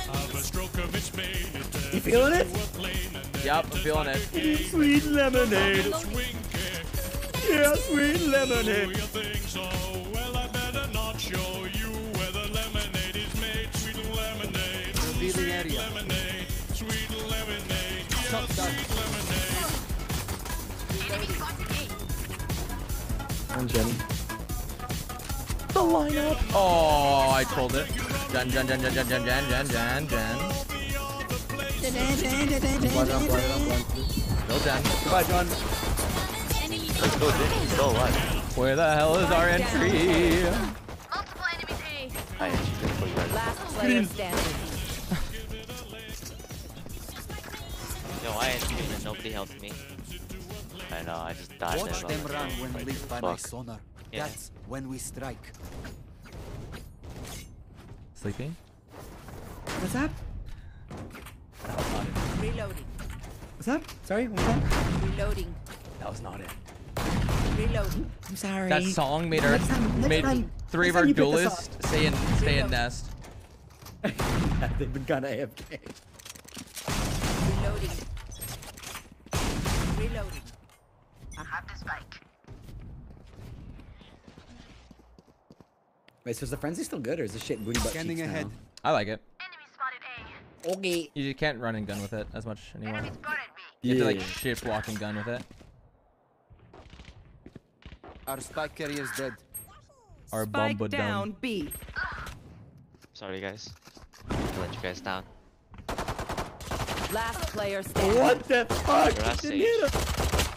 Have a stroke of its mane. You feeling it? Yep, I'm feeling it. Sweet lemonade. Swing. Yeah, sweet lemonade. Lemonade. Yeah, Shot down. sweet lemonade. Enemy spotted A. I'm Jenny. The lineup. Oh, I trolled it. Jen, Jen, Jen, Jen, Jen, Jen, Jen, Jen, Jen, Jen. Blind round, blind round, blind two. Go Jen. Goodbye, John. Enemy Let's go, Jenny. He's still alive. Where the hell is our entry? Multiple enemies A. I actually did for you guys. Last player standing. nobody helped me. I know, uh, I just died Watch them run when lit by my sonar. Yeah. That's when we strike. Sleeping? What's up? That was not it. Reloading. What's up? Sorry, what's up? Reloading. That was not it. Reloading. I'm sorry. That song made our made time, three of our duelists stay in stay in nest. They've been kinda AFK. Wait, so is the frenzy still good, or is this shit booty butt ahead. Now? I like it. Okay. You can't run and gun with it as much anymore. You yeah. have to like shift walk and gun with it. Our spike carrier is dead. Our spike bomb down B. Sorry guys. I let you guys down. Last player standing. What the fuck? Didn't hit him.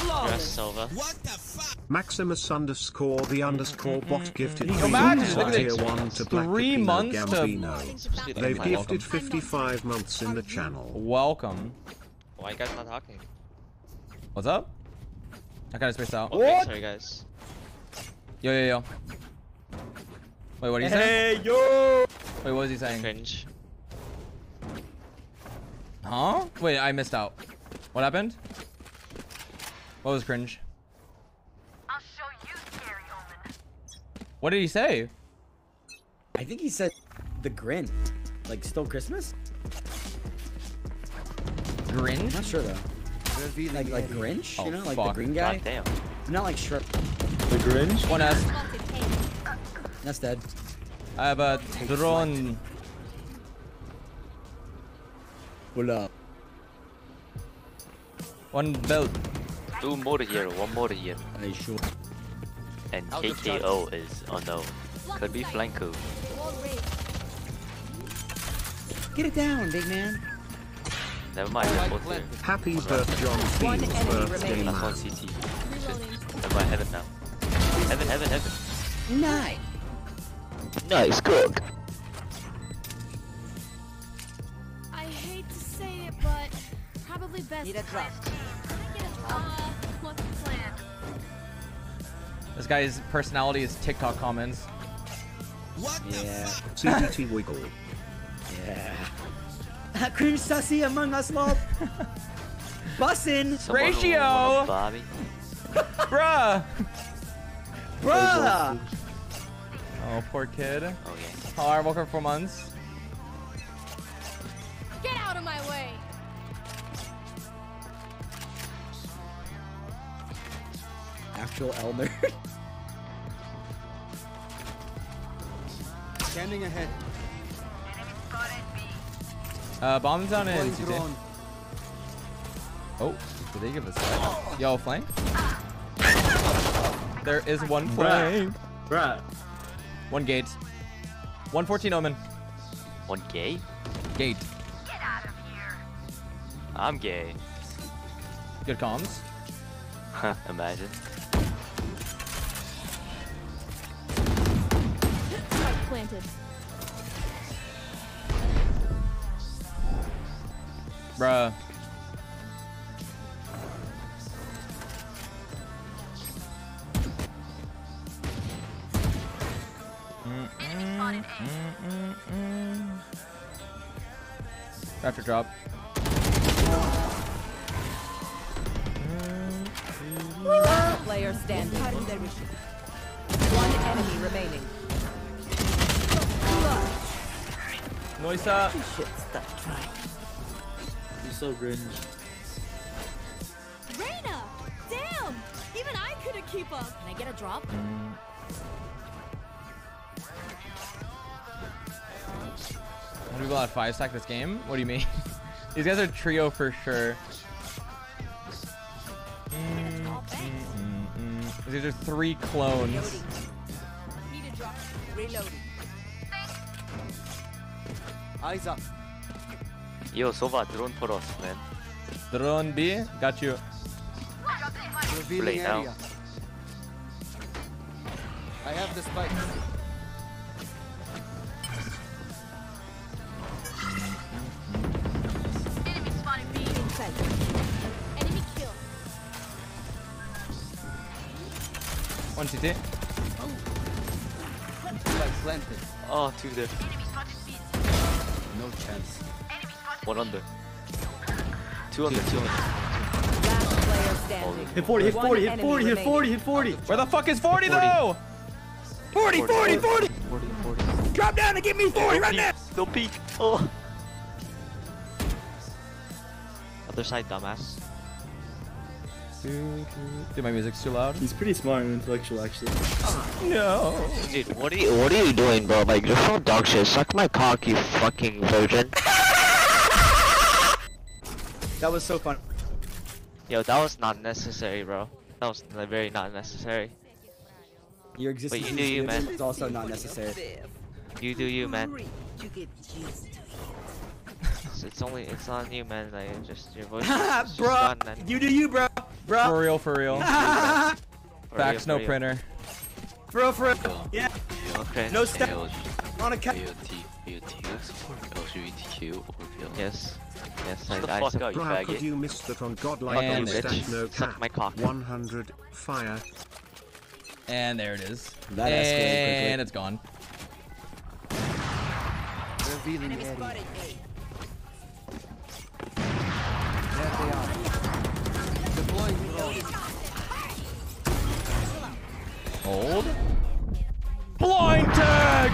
Dress fuck? Maximus underscore the underscore bot gifted three tier one to Black Capino months Gambino. To... They've gifted 55 months in the channel. Welcome. Why you guys not talking? What's up? I kind of spaced out. Okay, what? Sorry, guys. Yo, yo, yo. Wait, what are he hey. Hey, yo! Wait, what was he saying? Cringe. Huh? Wait, I missed out. What happened? What was cringe? What did he say? I think he said the grin. Like, still Christmas? Grin? I'm not sure, though. Like, like Grinch? Oh, you know, like fuck. the green guy? God damn. Not like Shrek. The Grinch? One S. That's dead. I have a drone. Pull up. One belt. Two more here, one more here. Are you sure? And KAY/O is, oh no, could be flanko. Get it down, big man. Never mind, they're both here. Happy birth, John One enemy remaining. CT. Shit. Never mind, heaven now. Heaven, heaven, heaven. Nice. Nice cook. I hate to say it, but probably best. Need a drop. Uh, this guy's personality is TikTok comments. What yeah. cdt Wiggle. Yeah. Cringe Sussy among us, lol. Bussin. Ratio. Bobby. Bruh. Bruh. Oh, poor kid. Oh, yeah. Alright, welcome for months. Get out of my way. actual elder. Standing ahead. Uh, bombs on in Oh, did they give us that? Yo, flank? There is one flank. Bruh. One gate. 114 Omen. One gate? Gate. Get out of here. I'm gay. Good comms. Imagine. planted. Bruh. Mm drop. Player standing. One enemy remaining. Noisa! You're so cringe. Reyna! Damn! Even I couldn't keep up! Can I get a drop? Do we allowed five stack this game? What do you mean? These guys are trio for sure. Mm, mm, mm, These are three clones. Reloading. Reloading. Eyes up. Yo, Sova, drone for us, man. Drone B, got you. Revealing Play area. I have the spike. Enemy spotted B. Inside. Enemy kill. One CT. Oh, two oh, there no chance. One under. Two under, two under. Hit 40, hit 40, hit 40, hit 40, hit 40. Where the fuck is 40, though? 40, 40, 40. 40, 40. Drop down and give me 40 right now. Still peek. Oh. Other side, dumbass. Dude, my music's too loud. He's pretty smart and intellectual, actually. No. Dude, what are you what are you doing, bro? Like you're so dog shit. Suck my cock, you fucking virgin. That was so fun. Yo, that was not necessary, bro. That was very not necessary. Your existence But you do you, man. is also not necessary. You do you, man. It's, it's only it's on you, man. Like it's just your voice. just bro, gone, man. you do you, bro. Bro. For real, for real. For Fax, real, no for real. printer. For real, for real. Yeah. Okay. No step. On a cat. Yes. Yes, I, Shut the I fuck sup- up, you Bro, could you miss that on Godlike And on bitch. stack no Suck my cock. 100 fire. And there it is. That escalated quickly. and it's gone. Revealing area. There they are. Deploying drone. Hold. Blind tag!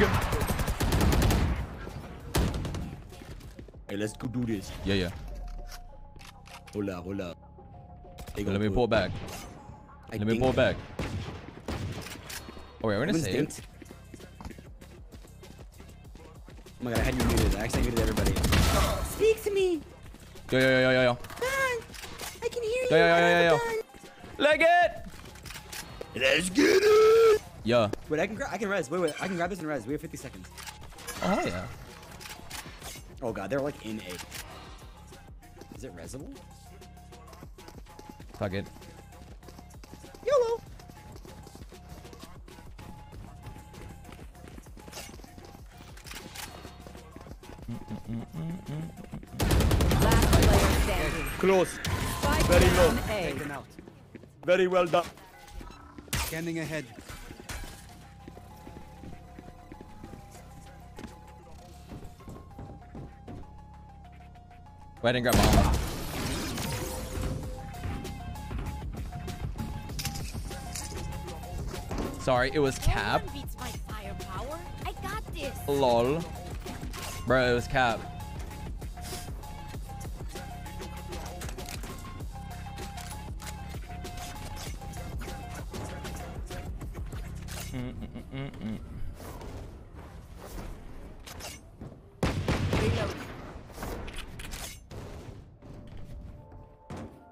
Hey, let's go do this. Yeah, yeah. Hold up, hold up. They Let gonna me do pull it. back. I Let me think- pull back. Oh, wait, we're gonna Who's save. dinked? Oh my god, I had you muted. I accidentally muted everybody. Speak to me. Yo, yo, yo, yo, yo, yo. I can hear you. Yo, yo, yo, yo, yo, a yo. gun. Leg it! Let's get it! Yeah. Wait, I can gra- I can res. Wait, wait, I can grab this and res. We have 50 seconds. Oh, yeah. Oh god, they're like in A. Is it resable? Fuck it. YOLO. Last player standing. Close. Spike Very low. Taken out. Very well done. Scanning ahead. Go ahead and grab mom. Sorry, it was cap. Beats my firepower. I got this. Lol. Bro, it was cap.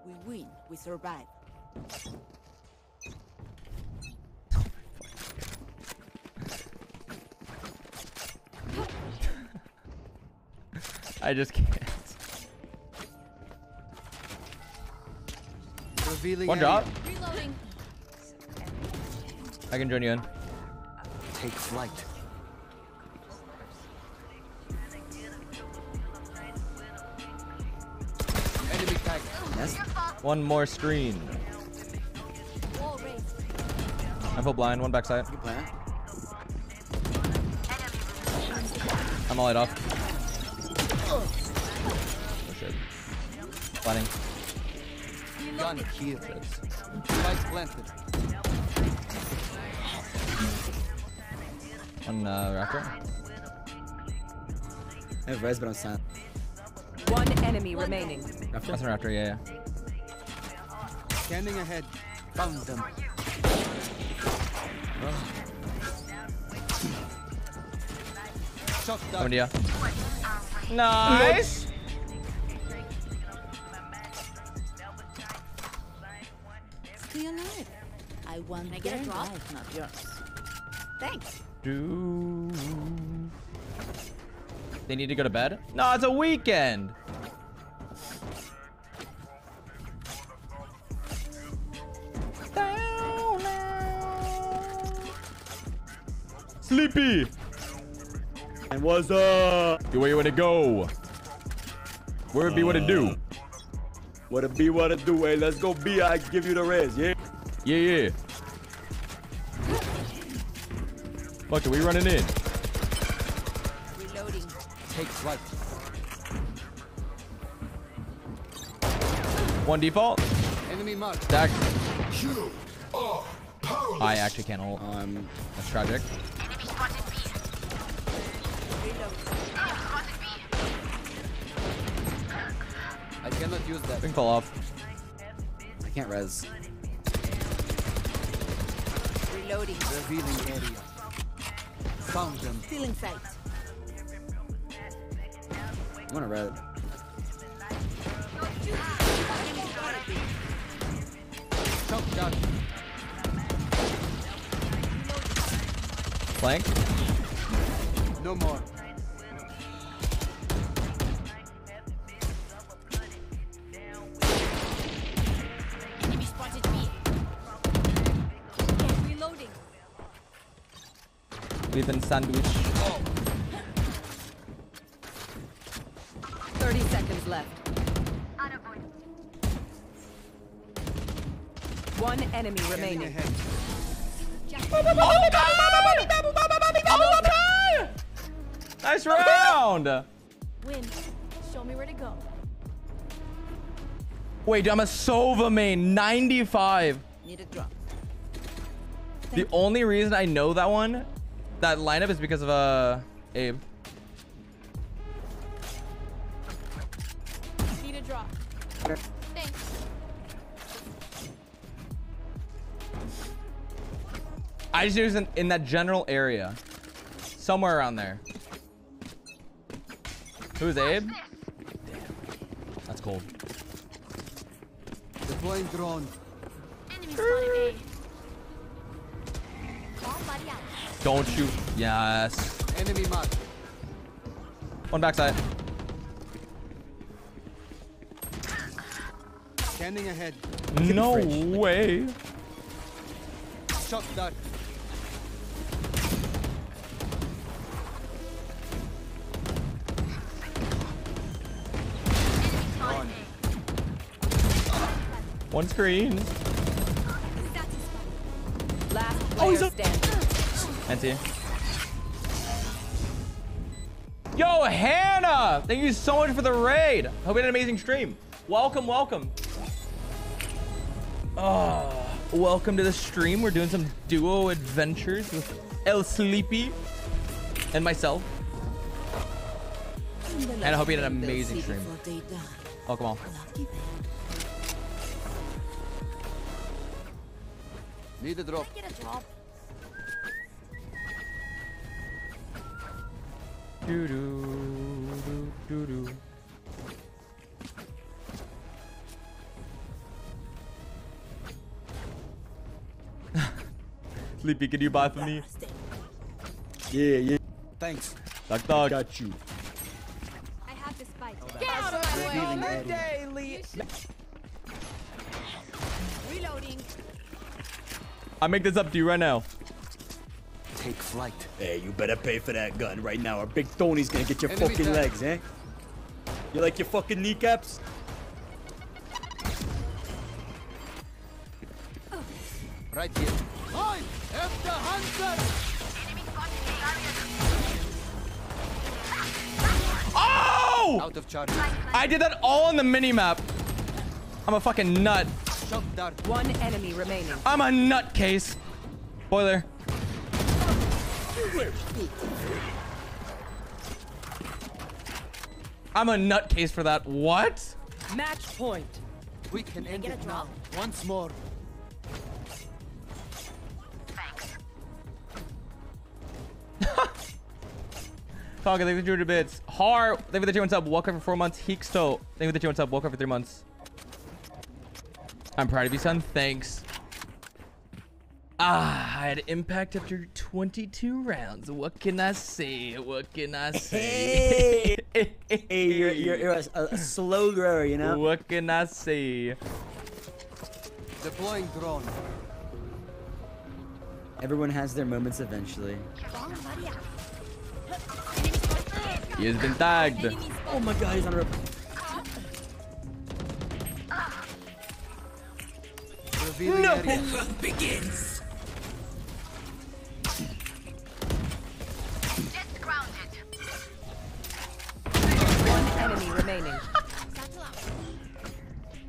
We win. We survive. I just can't. Revealing One area. drop. Reloading. I can join you in. Take flight. Enemy tag. Yes. One more screen. I'm full blind. One backside. I'm all light off. Oh shit. Planning. Gun here. Spike planted. One uh, raptor. I have res, but I'm silent. One enemy remaining. That's an raptor. Yeah, yeah. Scanning ahead. Found them. Shot Coming down. to you. Nice. Stay alive. I want I get a their drop? life, not yours. Thanks. Do. They need to go to bed? No, it's a weekend. Sleepy. And what's up? You where you wanna go? Where it be what it do? What it be, what it do, hey, let's go B, I give you the res, yeah? Yeah, yeah. Fuck it, we running in. Reloading. Take flight. One default. Enemy mark. Stack. I actually can't hold. Um, That's tragic. I cannot use that. We can fall off. I can't res. Reloading. Revealing area. Found them. Stealing sight. I'm gonna res. Shock dart. Flank. No more. Ethan sandwich. 30 seconds left. One enemy remaining. Nice round. Win. Show me where to go. Wait, I'm a Sova main. 95. Need a drop. The only reason I know that one, that lineup is because of uh Abe. Need a drop. Thanks. I just knew it was in, in that general area. Somewhere around there. Who's Abe? Damn. That's cold. Deploying drone. Enemy spotted A. Don't shoot. Yes. Enemy mark. One backside. Scanning ahead. No way. Shock dart. Gone. One screen. Last Oh, he's up. standing. NT. Yo, Hannah! Thank you so much for the raid. Hope you had an amazing stream. Welcome, welcome. Oh, welcome to the stream. We're doing some duo adventures with El Sleepy and myself. And I hope you had an amazing stream. Oh, welcome all. Need a drop. Doo doo doo doo doo. Sleepy, can you buy for me? Yeah, yeah. Thanks. Dog, dog. Got you. I have the spike. Get out of my Revealing way. area. Reloading. I make this up to you right now. Take flight. Hey, you better pay for that gun right now, or Big Tony's gonna get your Enemy fucking tag. legs, eh? You like your fucking kneecaps? Right here. I am the hunter. Oh! Out of charge. I did that all on the minimap. I'm a fucking nut. One enemy remaining. I'm a nutcase. Boiler. I'm a nutcase for that. What? Match point. We can end it now. Once more. Talk, thank you for 200 bits. Har, thank you for the 2 months up. Welcome for 4 months. Heeksto, thank you for the 2 months up. Welcome for 3 months. I'm proud of you, son. Thanks. Ah, I had impact after 22 rounds. What can I say? What can I say? Hey, you're, you're, you're a, a slow grower, you know? What can I say? Deploying drone. Everyone has their moments eventually. He has been tagged. Oh my god, he's on a rip. No. begins. Enemy remaining.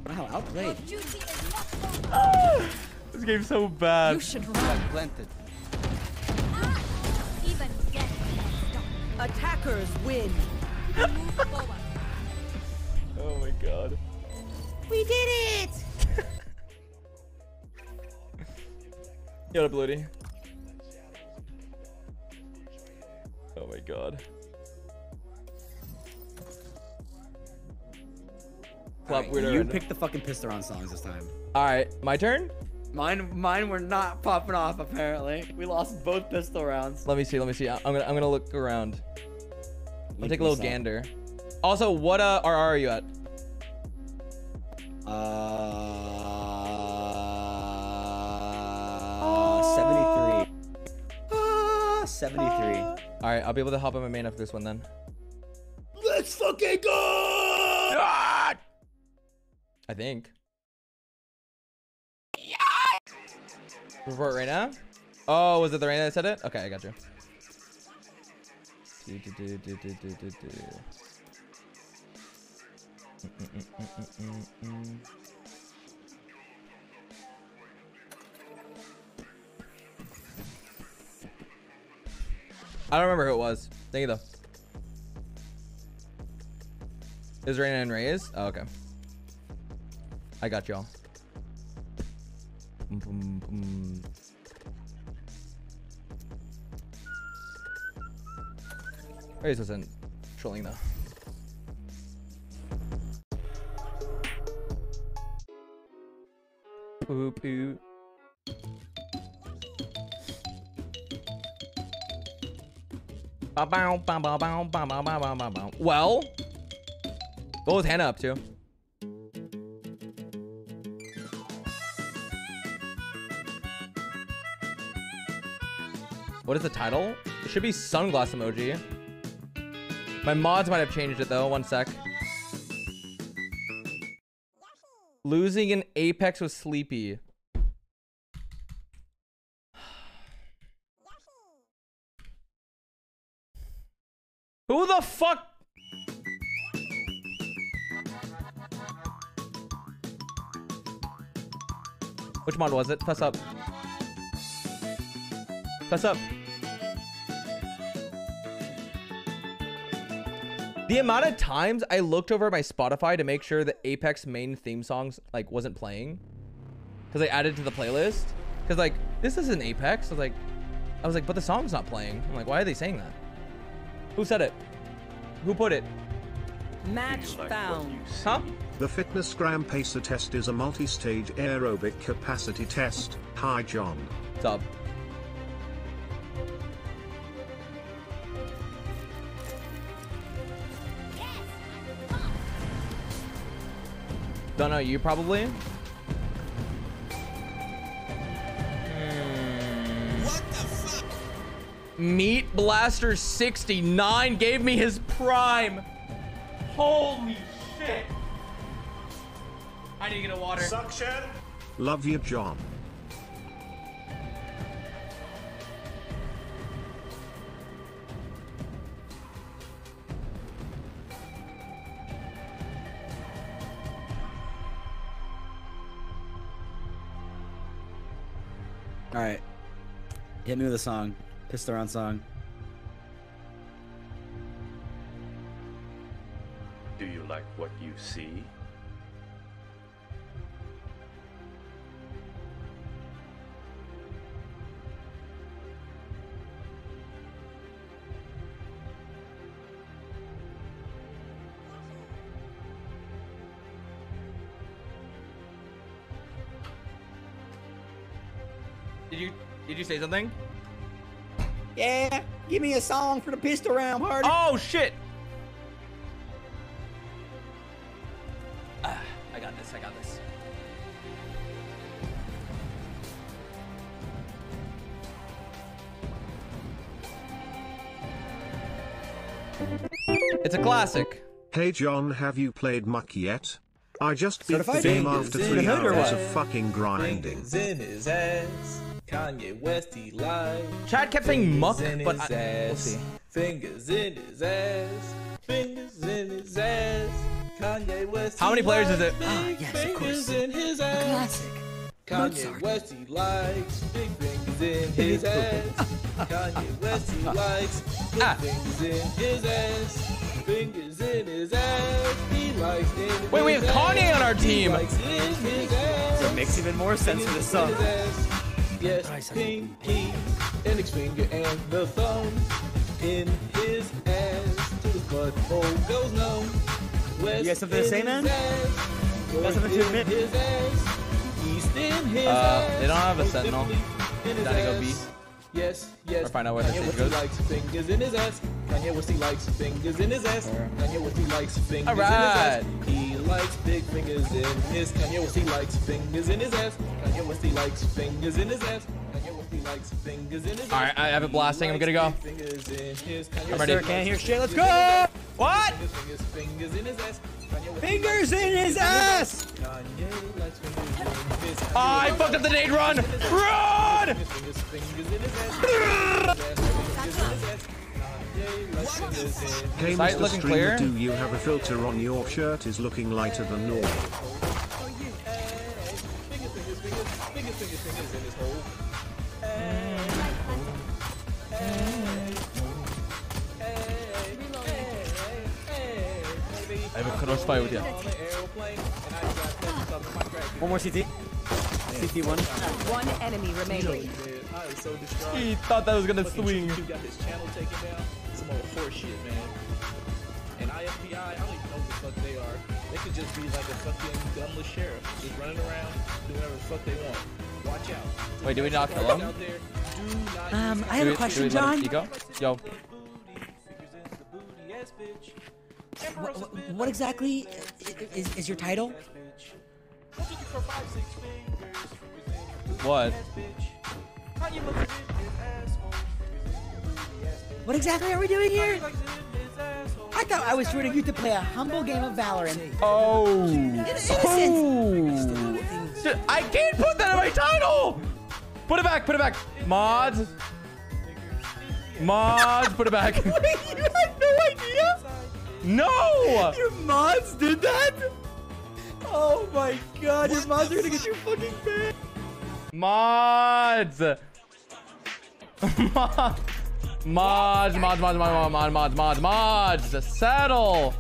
Wow, out played. This game's so bad. You should run. planted. Even death Attackers win. Oh my god. We did it! Yo, up, Ludi. Oh my god. Alright, weirdo. you picked the fucking pistol round songs this time. All right, my turn. Mine, mine were not popping off. Apparently, we lost both pistol rounds. Let me see. Let me see. I'm gonna. I'm gonna look around. I'll take a little gander. Also, what uh RR are you at? Uh, 73. Uh, 73. All right, I'll be able to help him in main after this one then. Let's fucking go! I think. Report right now. Oh, was it the Reyna that said it? Okay, I got you. Do, do, do. Mm, mm, mm. I don't remember who it was. Thank you though. Is Reyna and Reyes? Oh, okay. I got y'all. Reyes wasn't trolling though. Boop. Ba. Well, what was Hannah up to? What is the title? It should be sunglass emoji. My mods might have changed it though. One sec. Losing in Apex with Sleepy. Who the fuck? Which mod was it? Press up. Press up. The amount of times I looked over my Spotify to make sure the Apex main theme songs like wasn't playing because I added to the playlist because like this isn't Apex. I was like, I was like, but the song's not playing. I'm like, why are they saying that? Who said it? Who put it? Match found. Huh? The Fitness Gram Pacer test is a multi-stage aerobic capacity test. Hi John. What's up? Don't know you probably. Fuck? Meat Blaster 69 gave me his prime. Holy shit. I need to get a water. Suction. Love you John. Hit me with a song. Pistol round song. Do you like what you see? You say something? Yeah, give me a song for the pistol round party. Oh shit! Ah, I got this. I got this. It's a classic. Hey John, have you played Muck yet? I just beat the game after three the hood or hours of fucking grinding. Fingers in his ass. Kanye West, he lied. Chad kept saying muck, but I- we'll see. Fingers in his ass. Fingers in his ass. Kanye West. How many he players is it? big Ah, yes, of course. in his ass. Classic. Kanye Mozart. West, he likes big fingers in his ass. Kanye West, he likes big Ah. fingers in his ass. Fingers in his ass. He likes in Wait, we have Kanye ass. on our He team. likes in his ass. So it makes even more sense for this song. Yes, pinky, index finger, and the thumb in his ass to his butthole goes numb. West You got something to say, man? ass, You got something to admit? His ass, east in his Uh, ass, they don't have a most sentinel. definitely Gotta go B. Yes, yes. Or find out what Kanye West, goes. likes fingers in his ass. Kanye West, he likes fingers in his ass. Kanye West, he likes fingers in his ass. He likes big fingers in his. Kanye West, he likes fingers in his ass. Kanye West, he likes fingers in his ass. All right, I have it blasting. I'm gonna go. Fingers in his. Kanye I'm West, ready. he Can't hear likes shit. Let's fingers in his go. What? Fingers, fingers, fingers in his ass. Kanye West, he Fingers likes in his ass. Kanye likes fingers in his. I fucked up the nade run. Run! Fingers, fingers in his ass. Fingers in his ass. Kanye likes fingers in Hey Sight looking clear? do you have a filter on your shirt is looking lighter than normal? I have a crossfire with you. One more CT. CT one. One enemy remaining. I so. He thought that was gonna Fucking swing. And IFBI, I don't even know what the fuck they are. They could just be like a fucking gunless sheriff, just running around, doing whatever the fuck they want. Watch out. Wait, did we not kill him? Out there, Um, I have a question, do we let John. it go? Yo. booty, fingers into the booty, yes, bitch. What, what- what exactly i- is, is your title? One, two, three, four, five, six fingers, fingers in the booty, What? yes, bitch. Kanye looks in his asshole, fingers in the booty, yes, bitch. What exactly are we doing here? Kanye likes it in his asshole. I thought I was tuning you to play a humble game of Valorant. Oh. Innocent. Oh. Shit, I can't put that in my title. Put it back. Put it back. Mods. Mods. Put it back. Wait, you had no idea? No. Your mods did that? Oh my god, your mods are gonna get you fucking banned. Mods. Mods. Mods, mods, mods, mods, mods, mods, mods, mods. Settle.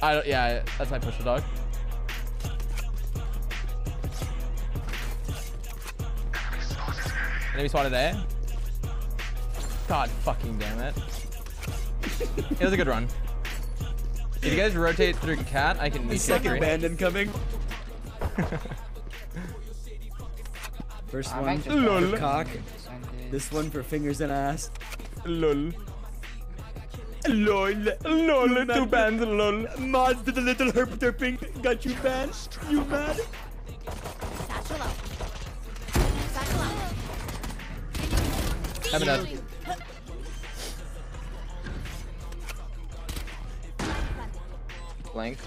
I don't, yeah, that's my push the dog. Enemy spotted A. God fucking damn it. It was a good run. If you guys rotate through cat, I can meet you. Second three. band incoming. First I one might just for Lol. cock. This one for fingers and ass. Lol. Lol. Lol. Two bands. Lol. Mods did a little herp derping. Got you banned. You mad? Satchel out. Satchel out. I'm dead. Blank.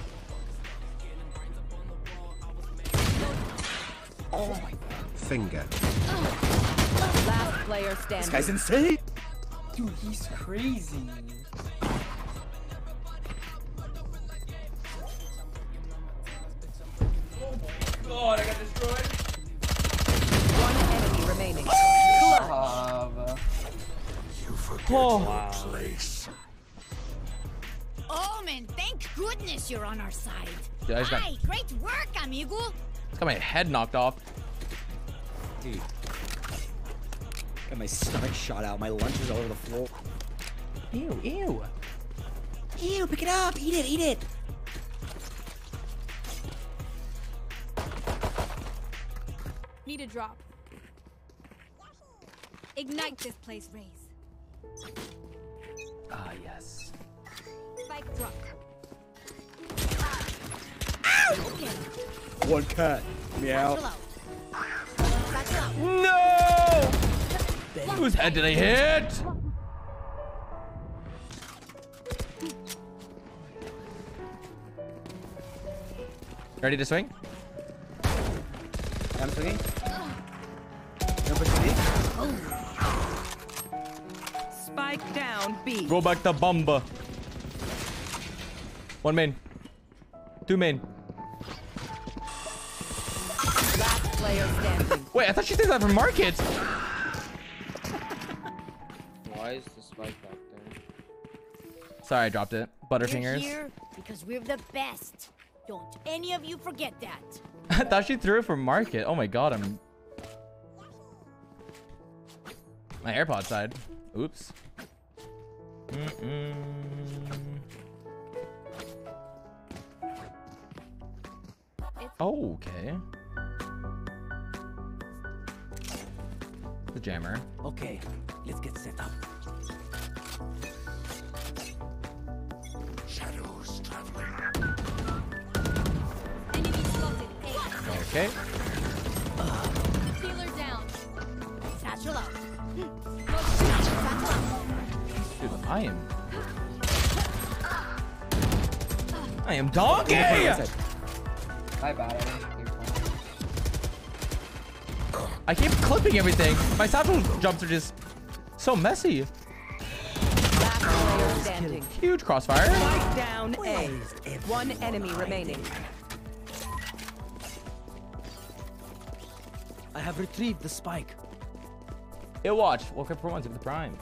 Finger. Last player This guy's insane. Dude, he's crazy. Oh God, I got destroyed. One enemy remaining. Oh. Oh man, thank goodness you're on our side. Yeah, I got- Hi, great work, amigo. Got my head knocked off. Dude. Got my stomach shot out. My lunch is all over the floor. Ew, ew. Ew, pick it up. Eat it, eat it. Need a drop. Ignite this place, Raze. Ah, yes. Spike drop. One cat. Meow. Satchel out. Satchel out. No! Whose head did I hit? Ready to swing? I'm swinging. Number three. Spike down B. Go back to Bumba. One main. Two main. Last player standing. Wait, I thought she did that for market. Why is the spike back there? Sorry, I dropped it. Butterfingers. We're here because we're the best. Don't any of you forget that. I thought she threw it for market. Oh my god, I'm. My AirPod side. Oops. Mm-mm. Oh, okay. The jammer. Okay, let's get set up. Shadows traveling. Enemy spotted. A. Okay. Healer down. Satchel out. Satchel. Dude, I am. I am donkey! My bad. I keep clipping everything. My satchel jumps are just so messy. Last player standing. Huge crossfire. Spike down A. One enemy remaining. I have retrieved the spike. It watch. Woke up for one. Take the prime.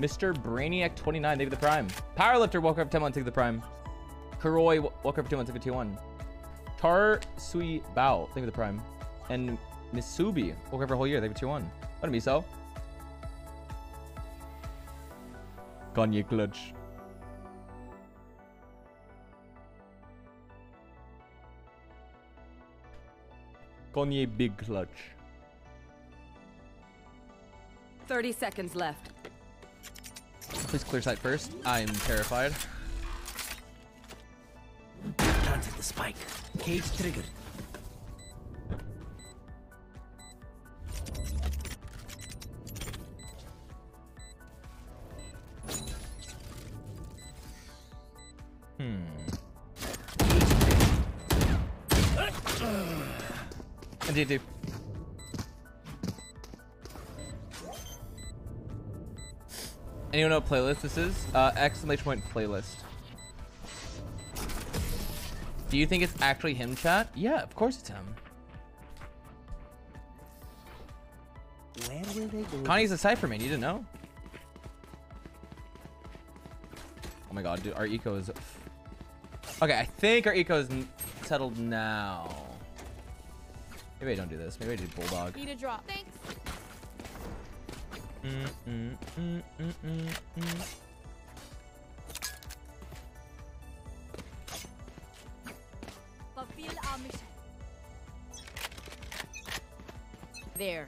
Mr. Brainiac 29. Take the prime. Powerlifter. Woke up for 10 months. Take the prime. Kuroi. Woke up for 2 months. Take the T1. Tar Sui Bao. Think of the prime. And Misubi. Woke up for a whole year. They have a 2 1. What me so? Kanye clutch. Kanye big clutch. 30 seconds left. Please clear sight first. I'm terrified. Planted the spike. Cage triggered. Indeed, dude. Anyone know what playlist this is? Uh, exclamation point playlist. Do you think it's actually him, chat? Yeah, of course it's him. Where will they go? Connie's a Cypher man. You didn't know? Oh my god, dude, our eco is. Okay, I think our eco is settled now. Maybe I don't do this. Maybe I do bulldog. Need a drop. Thanks. Mm, mm, mm, mm, mm, mm. Fulfill our mission. There.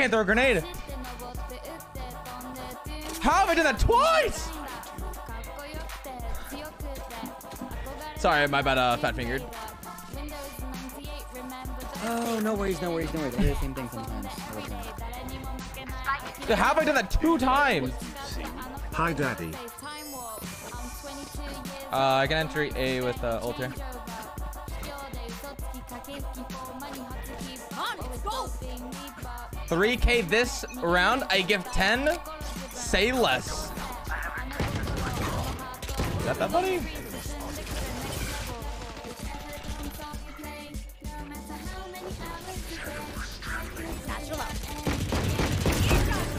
Can't throw a grenade. How have I done that twice? Sorry, my bad. Uh, fat fingered. Oh, no worries, no worries, no worries. I do the same thing sometimes. Dude, how have I done that two times? Hi, Daddy. Uh, I can enter A with uh, ult 3k this round. I give 10. Say less. Got that, buddy? Satchel.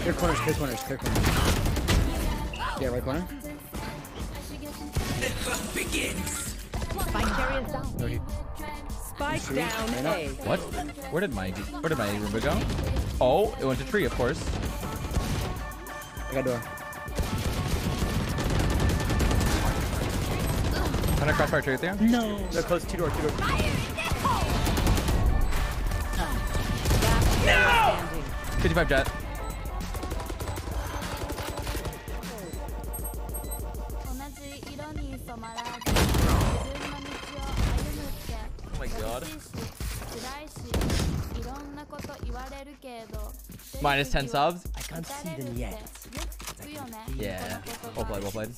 Clear corners, clear corners, clear corners. Yeah, right corner. Spike carriers down. No, he- Spike down right up. A. What? Where did my where did my Roomba go? Oh, it went to tree, of course. I got door. Can I crossfire tree with you? No. No, close. Two door, two door. No! 55 Jett. Minus 10 subs. I can't see them yet. Yeah. Well played, well played.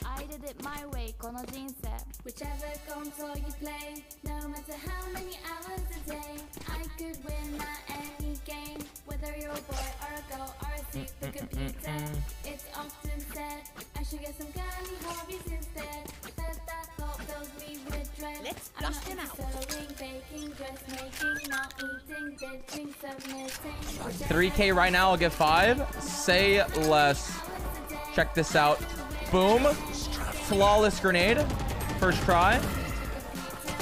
それならいっぱい打てばいい I did it my way この人生 Whichever console you play No matter how many hours a day I could win at any game Whether you're a boy or a girl or a supercomputer It's often said I should get some girly hobbies instead But that thought fills me with dread Let's I'm flush them not out. into sewing, baking, dressmaking Not eating, bitching, submitting 3k right now, I'll get five. Say less. Check this out. Boom. Flawless grenade. First try.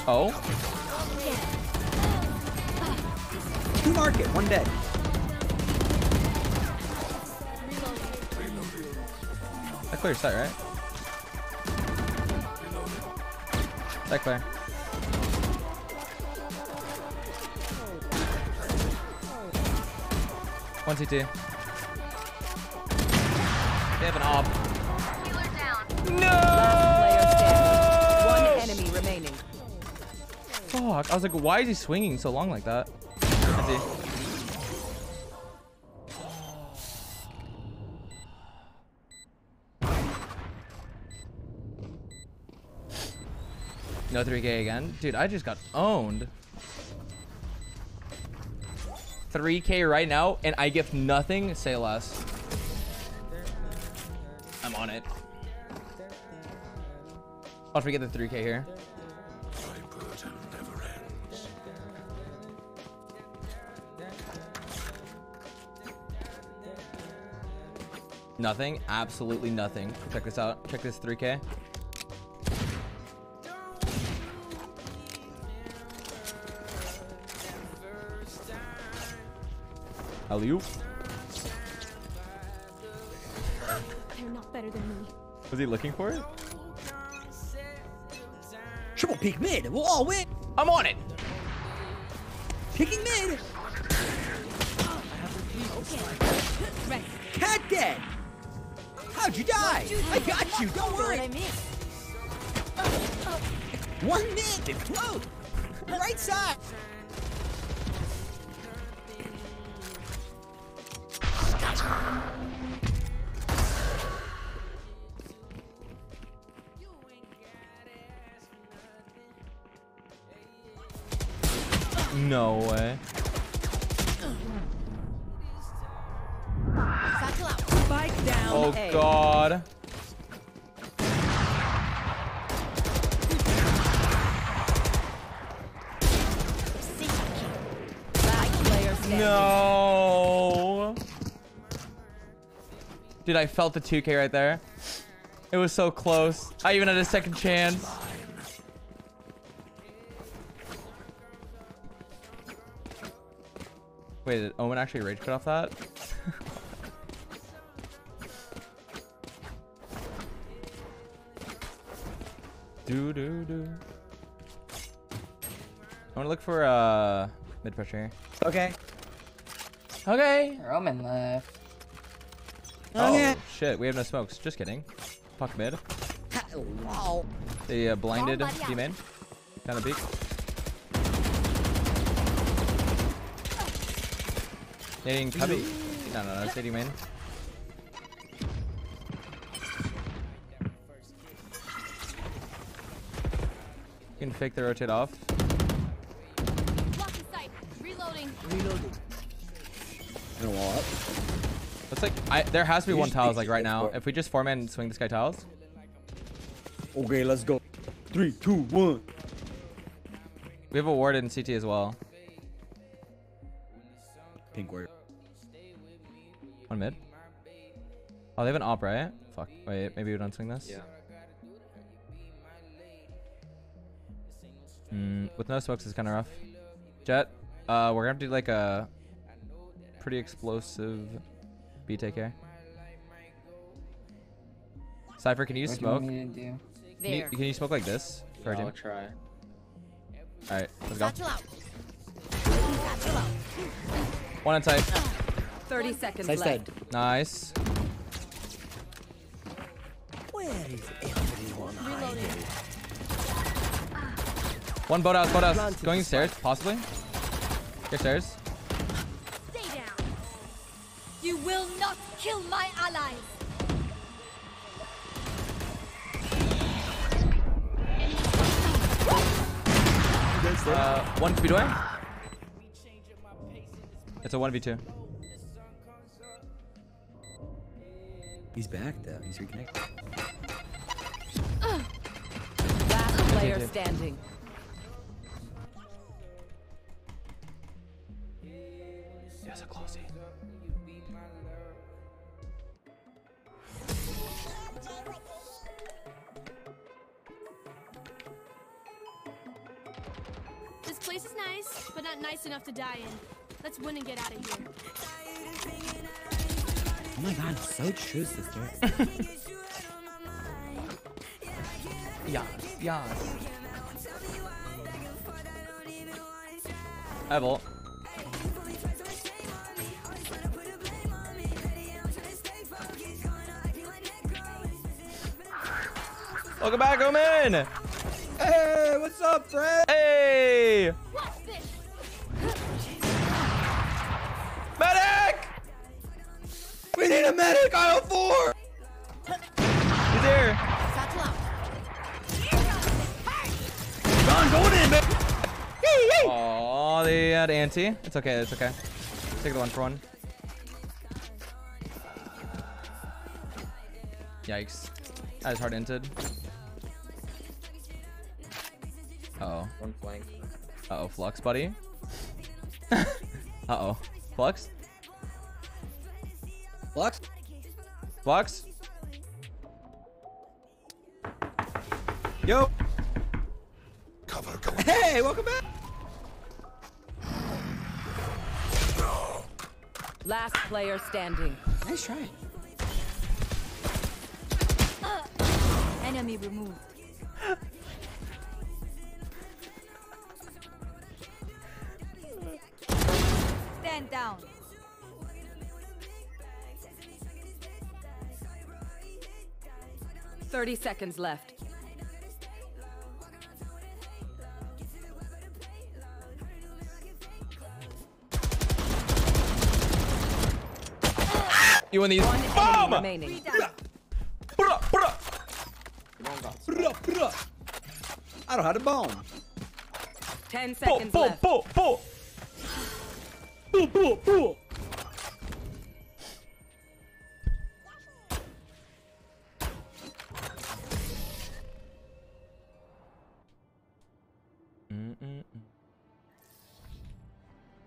Oh. Two market, one dead. That clears sight, right? That clear. One CT. They have an op. One enemy remaining. Fuck. I was like, why is he swinging so long like that? I see. No 3k again? Dude, I just got owned. 3k right now, and I give nothing, say less. I'm on it. I'll forget the 3k here. Nothing. Absolutely nothing. Check this out. Check this 3k. Alley-oop. They're not better than me Was he looking for it? Triple peak mid. We'll all win. I'm on it. Picking mid. Cat dead. How'd you die? I got you. Don't worry. One mid. Explode. Right side. No way. Oh god. Last player standing. No. Dude, I felt the 2k right there. It was so close. I even had a second chance. Wait, did Omen actually rage quit off that? do do do. I want to look for uh mid pressure here. Okay. Okay. Roman left. Okay. Oh shit, we have no smokes. Just kidding. Fuck mid. Wow. They uh, blinded Bomb buddy D main. Kind of beak. Nading cubby. No, no, no. It's nading main. You can fake the rotate off. Blocking sight Reloading Reloading. Gonna wall up. Looks like I, there has to be You one tiles like right now. If we just four man swing this guy tiles. Okay, let's go. Three, two, one. We have a ward in CT as well. Pink word. One mid. Oh, they have an op, right? Fuck. Wait, maybe we don't swing this? Yeah. Mm, with no smokes it's kind of rough. Jett, uh, we're gonna have to do like a pretty explosive BTK. here. Cypher, can you What do smoke? you to do? Can you, can you smoke like this for our I'll try. Alright, let's go. Satchel out. Satchel out. One inside. 30 seconds Nice left. dead. Nice. Where is everyone hiding? One boat out, boat house. Going stairs, possibly. Get stairs. Stay down. You will not kill my allies. Uh, one speed away. It's a 1v2. He's back though. He's reconnected. Last player dude. standing. Yes, a closey. This place is nice, but not nice enough to die in. Let's win and get out of here. Oh my god, so true, sister. Yes, yes. I have ult. Welcome back, Omen! Hey, what's up, friend? Hey! We need a medic, aisle four! He's here! John, going in, man! Oh, they had anti. It's okay, it's okay. Take the one for one. Yikes. That is hard inted. Uh oh. One flank. Uh oh, Flux, buddy. uh oh. Flux? Flux? Flux? Yo! Cover Hey, welcome back! Last player standing. Nice try. Uh, enemy removed. Stand down. Thirty seconds left. You win these. One enemy Boom! remaining. Bruh, bruh. Bruh, bruh. I don't have the bomb. Ten Bo, seconds bo, left. bo, bo. Boo,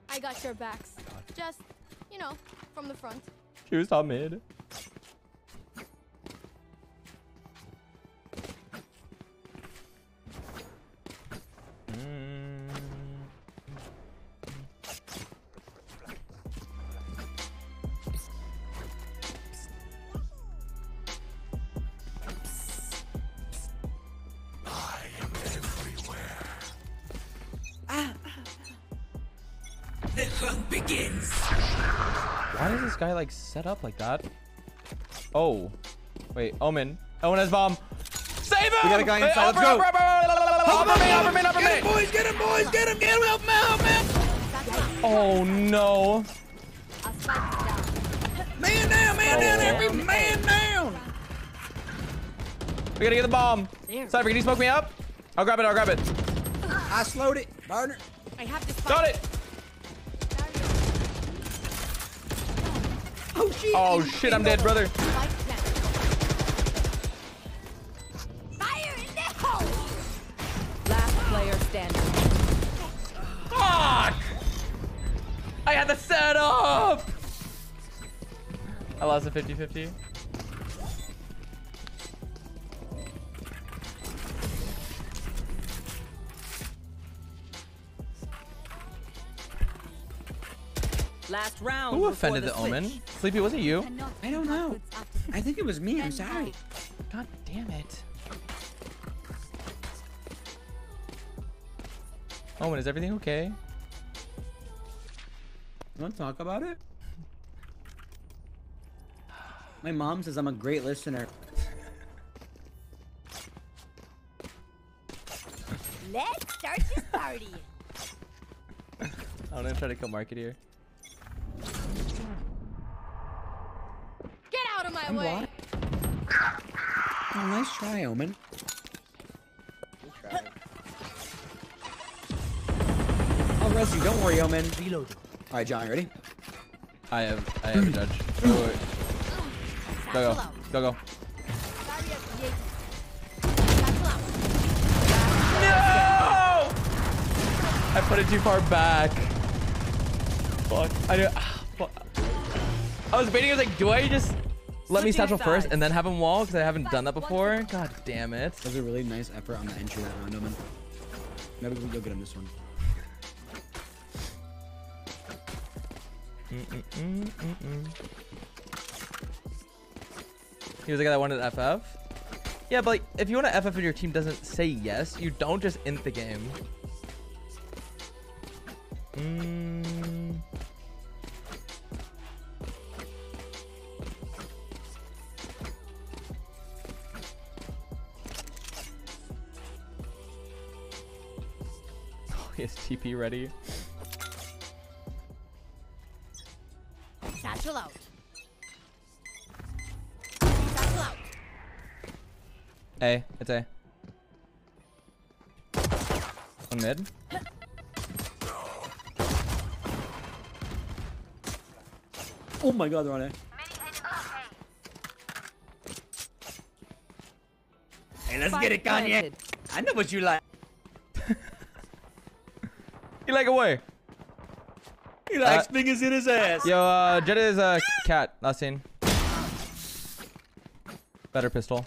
I got your backs. Just, you know, from the front. She was top mid. Guy like set up like that? Oh. Wait, Omen. Omen has bomb. Save him! We got a guy Hey, inside, let's upper, go. upper, upper, upper, upper, upper, upper, upper, upper, Get him, boys, get him, boys, get him, get him, help him out, help him Oh no. Man down, man down, Oh. every man down. We gotta get the bomb. Cypher, can you smoke me up? I'll grab it, I'll grab it. I slowed it, partner. I have this Got it. Oh shit. Oh shit, I'm dead, brother. Fire in the hole! Last player standing. Fuck! I had the setup! I lost a 50-50. Last round. Who offended the, switch. Omen? Sleepy, was it you? I don't know. I think it was me. I'm sorry. God damn it. Omen, is everything okay? You want to talk about it? My mom says I'm a great listener. Let's start this party. I'm gonna try to kill market here. Get out of my I'm way! blocked. Oh, nice try, Omen. I'll res you. Don't worry, Omen. Reload. All right, John, you ready? I have I have a judge. Oh, wait. Go go go go. No! I put it too far back. Fuck. I do. ah, fuck. I was waiting. I was like, do I just let me Switching satchel first and then have him wall? Because I haven't done that before. God damn it. That was a really nice effort on the entry that round, Omen. Maybe we can go get him this one. Mm, mm, mm, mm, mm. He was the guy that wanted FF. Yeah, but like, if you want to FF and your team doesn't say yes, you don't just int the game. Mm. He has TP ready. Satchel out. Satchel out. A, it's A. One mid. Oh my god, they're on A. Hey, let's get it, Kanye. I know what you like. You like away. He likes Uh, fingers in his ass. Yo, uh, Jetta is a cat. Last seen. Better pistol.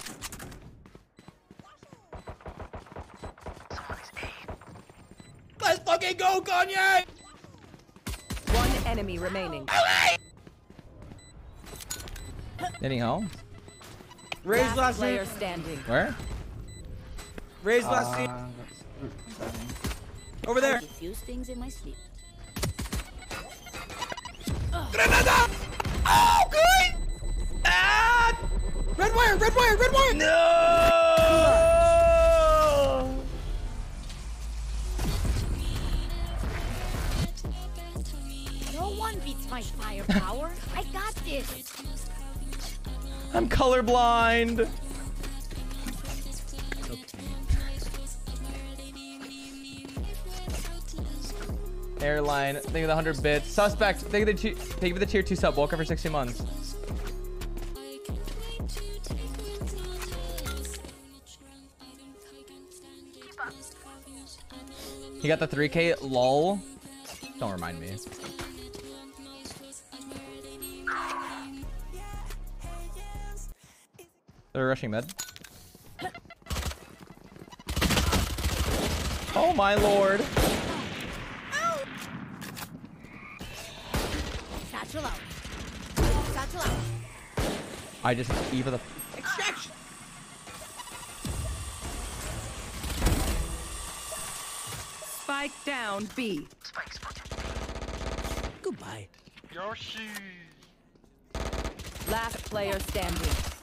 Let's fucking go, Kanye! One enemy remaining. Any hell? Raze Last last player seen. standing. Where? Raze last Uh, seen. Over there. Diffuse things in my sleep. Granada! Oh, good! Ah! Red wire, red wire, red wire! No! No one beats my firepower. I got this. I'm colorblind. Airline. Think of the 100 bits. Suspect. Think of the, two, think of the tier 2 sub. Walker for 60 months. He got the 3k. Lol. Don't remind me. They're rushing mid. Oh my lord. I just Eva the Extraction! Spike down B. Goodbye. Yoshi. Last player standing.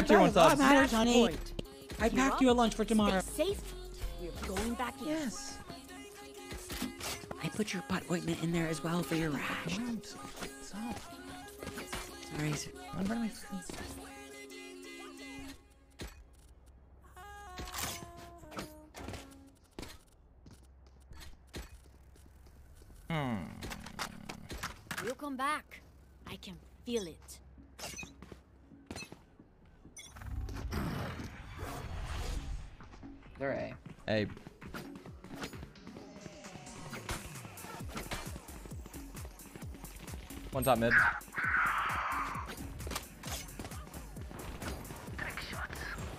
Five tier one subs. matters, honey. I packed you a lunch for tomorrow. Stay safe. We're going back in. Yes. I put your butt ointment in there as well for your rash. Stop. Sorry. I'm my friends. Hmm. We'll come back. I can feel it. They're A. Hey. One top mid.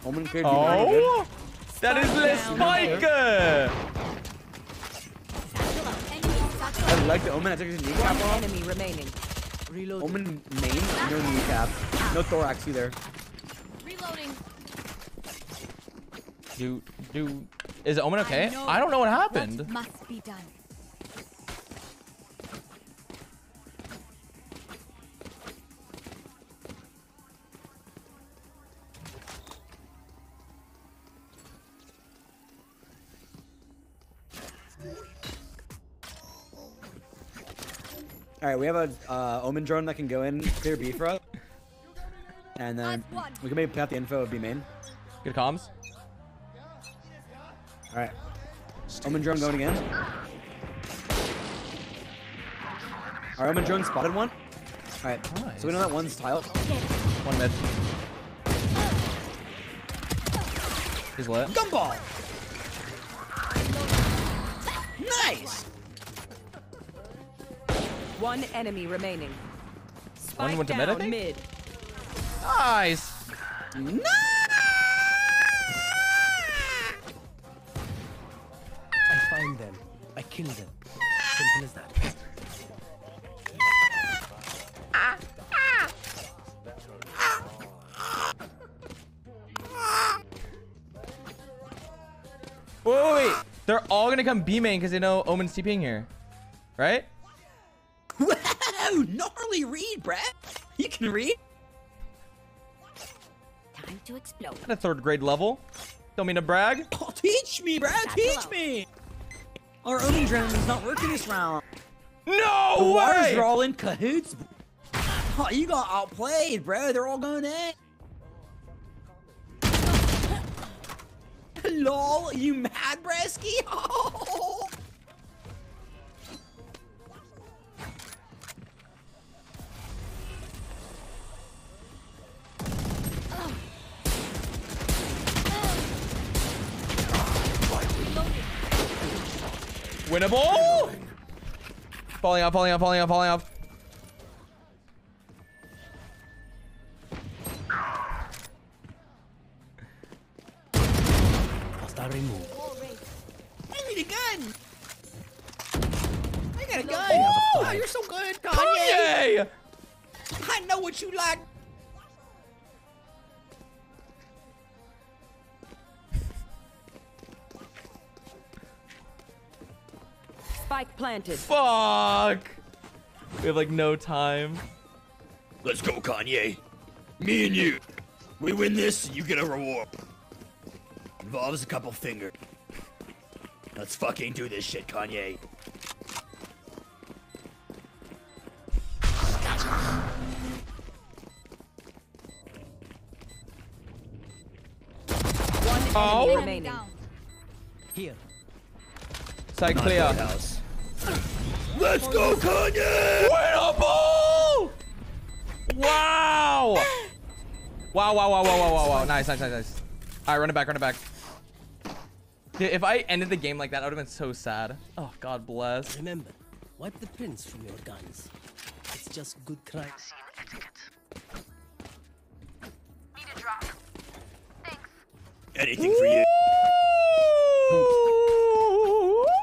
Omen could good. Oh! That is Le Spike! I like the Omen. I took his kneecap One off. enemy remaining. Omen main, no kneecap. No thorax either. Reloading. Dude, dude. Is Omen okay? know I don't know what what happened. must be done. All right, we have a uh, Omen drone that can go in clear B for us, and then we can maybe put out the info of B main. Good comms. All right, Omen drone going in. Our Omen drone spotted one. All right, so we know that one's tile. One mid. He's lit. Gumball. Nice. One enemy remaining. One went to mid, I think? mid. Nice. I come B main because they know Omen's TPing here. Right? Wow, gnarly read, Brad. You can read. Time to explode. At a third grade level. Don't mean to brag. Oh, teach me, Brad. Teach me. Our Omen drone is not working this round. No the wires way! are all in cahoots. Oh, you got outplayed, bro. They're all going in. Lol, you mad, Bresky? Oh. Winnable! Falling off, falling off, falling off, falling off. Hostile remove. I need a gun. I got a gun. Oh, you're so good, Kanye. Kanye! I know what you like. Spike planted. Fuck! We have like no time. Let's go, Kanye. Me and you. We win this, you get a reward. Involves a couple fingers. Let's fucking do this shit, Kanye. One Oh. remaining. Here. Side Not clear. Roadhouse. Let's go, Kanye! Winnable! Wow! Wow, wow, wow, wow, wow, wow, wow. Nice, nice, nice, nice. All right, run it back, run it back. Dude, if I ended the game like that, I would have been so sad. Oh, God bless. Remember, wipe the prints from your guns. It's just good crime. Anything for you.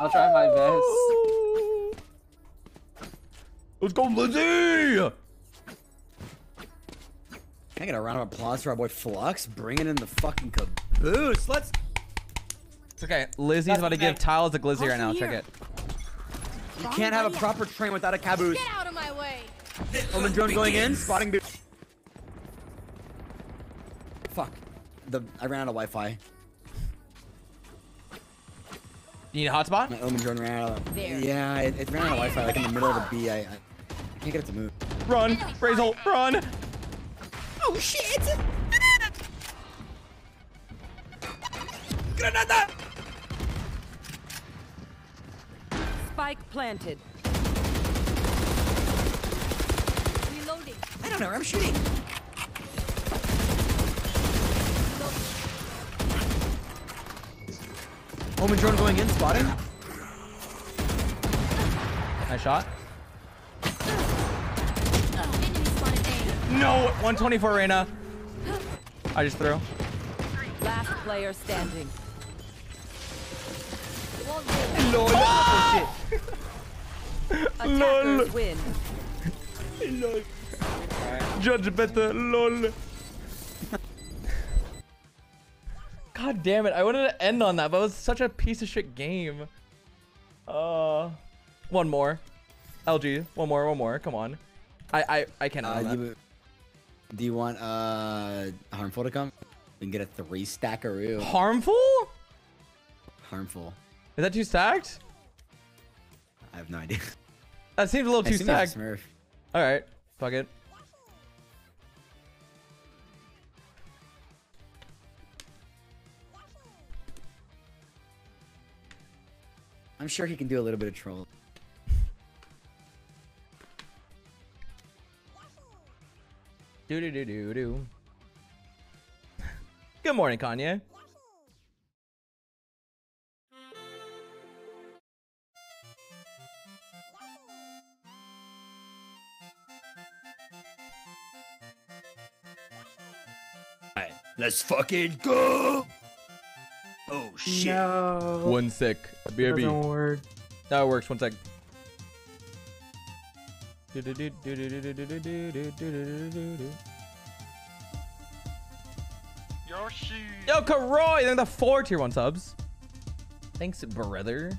I'll try my best. Let's go, Lizzie! Can I get a round of applause for our boy Flux bringing in the fucking caboose? Let's. It's okay. Lizzie's about to give tiles a glizzy right now. Check it. You can't have a proper train without a caboose. Get out of my way. Omen drone going in, spotting. Bo- Fuck. The I ran out of Wi-Fi. You need a hotspot? My Omen drone ran out of. There. Yeah, it, it ran out of Wi-Fi like in the middle of the B. I, I, I can't get it to move. Run! Brazel, run! Oh shit! Granada! Spike planted. Reloading. I don't know where I'm shooting. Omen drone going in, spotting. Nice shot. No! 124 Reyna. I just threw. Last player standing. Lol. Ah! Attackers win. Lol. Judge better, lol. God damn it. I wanted to end on that, but it was such a piece of shit game. Uh, one more. LG, one more, one more. Come on. I I, I can't Uh, do you want uh harmful to come? We can get a three stackaroo. Harmful? Harmful. Is that too stacked? I have no idea. That seems a little I too assume he's a stacked. Smurf. All right. Fuck it. I'm sure he can do a little bit of troll. Do do do do do. Good morning, Kanye. Alright, let's fucking go! Oh shit. No. One sec. BRB. Doesn't. That works. One sec. Yoshi. Yo! Thank the four tier one subs. Thanks, brother.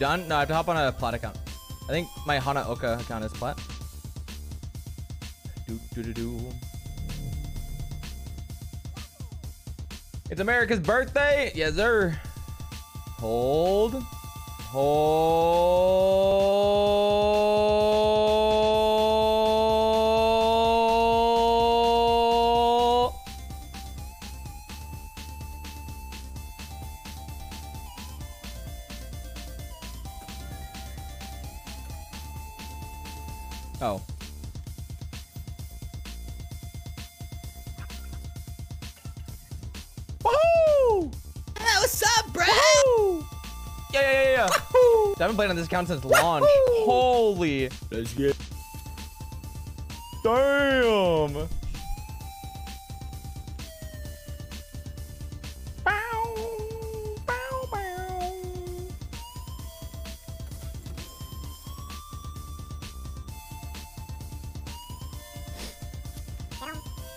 Done? No, I have to hop on a plat account. I think my Hana Oka account is plat. Do, do, do, do. It's America's birthday! Yes, sir. Hold. Hold. Haven't played on this account since launch. Holy. Let's get. Damn.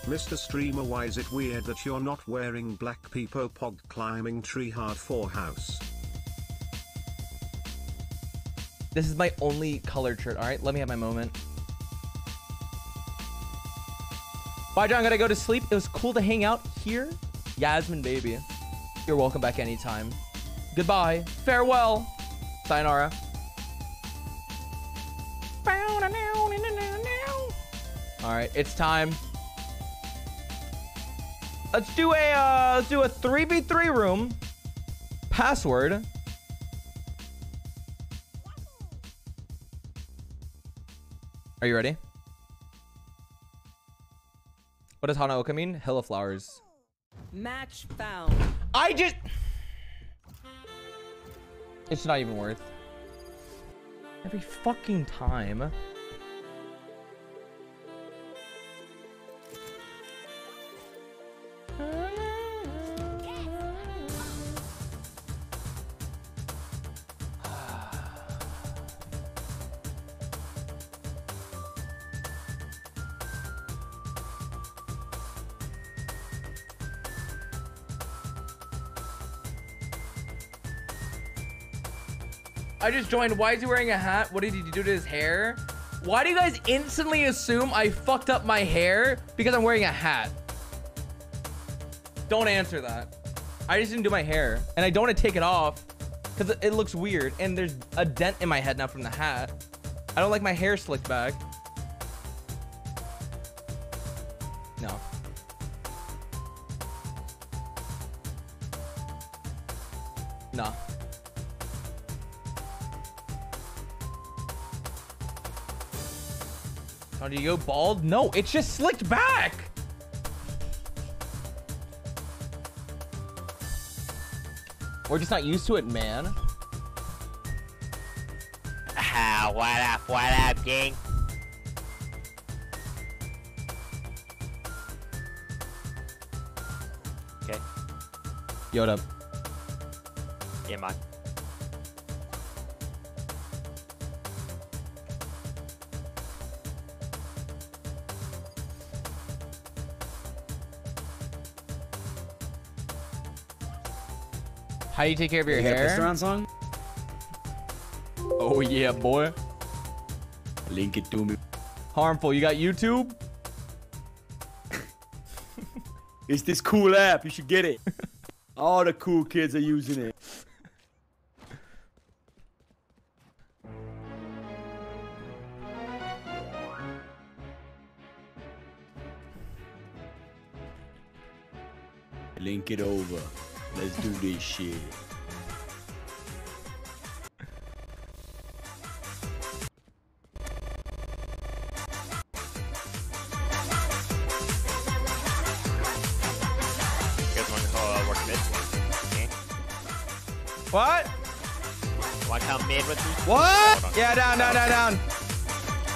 Mr. Streamer, why is it weird that you're not wearing black peepo pog climbing tree hard for house? This is my only colored shirt. All right, let me have my moment. Bye, John. Gotta go to sleep. It was cool to hang out here. Yasmin, baby. You're welcome back anytime. Goodbye. Farewell. Sayonara. All right, it's time. Let's do a uh, let's do a three v three room. Password. Are you ready? What does Hanaoka mean? Hill of flowers. Match found. I just. It's not even worth. Every fucking time. Just joined. Why is he wearing a hat? What did he do to his hair? Why do you guys instantly assume I fucked up my hair because I'm wearing a hat? Don't answer that. I just didn't do my hair. And I don't want to take it off because it- looks weird. And there's a dent in my head now from the hat. I don't like my hair slicked back. audio bald? No, it's just slicked back. We're just not used to it, man. Ah, what up, what up, gang? Okay. Yo, what up? How do you take care of your You got a hair? Piston Round song? Oh yeah, boy. Link it to me. Harmful. You got YouTube? It's this cool app. You should get it. All the cool kids are using it. Link it over. Let's do this shit. What? Want come mid with me? What? Yeah, down, down, down, down.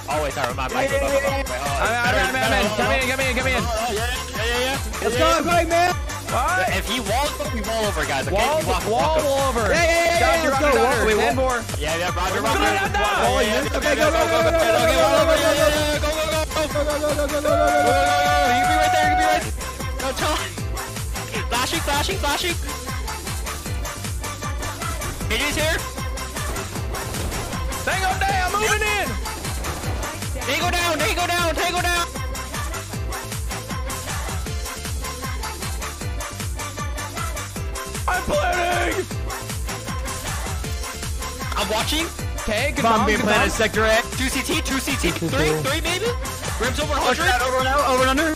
Always, I my Mike. I'm out, I'm I'm. Come in, come in, come in. Yeah, yeah, yeah. Let's go, yeah. Man. What? If he walls, we wall over, guys. Okay? Wall, walk, wall, wall over. Yeah, yeah, yeah, yeah, let's Roger go. Dodger. Wait, wall- for. Yeah, yeah, Roger, Go, Roger. go, go, go. Yeah, yeah, yeah. Okay, go, go, go, go, go, go, go, go, go, go, go, go, Go, go, go, go, go, go, go, go, go, go, go, go. go, go, You can be right there, you can be right No, chill. Flashing, flashing, flashing. AJ's here. Tango down, moving in. Tango down, tango down, tango down. I'm planning. I'm watching. Okay, good Bomb bomb, being planted, sector A. 2 CT, 2 CT, 3, 3 maybe? Grim's over 100. Over and out, over and under.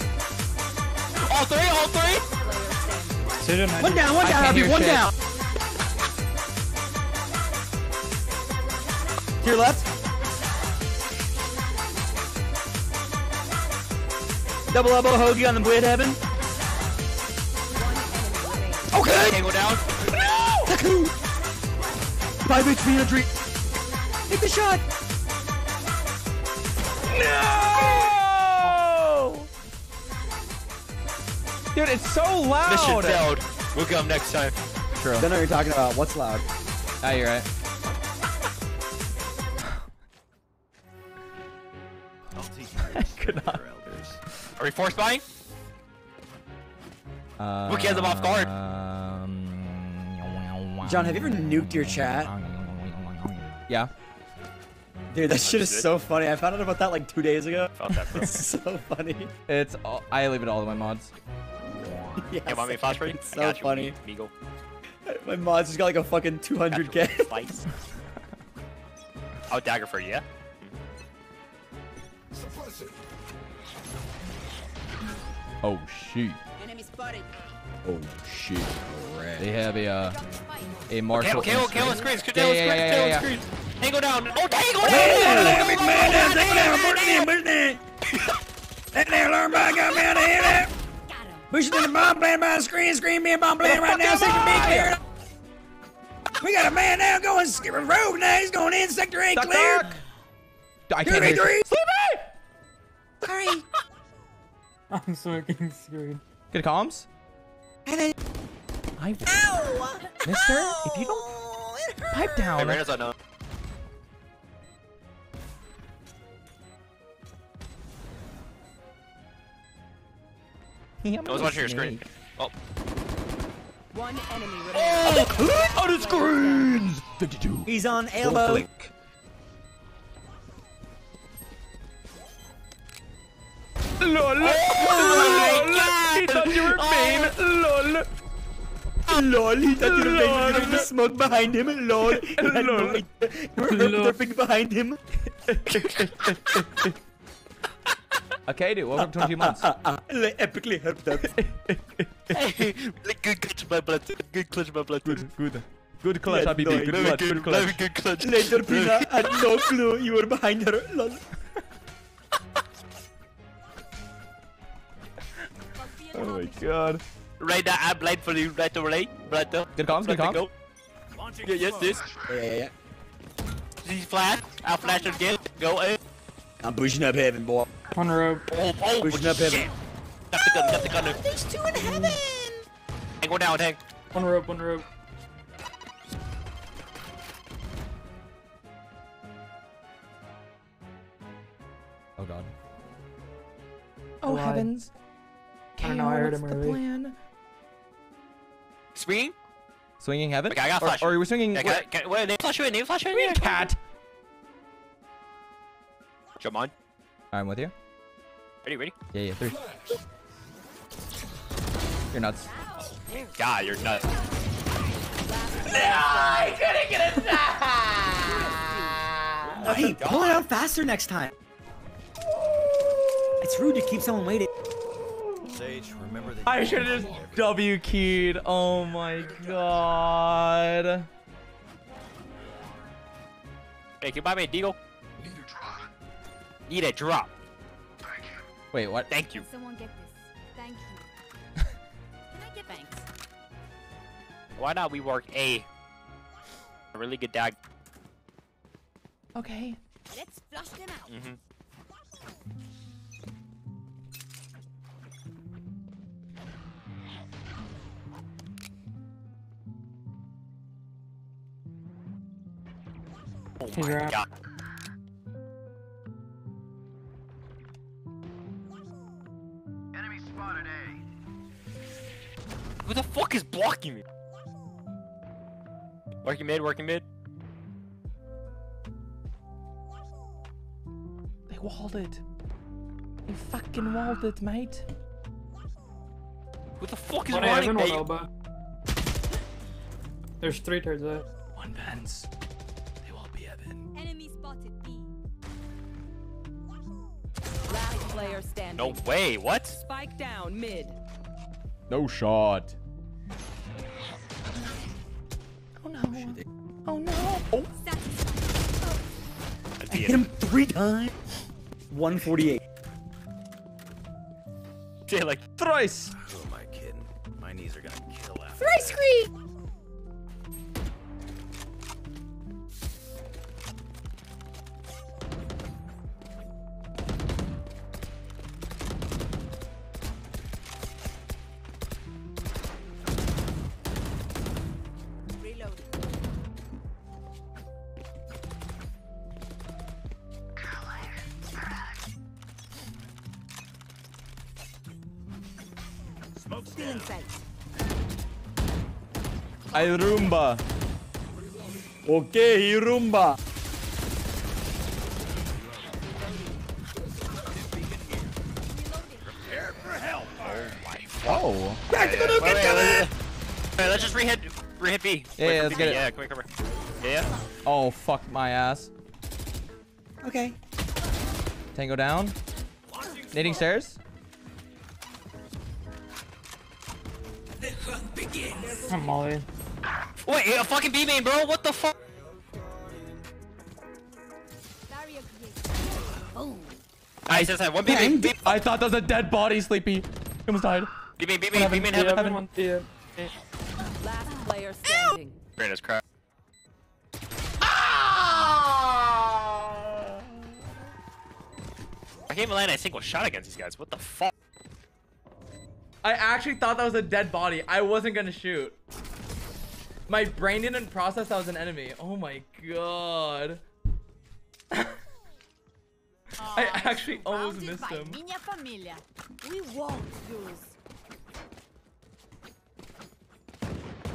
All 3, all 3. One down, one down, can't Abby, one shit. down. To your left. Double elbow hoagie on the blade heaven. Okay. Tango down. Taku. Five HP in a dream. Take the shot. No! Dude, it's so loud. Mission failed. We'll come next time. True. Don't know what you're talking about. What's loud? Ah, you're right. Could not. Are we force buying? Uh, Look, he has them off guard. Um, John, have you ever nuked your chat? Yeah. Dude, that shit is so funny. I found out about that like two days ago. Found that, bro. It's so funny. It's all, I leave it all to my mods. Yes, Yeah, want me flash for you? It's so got you, funny. Migo. My mods just got like a fucking 200k. Slice. Oh, dagger for you, yeah? Oh shoot. Enemy spotted. oh shit. Alright. They have a uh, a Okay, martial. okay, okay, on instinct. screen, screen, Yeah, on yeah, screen, yeah, yeah, on yeah. screen. Tango down. Oh, tango down! Hey, big man down, take it down, put it in, put it in. That there alarm bell got me out of here now. Push it to the bomb playing by the screen, screen being bomb playing right now, sector B clear. We got a man now going skip rogue now, he's going in, sector A Duck, clear. duck. I Two can't v hear. three. Sleepy! Sorry. I'm so getting screwed. Good comms. I. Mister, if you don't pipe Hey, down. Reyna's unknown. I'm I was watching your screen. Oh. One enemy oh, remaining. Oh, on the screens. 52. He's on elbow. Flick. Oh Lol. Lol. He thought you were mean. Lol. Lol, he thought you were making there the smoke behind him. Lol. He Lol. idea. You were herping behind him. Okay, dude. Welcome to 22 months. Epically herped up. Good clutch my blood. Good clutch my blood. Good, good. Good clutch, Yeah, no, Good clutch, good, good clutch. good clutch. Later, Pina had no clue you were behind her. Lol. Oh my god. Right now, I'm blind for you. Right over right. Right there. Good comms, good Right comms. go. Yeah, yes, this. Yeah, yeah, yeah. He's flash. I'll flash again. Go in. I'm pushing up heaven, boy. On rope. Oh, oh, Pushing oh, up shit. heaven. Got the gun, got the gun. There's two in heaven. Hang, go down, hang. One rope, one rope. Oh god. Oh Why? heavens. I don't know, I heard him what's the plan? Swinging? Swinging heaven? Okay, I got or, flash. or you were swinging. Yeah, wait, got, got, wait, name flash you in, name flash you in. Green Yeah. cat. Jump on. I'm with you. Ready, ready? Yeah, yeah, three. You're nuts. God, you're nuts. No, I couldn't get a Oh, hey, pull it out faster next time. It's rude to keep someone waiting. Sage, remember that. I should have just W keyed. Oh my god. Hey, can you buy me a deagle? Need a drop. Wait, what? Thank you. Someone get this. Thank you. Can I get thanks? Why not we work A? A really good dag. Okay. Let's flush them out. Mm-hmm. Oh my right. god. Enemy spotted A. Who the fuck is blocking me? Working mid, working mid. They walled it. They fucking walled it, mate. Who the fuck is One running? mate? There's three turns there. One pens. Player standing. No way, what? Spike down mid. No shot. Oh no. Oh, oh no. Oh. I hit him three times. 148. Jay, like thrice. Oh, Who am I kidding? My knees are gonna kill after. Three screen. I Roomba. Okay, Rumba. Oh. Wait, wait, wait, wait, wait, let's just re-hit, re-hit B. Yeah, yeah, let's B. get it. Yeah, come here, come here. Yeah. Oh fuck my ass. Okay. Tango down. Nading stairs. I'm Molly. Wait, a fucking B main, bro. What the fuck? Barrier. Oh. I said that one B main. B I thought that was a dead body, Sleepy. He almost died. B main, B One main, B heaven, main, heaven, heaven, heaven. Last player standing. Brandon's crap. Ah! I can't even land a single shot against these guys. What the fuck? I actually thought that was a dead body. I wasn't gonna shoot. My brain didn't process that was an enemy. Oh my god. I ah, actually almost missed him. Minha familia. We won't lose.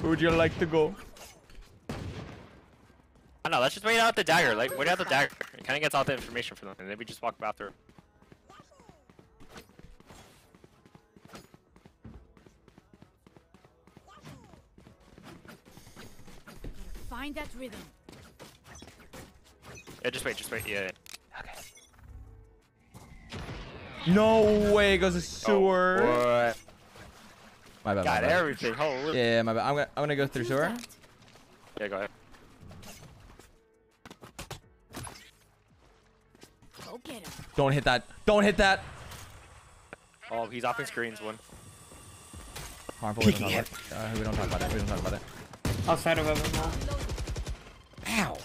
Where would you like to go? I know. Let's just wait out the dagger. Like wait out the dagger. It kind of gets all the information from them, and then we just walk about through. Find that rhythm. Yeah, just wait, just wait. Yeah. Okay. No way it goes to sewer. Oh, what? My bad. Got my bad. everything. Holy. Yeah, my bad. I'm gonna I'm gonna go through sewer. Yeah, go ahead. Go get him. Don't hit that. Don't hit that. Oh, he's offing screens. One. Harmful. We don't, talk about it. Uh, we don't talk about it. We don't talk about it. Outside of heaven, Molly. Ow.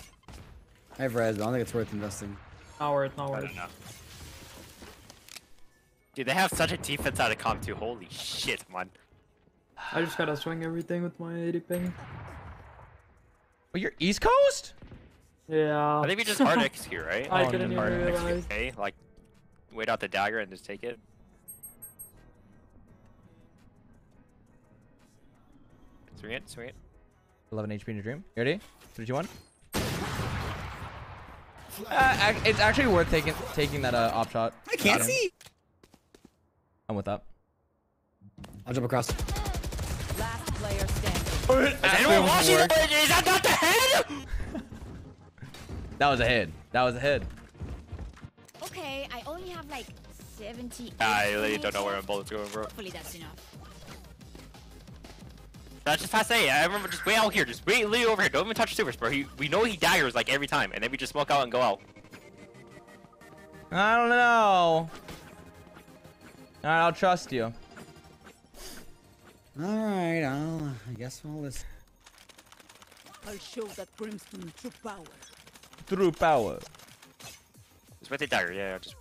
I have res, but I don't think it's worth investing. Not worth, not I worth. don't know. Dude, they have such a defense out of comp too. Holy shit, man. I just gotta swing everything with my 80 ping. Oh, you're East Coast? Yeah. I think we just hard X here, right? I Oh, didn't hard even realize. Okay, like wait out the dagger and just take it. Swing it, swing it. 11 HP in your dream. You ready? Three, two, one. Uh, ac- it's actually worth taking taking that uh, op shot. I can't see. I'm with that. I'll jump across. Last player standing. Is anyone watching? the- Is that not the head? That was a head. That was a head. Okay, I only have like 70. I really don't know where my bullets going, bro. Hopefully that's enough. That's just past eight. I remember just wait out here. Just wait, literally over here. Don't even touch supers, bro. He, we know he daggers like every time, and then we just smoke out and go out. I don't know. Alright, I'll trust you. All right, I'll. I guess we'll listen. I'll show that Brimstone true power. True power. Just wait the dagger. Yeah, yeah, just.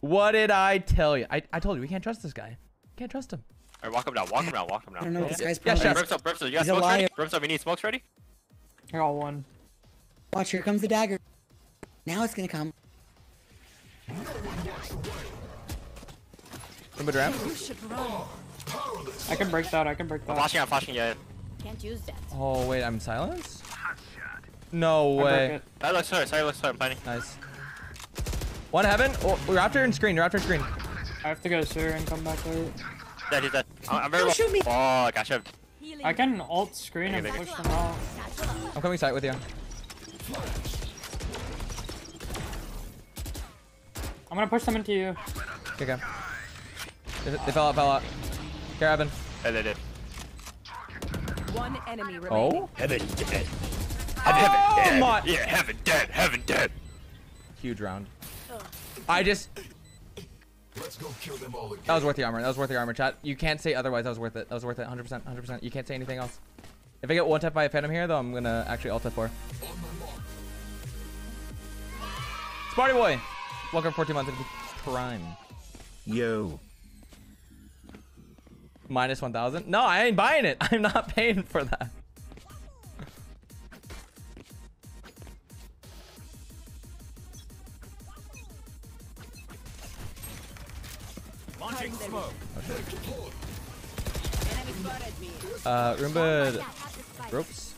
What did I tell you? I, I told you we can't trust this guy. Can't trust him. Alright, walk him down. Walk him down. Walk him down. I don't know what this guy's Yeah, problem chef. is. Brimstone, Brimstone, you got He's a smokes ready? Brimstone, we need smokes ready? I got one. Watch, here comes the dagger. Now it's gonna come. Remember Dram? You should run. I can break that, I can break I'm that. flashing, I'm flashing, yeah. Can't use that. Oh, wait, I'm silenced? No I break way. That looks sorry, sorry, looks sorry, I'm planning. Nice. One heaven. Oh, you're after in screen. You're after screen. I have to go sewer and come back late. Dead, he's dead. I'm, I'm very low. Oh, I got shoved. I can alt screen and push them out. I'm coming side with you. I'm gonna push them into you. Okay, okay. They, they fell out, fell out. Here, Evan. Yeah, they did. One enemy oh. remaining. Oh? Heaven dead. Oh Heaven dead. my- Yeah, heaven dead, heaven dead. Huge round. I just. Let's go kill them all again. That was worth the armor. That was worth the armor, chat. You can't say otherwise. That was worth it. That was worth it. 100%. 100%. You can't say anything else. If I get one tap by a phantom here, though, I'm gonna actually alt F4. Sparty boy, welcome 14 months into Prime. Yo. Minus 1,000. No, I ain't buying it. I'm not paying for that. Launching smoke. Uh, Roomba ropes.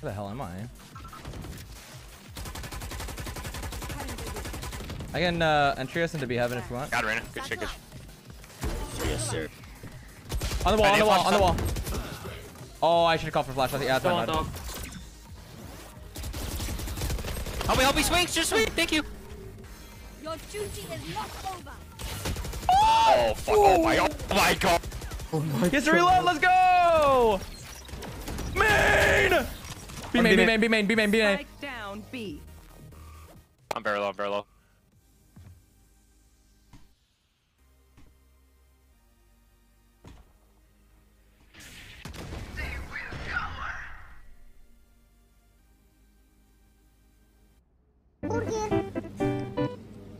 Where the hell am I? I can uh, entry us into B heaven if you want. Got Reyna. Good shit, good shit. Yes, sir. On the wall, on the wall, on the wall. Oh, I should have called for flash. I think- Yeah, that's Still my on bad. Help me, help me, swing, just swing. Thank you. Your duty is not over. Oh, fuck. Oh, my, oh my god. Gets to reload. Let's go. Main. B main, B main, B main, B main, B main. Spike down B. I'm very low, I'm very low.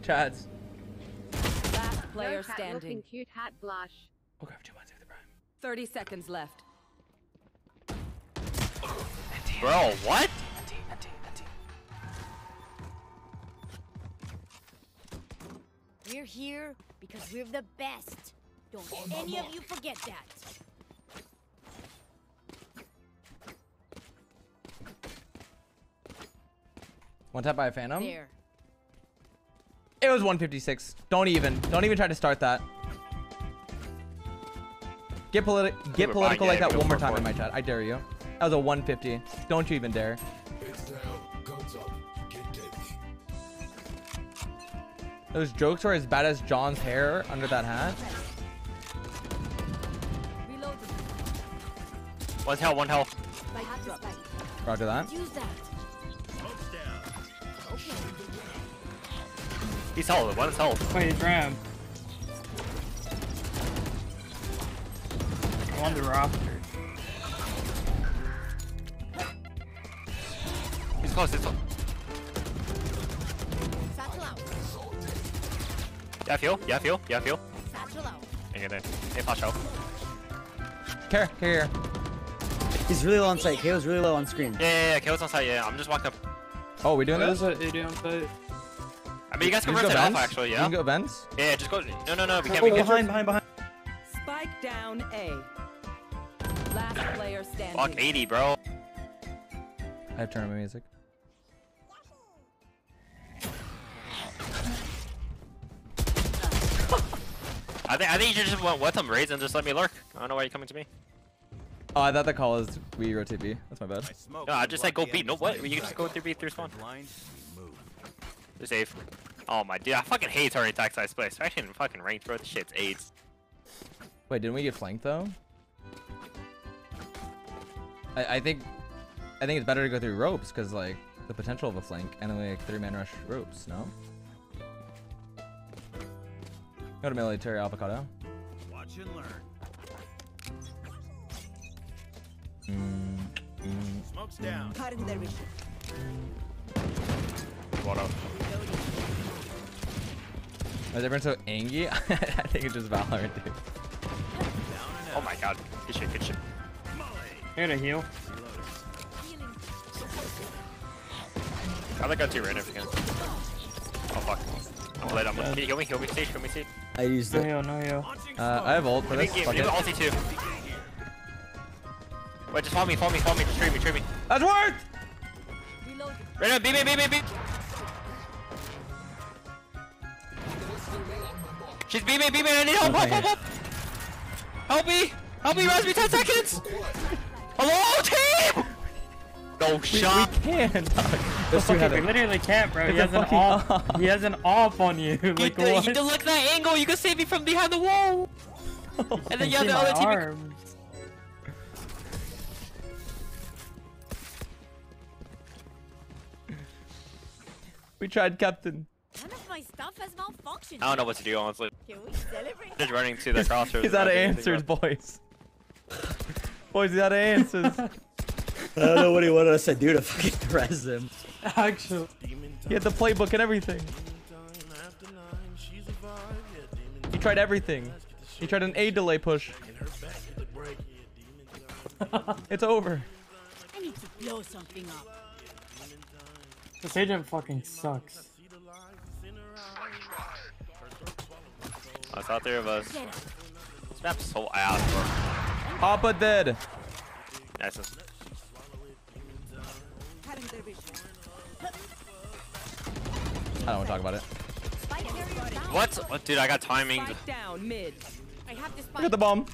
Chads. Last player standing. cute hat blush. We'll grab two months of the prime. 30 seconds left. Bro, what? We're here because we're the best. Don't any of you forget that. One tap by a phantom. There. It was 156. Don't even. Don't even try to start that. Get, politi get political like that one more time in my chat. I dare you. That was a 150. Don't you even dare. It's down. Guns up. Get deadly. Those jokes are as bad as John's hair under that hat. Reload. One health, one health. Spike drop. Roger that. He's health, one is health. Wait, Dram. On the rafter. He's close, he's close. Yeah, fuel, yeah, fuel, yeah, fuel. Satchel out. Hang it in. Hey, flash out. Care, care. He's really low on sight. KAY/O's really low on screen. Yeah, yeah, yeah, Kill's on site, yeah, I'm just walking up. Oh, we doing this? There's an 80 on site. I mean, you guys can You just rotate off, vents? actually, You yeah? can go vents? Yeah, yeah, just go. No, no, no, we Oh, can't, we can't. behind, behind, behind. Spike down A. Last player standing. Fuck 80, bro. I have tournament music. I think I think you just went with them, Raze, and just let me lurk. I don't know why you're coming to me. Oh, I thought the call was we rotate B. That's my bad. No, I just said go B. No, what? You can just go through B through spawn. They're safe. Oh my dude, I fucking hate turret attack size place. Especially in fucking ranked, bro. This shit's AIDS. Wait, didn't we get flanked though? I, I think I think it's better to go through ropes because like the potential of a flank and then like three man rush ropes. No. Go to military avocado. Watch and learn. Mm, mm, Smoke's down. Cutting their vision. What? Is everyone so angry? I think it's just Valorant, dude. Oh my god. Good shit, good shit. Here to heal. I'd like go to right if you can. Oh fuck. I'm gonna let him. Can you heal me? Heal me, stage. Heal me, stage. I used No it. heal, no heal. Uh, I have ult for Give me, this. give Fuck me it. ulti too. Wait, just follow me, follow me, follow me. Just trade me, trade me. That's worth. Right now, B, B, B, B, B. She's B, B, B, B. I need help, help, help, help. Help me. Help me, res me 10 seconds. Hello, team. No shot. We can't. dog. Those two Fucking- we literally can't, bro. He has an fucking off. off. He has an off on you. You like do, you what? do look that angle. You can save me from behind the wall. and then you have the other team. arms. We tried captain. None of my stuff has malfunctioned. I don't know what to do, honestly. Can we celebrate? Just running to the crossroads. He's out of not doing anything, answers, boys. boys, he's out of answers. I don't know what he wanted us to do to fucking res him. Actually. he had the playbook and everything. He tried everything. He tried an A delay push. it's over. I need to blow something up. This agent fucking sucks. That's all three of us. This map's so ass, bro. Papa dead. Nice. Cutting their vision. I don't want to talk about it. Spike carrier down. What? What, dude? I got timing. Down mid. I have this Look at the bomb.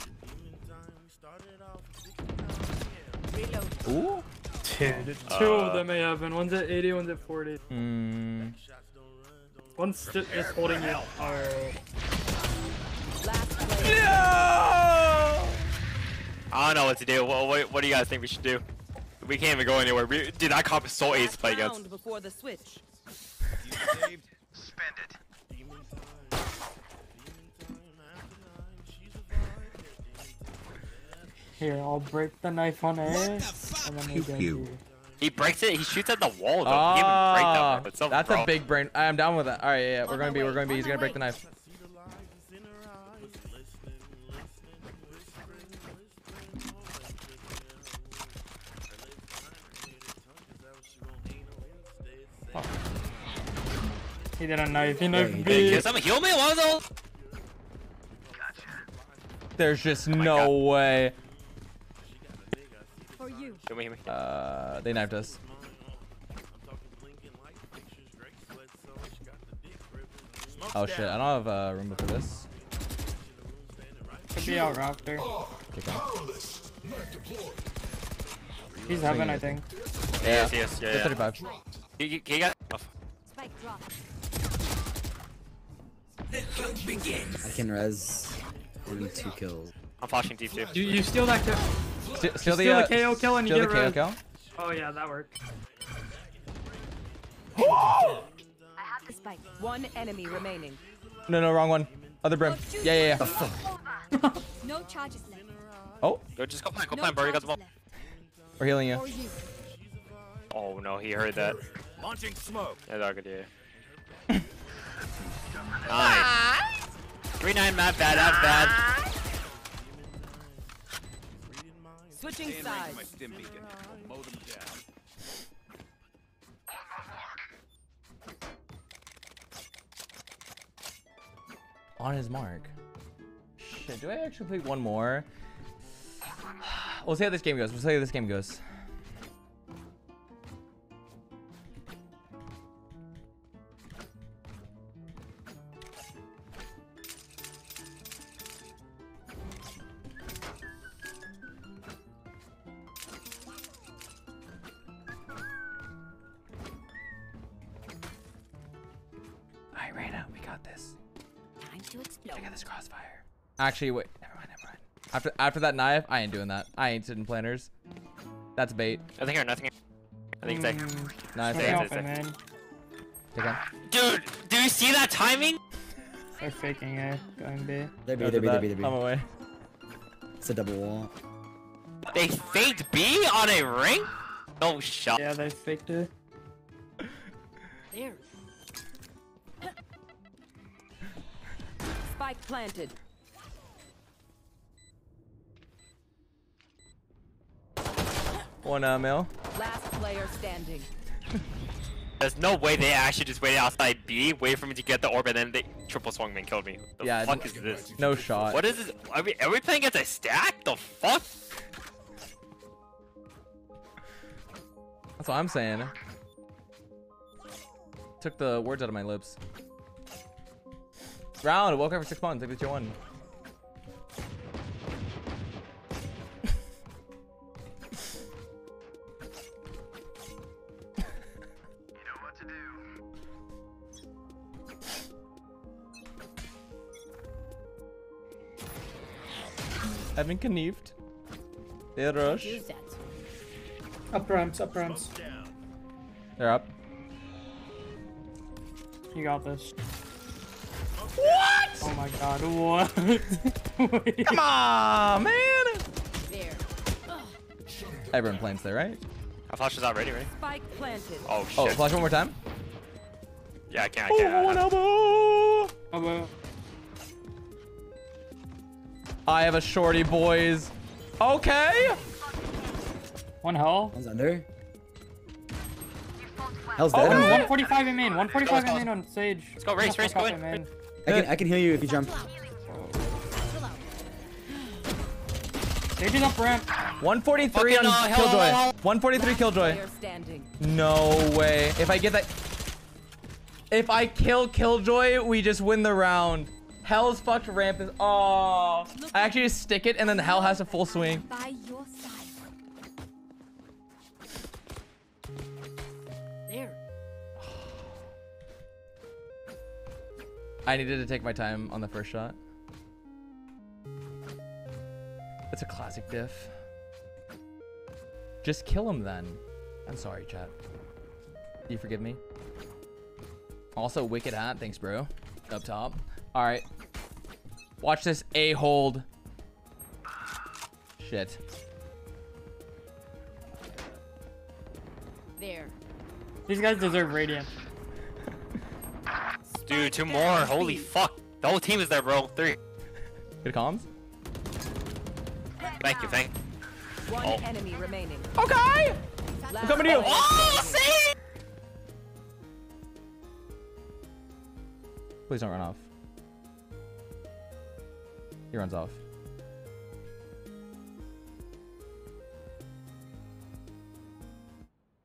Ooh. Dude, two Uh, of them may have been. One's at 80, one's at 40. Mm. One's ju- just holding you. Alright. Last player. No! I don't know what to do. What, what, what do you guys think we should do? We can't even go anywhere. We, dude, that comp is so ace to play against. Round before the switch. Here, I'll break the knife on A. And then Pew, pew. you. He breaks it. He shoots at the wall. Though. he even break that. Ah, bro. It's so that's bro. a big brain. I'm down with that. All right, yeah, yeah, we're gonna be, we're gonna be. He's gonna break the knife. He did a knife. He knifed Hey, B. can someone heal me? What was all? There's just Oh no way. For you. Heal me, heal me. Uh, they knifed us. Oh shit, I don't have uh, room for this. Could be out rafter. Kick out. He's heaven, I think. Yes, yes, yeah, yeah. 35. He, he, he got. Spike drop. I can res in two kills. I'm flashing deep too. You, you steal that kill. Steal, steal the, steal uh, KAY/O kill and you get the res. KAY/O kill. Oh yeah, that worked. I have the Spike. One enemy remaining. No, no, wrong one. Other brim. Yeah, yeah, yeah. No charges left. Oh, Go, just go plant, go plant, bro. You got the ball. we're healing you. Oh no, he heard that. Launching smoke. Yeah, dog, yeah. nice. Three nine, not bad, not bad. Switching sides. On his mark. Shit, do I actually play one more? We'll see how this game goes. We'll see how this game goes. Actually, wait. Never mind, never mind. After after that knife, I ain't doing that. I ain't sitting planners. That's bait. Nothing here, nothing here. I think it's Mm. Nice. Safe, Stay safe, off man. Take. Dude, do you see that timing? They're faking it. Going B. They're B, After they're B, they're B, they're B. I'm away. It's a double wall. They faked B on a ring? No shot. Yeah, they faked it. There. Spike planted. One uh, mil. Last player standing. There's no way they actually just waited outside B, waited for me to get the orb, and then they triple swung me and killed me. The Yeah, fuck is this? No shot. What is this? Are we, are we playing against a stack? The fuck? That's what I'm saying. Took the words out of my lips. Round, welcome for six months. Take the tier one. I've been connived. They rush. Use. Up ramps, up ramps. They're up. You got this. What? Oh my god, what? Come on, man. There. Everyone plans there, right? Our flash is already ready. Spike planted. Oh, oh shit. Oh, flash one more time. Yeah, I can't. I Oh, can't. one I- elbow. Elbow. I have a shorty, boys. Okay. One hell. One's under. Hell's Oh, dead. and Hell's dead. 145 in main. 145 in Let's main on Sage. Let's go, race, race, go in. Man. I can I can heal you if you jump. Sage is up ramp. 143 Fucking, on uh, hell, Killjoy. hell, hell. 143 Killjoy. No way. If I get that. If I kill Killjoy, we just win the round. Hell's fucked ramp is. Oh. I actually just stick it and then Hell has a full swing. By your side. There. I needed to take my time on the first shot. It's a classic diff. Just kill him then. I'm sorry, chat. You forgive me? Also, Wicked Hat. Thanks, bro. Up top. All right. Watch this A hold. Shit. There. These guys deserve Radiant. Dude, two more. Holy fuck. The whole team is there, bro. Three. Good comms. Thank you, thank you. One Oh. enemy remaining. Okay. I'm coming to you. Oh, see? Please don't run off. He runs off.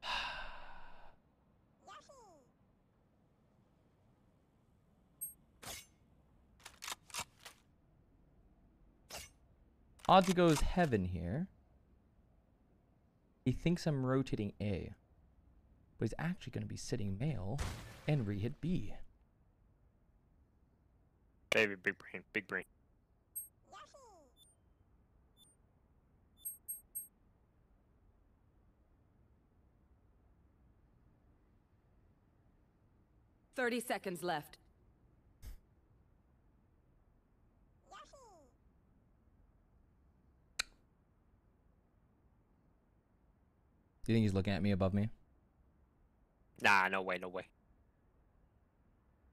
Odds goes heaven here. He thinks I'm rotating A, but he's actually going to be sitting male and re-hit B. Baby, big brain, big brain. 30 seconds left. Do you think he's looking at me above me? Nah, no way, no way.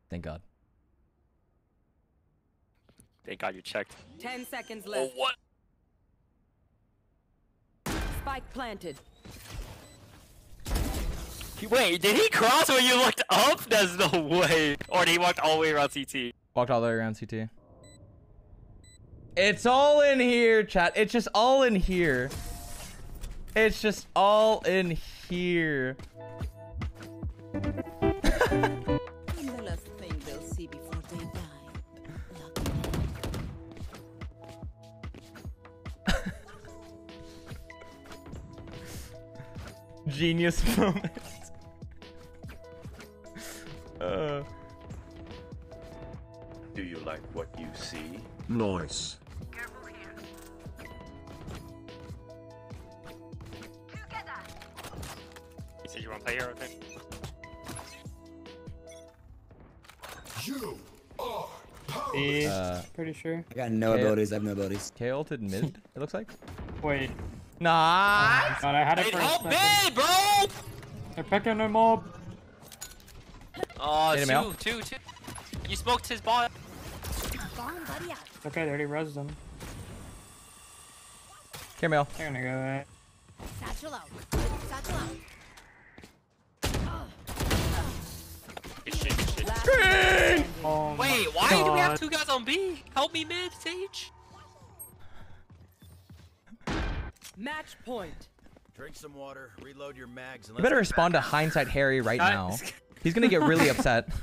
Thank God. Thank God you checked. Ten seconds oh, left. Oh, what? Spike planted. Wait, did he cross when you looked up? There's no way. Or did he walk all the way around CT? Walked all the way around CT. It's all in here, chat. It's just all in here. It's just all in here. Genius last uh, Do you like what you see? Noise. You said you want to play hero thing? You are B, Uh, pretty sure. I got no K- abilities. I have no abilities. K ulted mid, it looks like. Wait. Nice. God, I had it for a second. help second. me, bro! They're picking him up. Oh, Hit him two, out. two, two. You smoked his bot. Bomb. It's okay, they already rezzed him. Camille. They're gonna go right. Satchel out. Satchel out. Good shit, good shit. Screen! Oh Wait, my why do we have two guys on B? Help me mid, Sage. Match point. Drink some water, reload your mags, and You better respond to Hindsight Harry right now. He's gonna get really upset.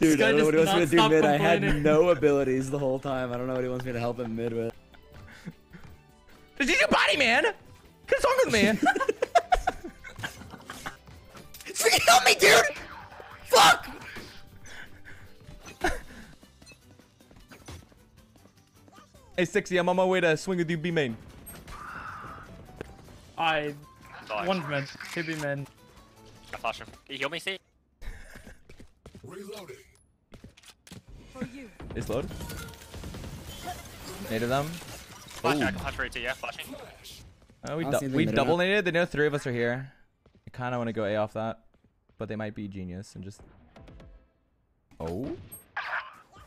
Dude, guy I don't know what he does wants me to do mid. I had no abilities the whole time. I don't know what he wants me to help him mid with. Just use your body, man. Get song with me. Freaking help me, dude! Fuck! hey, Sixty, I'm on my way to swing with you, B main. I. Flash. One's mid. Two B mid. Got flash him. Can you heal me, see? reloading. For you. Is load. Eight of them. Flash, I can flash for it too, yeah? Flashing. Oh, we du- we double not. naded. They know three of us are here. I kind of want to go A off that, but they might be genius and just. Oh,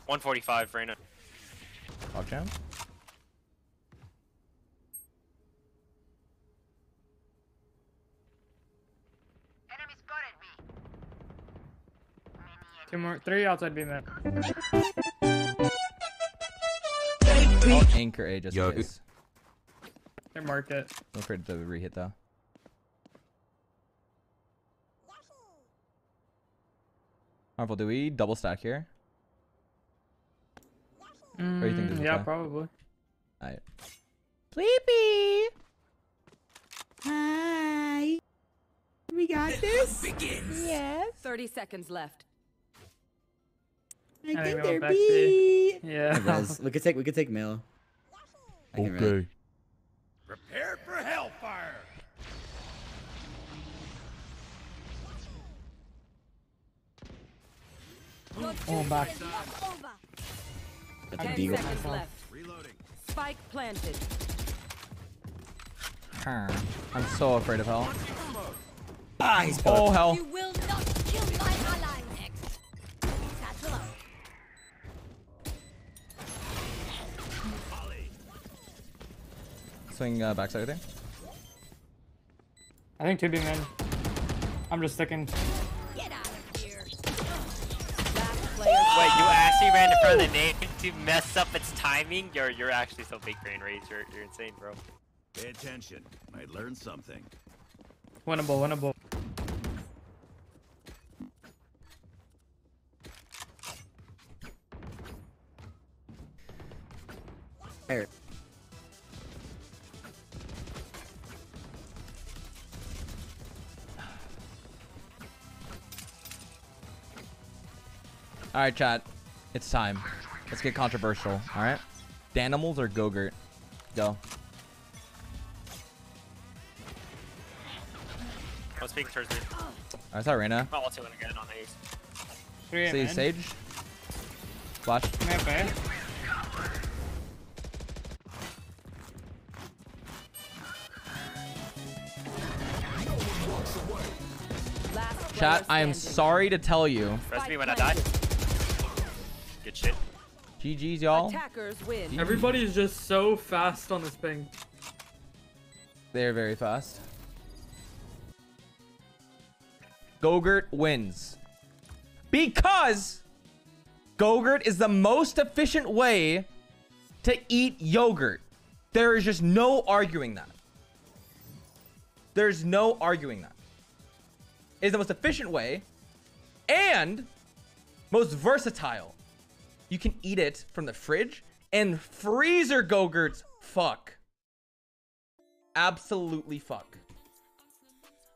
145, Reyna. talk jam. Two more. Three outside B mid. I'll anchor A just Yo. in case. They mark it. I'm afraid to re-hit though. Harmful, do we double stack here? Or you think there's Mm, a yeah, play? probably. Alright. Sleepy! Hi. We got this? Begins. Yes. 30 seconds left. I think they're B. Yeah. Res. we could take we could take Milo. I can. Prepare for hellfire. Oh, I'm back. That's a 10 deagle. seconds left. Reloading. Spike planted. Huh. I'm so afraid of hell. Ah, he's Oh hell. You will not kill my Swing uh, backside there. I think two B mid. I'm just sticking. Get out of here. Wait, you actually ran in front of the name to mess up its timing? You're you're actually so big brain raised. You're, you're insane, bro. Pay attention. Might learn something. Winnable, winnable. All right, chat. It's time. Let's get controversial. All right. Danimals or Gogurt? Go. I was speaking towards me. I saw Reyna. Oh, I'll see when I on these. See, man. Sage. Flash. Chat, I am sorry to tell you. Me when I die. Good. GG's, y'all. Attackers. Everybody is just so fast on this ping. They're very fast. Gogurt wins. Because Gogurt is the most efficient way to eat yogurt. There is just no arguing that. There's no arguing that. It is the most efficient way and most versatile. You can eat it from the fridge and freezer Gogurts fuck. Absolutely fuck.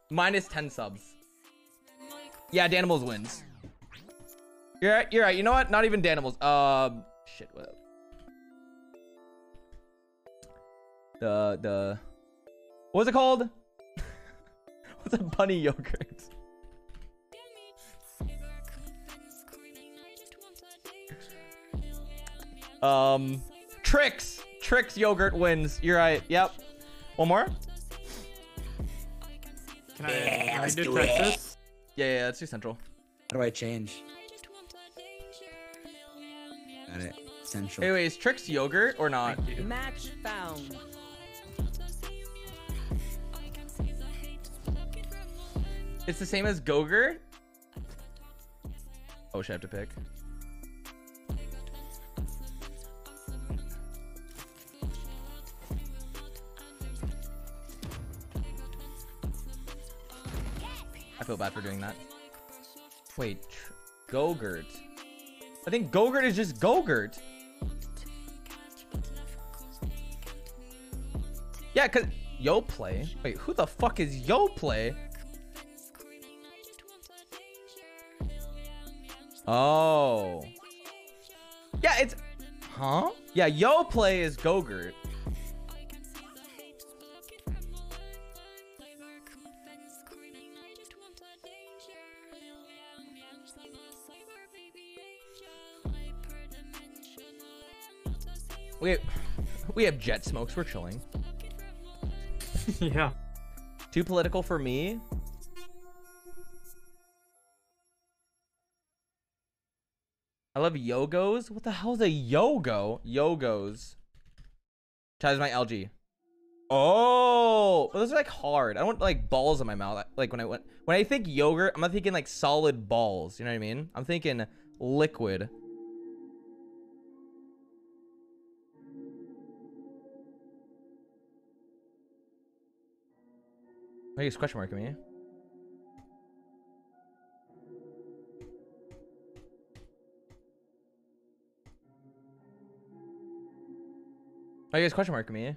Minus 10 subs. Yeah, Danimals wins. You're right. You're right. You know what? Not even Danimals. Um, shit. What? The the what was it called? What's a bunny yogurt? Um, Trix. Trix yogurt wins. You're right. Yep. One more. Can I, Yeah, can let's do do Texas? Yeah, yeah. Let's do central. How do I change? Got it. Central. Hey, wait, is Trix yogurt or not? Match found. It's the same as Gogurt? Oh, should I have to pick? Feel bad for doing that. Wait, Gogurt. I think Gogurt is just Gogurt. Yeah, cause Yoplait. Wait, who the fuck is Yoplait? Oh. Yeah, it's Huh? Yeah, Yoplait is Gogurt. We we have Jett smokes. We're chilling. yeah. Too political for me. I love Yogos. What the hell is a Yogo? Yogos. Chaz my LG. Oh, well, those are like hard. I don't want like balls in my mouth. Like when I went when I think yogurt, I'm not thinking like solid balls. You know what I mean? I'm thinking liquid. Oh, I guess question mark at me. Oh, you guys question mark me.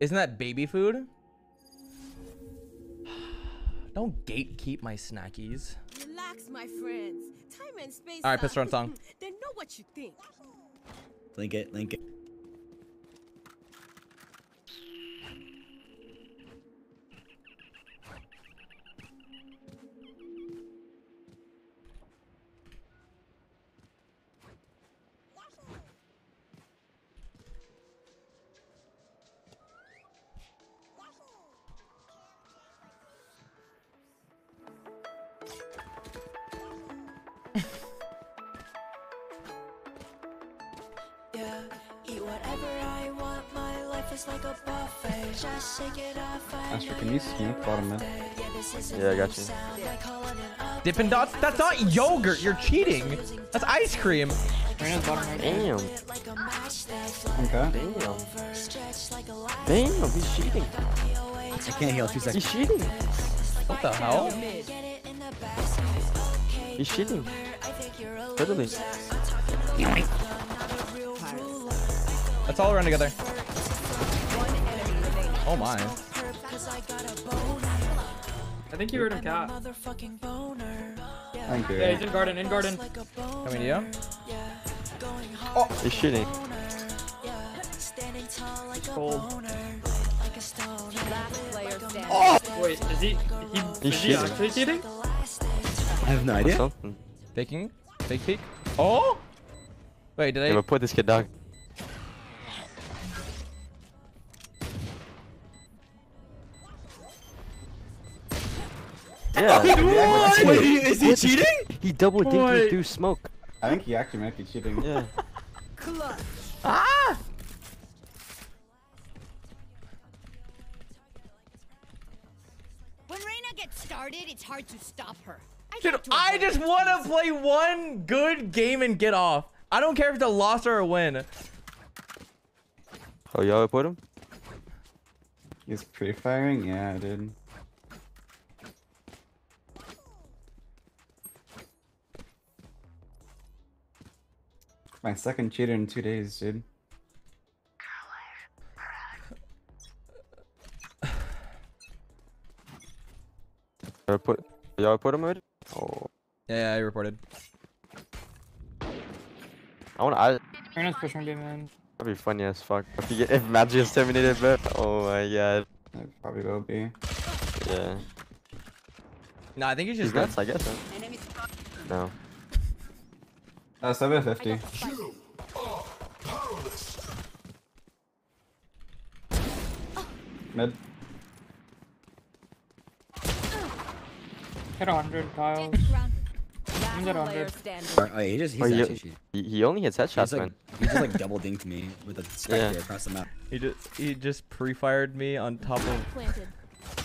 Isn't that baby food? Don't gatekeep my snackies. Relax, my friends. Time and space. All right, are- pistol on song. they know what you think. Link it, link it. Astro, know can you sneak bottom mid? yeah, this is a Yeah, I got you. sound like calling an up. Dippin' Dots? That's not yogurt. You're cheating. That's ice cream. Damn. Okay. Damn. Damn, he's cheating. I can't heal. Two seconds. He's cheating. What the hell? He's cheating. Literally. Let's all run together. Oh my. I think you heard him cat. Thank you. Yeah, he's in garden, in garden. Coming to you. Oh, he's cheating. He's cold. Last player standing. Oh! Wait, is he, he, He's is he cheating. actually cheating? I have no idea. Something. Faking. Fake peek. Oh! Wait, did I? Yeah, but put this kid down. Yeah. What? Wait, is he cheating? He double dinked me What? through smoke. I think he actually might be cheating. Yeah. Ah! When Reyna gets started, it's hard to stop her. I Dude, I just want to play one good game and get off. I don't care if it's a loss or a win. Oh, y'all put him? He's pre-firing? Yeah, dude. My second cheater in two days, dude. Y'all put, y'all put him already? Oh. Yeah, yeah, I reported. I want to. I. Reyna's pushing B, man. That'd be funny as fuck. If you get if Magic is terminated, bro. Oh my god. It probably will be. Yeah. No, I think he's He's just nuts. I guess. Huh? No. Uh, 750. Mid. Hit 100 tiles. I'm dead 100. Oh, he just, he's Oh, he- actually cheating. He, he only hits headshots, He's like, man. he just like double dinked me with a spectre Yeah. across the map. He just he just pre-fired me on top of Planted.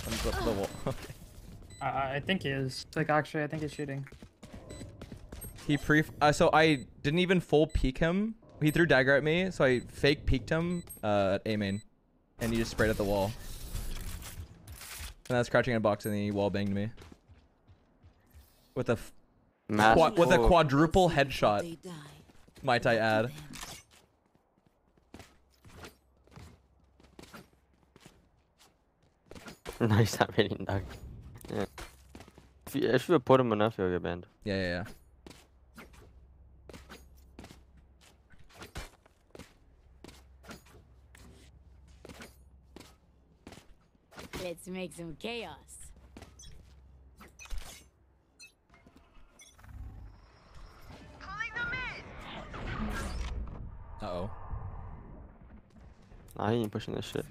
on top of the wall. Okay. I, I think he is. Like, actually, I think he's shooting. He pre uh, so I didn't even full peek him. He threw dagger at me, so I fake peeked him uh, at A main, and he just sprayed at the wall. And I was crouching in a box, and he wall banged me with a f- Mass- qua- with a quadruple headshot. Might I add? nice that hitting dog. Yeah. If you, if you put him enough, you'll get banned. Yeah, yeah, yeah. Let's make some chaos. Uh oh. Nah, he ain't pushing this shit.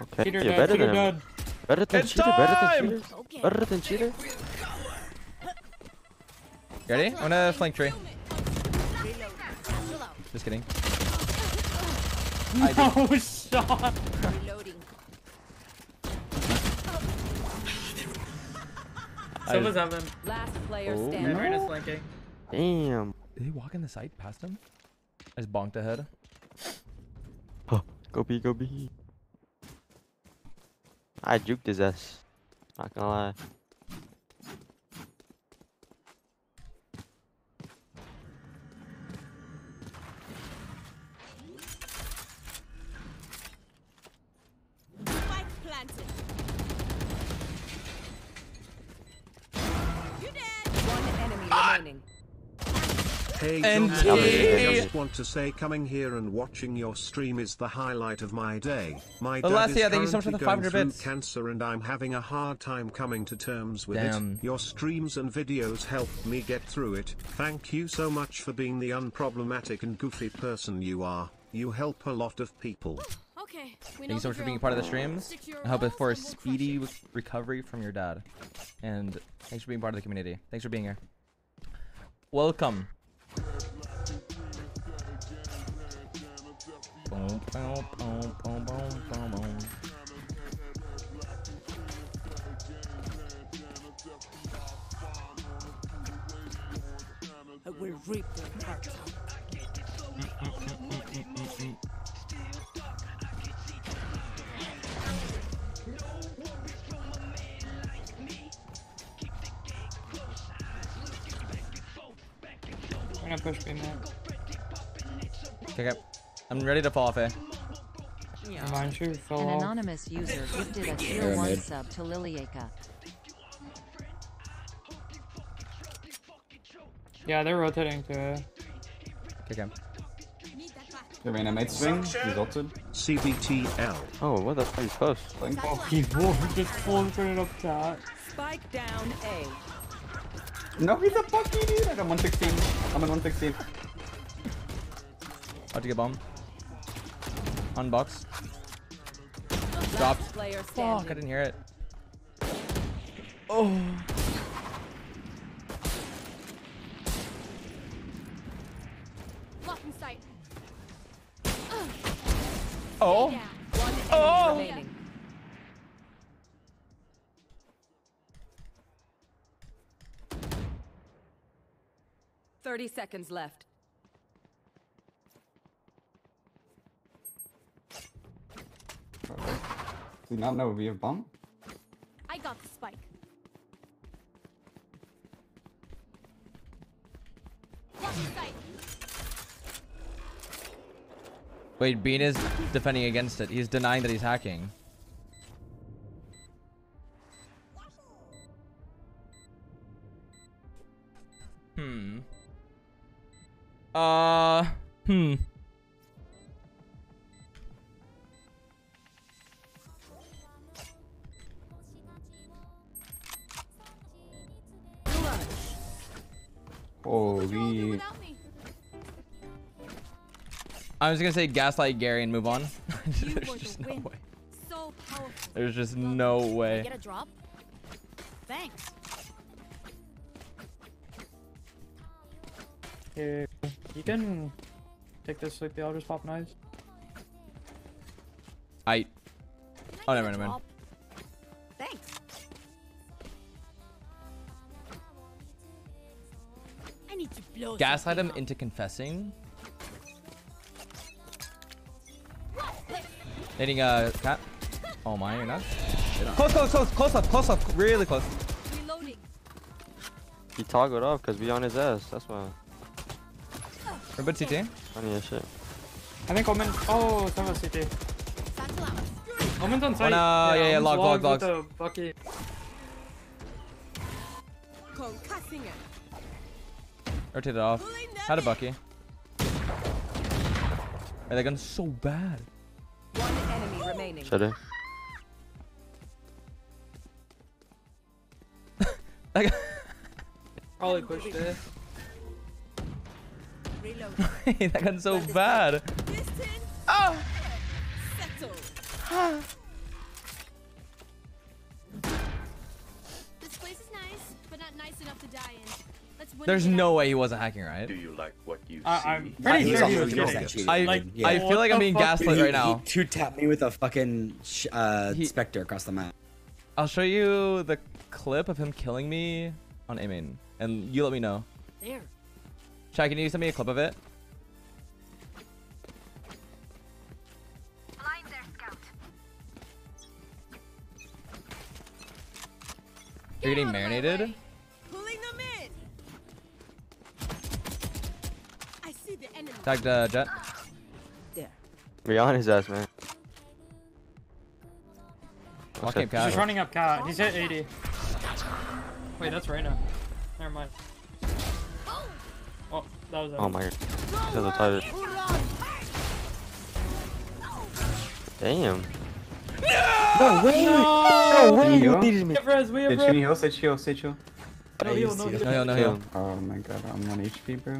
Okay, Cheater you're dead, better cheater than him. dead. Better than It's cheater, better than time! cheater. Better than cheater. Ready? I'm gonna flank tree. Just kidding. No shot. Reloading. Someone's heaven. Last player Oh. standing. And Reyna's flanking. Damn. Did he walk in the site past him? I just bonked ahead. Huh. Go B, go B. I juked his ass. Not gonna lie. Hey And John, he- I just want to say coming here and watching your stream is the highlight of my day. My Well, dad last is year, thank you so much for the going through bits. cancer and I'm having a hard time coming to terms with Damn. it. Your streams and videos helped me get through it. Thank you so much for being the unproblematic and goofy person you are. You help a lot of people. Okay. We Thank you so much for being a part of the streams. I hope for a speedy re- recovery from your dad. And thanks for being part of the community. Thanks for being here. Welcome. I will reap their hearts. I'm gonna push B, man. Okay, okay. I'm ready to fall off A. Mind you, fell An off. anonymous user gifted a tier Pyramid. 1 sub to Liliaka. Yeah, they're rotating to A. Okay, okay. The Reyna might swing. Resulted. CBTL. Oh, what the fuck is close? Flank. Oh, he just full it up top. Spike down A. No, he's a fucking dude. I got 116. I'm at 116. About to get bomb. Unbox. Dropped. Fuck, I didn't hear it. Oh. Blocking sight. Oh. Yeah. Oh. Remaining. Thirty seconds left. Do you not know we have bomb? I got the spike. Wait, Bean is defending against it. He's denying that he's hacking. Hmm. Uh. Hmm. Holy. I was gonna say gaslight Gary and move on. There's just no way. There's just no way. Get a drop. Thanks. Here, you can take this sleepy. I'll just pop knives. I. Oh, never mind, never mind. Thanks. I need to blow. Gaslight him into confessing. Hitting a cat. Oh my, you're not. Close, close, close, close up, close up, really close. Reloading. He toggled off because we on his ass. That's why. Remember CT? Funny as shit. I think Omen. Oh, someone's CT. Omen's on oh, site. no, yeah, yeah, Omen's log, log, logged with logs. the bucket. Concussing it. Rotate it off. Had a Bucky. Hey, that gun's so bad. One enemy remaining. Should have. Probably pushed it. that gun's so bad. Oh. This place is nice, but not nice enough to die in. Let's There's it no way he wasn't hacking, right? Do you like what you I- see? I'm pretty sure he was gonna kidding. say cheated, I, dude. Yeah. I feel like I'm being What the fuck? gaslit right now. He two tapped me with a fucking sh- uh, He- specter across the map. I'll show you the clip of him killing me on aiming, and you let me know. There. Chad, can you send me a clip of it? You're getting marinated? Pulling them in. I see the enemy. Tagged uh, Jett. There. We on his ass, man. Walk Okay. camp He's running up cat. He's at 80. Wait, that's Reyna. Never mind. Oh, that was. Oh my god. He's a tired. Damn. No way! No! way! You have needed me. res, we have Did you heal? Sit heal, sit heal. No heal, no heal. No heal, no heal. Oh my god, I'm on HP, bro.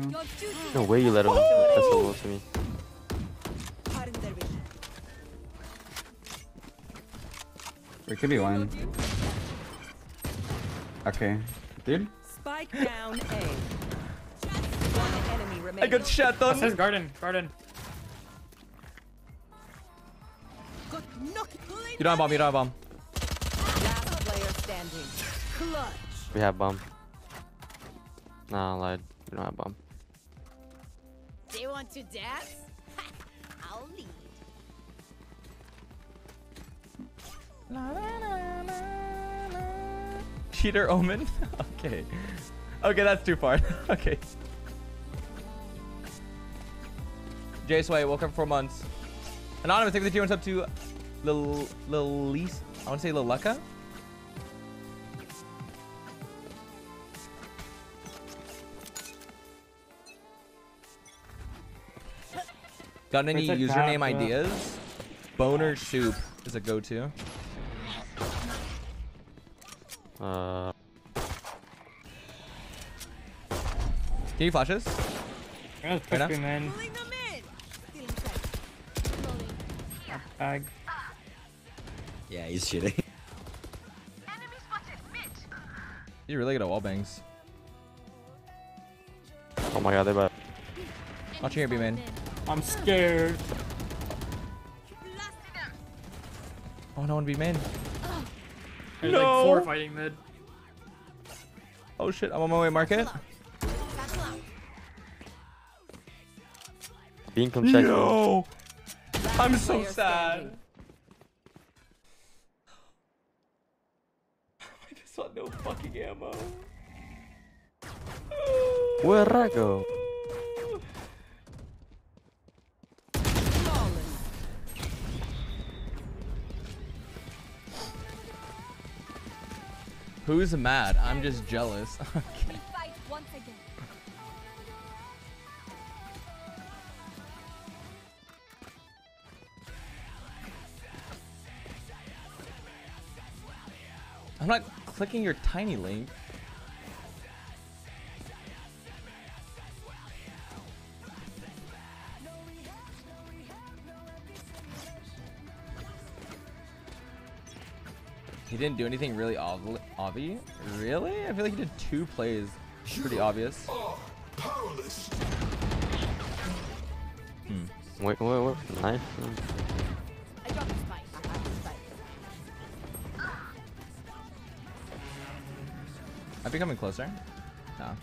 No way you let him. That's so low to me. We could be one. Okay. Dude? Spike down A. One enemy I got shot That on. says garden, garden. You don't have bomb, you don't have bomb. Last player standing. Clutch. We have bomb. Nah, I lied. We don't have bomb. They want to dance? Ha, I'll lead. Cheater Omen? okay. Okay, that's too far. okay. Jay Sway, welcome for months. Anonymous, thank you for the tier one sub to Lil Lil Lise. I want to say Lil Lucca. Got any username cat, ideas? Boner soup is a go-to. Uh, Can you flash us? I'm just Right now? pushing man. Pulling them in. Still inside. Bag. Yeah, he's shitting. You're really good at wall bangs. Oh my god, they bet. Watching your B main. I'm scared. Oh, no one B main. There's No. like four fighting mid. Oh shit, I'm on my way, market. Bean come check. No. I'm so sad. standing. I just saw no fucking ammo. Where'd I go? Who's mad? I'm just jealous. okay. I'm not clicking your tiny link. He didn't do anything really obvi. obvi? Really? I feel like he did two plays. Pretty obvious. Hmm. Wait, wait, wait. Nice. Might be coming closer. No.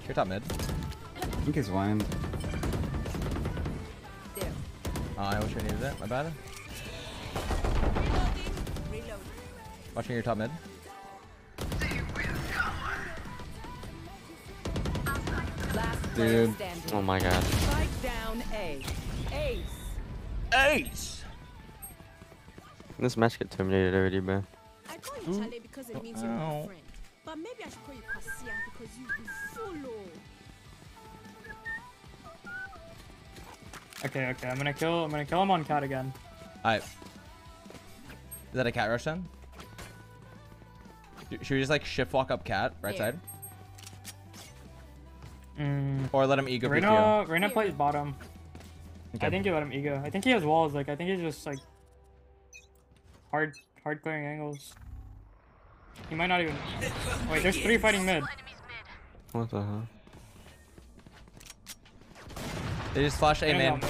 Here top mid. I think he's blind. Oh, I wish I needed it. My bad. Watching your top mid. Dude. Oh my god. Spike down A. Ace. Ace! This match get terminated already, bro. I call you Chale because it means you're my friend. But maybe I should call you Kasia because you be follow. Okay, okay. I'm gonna kill. I'm gonna kill him on cat again. Alright. Is that a cat rush then? Should we just like shift walk up cat, right There. side? Mm. Or let him ego peek you? Reyna, Reyna plays bottom. Okay. I think you let him ego. I think he has walls. Like I think he's just like hard, hard clearing angles. He might not even. Wait, there's three fighting mid. What the hell? They just flash A main. mid.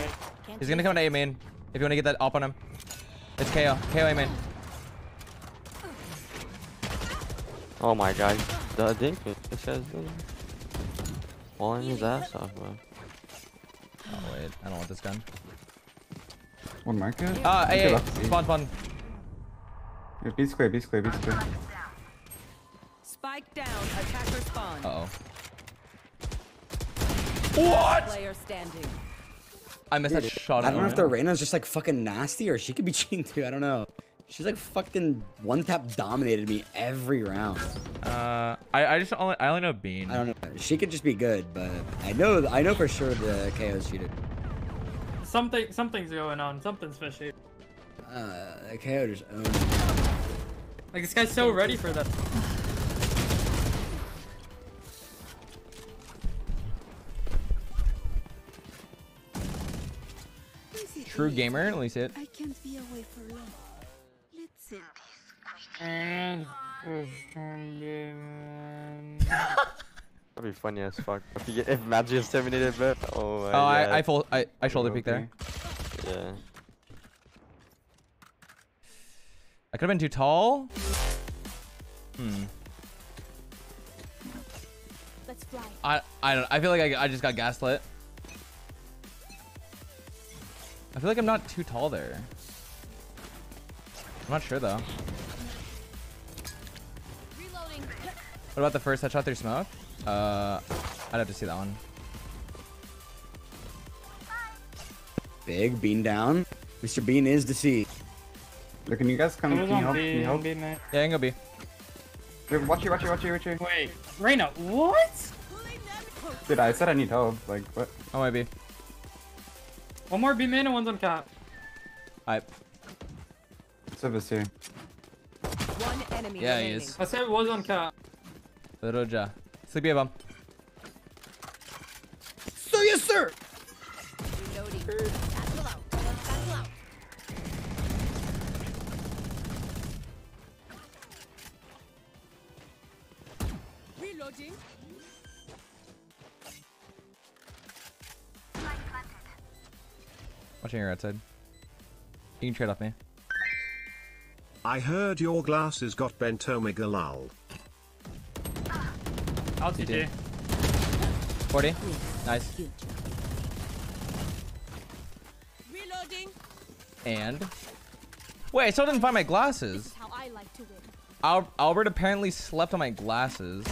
He's gonna come to A main. If you wanna get that up on him. It's KAY/O. KAY/O A main. Oh my god. The dink. It says. Walling his ass off, bro. Oh wait, I don't want this gun. One market. Ah, Okay, A, A. Spawn, spawn. Yeah, B square, B square, B square. Spike down. Attacker spawn. Uh oh. What? Player standing. I missed that shot. I don't know on if the Reyna's just like fucking nasty or she could be cheating too. I don't know. She's like fucking one tap dominated me every round. Uh, I, I just only I only know Bean. I don't know. She could just be good, but I know I know for sure the KAY/O's cheated. Something, something's going on. Something's fishy. Uh, the KAY/O just owned. Like this guy's so ready for that. True gamer. Let me see it. I can't be away for long. Let's see. And That'd be funny as fuck. If, you get, if match is terminated, bro. Oh my Oh, god. I I full I I shoulder peek there. Yeah. I could have been too tall. Hmm. Let's fly. I I don't. I feel like I I just got gaslit. I feel like I'm not too tall there. I'm not sure though. Reloading. What about the first headshot through smoke? Uh, I'd have to see that one. Big bean down. Mr. Bean is deceived. Look, can you guys come? It Can was you help? Can you help? Yeah, I can go B. Wait, watch you, watch you, watch you, watch you. Wait, Reyna, what? Dude, I said I need help. Like, what? Oh, maybe. One more B main and one's on cap. I. Service here. One enemy Yeah, he remaining. is. I said it was on cap. Roja. Sleepy bomb. So yes, sir. Reloading. Battle out. Battle out. Reloading. Watching your outside. You can trade off me. I heard your glasses got bent omega lol. I'll TJ. 40. Nice. Reloading. And. Wait, I still didn't find my glasses. How I like to win. Al Albert apparently slept on my glasses.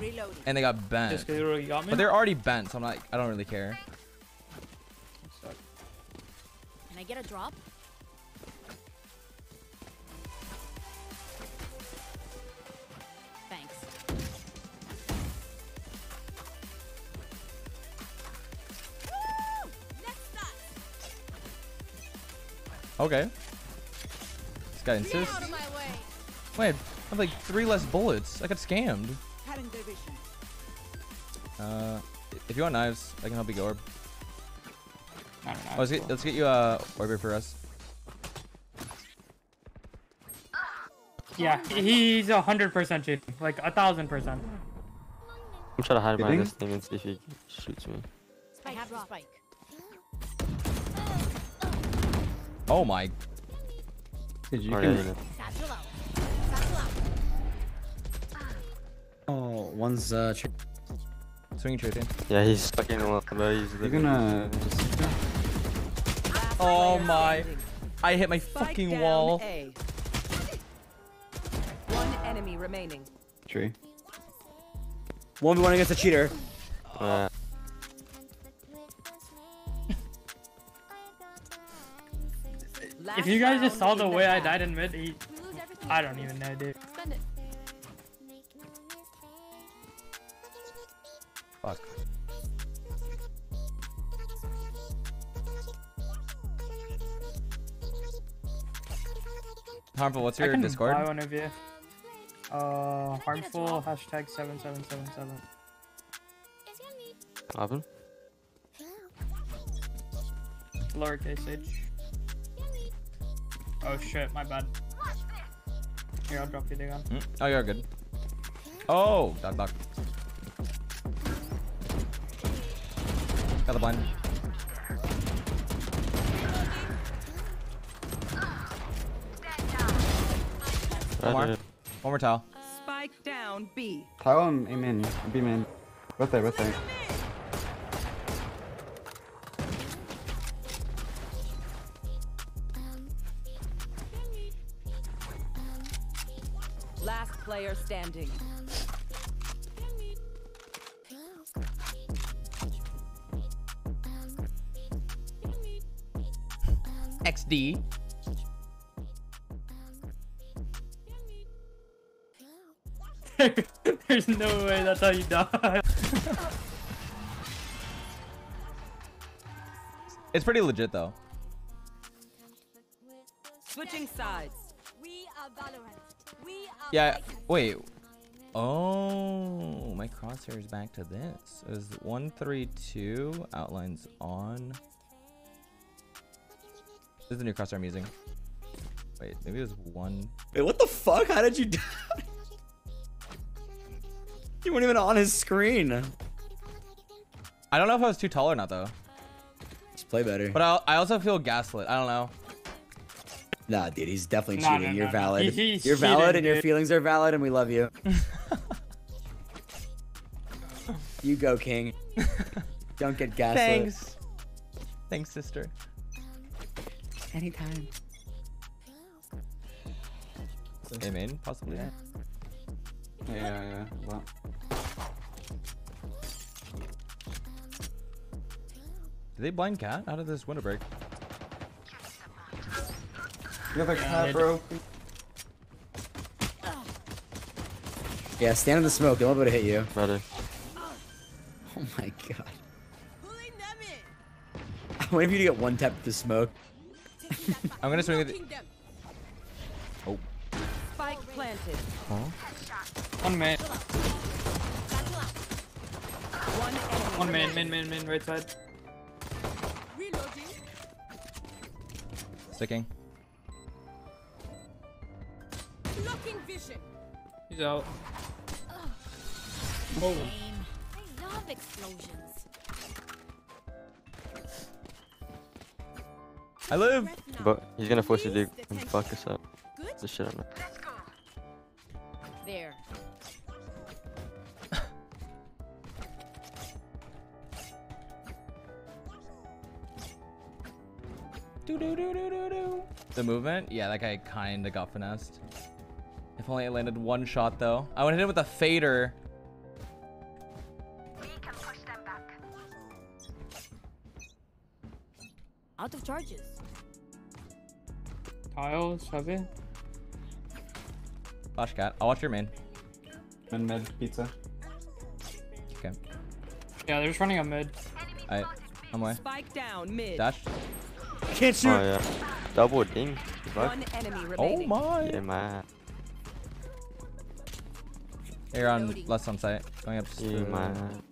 Reloading. And they got bent. Just 'cause you got me? But they're already bent, so I'm like, I don't really care. I get a drop? Thanks. Okay. This guy insists. Out of my way. Wait, I have like three less bullets. I got scammed. Cutting their vision. Uh, if you want knives, I can help you go orb. I don't know. Oh, let's get let's get you uh orb for us. Yeah, he's a hundred percent cheating. Like a thousand percent. I'm trying to hide behind this thing and see if he shoots me. I have the spike. Oh my. Dude, you Oh, can. yeah, you know. Satchel out. Satchel out. Oh, one's uh. Tra- Swinging trading. Yeah, he's fucking one, bro. He's You're gonna. Oh my. I hit my fucking wall. One enemy remaining. Tree. One v one against a cheater. Uh, If you guys just saw the way I died in mid, he, I don't even know, dude. Fuck. Harmful, what's your I can Discord? buy one of you. Uh, harmful hashtag seven seven seven seven. Oven? Lowercase h. Oh shit, my bad. Here, I'll drop you the gun. Mm, Oh, you're good. Oh, dog dog. Got the blind. One more. Right One more towel. Spike down B. Tile and A main. B main. Both there, both there. Last player standing. XD. There's no way that's how you die. It's pretty legit though. Switching sides. We are Valorant. We are Yeah. Wait. Oh, my crosshair is back to this. Is one three two outlines on? This is the new crosshair I'm using. Wait, maybe it was one. Wait, what the fuck? How did you die? You weren't even on his screen. I don't know if I was too tall or not though. Just play better. But I, I also feel gaslit. I don't know. Nah, dude, he's definitely No, cheating. no, You're no, no. valid. He- he's You're valid, cheating, and your feelings are valid, and we love you. you go, King. Don't get gaslit. Thanks. Thanks, sister. Anytime. Hey, man, possibly. Yeah, yeah, yeah. Well, Did they blind cat? out of this window break? you have a Yeah, cat, bro. Yeah, stand in the smoke. They'll be able to hit you. Better. Oh my god. I'm waiting for you to get one tap to the smoke. I'm gonna swing it. Oh. Spike planted. Huh? One main. One enemy. One main, remaining. main, main, main, right side. Reloading. Sticking. Blocking vision. He's out. Oh. I love explosions. I live. But he's gonna force you to and fuck us up. This shit on it. There. The movement? Yeah, that guy kinda got finessed. If only I landed one shot though. I went hit him with a fader. We can push them back. Out of charges. Tiles, heavy. Flash cat. I'll watch your main. Mid mid pizza. Okay. Yeah, they're just running a mid. I I'm away. Spike down mid. Dash. Can't shoot. Oh yeah. Double ding. Fuck. One enemy Oh my. Yeah, man. You're on left on site. Going up. Yeah, to- man.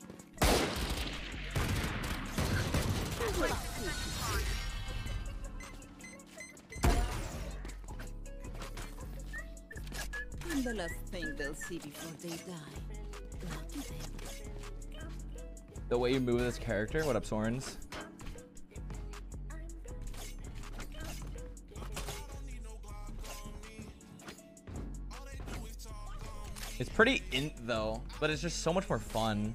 And the last thing they'll see before they die. The way you move this character. What up, Sorens? It's pretty int though, but it's just so much more fun.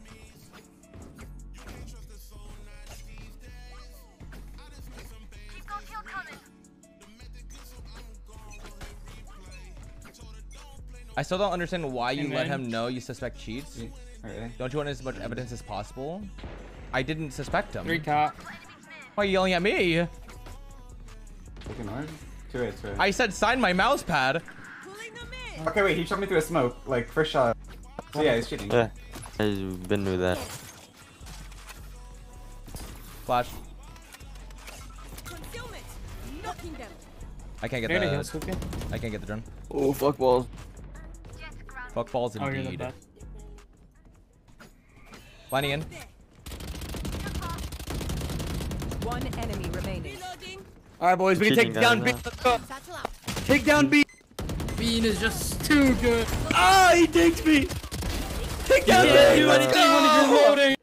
I still don't understand why you let him know you suspect cheats. Don't you want as much evidence as possible? I didn't suspect him. Three cat. Why are you yelling at me? Two A, two A. I said sign my mouse pad. Okay, wait. He shot me through a smoke. Like first shot. So yeah, he's cheating. Yeah. I've been with that. Flash. Concealment. Knocking them. I can't get There it the. is. I can't get the drone. Oh fuck balls. Fuck balls Oh, you're the indeed. best. Lining in. One enemy remaining. All right, boys, we can take Cheating down down B. Let's go. Take down B. Bean is just too good. Ah, he dinked me. Take down Yeah, B. you Let's anything when you're go. loading.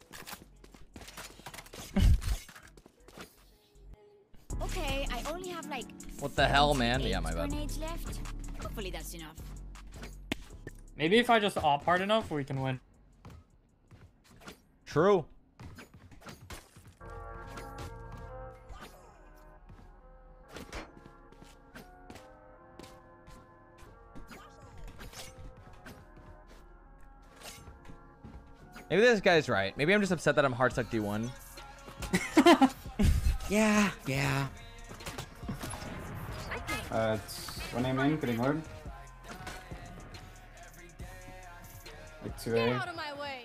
Okay, I only have like What the hell, man? Yeah, my bad. left. Hopefully that's enough. Maybe if I just op hard enough, we can win. True. Maybe this guy's right. Maybe I'm just upset that I'm hard stuck D1. Yeah, yeah. Uh, it's one A main, getting orb. Like two A, Out of my way.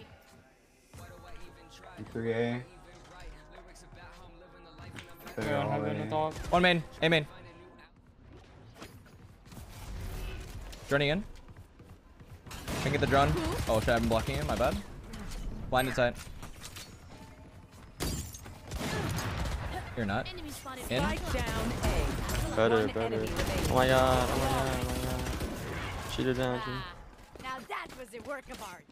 like three A. They're all A. One main. A main. Droning in. Can get the drone. Oh shit, I've been blocking him. My bad. Blinded sight. You're not. In. Spike down A. Better, better. Oh my god, oh my god, oh my god. Shoot her down, too. Ah, now that was a work of art.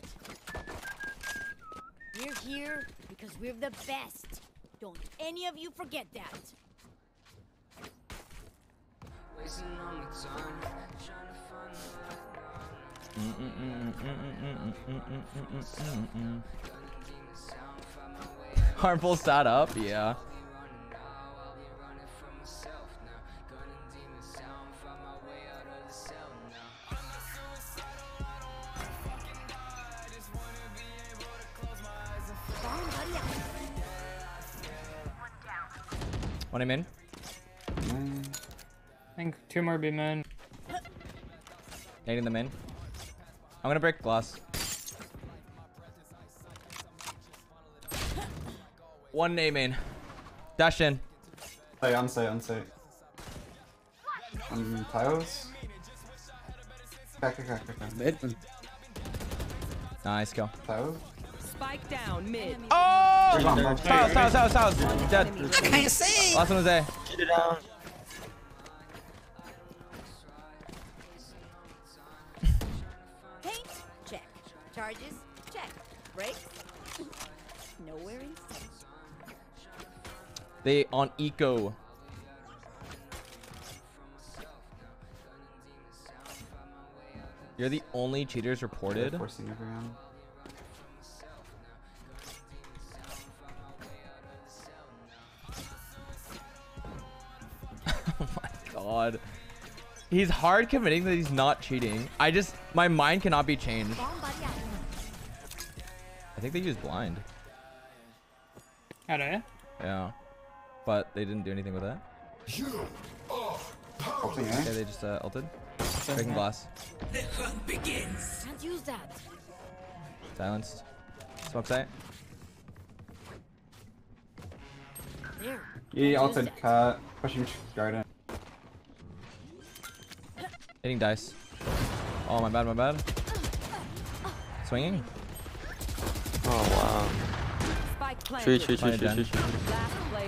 We're here because we're the best. Don't any of you forget that. Harmful stat up, yeah. One him in. Mm, I think two more be men. Nading them in. I'm gonna break glass. One name in. Dash in. Say, on say, on say. Um, tiles. Crack, crack, crack, crack, crack. Mid. Nice kill. Tiles. Spike down mid. Oh! There's one more. House, house, house, house. Dead. I can't see. Last one was A. Shoot it down. Charges? Check. Breaks? Nowhere in sight. They on eco. You're the only cheaters reported. Forcing everyone. oh my god. He's hard committing that he's not cheating. I just my mind cannot be changed. I think they used blind. How do you? Yeah. But they didn't do anything with that. Okay, they just uh, ulted. Breaking glass. The hunt begins. Can't use that. Silenced. Smoke sight. There. He ulted cut, pushing garden. Hitting dice. Oh my bad, my bad. Swinging. Oh wow. Spike Tree, planted. tree, tree, tree, tree, tree.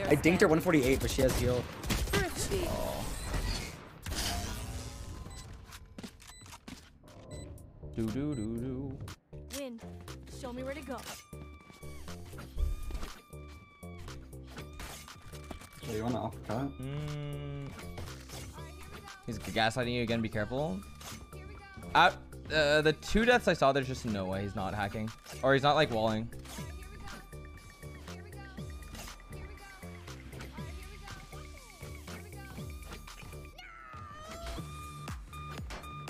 I dinked her 148, but she has heal. Thrifty. Oh. Do do do do. Win. Show me where to go. Yeah, you wanna upcut? Mm. He's gaslighting you again. Be careful. Uh, uh, the two deaths I saw, there's just no way he's not hacking, or he's not like walling.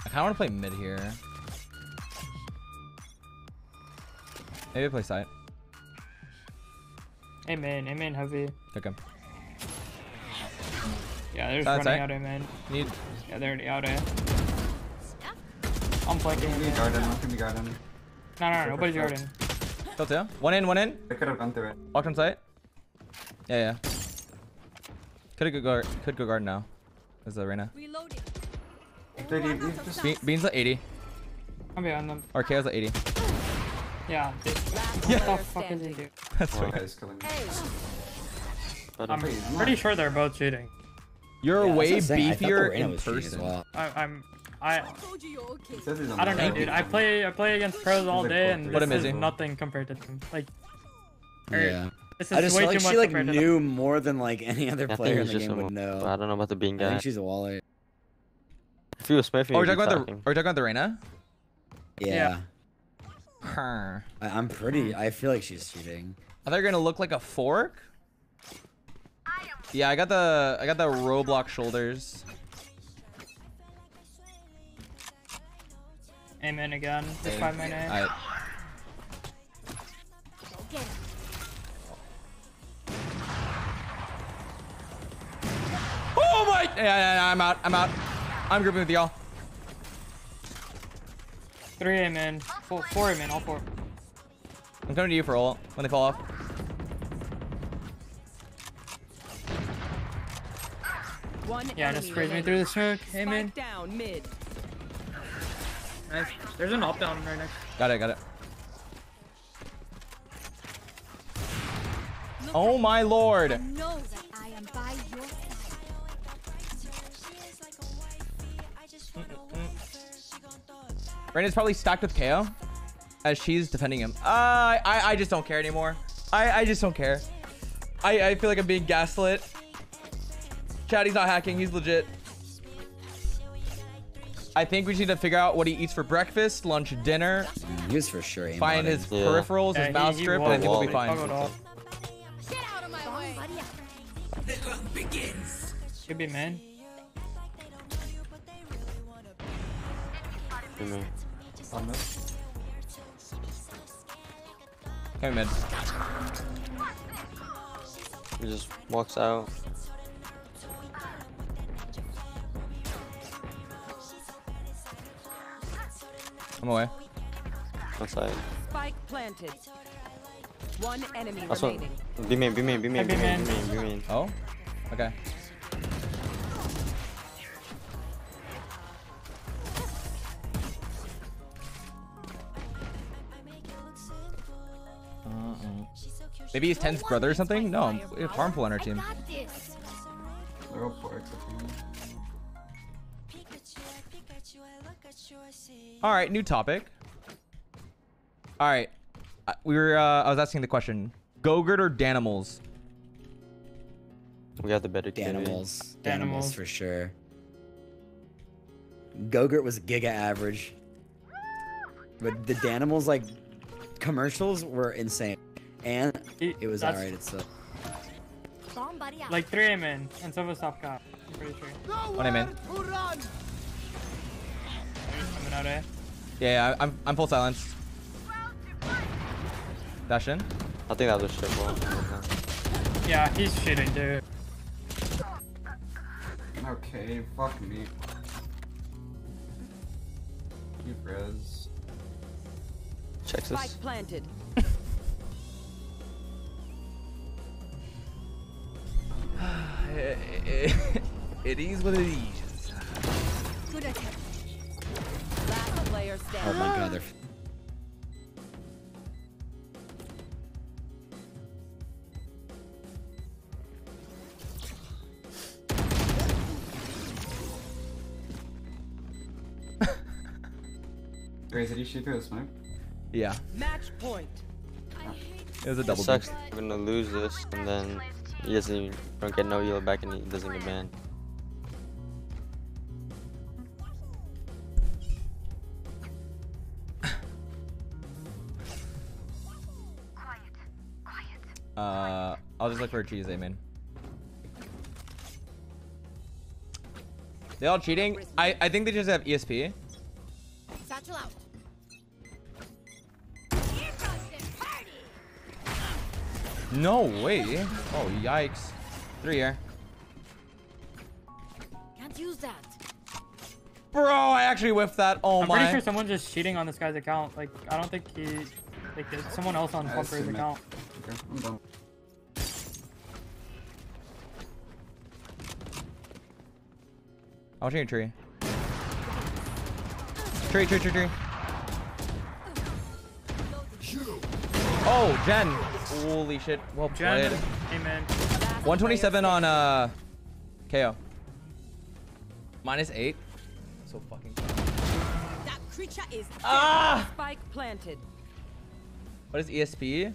I kind of want to play mid here. Maybe I play side. Amen, amen heavy. Okay. Yeah, they're just running side. out amen. Need. Yeah, they're already out eh? I'm flanking. Give me amen. garden, look at me garden. No, no, no, Super nobody's guarding. garden. Still two. One in, one in. I could have gone through it. Walked on site. Yeah, yeah. Could go guard. Could go guard now. There's the arena. Reloading. Dude, you, you Be Bean's at 80. I'm behind them. Or KAY/O's at 80. Yeah. They, Yeah. What the fuck is he doing? That's One right. guy's killing me. I'm pretty sure they're both cheating. You're Yeah, way what I'm saying. I thought the beefier in was cheating as person. well. I, I'm. I. It says he's on I don't know, dude. I play. I play against pros all day, and this a is Mizzy. nothing compared to them. Like. or Yeah. Er, this is I just way felt like too much she like compared them. knew more than like any other I player in the just game would know. I don't know about the bean guy. I think she's a wallet. If he was smithing, Oh, we're he'd talking about the. talking. Are we talking about the Reyna? Yeah. Huh. I, I'm pretty. I feel like she's cheating. Are they gonna look like a fork? Yeah, I got the I got the Roblox shoulders. Amen again. Just five minutes. Alright. Oh my! Yeah, yeah, yeah, I'm out. I'm out. I'm grouping with y'all. Three amen. Four, four amen. All four. I'm coming to you for all when they fall off. One Yeah, enemy just freeze me through the smoke. Amen. Spike down mid. Nice. There's an up down right next. Got it. Got it. Oh my lord! Brandon's probably stacked with KAY/O as she's defending him. Uh, I, I just don't care anymore. I, I just don't care. I, I feel like I'm being gaslit. Chatty's not hacking. He's legit. I think we need to figure out what he eats for breakfast, lunch, dinner. He was for sure. aimbotting. Find his Yeah. peripherals, Yeah, his he- mouse he strip, and I think we'll be fine. toggled. Get out of my way. The hunt begins. Should be man. Give me. On this. Mid. He just walks out. I'm away. Outside. Spike planted. One enemy That's what. remaining. Be main, be main, be main, be be main, main. be main, be main. Oh? Okay. Uh-uh. Maybe he's Ten's brother or something? No, we have Harmful on our team. Got this. They're all four except All right, new topic. All right. Uh, We were. Uh, I was asking the question: Gogurt or Danimals? We got the better Danimals. Danimals. For sure. Gogurt was giga average. But the Danimals like commercials were insane. And it was alright itself. Like three men and so was top cop. I'm pretty sure. One aim in. Coming out eh? Yeah, yeah, I'm. I'm full silence. Dash in. I think that was shit ball. Yeah, he's shitting, dude. Okay, fuck me. You res. Check Spike planted. it is what it is. Good attempt. Last player Oh my god, they're Grace, did you shoot through the smoke? Yeah, Match point. Ah. it was a It double. sucks. dip. We're gonna lose this, and then he doesn't even don't get no yellow back, and he doesn't get banned. Uh, I'll just look for a cheese aim in. They all cheating? I I think they just have ESP. Satchel out. No way. Oh yikes. Three here. Can't use that. Bro, I actually whiffed that. Oh I'm my. pretty sure someone's just cheating on this guy's account. Like, I don't think he, like, someone else on I Flupper's account. Okay, I'm done. I'm watching a tree. Tree, tree, tree, tree. Oh, Jen. Holy shit. Well Jen, played. amen. 127 on uh KAY/O. Minus eight. So fucking. That creature is Ah! dead. Spike planted. What is ESP?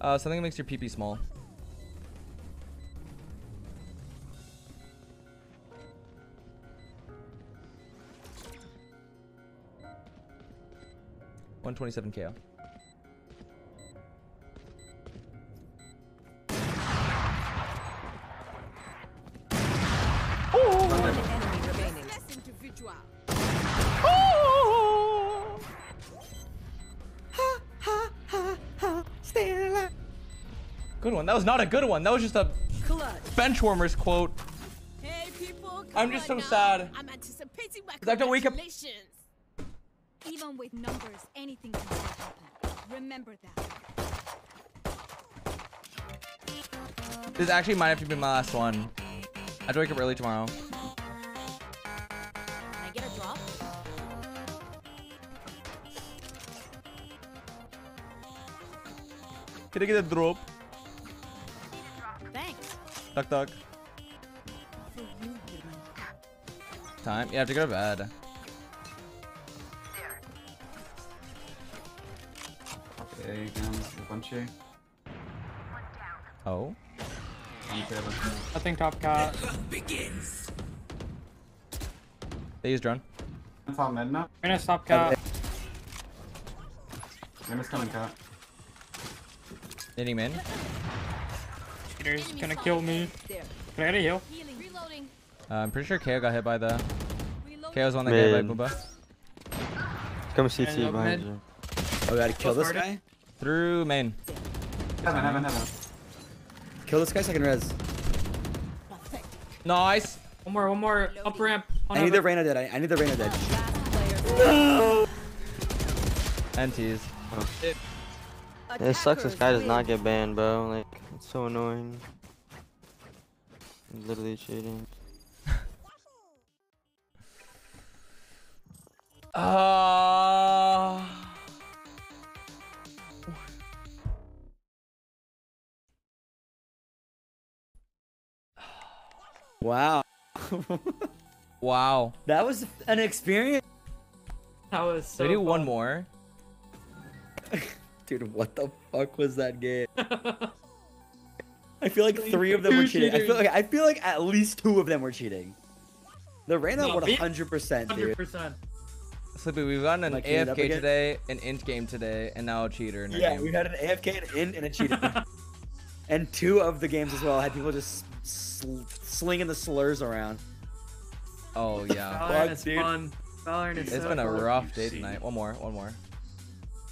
Uh, something that makes your PP small. One twenty-seven KAY/O. One. Good one. That was not a good one. That was just a Clutch. benchwarmers quote. Hey people, I'm just so sad. I'm anticipating my I have to wake up-. Even with numbers, anything can still happen. Remember that. This actually might have to be my last one. I have to wake up early tomorrow. Can I get a drop? Can I get a drop? Thanks. Duck duck. For you, human. Time. You have to go to bed. Okay, again, a bunch here. Oh. Bunch here. I think top cat. They use drone. It's all mid now. Gonna stop cat. Minus coming cut. Hitting him in. Cheater's gonna kill me. There. Can I get a heal? Uh, I'm pretty sure KAY/O got hit by the. KAY/O's one that got hit by Mid. Booba. Come CT And behind mid. you. Oh, we gotta kill this guy? Through main. Heaven, heaven, heaven. Kill this guy second I can res. Nice. One more, one more. Up ramp. I need the Reyna dead. I, I need the Reyna dead. And tease. It sucks this guy does not get banned, bro. Like, it's so annoying. He's literally cheating. Uh. Wow. Wow. That was an experience. That was so. They do one more. Dude, what the fuck was that game? I feel like three of them were cheating. I feel like I feel like at least two of them were cheating. The Reyna No, would 100%, dude. 100%. Sleepy, we've gotten an Like, AFK today, an int game today, and now a cheater. In our Yeah, game. we had an AFK, an in, and a cheater. and two of the games as well had people just sl- slinging the slurs around. Oh yeah. Valorant Fuck, is dude. fun. Valorant is It's so been a fun. rough day tonight. One more, one more.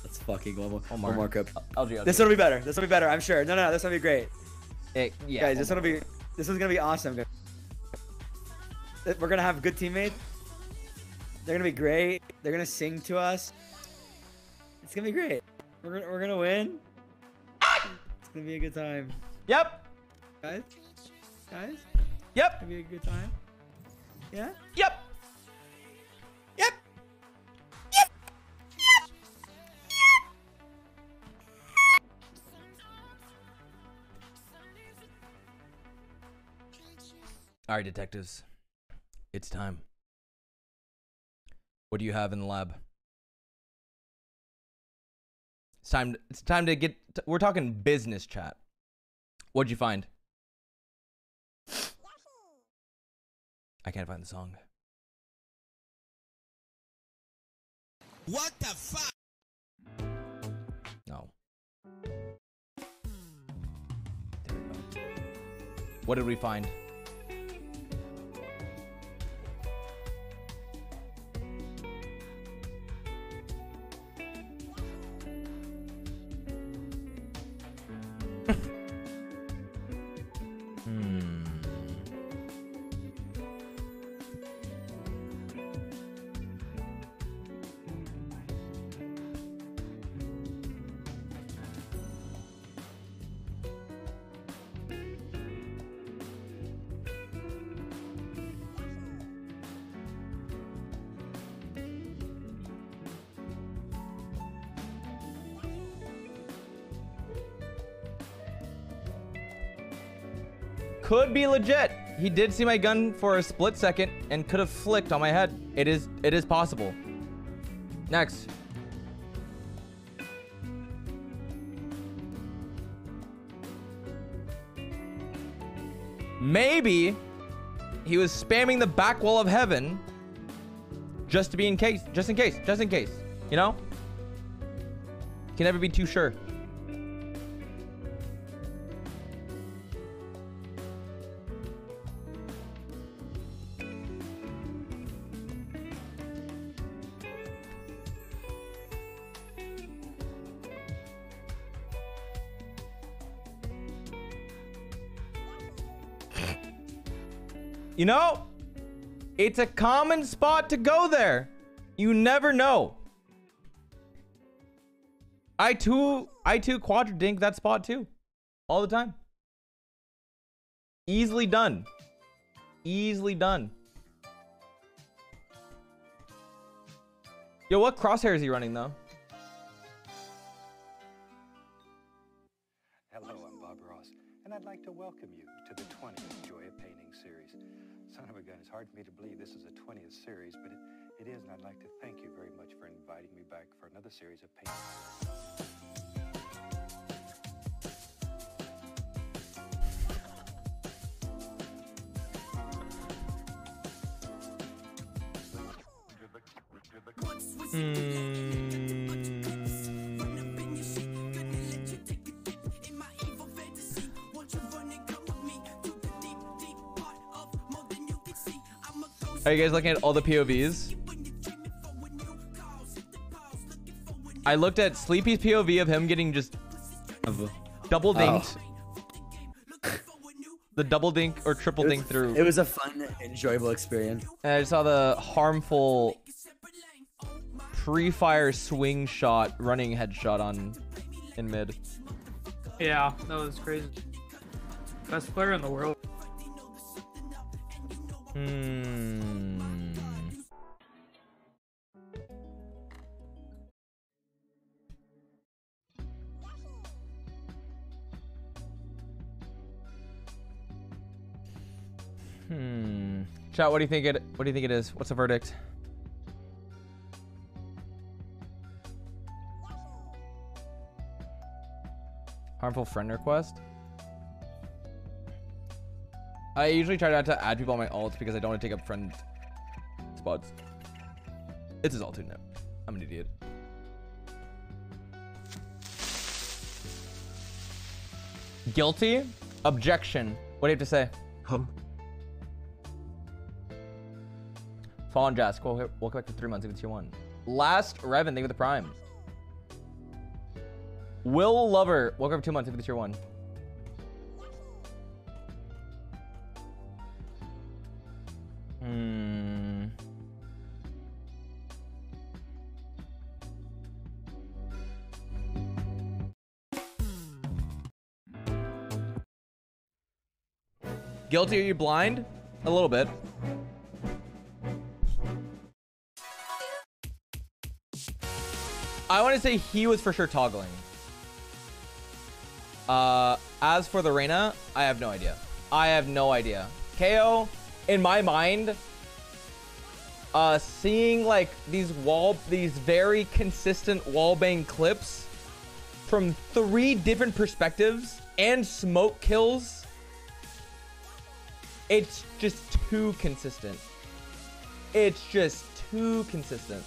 Let's fucking go. One more, One one more. more cup. LG, This one will be better. This will be better. I'm sure. No, no, no. This will be great. It, yeah, Guys, this one will be. This one's gonna be awesome. We're gonna have good teammates. They're gonna be great. They're gonna sing to us. It's gonna be great. We're gonna, we're gonna win. It's gonna be a good time. Yep. Guys. Guys. Yep. Be a good time. Yeah. Yep. Yep. Yep. All right, detectives. It's time. What do you have in the lab? It's time. It's time to get. we're talking business chat. What'd you find? I can't find the song. What the fuck? No. What did we find? Legit. He did see my gun for a split second and could have flicked on my head. It is it is possible. Next. Maybe he was spamming the back wall of heaven just to be in case, just in case, just in case. You know? Can never be too sure. It's a common spot to go there. You never know. I too, I too quadradink that spot too, all the time. Easily done. Easily done. Yo, what crosshair is he running though? Hello, I'm Bob Ross, and I'd like to welcome you to the 20th hard for me to believe this is the 20th series, but it, it is, and I'd like to thank you very much for inviting me back for another series of paintings. Hmm. Are you guys looking at all the POVs? I looked at Sleepy's POV of him getting just double oh. dinked. The double dink or triple It was- dink through. It was a fun, enjoyable experience. And I saw the harmful pre-fire swing shot, running headshot on in mid. Yeah, that was crazy. Best player in the world. Hmm. Hmm. Chat, what do you think it what do you think it is? What's the verdict? Harmful friend request. I usually try not to add people on my alt because I don't want to take up friend spots. It's his alt, no. I'm an idiot. Guilty? Objection. What do you have to say? Hum. Fallen Jask. Welcome welcome back to three months. Even tier one. Last Revan. Thank you for the prime. Will Lover. Welcome for two months. For tier one. Guilty? Are you blind? A little bit. I want to say he was for sure toggling. Uh, as for the Reyna, I have no idea. I have no idea. KAY/O, in my mind, uh, seeing like these wall, these very consistent wallbang clips from three different perspectives and smoke kills, it's just too consistent. It's just too consistent.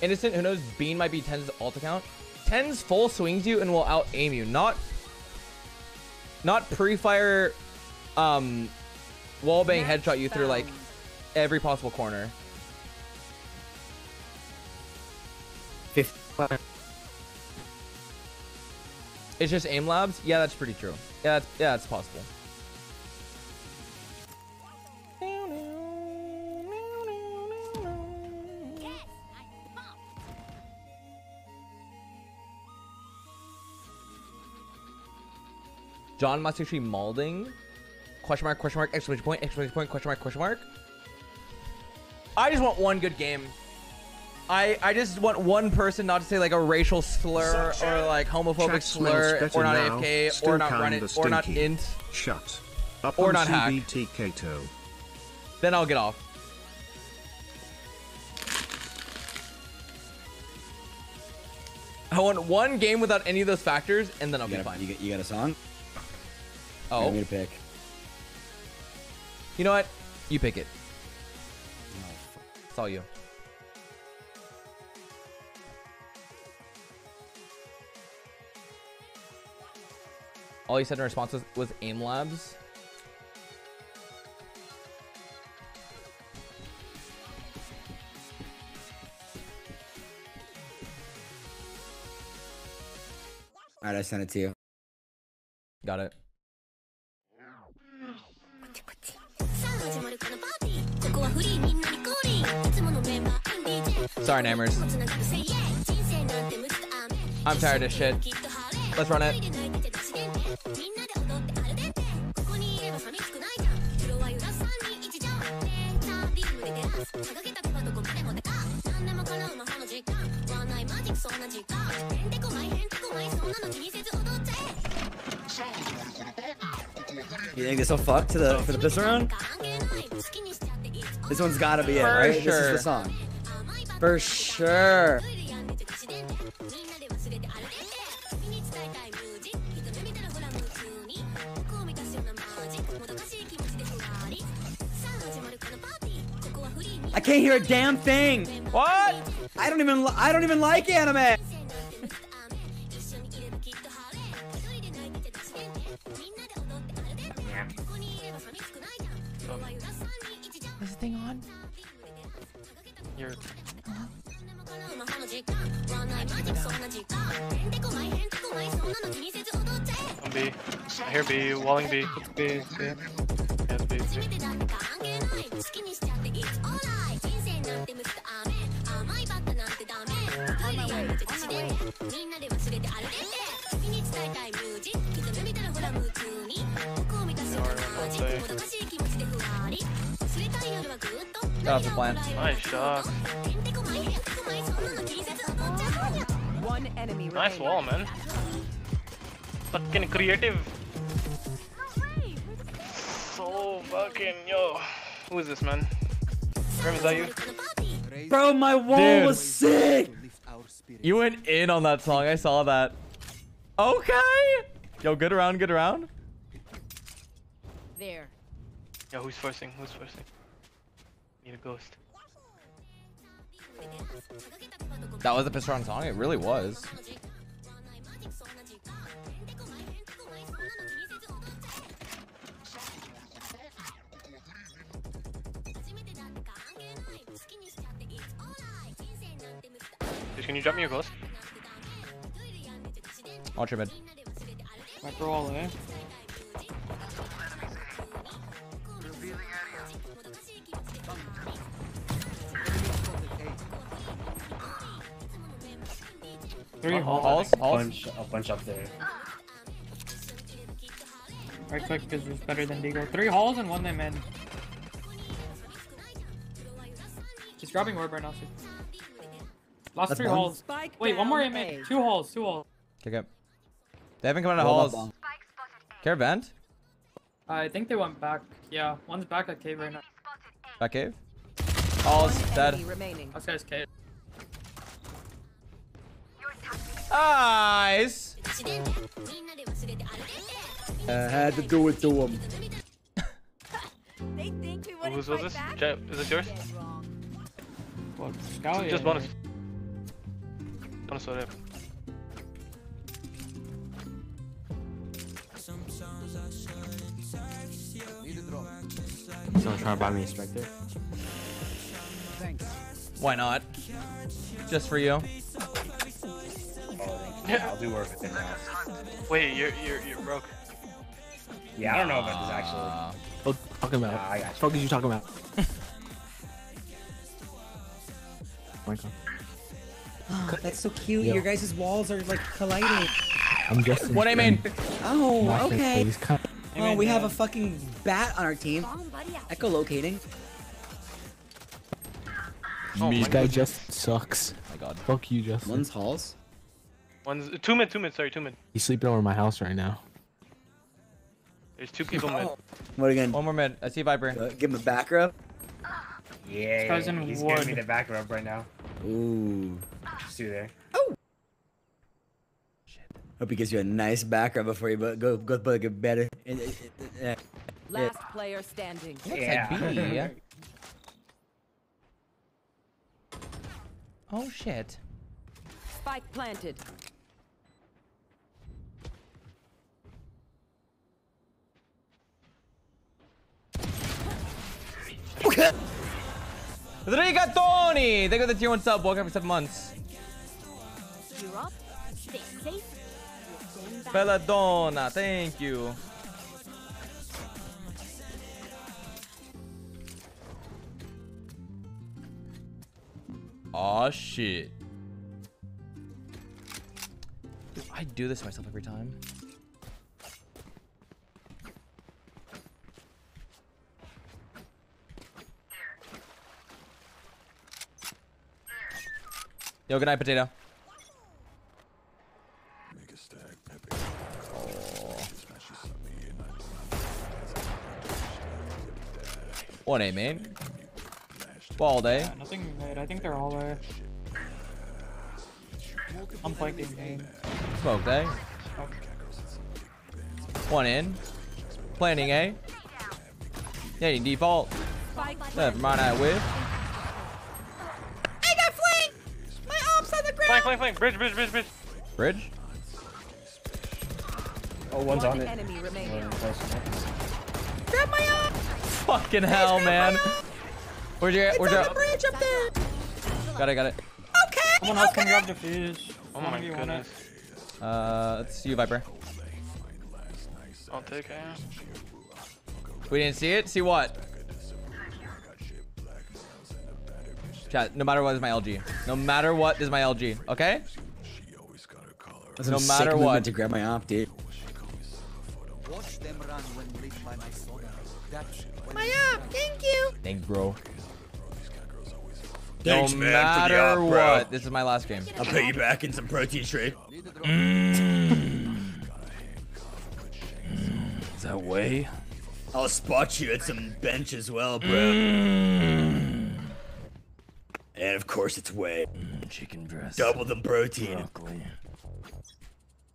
Innocent, who knows Bean might be TenZ's alt account. TenZ's full swings you and will out aim you. Not not pre-fire um wallbang headshot you through like every possible corner. It's just aim labs? Yeah, that's pretty true. Yeah, that's yeah, that's possible. John Masayoshi Malding? Question mark, question mark, exclamation point, exclamation point, question mark, question mark. I just want one good game. I I just want one person not to say like a racial slur or like homophobic Chat slur or not now, AFK still or not run kinda it or not stinky. int Shut. Up or on not hack. CBT Kato. Then I'll get off. I want one game without any of those factors, and then I'll You be got, a, fine. you, you got a song? Oh. You want me to pick? You know what? You pick it. Oh, it's all you. All you said in response was, was aim labs. Alright, I sent it to you. Got it. Sorry, Namers. I'm tired of shit. Let's run it. みんなで踊ってここにいないじゃんはす3人1じレビームですたも何でもの時間マジックそんな時間そんなの気にせず踊っゃ You think this will fuck to the for the pistol round? This one's gotta be it, right? Sure. This is the song. For sure. Can't hear a damn thing. What? I don't even li- I don't even like anime. Is the thing on? You're. On B. I hear B. Walling B. B. B. Yes, B. B. Got off the plan. Nice shot. One enemy Nice wall, man. Fucking creative. So fucking yo. Who is this man? Grim, is that you? Bro, my wall Dude. was sick. You went in on that song. I saw that. Okay. Yo, good around, good around. There. Yo, who's forcing? Who's forcing? Need a ghost. That was a piss song. It really was. Can you drop me your ghost? Watch your mid. Micro all eh? Three halls. Halls, halls. Bunch, a bunch up there. Right click because it's better than Deagle. Three halls and one they mid. He's dropping orb right now. So. Last That's three one. halls. Wait, one more in mid. Two halls. Two halls. Kick up. They haven't come out of Roll up Care vent? I think they went back. Yeah, one's back at cave right now. Back cave? Halls, dead. Enemy remaining. This guy's cave. Nice. I had to do it to him. They think we Who's was this? back? Jab, is this yours? What? Scout? Just yeah. Bonus. Bonus whatever. Someone trying to buy me a Spectre? Why not? Just for you. Oh, I'll do work with it now. Wait, you're you're you're broke. Yeah, I don't know about this actually. Uh, what talking about? Nah, I got What fuck are you talking about? Michael. That's so cute. Yo. Your guys' walls are like colliding. I'm just. What I mean? Oh, okay. Oh, we have a fucking bat on our team. Echolocating. Oh, This guy just sucks. my god. Fuck you, Justin. One's halls. One's two mid, two mid. Sorry, two mid. He's sleeping over my house right now. There's two people mid. What again? One more mid. I see Viper. Uh, give him a back rub. Yeah, guy's yeah, in he's wood. giving me the back rub right now. Ooh. Just two there. Oh. Hope he gives you a nice back rub before you bu- go go bug it better. Last player standing. Looks Yeah. like B. Oh shit. Spike planted. Rigatoni! Thank you for the tier 1 sub. Welcome for 7 months. You're up. Stay safe. Belladonna, thank you. Aw, shit. I do this myself every time. Yo, good night, potato. One A main. Ball day. Yeah, nothing mid. I think they're all there. I'm flanking game. Smoke day. One in. Planning A. Yeah, default. Never mind, I whiff. Flank, flank, flank. Bridge, bridge, bridge, bridge. Bridge. Oh, one's One on it. enemy remaining. One close enough. Grab my op! Fucking hell, man. Where'd you? It's Where'd you? bridge up there! Got it, got it. Okay! Someone else okay. can grab the fuse. Oh my One of you want it. goodness. Uh, it's you, Viper. I'll take it. We didn't see it. See what? Chat. No matter what, this is my LG. No matter what, this is my LG. Okay? That's No matter sick what. to grab my op, dude. Watch them run when lit by my soda. My op! Thank you! Thanks, bro. Thanks, no man, for the matter op, bro. what, this is my last game. I'll pay you back in some protein shake. Is that way? I'll spot you at some bench as well, bro. Mm. And of course it's way. Mm, chicken breast. Double the protein. Broccoli.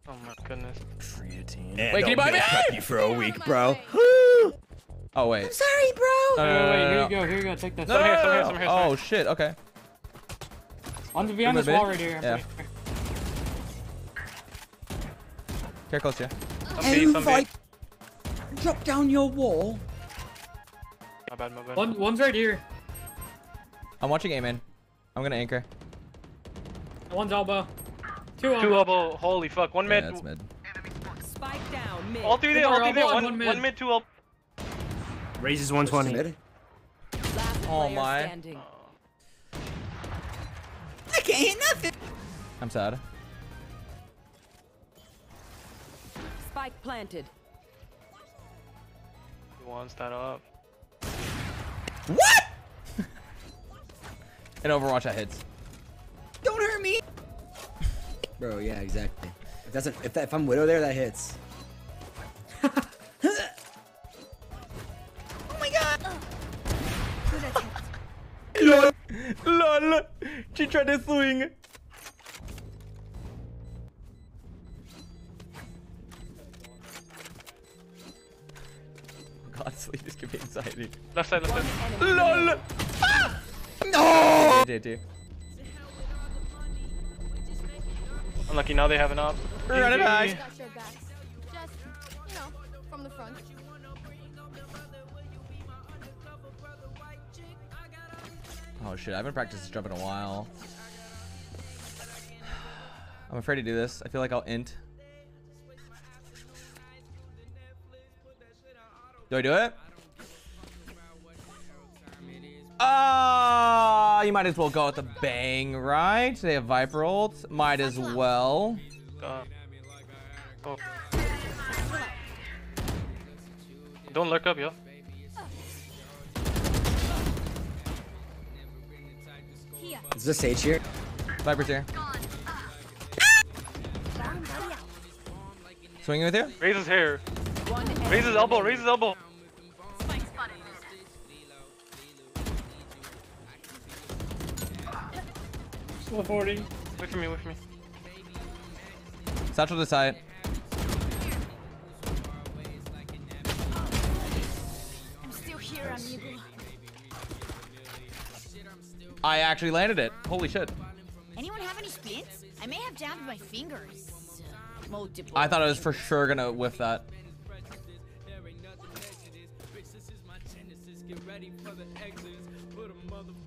Oh my goodness. Creatine. And Wait, can you buy me? meal prep you for a week, bro. Oh, oh wait. Sorry, bro. No, no, Wait, no, wait, here no. you go, here you go, take this. No, no, here, some no, here, some here, some Oh shit. Okay. On the behind this wall right here. I'm Yeah. pretty sure. Care close to you. Some B, some B. Invite- Drop down your wall. My bad, my bad. One, one's right here. I'm watching A man. I'm gonna anchor. One's elbow. Two elbow. Two elbow. Holy fuck. One Yeah, mid. that's mid. Spike down mid. All three there. Two All more three there. elbow One, and one mid. one mid, two elbow. Raises 120. Mid? Last Oh my. standing. I can't hit nothing. I'm sad. Spike planted. He wants that up. What? In Overwatch, that hits. Don't hurt me. Bro, yeah, exactly. If that's a, if that, if I'm widow there, that hits. oh my god. LOL. LOL. She tried to swing. God, sleep is giving anxiety. Left side, left side. LOL. No. JT. Unlucky now they have an op. Run it back. Got your backs. Just, you know, from the front. Oh shit, I haven't practiced this jump in a while. I'm afraid to do this. I feel like I'll int. Do I do it? Ah, you might as well go with the bang, right? They have Viper ult. Might as well. Uh, oh. Don't lurk up, yo. Is this Sage here? Viper's here. Swinging with you? Raise his hair. Raise his elbow. remaining. Raise his elbow. Still 40. Wait for me. Wait for me. Satchel to side. I'm still here, amigo. I actually landed it. Holy shit. Anyone have any splints? I may have jammed my fingers. Multiple. I thought I was for sure gonna whiff that.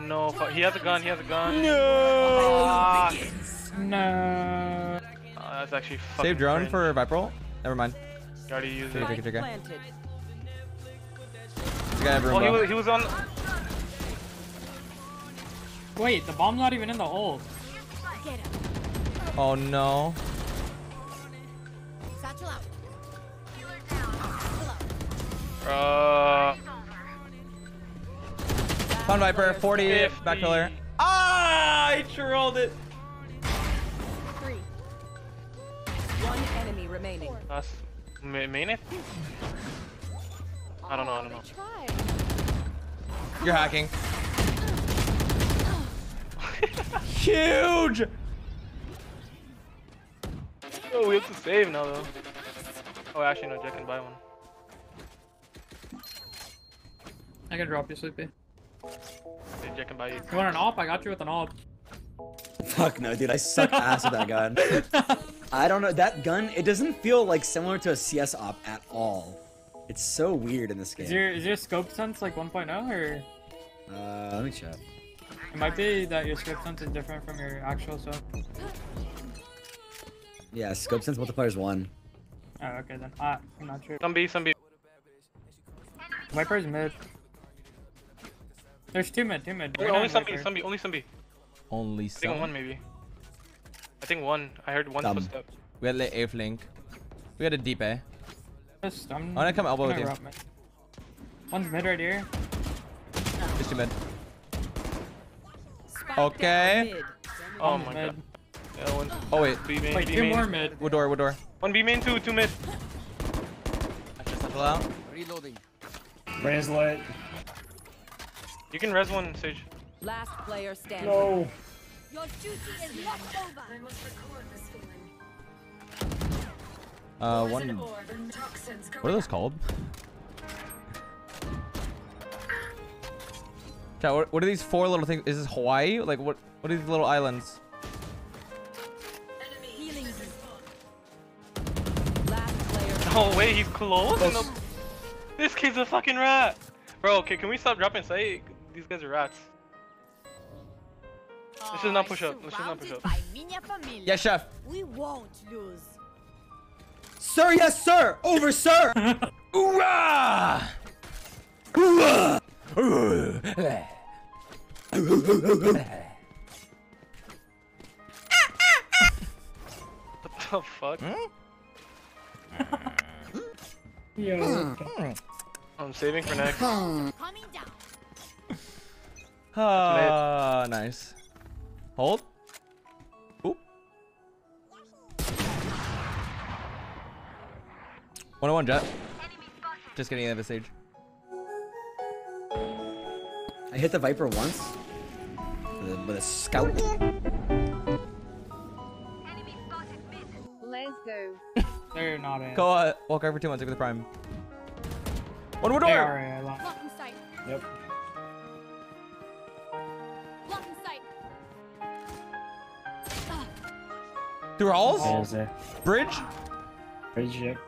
No, he has a gun. He has a gun. No. Ah, No. ah, that's actually fucking Save drone cringe. for Viper? Never mind. You already used it. it, take it, take it. Planted. This guy have room Oh, he was, he was on. Wait, the bomb's not even in the hole. Get him. Oh no. Satchel out. Uh, Fun Viper, 40 back pillar. Ah, I trolled it. Three. One enemy remaining. that's ma- main it. I don't know. I don't know. You're hacking. Huge. Oh, we have to save now though. Oh, actually no. Jack can buy one. I can drop you, Sleepy. Yeah, Jack can buy you. You want an op? I got you with an op. Fuck no, dude. I suck ass with that gun. I don't know. That gun, it doesn't feel like similar to a CS op at all. It's so weird in this Is game. your is your scope sense like 1.0 or Uh, let me check. it might be that your scope sense is different from your actual scope. Yeah, scope sense multiplier is one. Oh, okay then. Ah, I'm not sure. Some B, some B. Viper's mid. There's two mid, two mid. Only, Right only now, some B, some B, only some B. Only I think one maybe. I think one. I heard one Dumb. footstep. We had late A flank. We had a deep A. Just, I'm I'm gonna come elbow with gonna you. route mid. One's mid right here. Just two mid. Okay. mid. Oh my mid. god. Yeah, one. Oh wait. B main, Wait, B two main. more mid. What door? What door? One B main, two, two mid. Settle out. Reloading. Raise light. You can res one, Sage. Last player standing. No. Your duty is not over. I must record this feeling. Uh, one. What are those called? Chat, what, what are these four little things? Is this Hawaii? Like, what? What are these little islands? Healing you. No way, he's close. No. This kid's a fucking rat. Bro, okay, can we stop dropping sight? These guys are rats. Let's oh, not push up. Let's not push up. By minha família. Yes, chef. We won't lose. Sir, yes, sir. Over, sir. Hoorah! What the fuck? Hmm? Yo. I'm saving for next. Coming down. Ah, nice. Hold. Oop. One on one Jett. Just getting out of stage. I hit the Viper once with a, with a scout. Let's go. They're not in. Go, uh, walk over two months with the prime. One more They door. are in. I lost. Lock in sight. Yep. Through halls? There's a Bridge? bridge. Yep.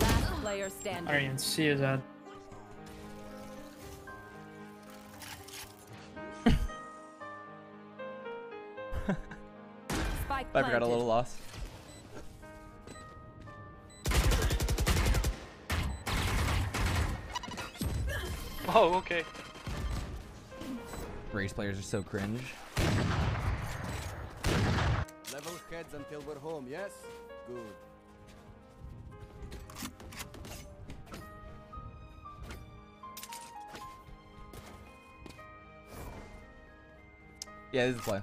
Last player I standing. don't see his head. Spike I got a little lost. Oh, okay. Raze players are so cringe. Heads until we're home, yes? Good. Yeah, this is the play.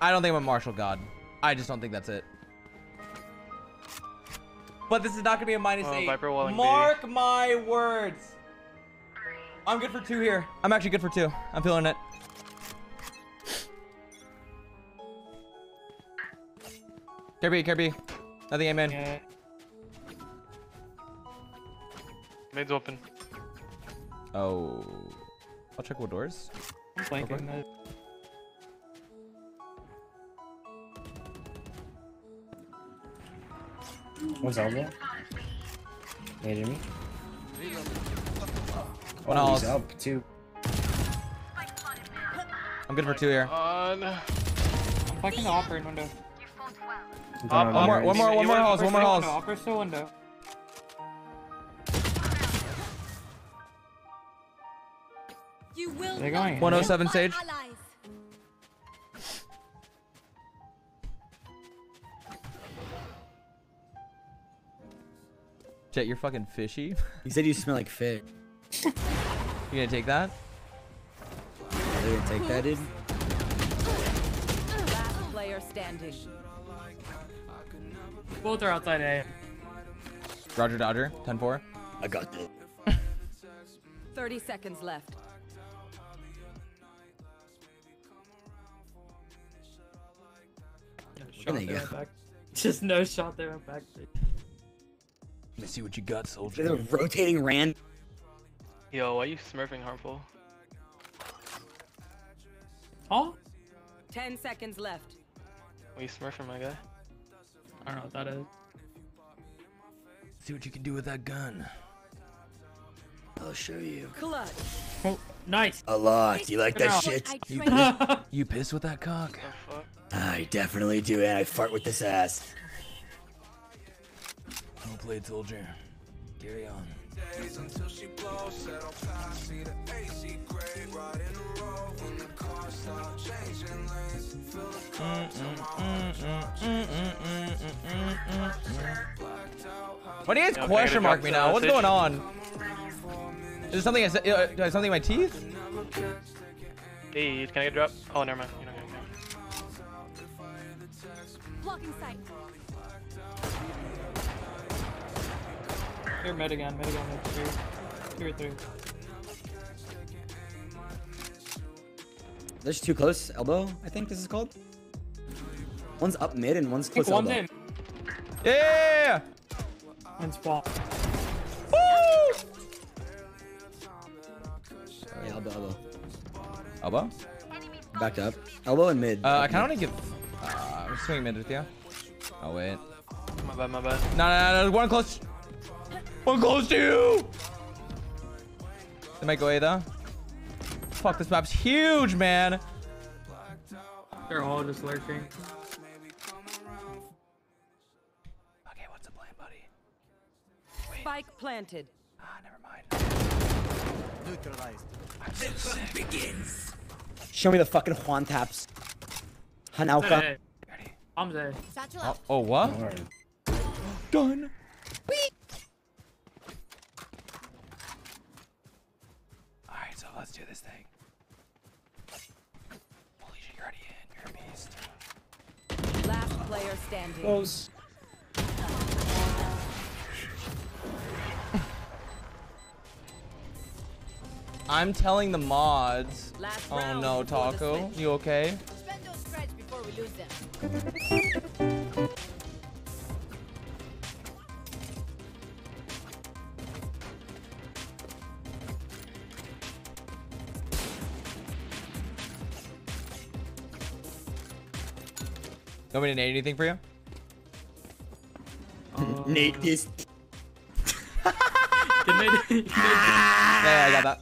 I don't think I'm a martial god. I just don't think that's it. But this is not gonna be a minus Oh, eight. Viper walling B. Mark my words. I'm good for two here. I'm actually good for two. I'm feeling it. Kirby, Kirby. Nothing, amen. Yeah. Mid's open. Oh. I'll check what doors. I'm flanking Okay. What's elbow? Near me. One Oh, else. up too. I'm good for two here. On. I'm flanking the upper in window. Up, One more, one more, one more halls, one more halls. Window, upper still window. You will They're going 107 my Sage. allies. Jett, you're fucking fishy. You said you smell like fish. You gonna take that? You gonna take that, dude? Last player standing. Both are outside A. Roger Dodger, 10-4. I got this. 30 seconds left. There you. Back. Just no shot there back. Let me see what you got, soldier. There's a rotating rand. Yo, why are you smurfing harmful? Oh? 10 seconds left. Are you smurfing, my guy? I don't know what that is. See what you can do with that gun. I'll show you. Clutch. Oh, nice. A lot. You like that shit? You piss, you piss with that cock? I definitely do, and I fart with this ass. Well played, soldier. Carry on. Days until she blows. Said I'll pass, see the AC grade in a row. When the car stop changing lanes, feel the cups on my I question get mark me now? the What's going on? Is there something I said? Uh, something in my teeth? Hey, can I get a drop? Oh, never mind. You're not gonna Blocking sight. You're mid again, mid again, mid three. Two or three. There's too close elbow. I think this is called. One's up mid and one's close one's elbow. in. Yeah! And spawn. Yeah, elbow, elbow. Elbow? Backed up. Elbow and mid. Uh, I kind of want to give. Uh, I'm swinging mid with you. Oh wait. My bad, my bad. No, no, no, no, one close. One close to you. They might go A though. Fuck, this map's huge, man. They're all just lurking. Okay, what's the plan, buddy? Spike planted. Ah, never mind. Neutralized. begins. Show me the fucking Juan taps. Hanauka. Bombs A. Satchel Oh, out. oh what? Done. Alright, so let's do this thing. Holy shit, you're already in. You're a beast. Last player standing. Close. I'm telling the mods. Last Oh round no, before the Taco. switch. You okay? want me to nade anything for you? Nate this. Can they, can they, Yeah, yeah, I got that.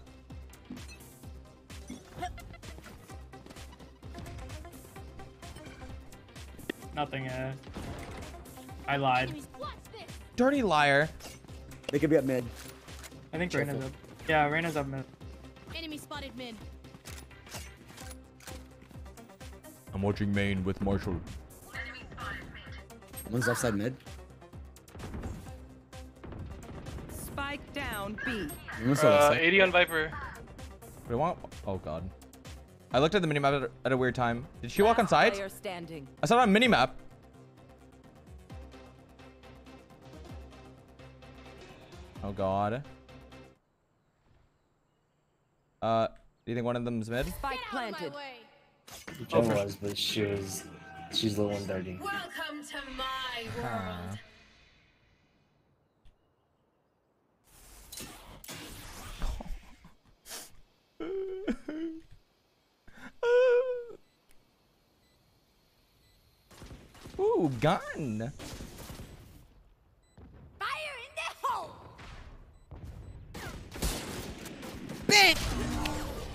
nothing, uh. I lied. Enemies, what's this? Dirty liar. They could be up mid. I think Careful. Reyna's up. Yeah, Reyna's up mid. Enemy spotted mid. I'm watching main with Marshall. One's left side mid. Spike down B. One's still left Uh, side. 80 on Viper. Wait, want? Oh god. I looked at the minimap at a, at a weird time. Did she walk on Last site? Standing. I saw it on minimap. Oh god. Uh, do you think one of them's mid? Spike planted. Jen was, but she was. She's the one dirty. Welcome to my Huh. Ooh, gun. Fire in the hole! Bang!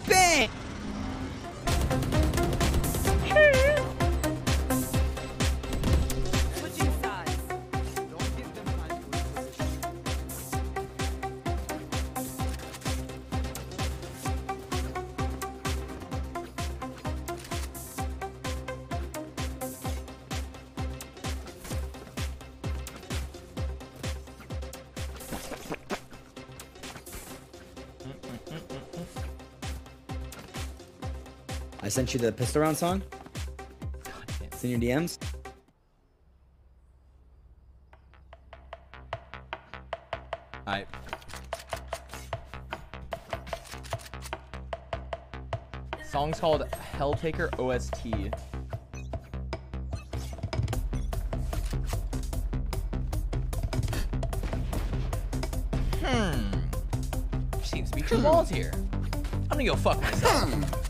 Bang! Sent you the pistol round song. It's in your DMs. Alright. Song's called Helltaker OST. Hmm. Seems to be two walls here. I'm gonna go fuck myself.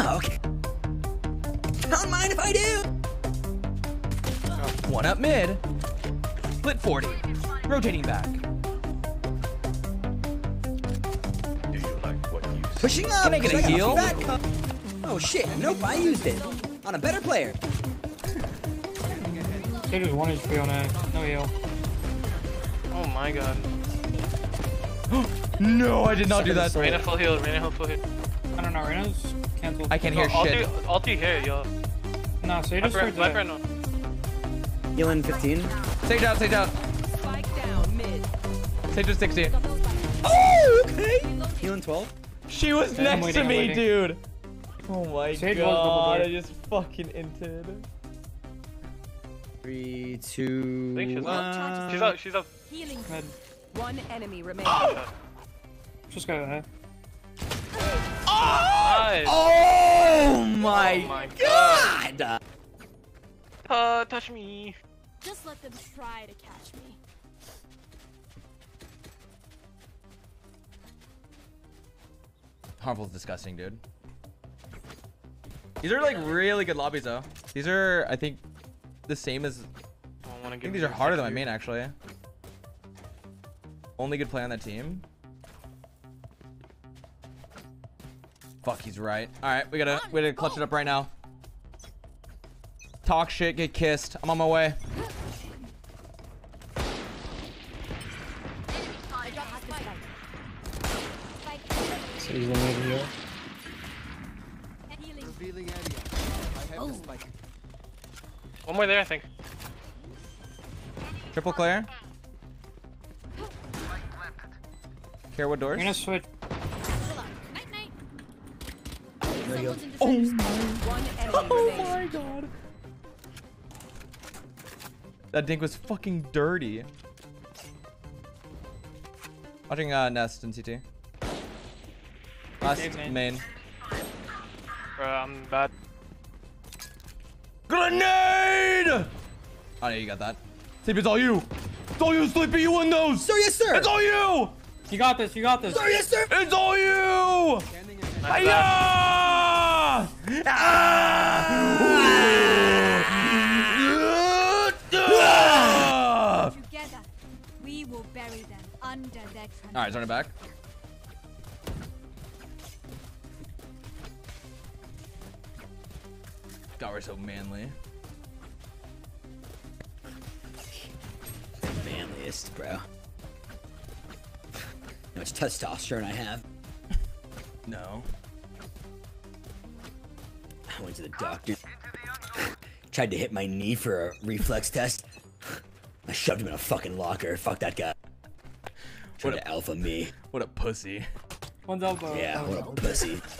Oh, okay. Don't mind if I do. Oh, one up mid. Split 40. Rotating back. Do you like what you see? Pushing up. Can I get a 'cause heal? fat cup. Oh shit! Nope, I used it on a better player. Kid is 1 HP on A. No heal. Oh my god. No, I did not do that. Reyna full heal, Reyna full heal. I don't know. Reyna's canceled. I can hear all shit. Three, all three here, yo. No, so you just Viper, heard Viper, the... Healing 15. Sage out, sage out. Spike down mid. Sage is 60. Oh, okay. Healing 12. She was Yeah, next to waiting, I'm me, dude. Oh my Sage god. I just fucking inted. Three, two, she's one. up. She's up, she's up. Healing. One enemy remaining. Just go ahead. Nice. Oh my, Oh my god. Uh, touch me. Just let them try to catch me. Harmful's disgusting, dude. These are like really good lobbies though. These are, I think, the same as. I I think these are harder than my main actually. Only good play on that team. Fuck, he's right. All right, we gotta, we gotta clutch it up right now. Talk shit, get kissed. I'm on my way. I dropped the spike. So he's gonna here. Healing. Revealing area. I have the spike. One more there, I think. Triple clear. Care what doors? Reyna switch. There you go. Oh One enemy Oh my god. That dink was fucking dirty. Watching uh, Nest and CT. Last Save main. main. Bro, I'm bad. Grenade! Oh, yeah, you got that. Sleepy, it's all you. It's all you, Sleepy. You win those. Sir, yes, sir. It's all you. You got this. You got this. Sir, yes, sir. It's all you. Standing. Nice Hiya! Together, we will bury them under their. All right, turn it back. God, we're so manly. Manliest, bro. How much testosterone I have. No. I went to the doctor. Tried to hit my knee for a reflex test. I shoved him in a fucking locker. Fuck that guy. Tried What a- to alpha me. What a pussy. One's elbow. Yeah, what a pussy.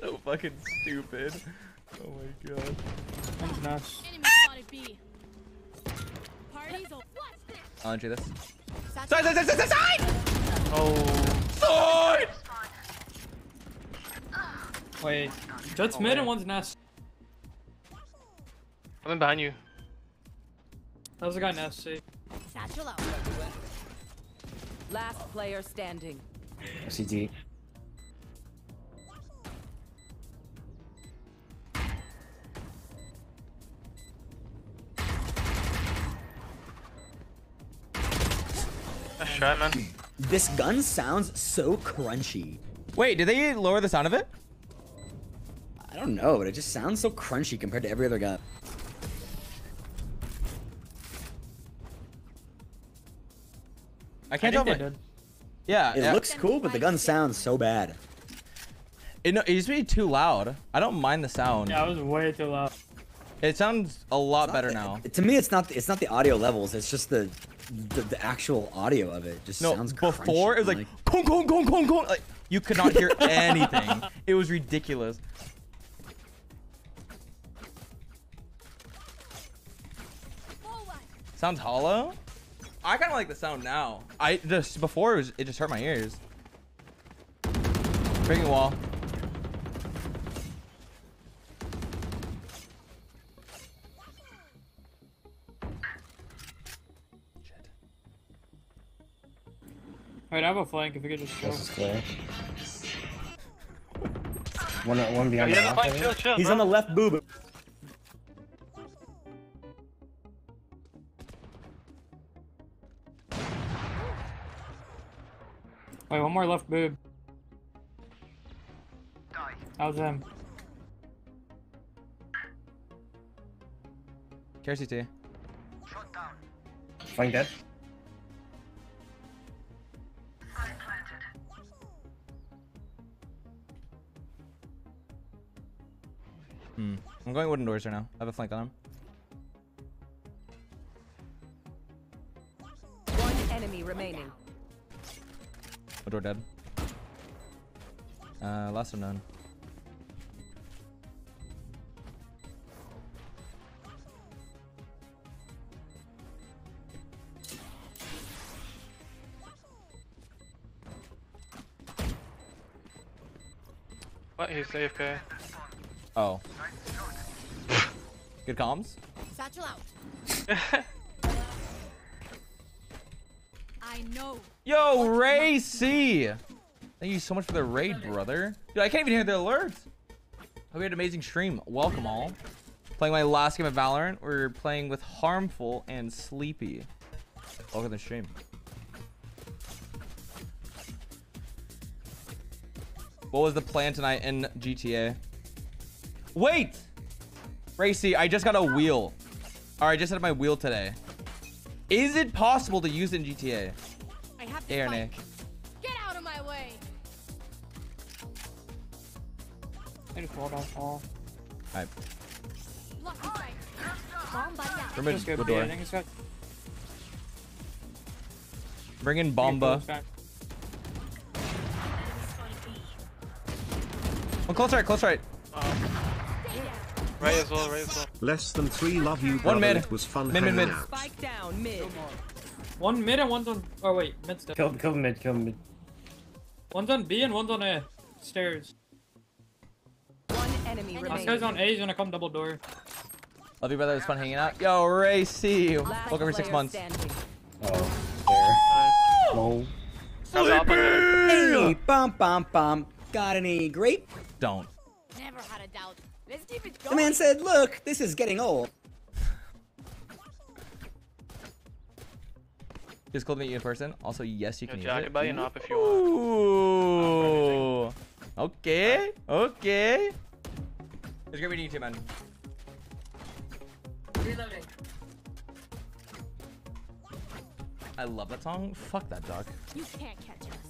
so fucking stupid. Oh my god. One's nuts. Enemy spotted B. Parties will watch this. I'll entry this. Side, Side, side, side, side, side, side! Oh. Side! Wait. Jett's mid and one's nest. I'm in behind you. That was the guy nest. See. Satchel out. Last player standing. CT. Try, man. This gun sounds so crunchy. Wait, did they lower the sound of it? I don't know, but it just sounds so crunchy compared to every other gun. I can't I tell think if I- did. Yeah, It yeah. looks cool, but the gun sounds so bad. It, no, it used to be too loud. I don't mind the sound. Yeah, it was way too loud. It sounds a lot better now. To me, it's not it's not the audio levels. It's just the the, the actual audio of it. Just No, sounds before crunchy. it was like, "Kong, kong, kong, kong, kong." Like you could not hear anything. It was ridiculous. Sounds hollow. I kind of like the sound now. I just before it was it just hurt my ears. Breaking wall. Wait, I have a flank if we could just chill. This is clear. One, one behind he the has a lock, flank, I chill, chill, He's bro. on the left boob. Wait, one more left boob. That was him. Care CT. Flank dead. Hmm. I'm going wooden doors right now. I have a flank on him. One enemy remaining. A door dead. Uh, last unknown. What? He's AFK. Oh. Good comms. Satchel out. I know. Yo, Ray C. Thank you so much for the raid, brother. Dude, I can't even hear the alerts. Hope you had an amazing stream. Welcome all. Playing my last game of Valorant. We're playing with Harmful and Sleepy. Welcome to the stream. What was the plan tonight in GTA? Wait! Racy, I just got a wheel. Or I just had my wheel today. Is it possible to use it in GTA? I have to or fight. Get out of my way. I just walled off all. Alright. Block the sight. Bomb buddy out. Remember Just go what B, I door? think got Bring in Bomba. One oh, close right, close right. Right as well, right as well. Less than three love you, One mid. It was fun Mid, mid, mid. out. Spike down mid. One mid and one's on. Oh wait, mid still. Kill, kill mid, kill mid. One's on B and one's on A. Stairs. One enemy This remaining. guy's on A. He's gonna come double door. Love you, brother. It was fun hanging out. Yo, Ray C. Last Welcome for six months. standing. Oh, oh. there. Lol. Hey, bum bum bum. Got any grape? Don't. Never had a doubt. Let's keep it The man said, "Look, this is getting old." Just cool to meet you in person. Also, yes, you Yo, can Jack, I use can it. buy you an op if you want. Ooh. Okay. Okay. It's great meeting you too, man. Reloading. I love that song. Fuck that duck. You can't catch us.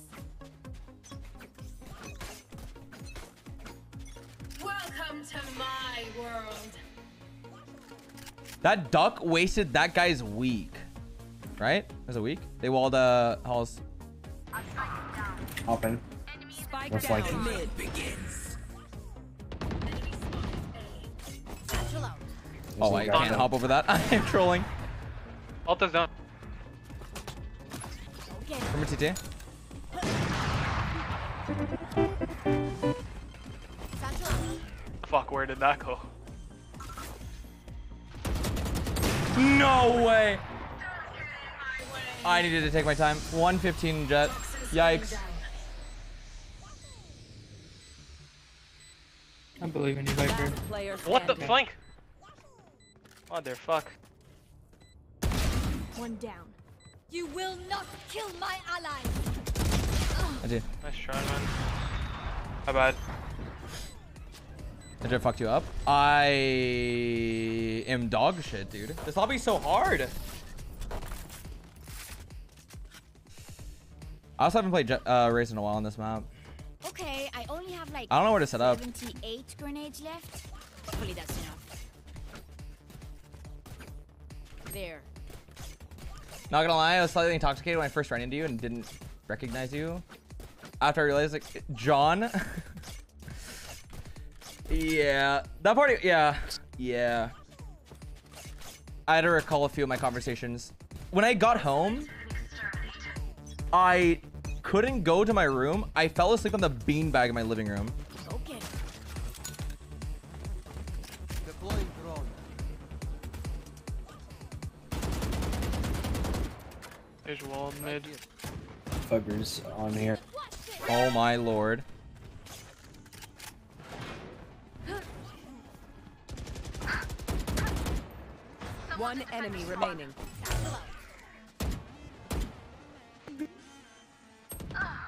Welcome to my world. That duck wasted that guy's week. Right? Was it a week? They walled uh halls. Open. Spike Most down likely. mid. Begins. Oh, I can't hop over that. I'm trolling. Alta's down. Okay. Remember TT? Fuck, where did that go? No way. I needed to take my time. 115 Jett. Yikes. I believe in you, Viper. Last What the standing. flank? Motherfuck. One down. You will not kill my ally. I did. Nice try, man. My bad. I just fucked you up. I am dog shit, dude. This lobby's so hard. I also haven't played uh, Raze in a while on this map. Okay, I only have like I don't know where to set up. 78 grenades left. Hopefully that's enough. There. Not gonna lie, I was slightly intoxicated when I first ran into you and didn't recognize you. After I realized, like, John. yeah, that party. Yeah, yeah. I had to recall a few of my conversations. When I got home, I couldn't go to my room. I fell asleep on the beanbag in my living room. Okay. There's wall mid. Fuckers on here. Oh my lord. One enemy remaining.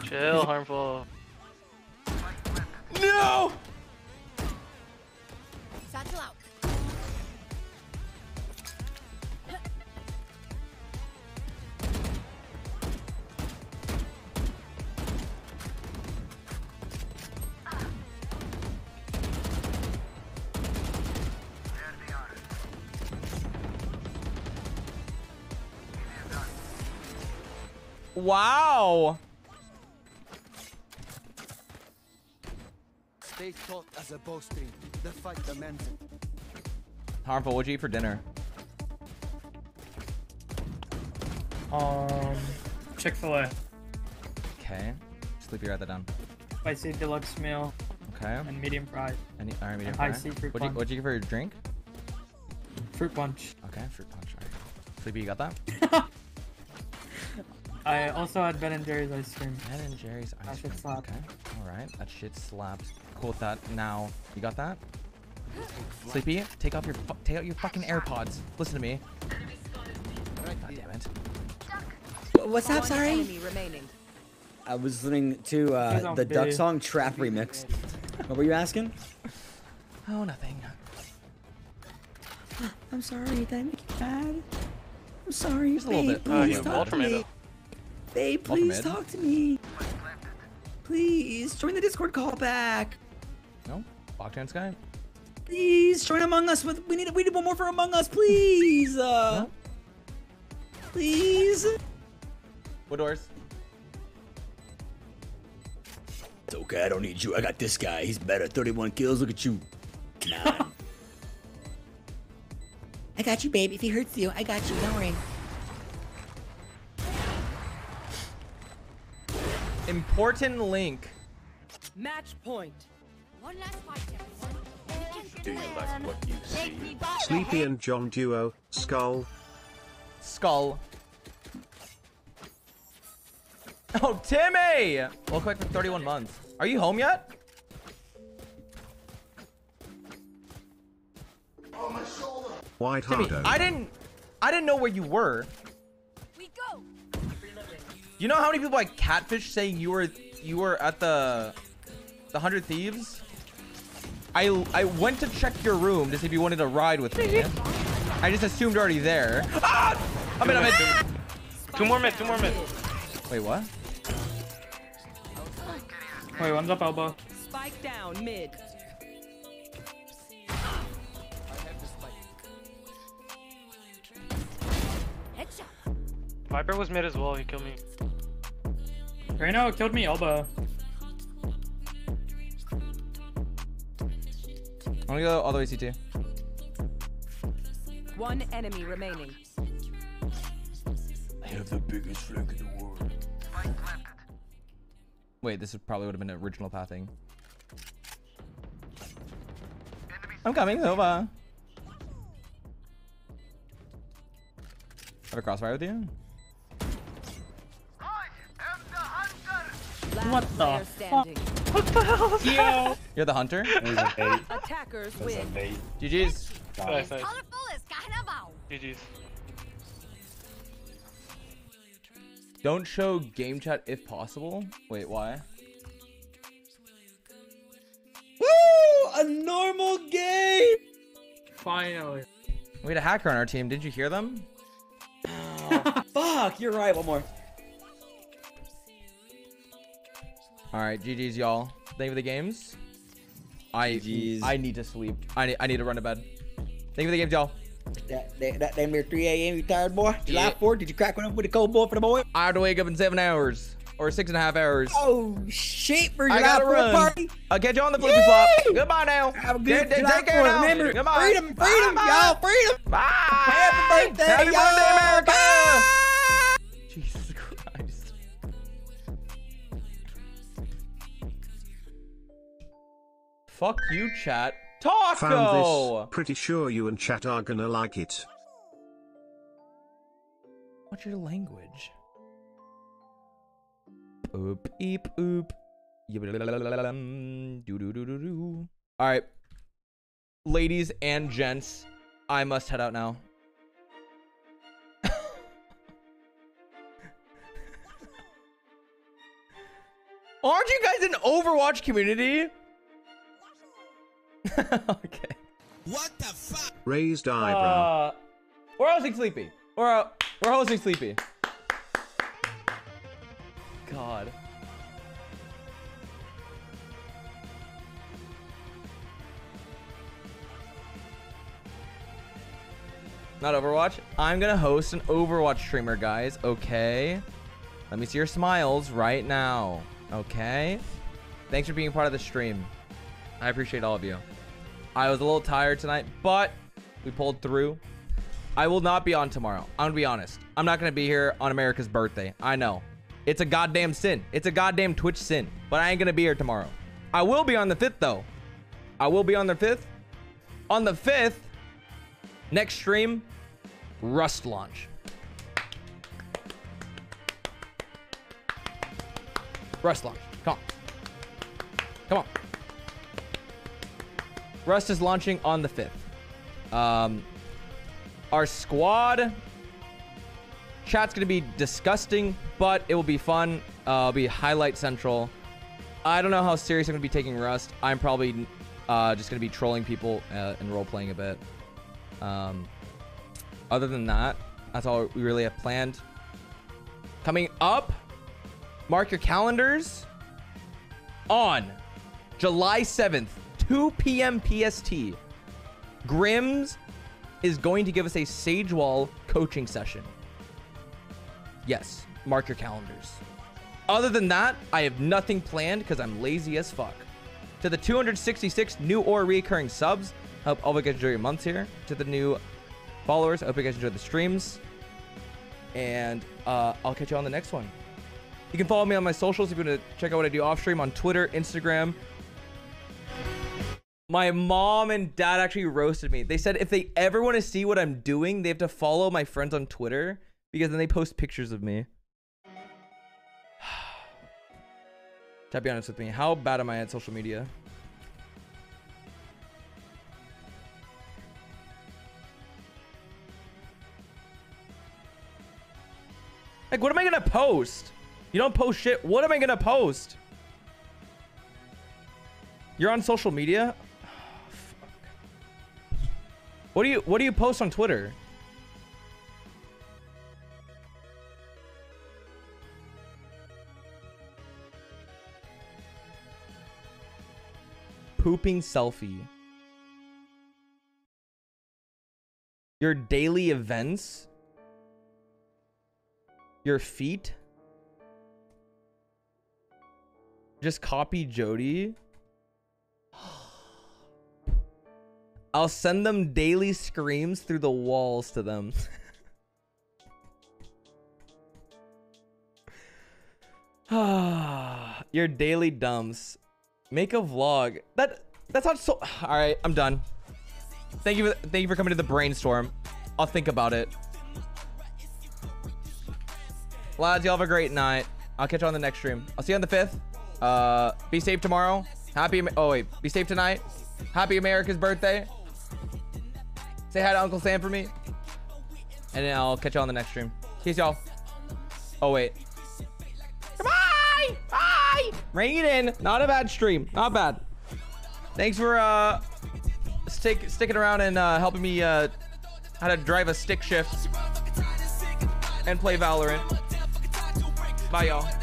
Chill, harmful. No! Satchel out. Wow. Stay taut as a bowstring. The fight demands it. Harmful. What'd you eat for dinner? Um, Chick Fil A, Okay. Sleepy, write that down. spicy deluxe meal, Okay. and medium fries. Any, all right, medium High fry. C fruit What'd you, punch. what'd you get for your drink? Fruit punch. Okay, fruit punch. All right. Sleepy, you got that? I also had Ben and Jerry's ice cream. Ben and Jerry's That ice shit cream. slapped. Okay. All right. That shit slaps. Cool with that. Now, you got that? Sleepy, take off your take out your fucking AirPods. Listen to me. God damn it. What's up, sorry? I was listening to uh, on the Duck Song Trap remix. What were you asking? Oh, nothing. I'm sorry, did I make you mad? I'm sorry, Just a little bit. Uh, please you talk ultra me. Babe, please talk to me. Please, join the Discord call back. No? Lockdown Skye? Please, join Among Us with, we need, we need one more for Among Us, please. Uh, please. What doors? It's okay, I don't need you. I got this guy. He's better. 31 kills. Look at you. Nah. I got you, babe. If he hurts you, I got you. Don't worry. Important link. Match point. One last fight. Do you like what you see? Sleepy and John duo, Skull. Skull. Oh, Timmy! Welcome back for 31 months. Are you home yet? White Timmy, I didn't I didn't know where you were. We go. You know how many people like catfish saying you were you were at the the hundred thieves? I I went to check your room to see if you wanted to ride with me. I just assumed you're already there. Ah! I'm in, I'm in. Two more mid, two more mid. Wait, what? Wait, one's up elbow. Spike down mid. Viper was mid as well. He killed me. Reno killed me elbow. I'm gonna go all the way CT. One enemy remaining. I have the biggest flag in the world. Wait, this is probably would have been original pathing. I'm coming over. Have a crossfire with you? What the fuck? standing. What the hell? Yo. You're the hunter? It was a bait. Attackers It was a win. bait. GG's. Nice, nice. Colorful as carnaval. GG's. Don't show game chat if possible. Wait, why? Woo! A normal game. Finally. We had a hacker on our team. Did you hear them? Fuck, you're right. One more. All right, GG's, y'all. Thank you for the games. I GGs. I need to sleep. I need, I need to run to bed. Thank you for the games, y'all. That, that, that damn near 3 a.m. You tired, boy? July Yeah. 4th, did you crack one up with a cold boy for the boy? I have to wake up in seven hours or six and a half hours. Oh, shit, for I July gotta 4th run. party? I'll catch you on the flippy flop. Goodbye now. Have a Take- good take July care 4th. now. Remember, Goodbye. freedom, freedom, y'all, freedom. Bye. Happy birthday, Happy y'all. birthday, America. Bye. Fuck you, chat. Found Taco! this. Pretty sure you and chat are gonna like it. What's your language? Oop, eep, oop. All right. Ladies and gents, I must head out now. Aren't you guys an Overwatch community? okay. What the fuck? Raised eyebrow. Uh, we're hosting Sleepy. We're uh, we're hosting Sleepy. God. Not Overwatch. I'm gonna host an Overwatch streamer, guys. Okay. Let me see your smiles right now. Okay. Thanks for being part of the stream. I appreciate all of you. I was a little tired tonight, but we pulled through. I will not be on tomorrow. I'm gonna be honest. I'm not gonna be here on America's birthday. I know. It's a goddamn sin. It's a goddamn Twitch sin. But I ain't gonna be here tomorrow. I will be on the 5th though. I will be on the 5th. On the 5th, next stream, Rust launch. Rust launch. Come on. Come on. Rust is launching on the 5th. Um, our squad chat's going to be disgusting, but it will be fun. Uh, it'll be highlight central. I don't know how serious I'm going to be taking Rust. I'm probably uh, just going to be trolling people uh, and role playing a bit. Um, other than that, that's all we really have planned. Coming up, mark your calendars on July 7th, 2 p.m. PST. Grims is going to give us a Sage Wall coaching session. Yes, mark your calendars. Other than that, I have nothing planned because I'm lazy as fuck. To the 266 new or recurring subs, hope all of you guys enjoy your months here. To the new followers, I hope you guys enjoy the streams. And uh, I'll catch you on the next one. You can follow me on my socials if you want to check out what I do off stream on Twitter, Instagram. My mom and dad actually roasted me. They said if they ever want to see what I'm doing, they have to follow my friends on Twitter because then they post pictures of me. to be honest with me, how bad am I at social media? Like, what am I gonna post? You don't post shit. What am I gonna post? You're on social media? What do you what do you post on Twitter? Pooping selfie. Your daily events? Your feet? Just copy Jody? I'll send them daily screams through the walls to them. Your daily dumps. Make a vlog. That that's not so All right, I'm done. Thank you for, thank you for coming to the brainstorm. I'll think about it. Lads, y'all have a great night. I'll catch you on the next stream. I'll see you on the 5th. Uh, be safe tomorrow. Happy, oh wait, be safe tonight. Happy America's birthday. Say hi to Uncle Sam for me. And then I'll catch y'all on the next stream. Peace, y'all. Oh, wait. Bye! Bye! Rain Not a bad stream. Not bad. Thanks for uh, stick, sticking around and uh, helping me uh, how to drive a stick shift and play Valorant. Bye, y'all.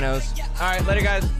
Nose. All right, later, guys.